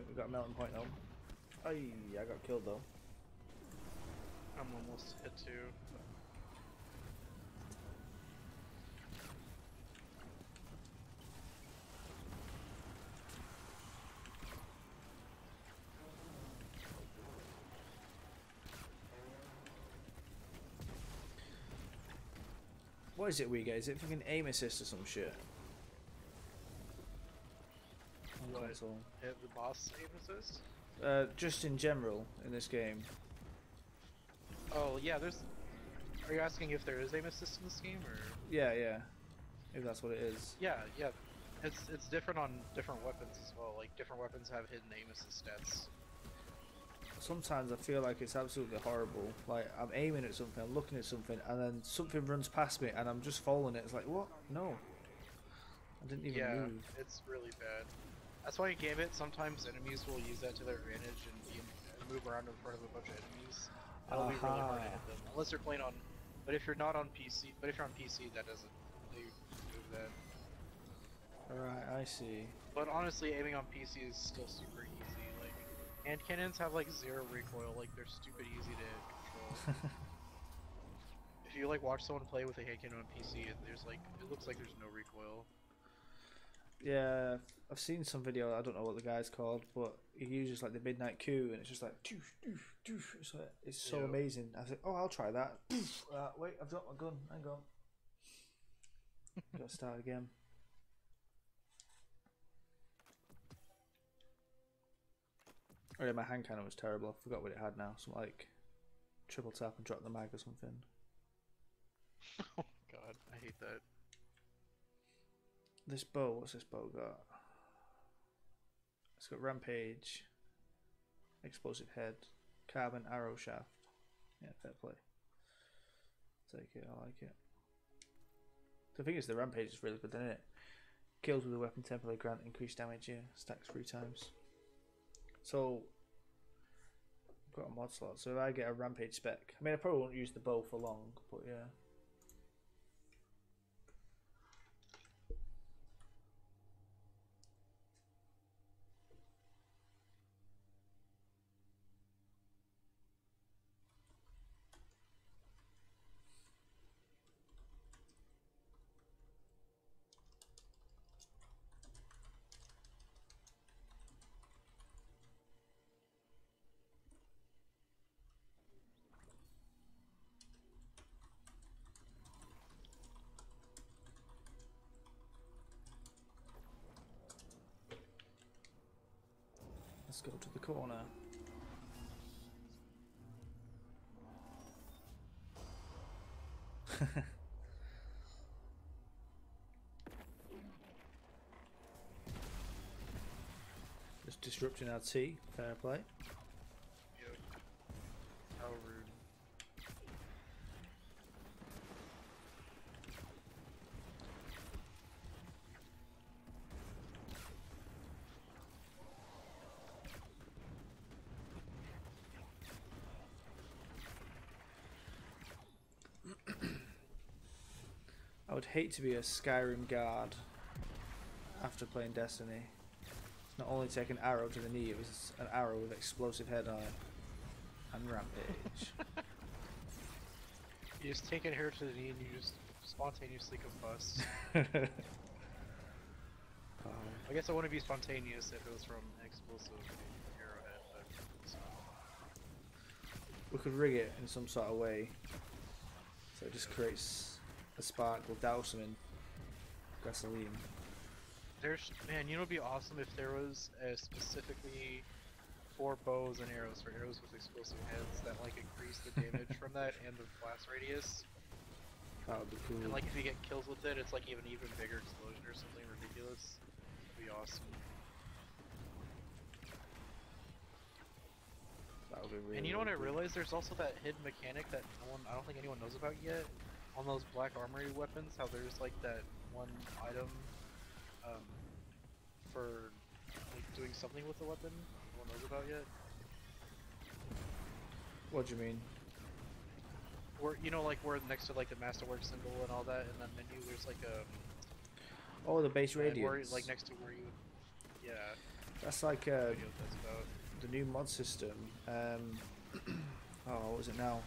Think we got a melting point though. Ay, I got killed though. I'm almost hit too. What is it we get? Is it fucking aim assist or some shit? Console. The boss aim assist? Uh, just in general in this game. Oh yeah, there's. Are you asking if there is aim assist in this game, or? Yeah, yeah. If that's what it is. Yeah, yeah. It's it's different on different weapons as well. Like different weapons have hidden aim assist stats. Sometimes I feel like it's absolutely horrible. Like I'm aiming at something, I'm looking at something, and then something runs past me, and I'm just following it. It's like, what? No. I didn't even yeah, move. it's really bad. That's why in Gambit sometimes enemies will use that to their advantage and, be, and move around in front of a bunch of enemies. That'll be really hard to hit them unless you're playing on. But if you're not on PC, but if you're on PC, that doesn't do move that. Alright, I see. But honestly, aiming on PC is still super easy. Like, hand cannons have like zero recoil. Like they're stupid easy to control. [LAUGHS] if you like watch someone play with a hand cannon on PC, there's like it looks like there's no recoil. Yeah, I've seen some video. I don't know what the guy's called, but he uses like the midnight coup, and it's just like doof, doof, doof. It's, like, it's so Yeah. amazing. I was like, oh, I'll try that. Uh, wait, I've dropped my gun. Hang on. [LAUGHS] Got to start again. Oh yeah, my hand cannon was terrible. I forgot what it had now. Something like triple tap and drop the mag or something. [LAUGHS] oh god, I hate that. This bow, what's this bow got? It's got rampage, explosive head, carbon arrow shaft. Yeah, fair play. Take it, I like it. The thing is, the rampage is really good, isn't it? Kills with a weapon temporarily grant increased damage, yeah, stacks three times. So, I've got a mod slot, so if I get a rampage spec, I mean, I probably won't use the bow for long, but yeah. Let's go to the corner. [LAUGHS] Just disrupting our tea. Fair play. Yep. How rude. I would hate to be a Skyrim guard after playing Destiny. It's not only take an arrow to the knee, it was an arrow with explosive head on it. And rampage. [LAUGHS] You just take it here to the knee and you just spontaneously combust. Oh, [LAUGHS] I guess I wouldn't be spontaneous if it was from an explosive arrowhead, but we could rig it in some sort of way. So it just creates a spot. we'll douse them in gasoline. There's man, you know, it'd be awesome if there was a specifically for bows and arrows for arrows with explosive heads that like increase the damage [LAUGHS] from that and the blast radius. That would be cool. And like if you get kills with it, it's like even even bigger explosion or something ridiculous. That'd be awesome. that would be really. and you know what I realized? There's also that hidden mechanic that no one, I don't think anyone knows about yet. On those black armory weapons, how there's like that one item um, for like doing something with the weapon. No one knows about yet. What do you mean? Where you know, like where next to like the masterwork symbol and all that, in that menu, there's like a Oh, the base where, like next to where you, yeah. That's like uh, have no idea what that's the new mod system. Um, [CLEARS THROAT] oh, what was it now?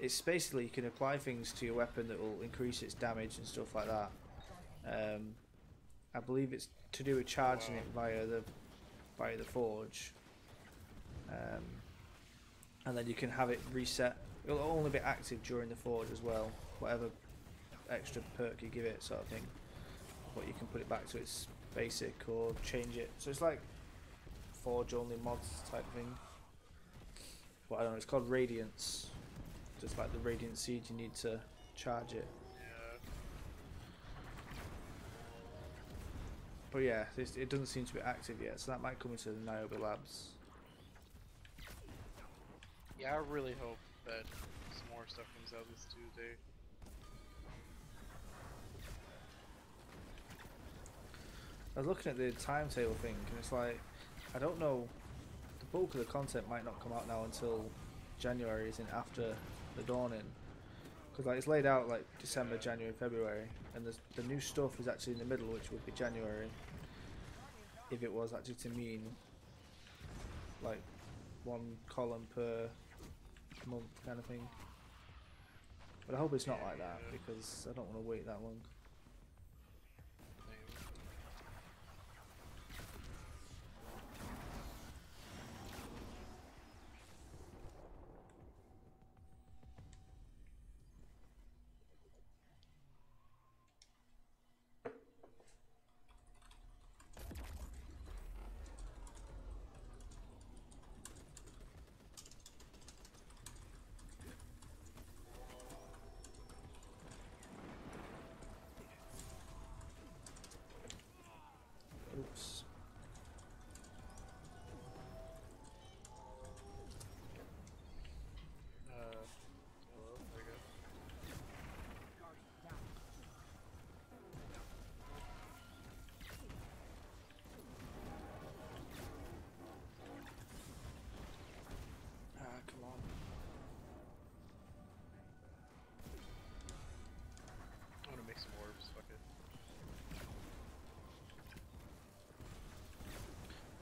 It's basically you can apply things to your weapon that will increase its damage and stuff like that. Um, I believe it's to do with charging it via the via the forge. Um, and then you can have it reset. It'll only be active during the forge as well. Whatever extra perk you give it, sort of thing. But you can put it back to its basic or change it. So it's like forge only mods type thing. But I don't know. It's called Radiance. Just like the Radiant Seed, you need to charge it. Yeah. But yeah, it doesn't seem to be active yet, so that might come into the Niobe Labs. Yeah, I really hope that some more stuff comes out this Tuesday. I was looking at the timetable thing, and it's like, I don't know, the bulk of the content might not come out now until January, is in after the dawning. Because like it's laid out like December, January, February, and the the new stuff is actually in the middle, which would be January. If it was actually to mean like one column per month kind of thing. But I hope it's not like that because I don't want to wait that long.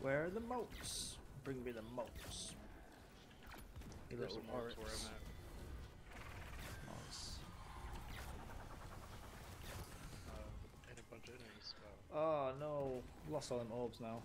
Where are the motes? Bring me the motes. You There's little some orbs where. I'm at. Nice. Uh, and a bunch of enemies. Wow. Oh no, lost all them orbs now.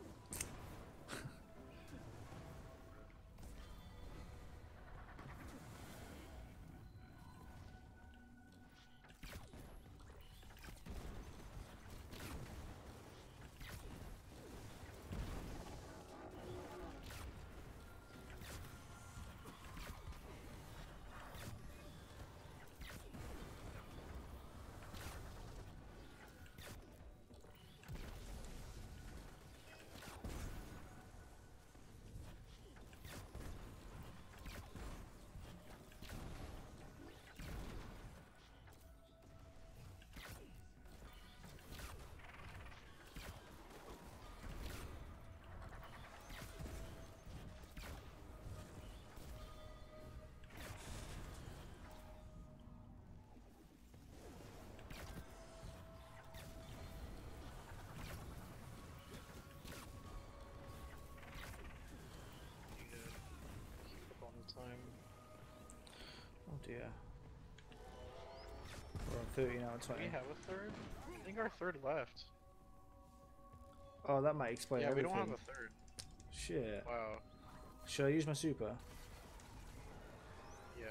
Dear. We're on 13 out of Do we have a third? I think our third left. Oh, that might explain yeah, everything. we don't have a third. Shit. Wow. Should I use my super? Yeah.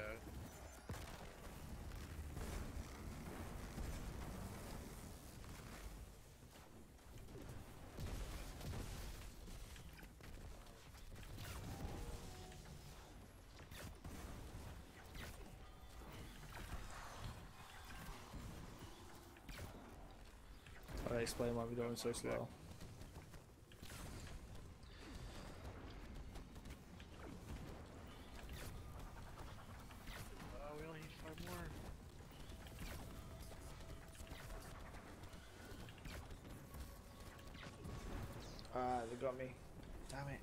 That'll explain we're going so slow. Uh, we only need five more. Ah, they got me. Damn it.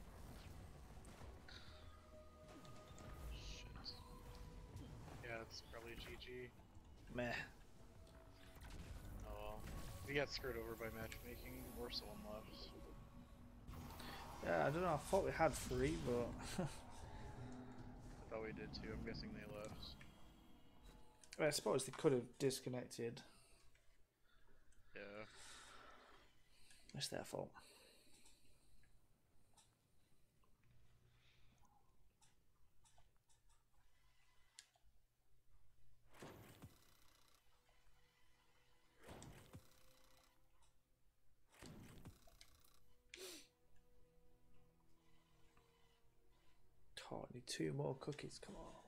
Shit. Yeah, it's probably GG. Meh. Oh well. We got screwed over by matchmaking, or someone left. Yeah, I don't know. I thought we had three, but I thought we did too. I'm guessing they left. [LAUGHS] I suppose they could have disconnected. Yeah. It's their fault. Two more cookies. Come on.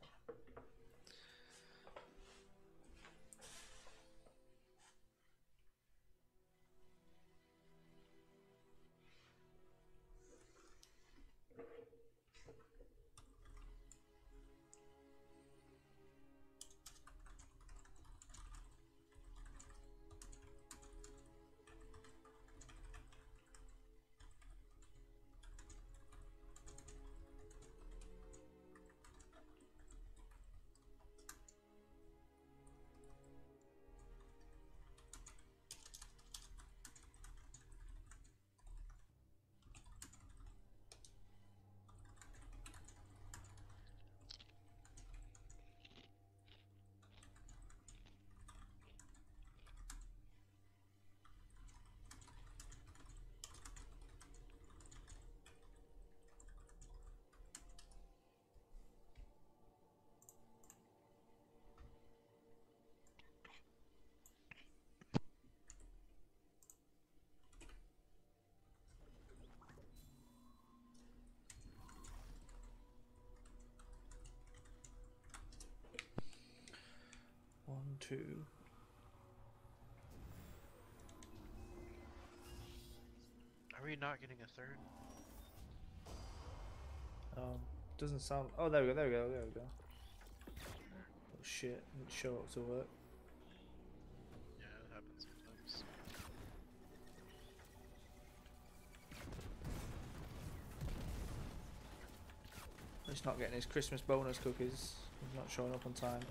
Two. Are we not getting a third? Um, doesn't sound. Oh, there we go. There we go. There we go. Oh shit! Didn't show up to work. Yeah, it happens sometimes. He's not getting his Christmas bonus cookies. He's not showing up on time.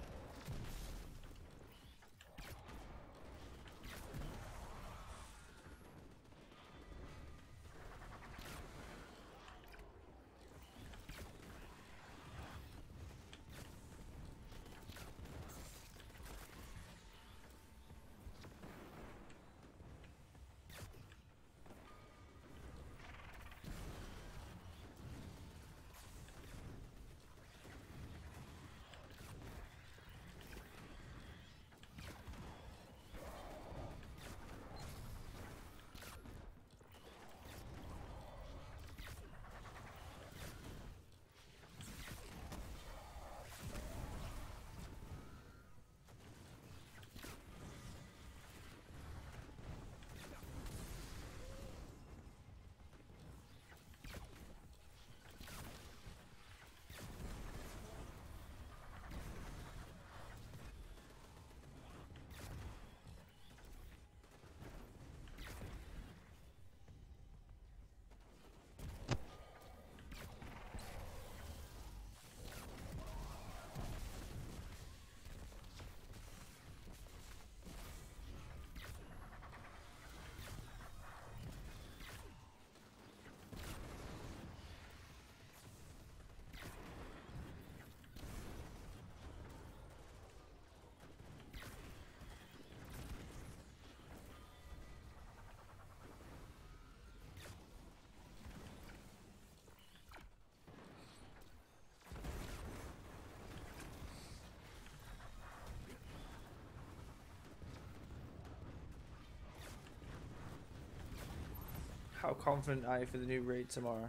How confident are you for the new raid tomorrow?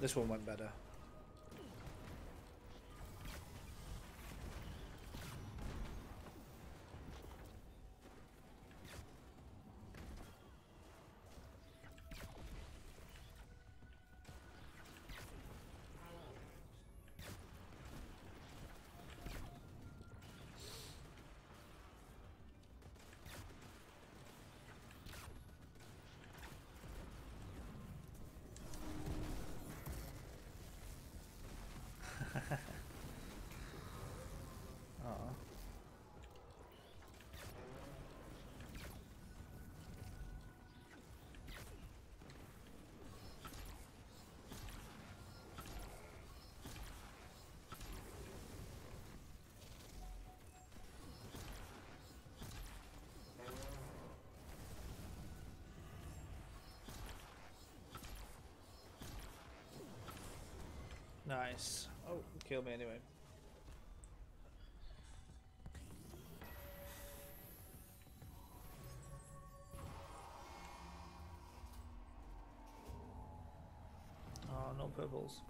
This one went better. Nice. Oh, kill me anyway. Oh, no purples.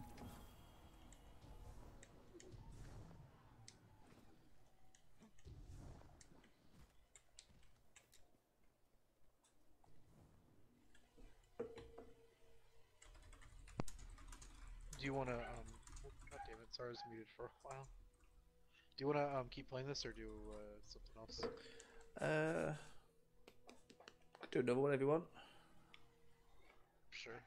Do you want to, um, god damn it, sorry I was muted for a while. Do you want to, um, keep playing this or do, uh, something else? Uh, do another one if you want. Sure.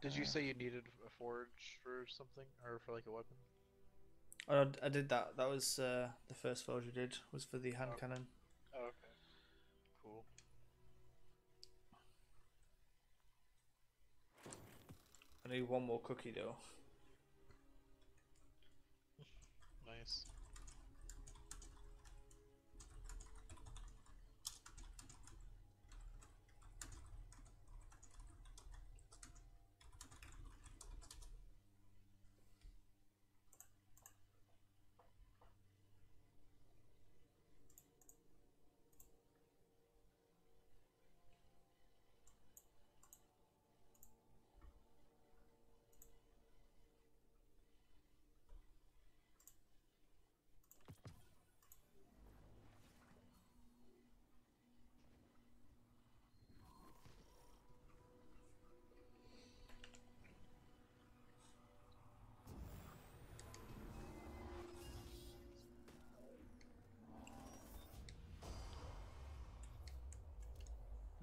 Did you say you needed a forge for something? Or for, like, a weapon? I- I did that. That was uh, the first forge we did. Was for the hand Oh. cannon. Oh, okay. Cool. I need one more cookie though.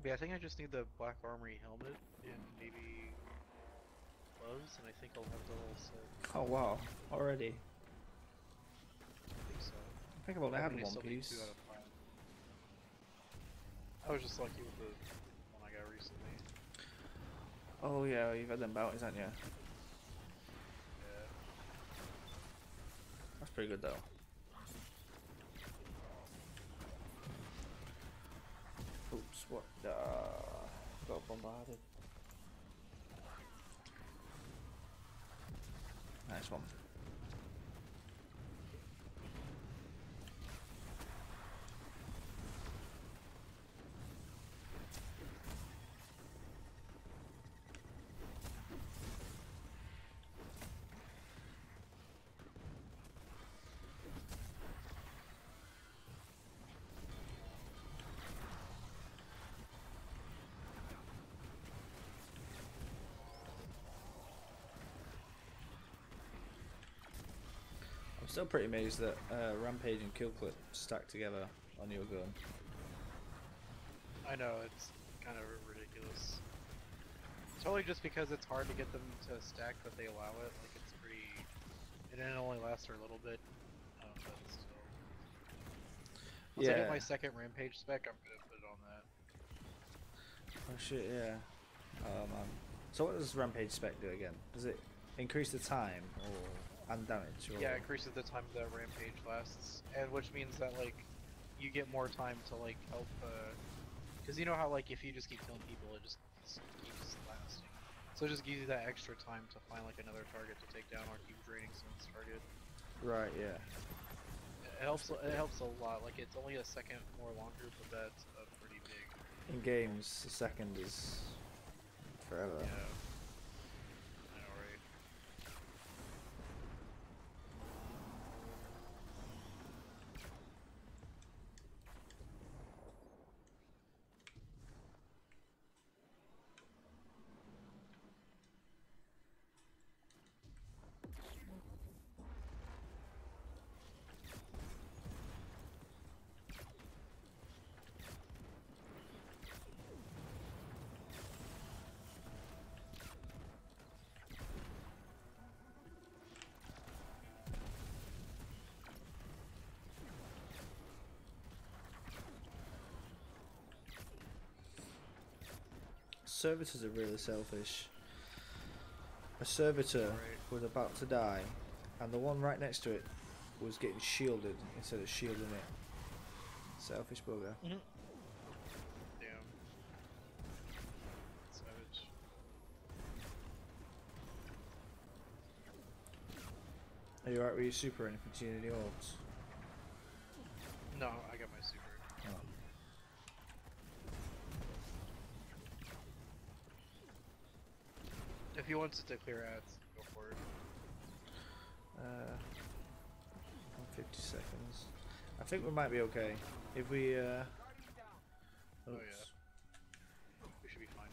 Yeah, I think I just need the black armory helmet and maybe gloves, and I think I'll have the whole set. Oh wow! Already. I think so. I think I've only I had one piece. two out of five. I was just lucky with the one I got recently. Oh yeah, you've had them bounties, haven't you? Yeah. That's pretty good though. Oops, what? Uh, got bombarded. Nice one. Still pretty amazed that uh, Rampage and Kill Clip stack together on your gun. I know, it's kind of ridiculous. Totally just because it's hard to get them to stack, but they allow it. Like, it's pretty. And it only lasts for a little bit. Um, but still. Once I get my second rampage spec, I'm gonna put it on that. Oh shit, yeah. Oh man. So what does Rampage spec do again? Does it increase the time or and damage? Or... Yeah, it increases the time that rampage lasts, and which means that like you get more time to like help. Uh, because you know how like if you just keep killing people, it just keeps lasting. So it just gives you that extra time to find like another target to take down or keep draining someone's target. Right, yeah. It helps. It helps a lot. Like it's only a second more longer, but that's a pretty big. In games, a second is forever. Yeah. I know, right? Servitors are really selfish. A servitor Right. was about to die, and the one right next to it was getting shielded instead of shielding it. Selfish bugger. Mm-hmm. Damn. Savage. Are you alright with your super or anything? Do you need any orbs? No, I got my super. Oh. If he wants it to clear ads, go for it. Uh, 50 seconds. I think we might be okay. If we, uh... Oh, yeah. We should be fine.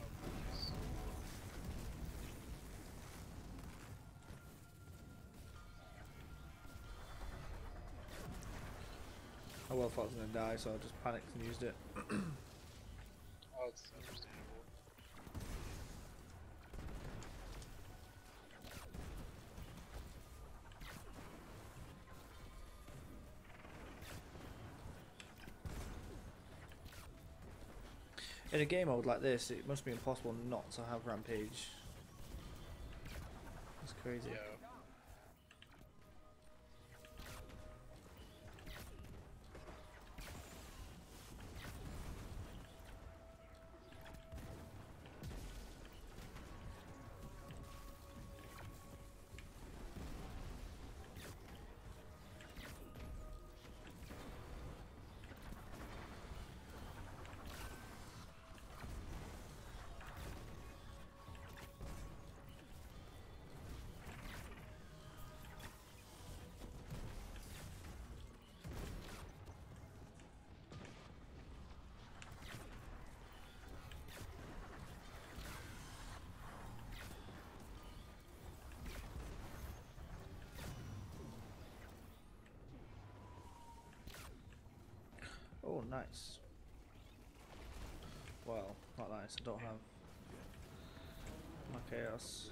Oh, nice. I well thought I was gonna die, so I just panicked and used it. Oh, it's In a game mode like this, it must be impossible not to have Rampage. That's crazy. Yeah. Nice. Well, not nice. I don't have my chaos.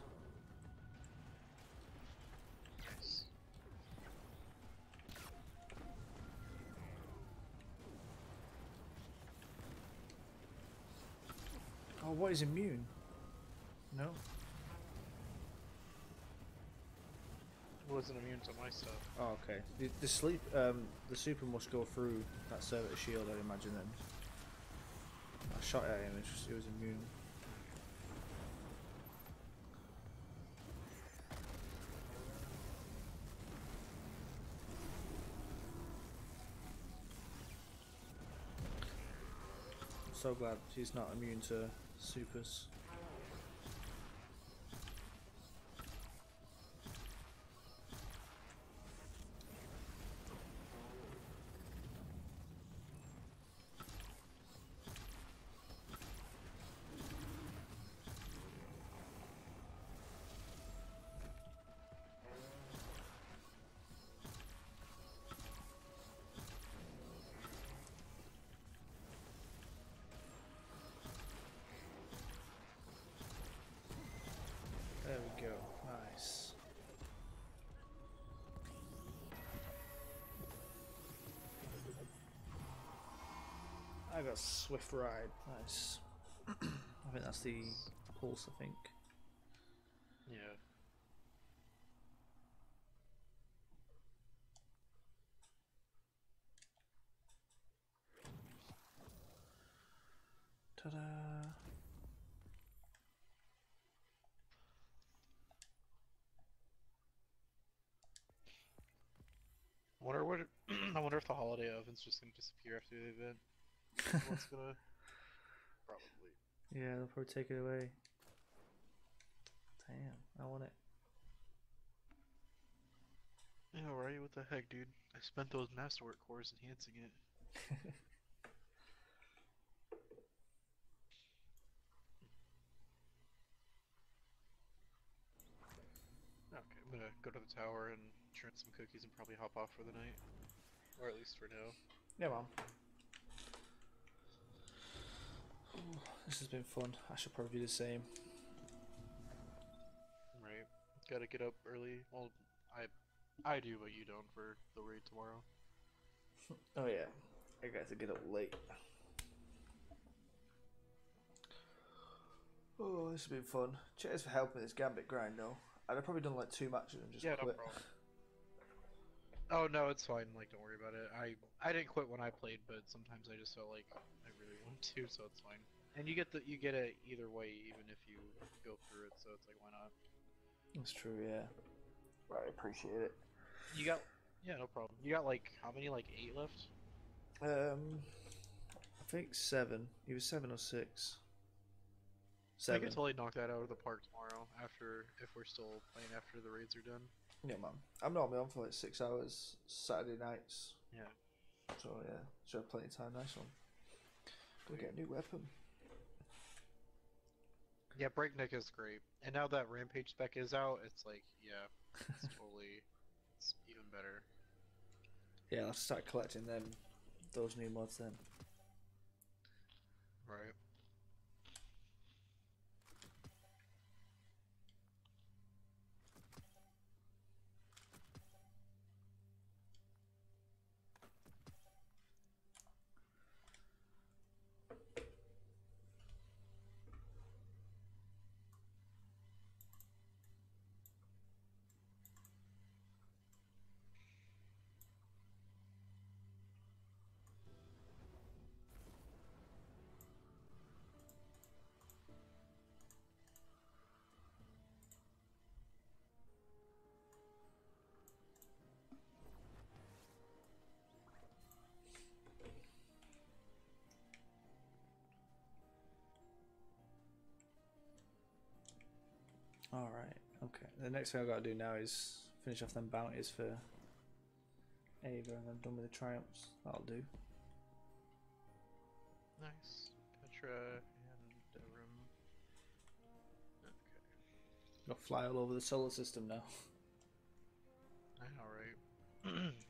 Oh, what is immune? No. Wasn't immune to my stuff. Oh, okay. The, the sleep, um, the super must go through that servitor shield. I imagine then. I shot at him. It, just, it was immune. So glad he's not immune to supers. I got Swift Ride. Nice. [CLEARS THROAT] I think that's the pulse, I think. Yeah. Ta da! Wonder what. [CLEARS THROAT] I wonder if the holiday oven's just gonna disappear after the event. What's gonna? [LAUGHS] Probably. Yeah, they'll probably take it away. Damn, I want it. Yeah, right. What the heck, dude? I spent those masterwork cores enhancing it. [LAUGHS] Okay, I'm gonna go to the tower and churn some cookies and probably hop off for the night, or at least for now. Yeah, man. Oh, this has been fun. I should probably do the same. Right. Gotta get up early. Well, I I do, but you don't for the raid tomorrow. Oh yeah, I got to get up late. Oh, this has been fun. Cheers for helping this Gambit grind though. I'd have probably done like two matches and just yeah, no quit. problem. Oh no, it's fine. Like, don't worry about it. I I didn't quit when I played, but sometimes I just felt like I really want to, so it's fine. And you get the you get it either way, even if you go through it. So it's like, why not? That's true, yeah. Right, I appreciate it. You got yeah, no problem. You got like how many? Like eight left. Um, I think seven. He was seven or six. Seven. I Seven. can totally knock that out of the park tomorrow after if we're still playing after the raids are done. Yeah, man. I'm normally on for like six hours Saturday nights. Yeah. So yeah, so I have plenty of time. Nice one. Gonna get a new weapon. Yeah, Breakneck is great. And now that Rampage spec is out, it's like, yeah, it's [LAUGHS] totally, it's even better. Yeah, I'll start collecting them, those new mods then. Right. All right. Okay. The next thing I've gotta do now is finish off them bounties for Eva, and I'm done with the triumphs. That'll do. Nice. Petra and Devrim. Okay. Got to fly all over the solar system now. I know, right? [CLEARS THROAT]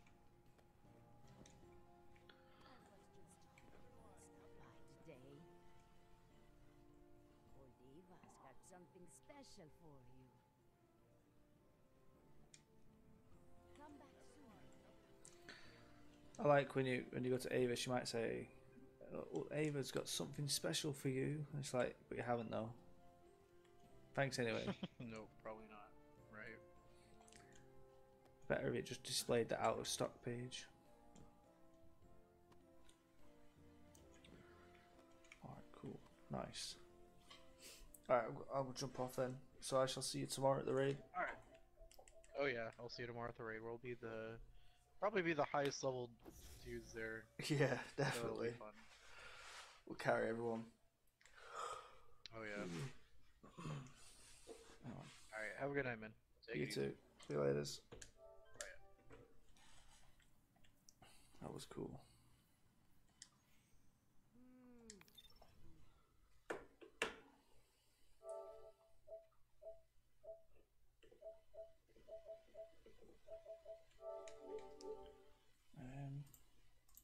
I like when you when you go to Eva, she might say, oh, "Eva's got something special for you." And it's like, but you haven't though. Thanks anyway. [LAUGHS] no, probably not. Right. Better if it just displayed the out of stock page. Alright, cool. Nice. Alright, I will jump off then. So I shall see you tomorrow at the raid. Alright. Oh yeah, I'll see you tomorrow at the raid. We'll be the probably be the highest level dudes there. [LAUGHS] Yeah, so it'll be definitely. We'll carry everyone. Oh yeah. Alright, Alright, have a good night, man. Take You easy. too. See you later. That was cool.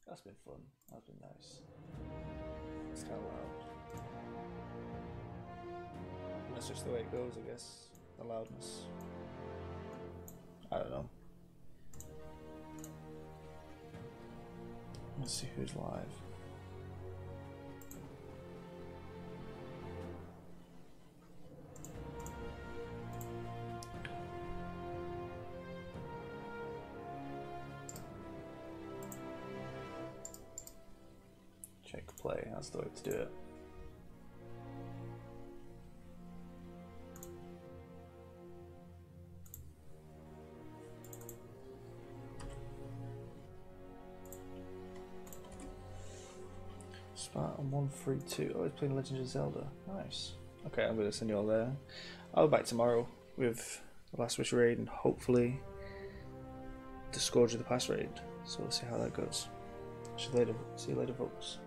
That's been fun. That's been nice. It's kind of loud. That's just the way it goes, I guess. The loudness. I don't know. Let's see who's live. That's the way to do it. Spartan 132. Oh, he's playing Legend of Zelda. Nice. Okay, I'm going to send you all there. I'll be back tomorrow with the Last Wish raid and hopefully the Scourge of the Past raid. So we'll see how that goes. See you later, see you later folks.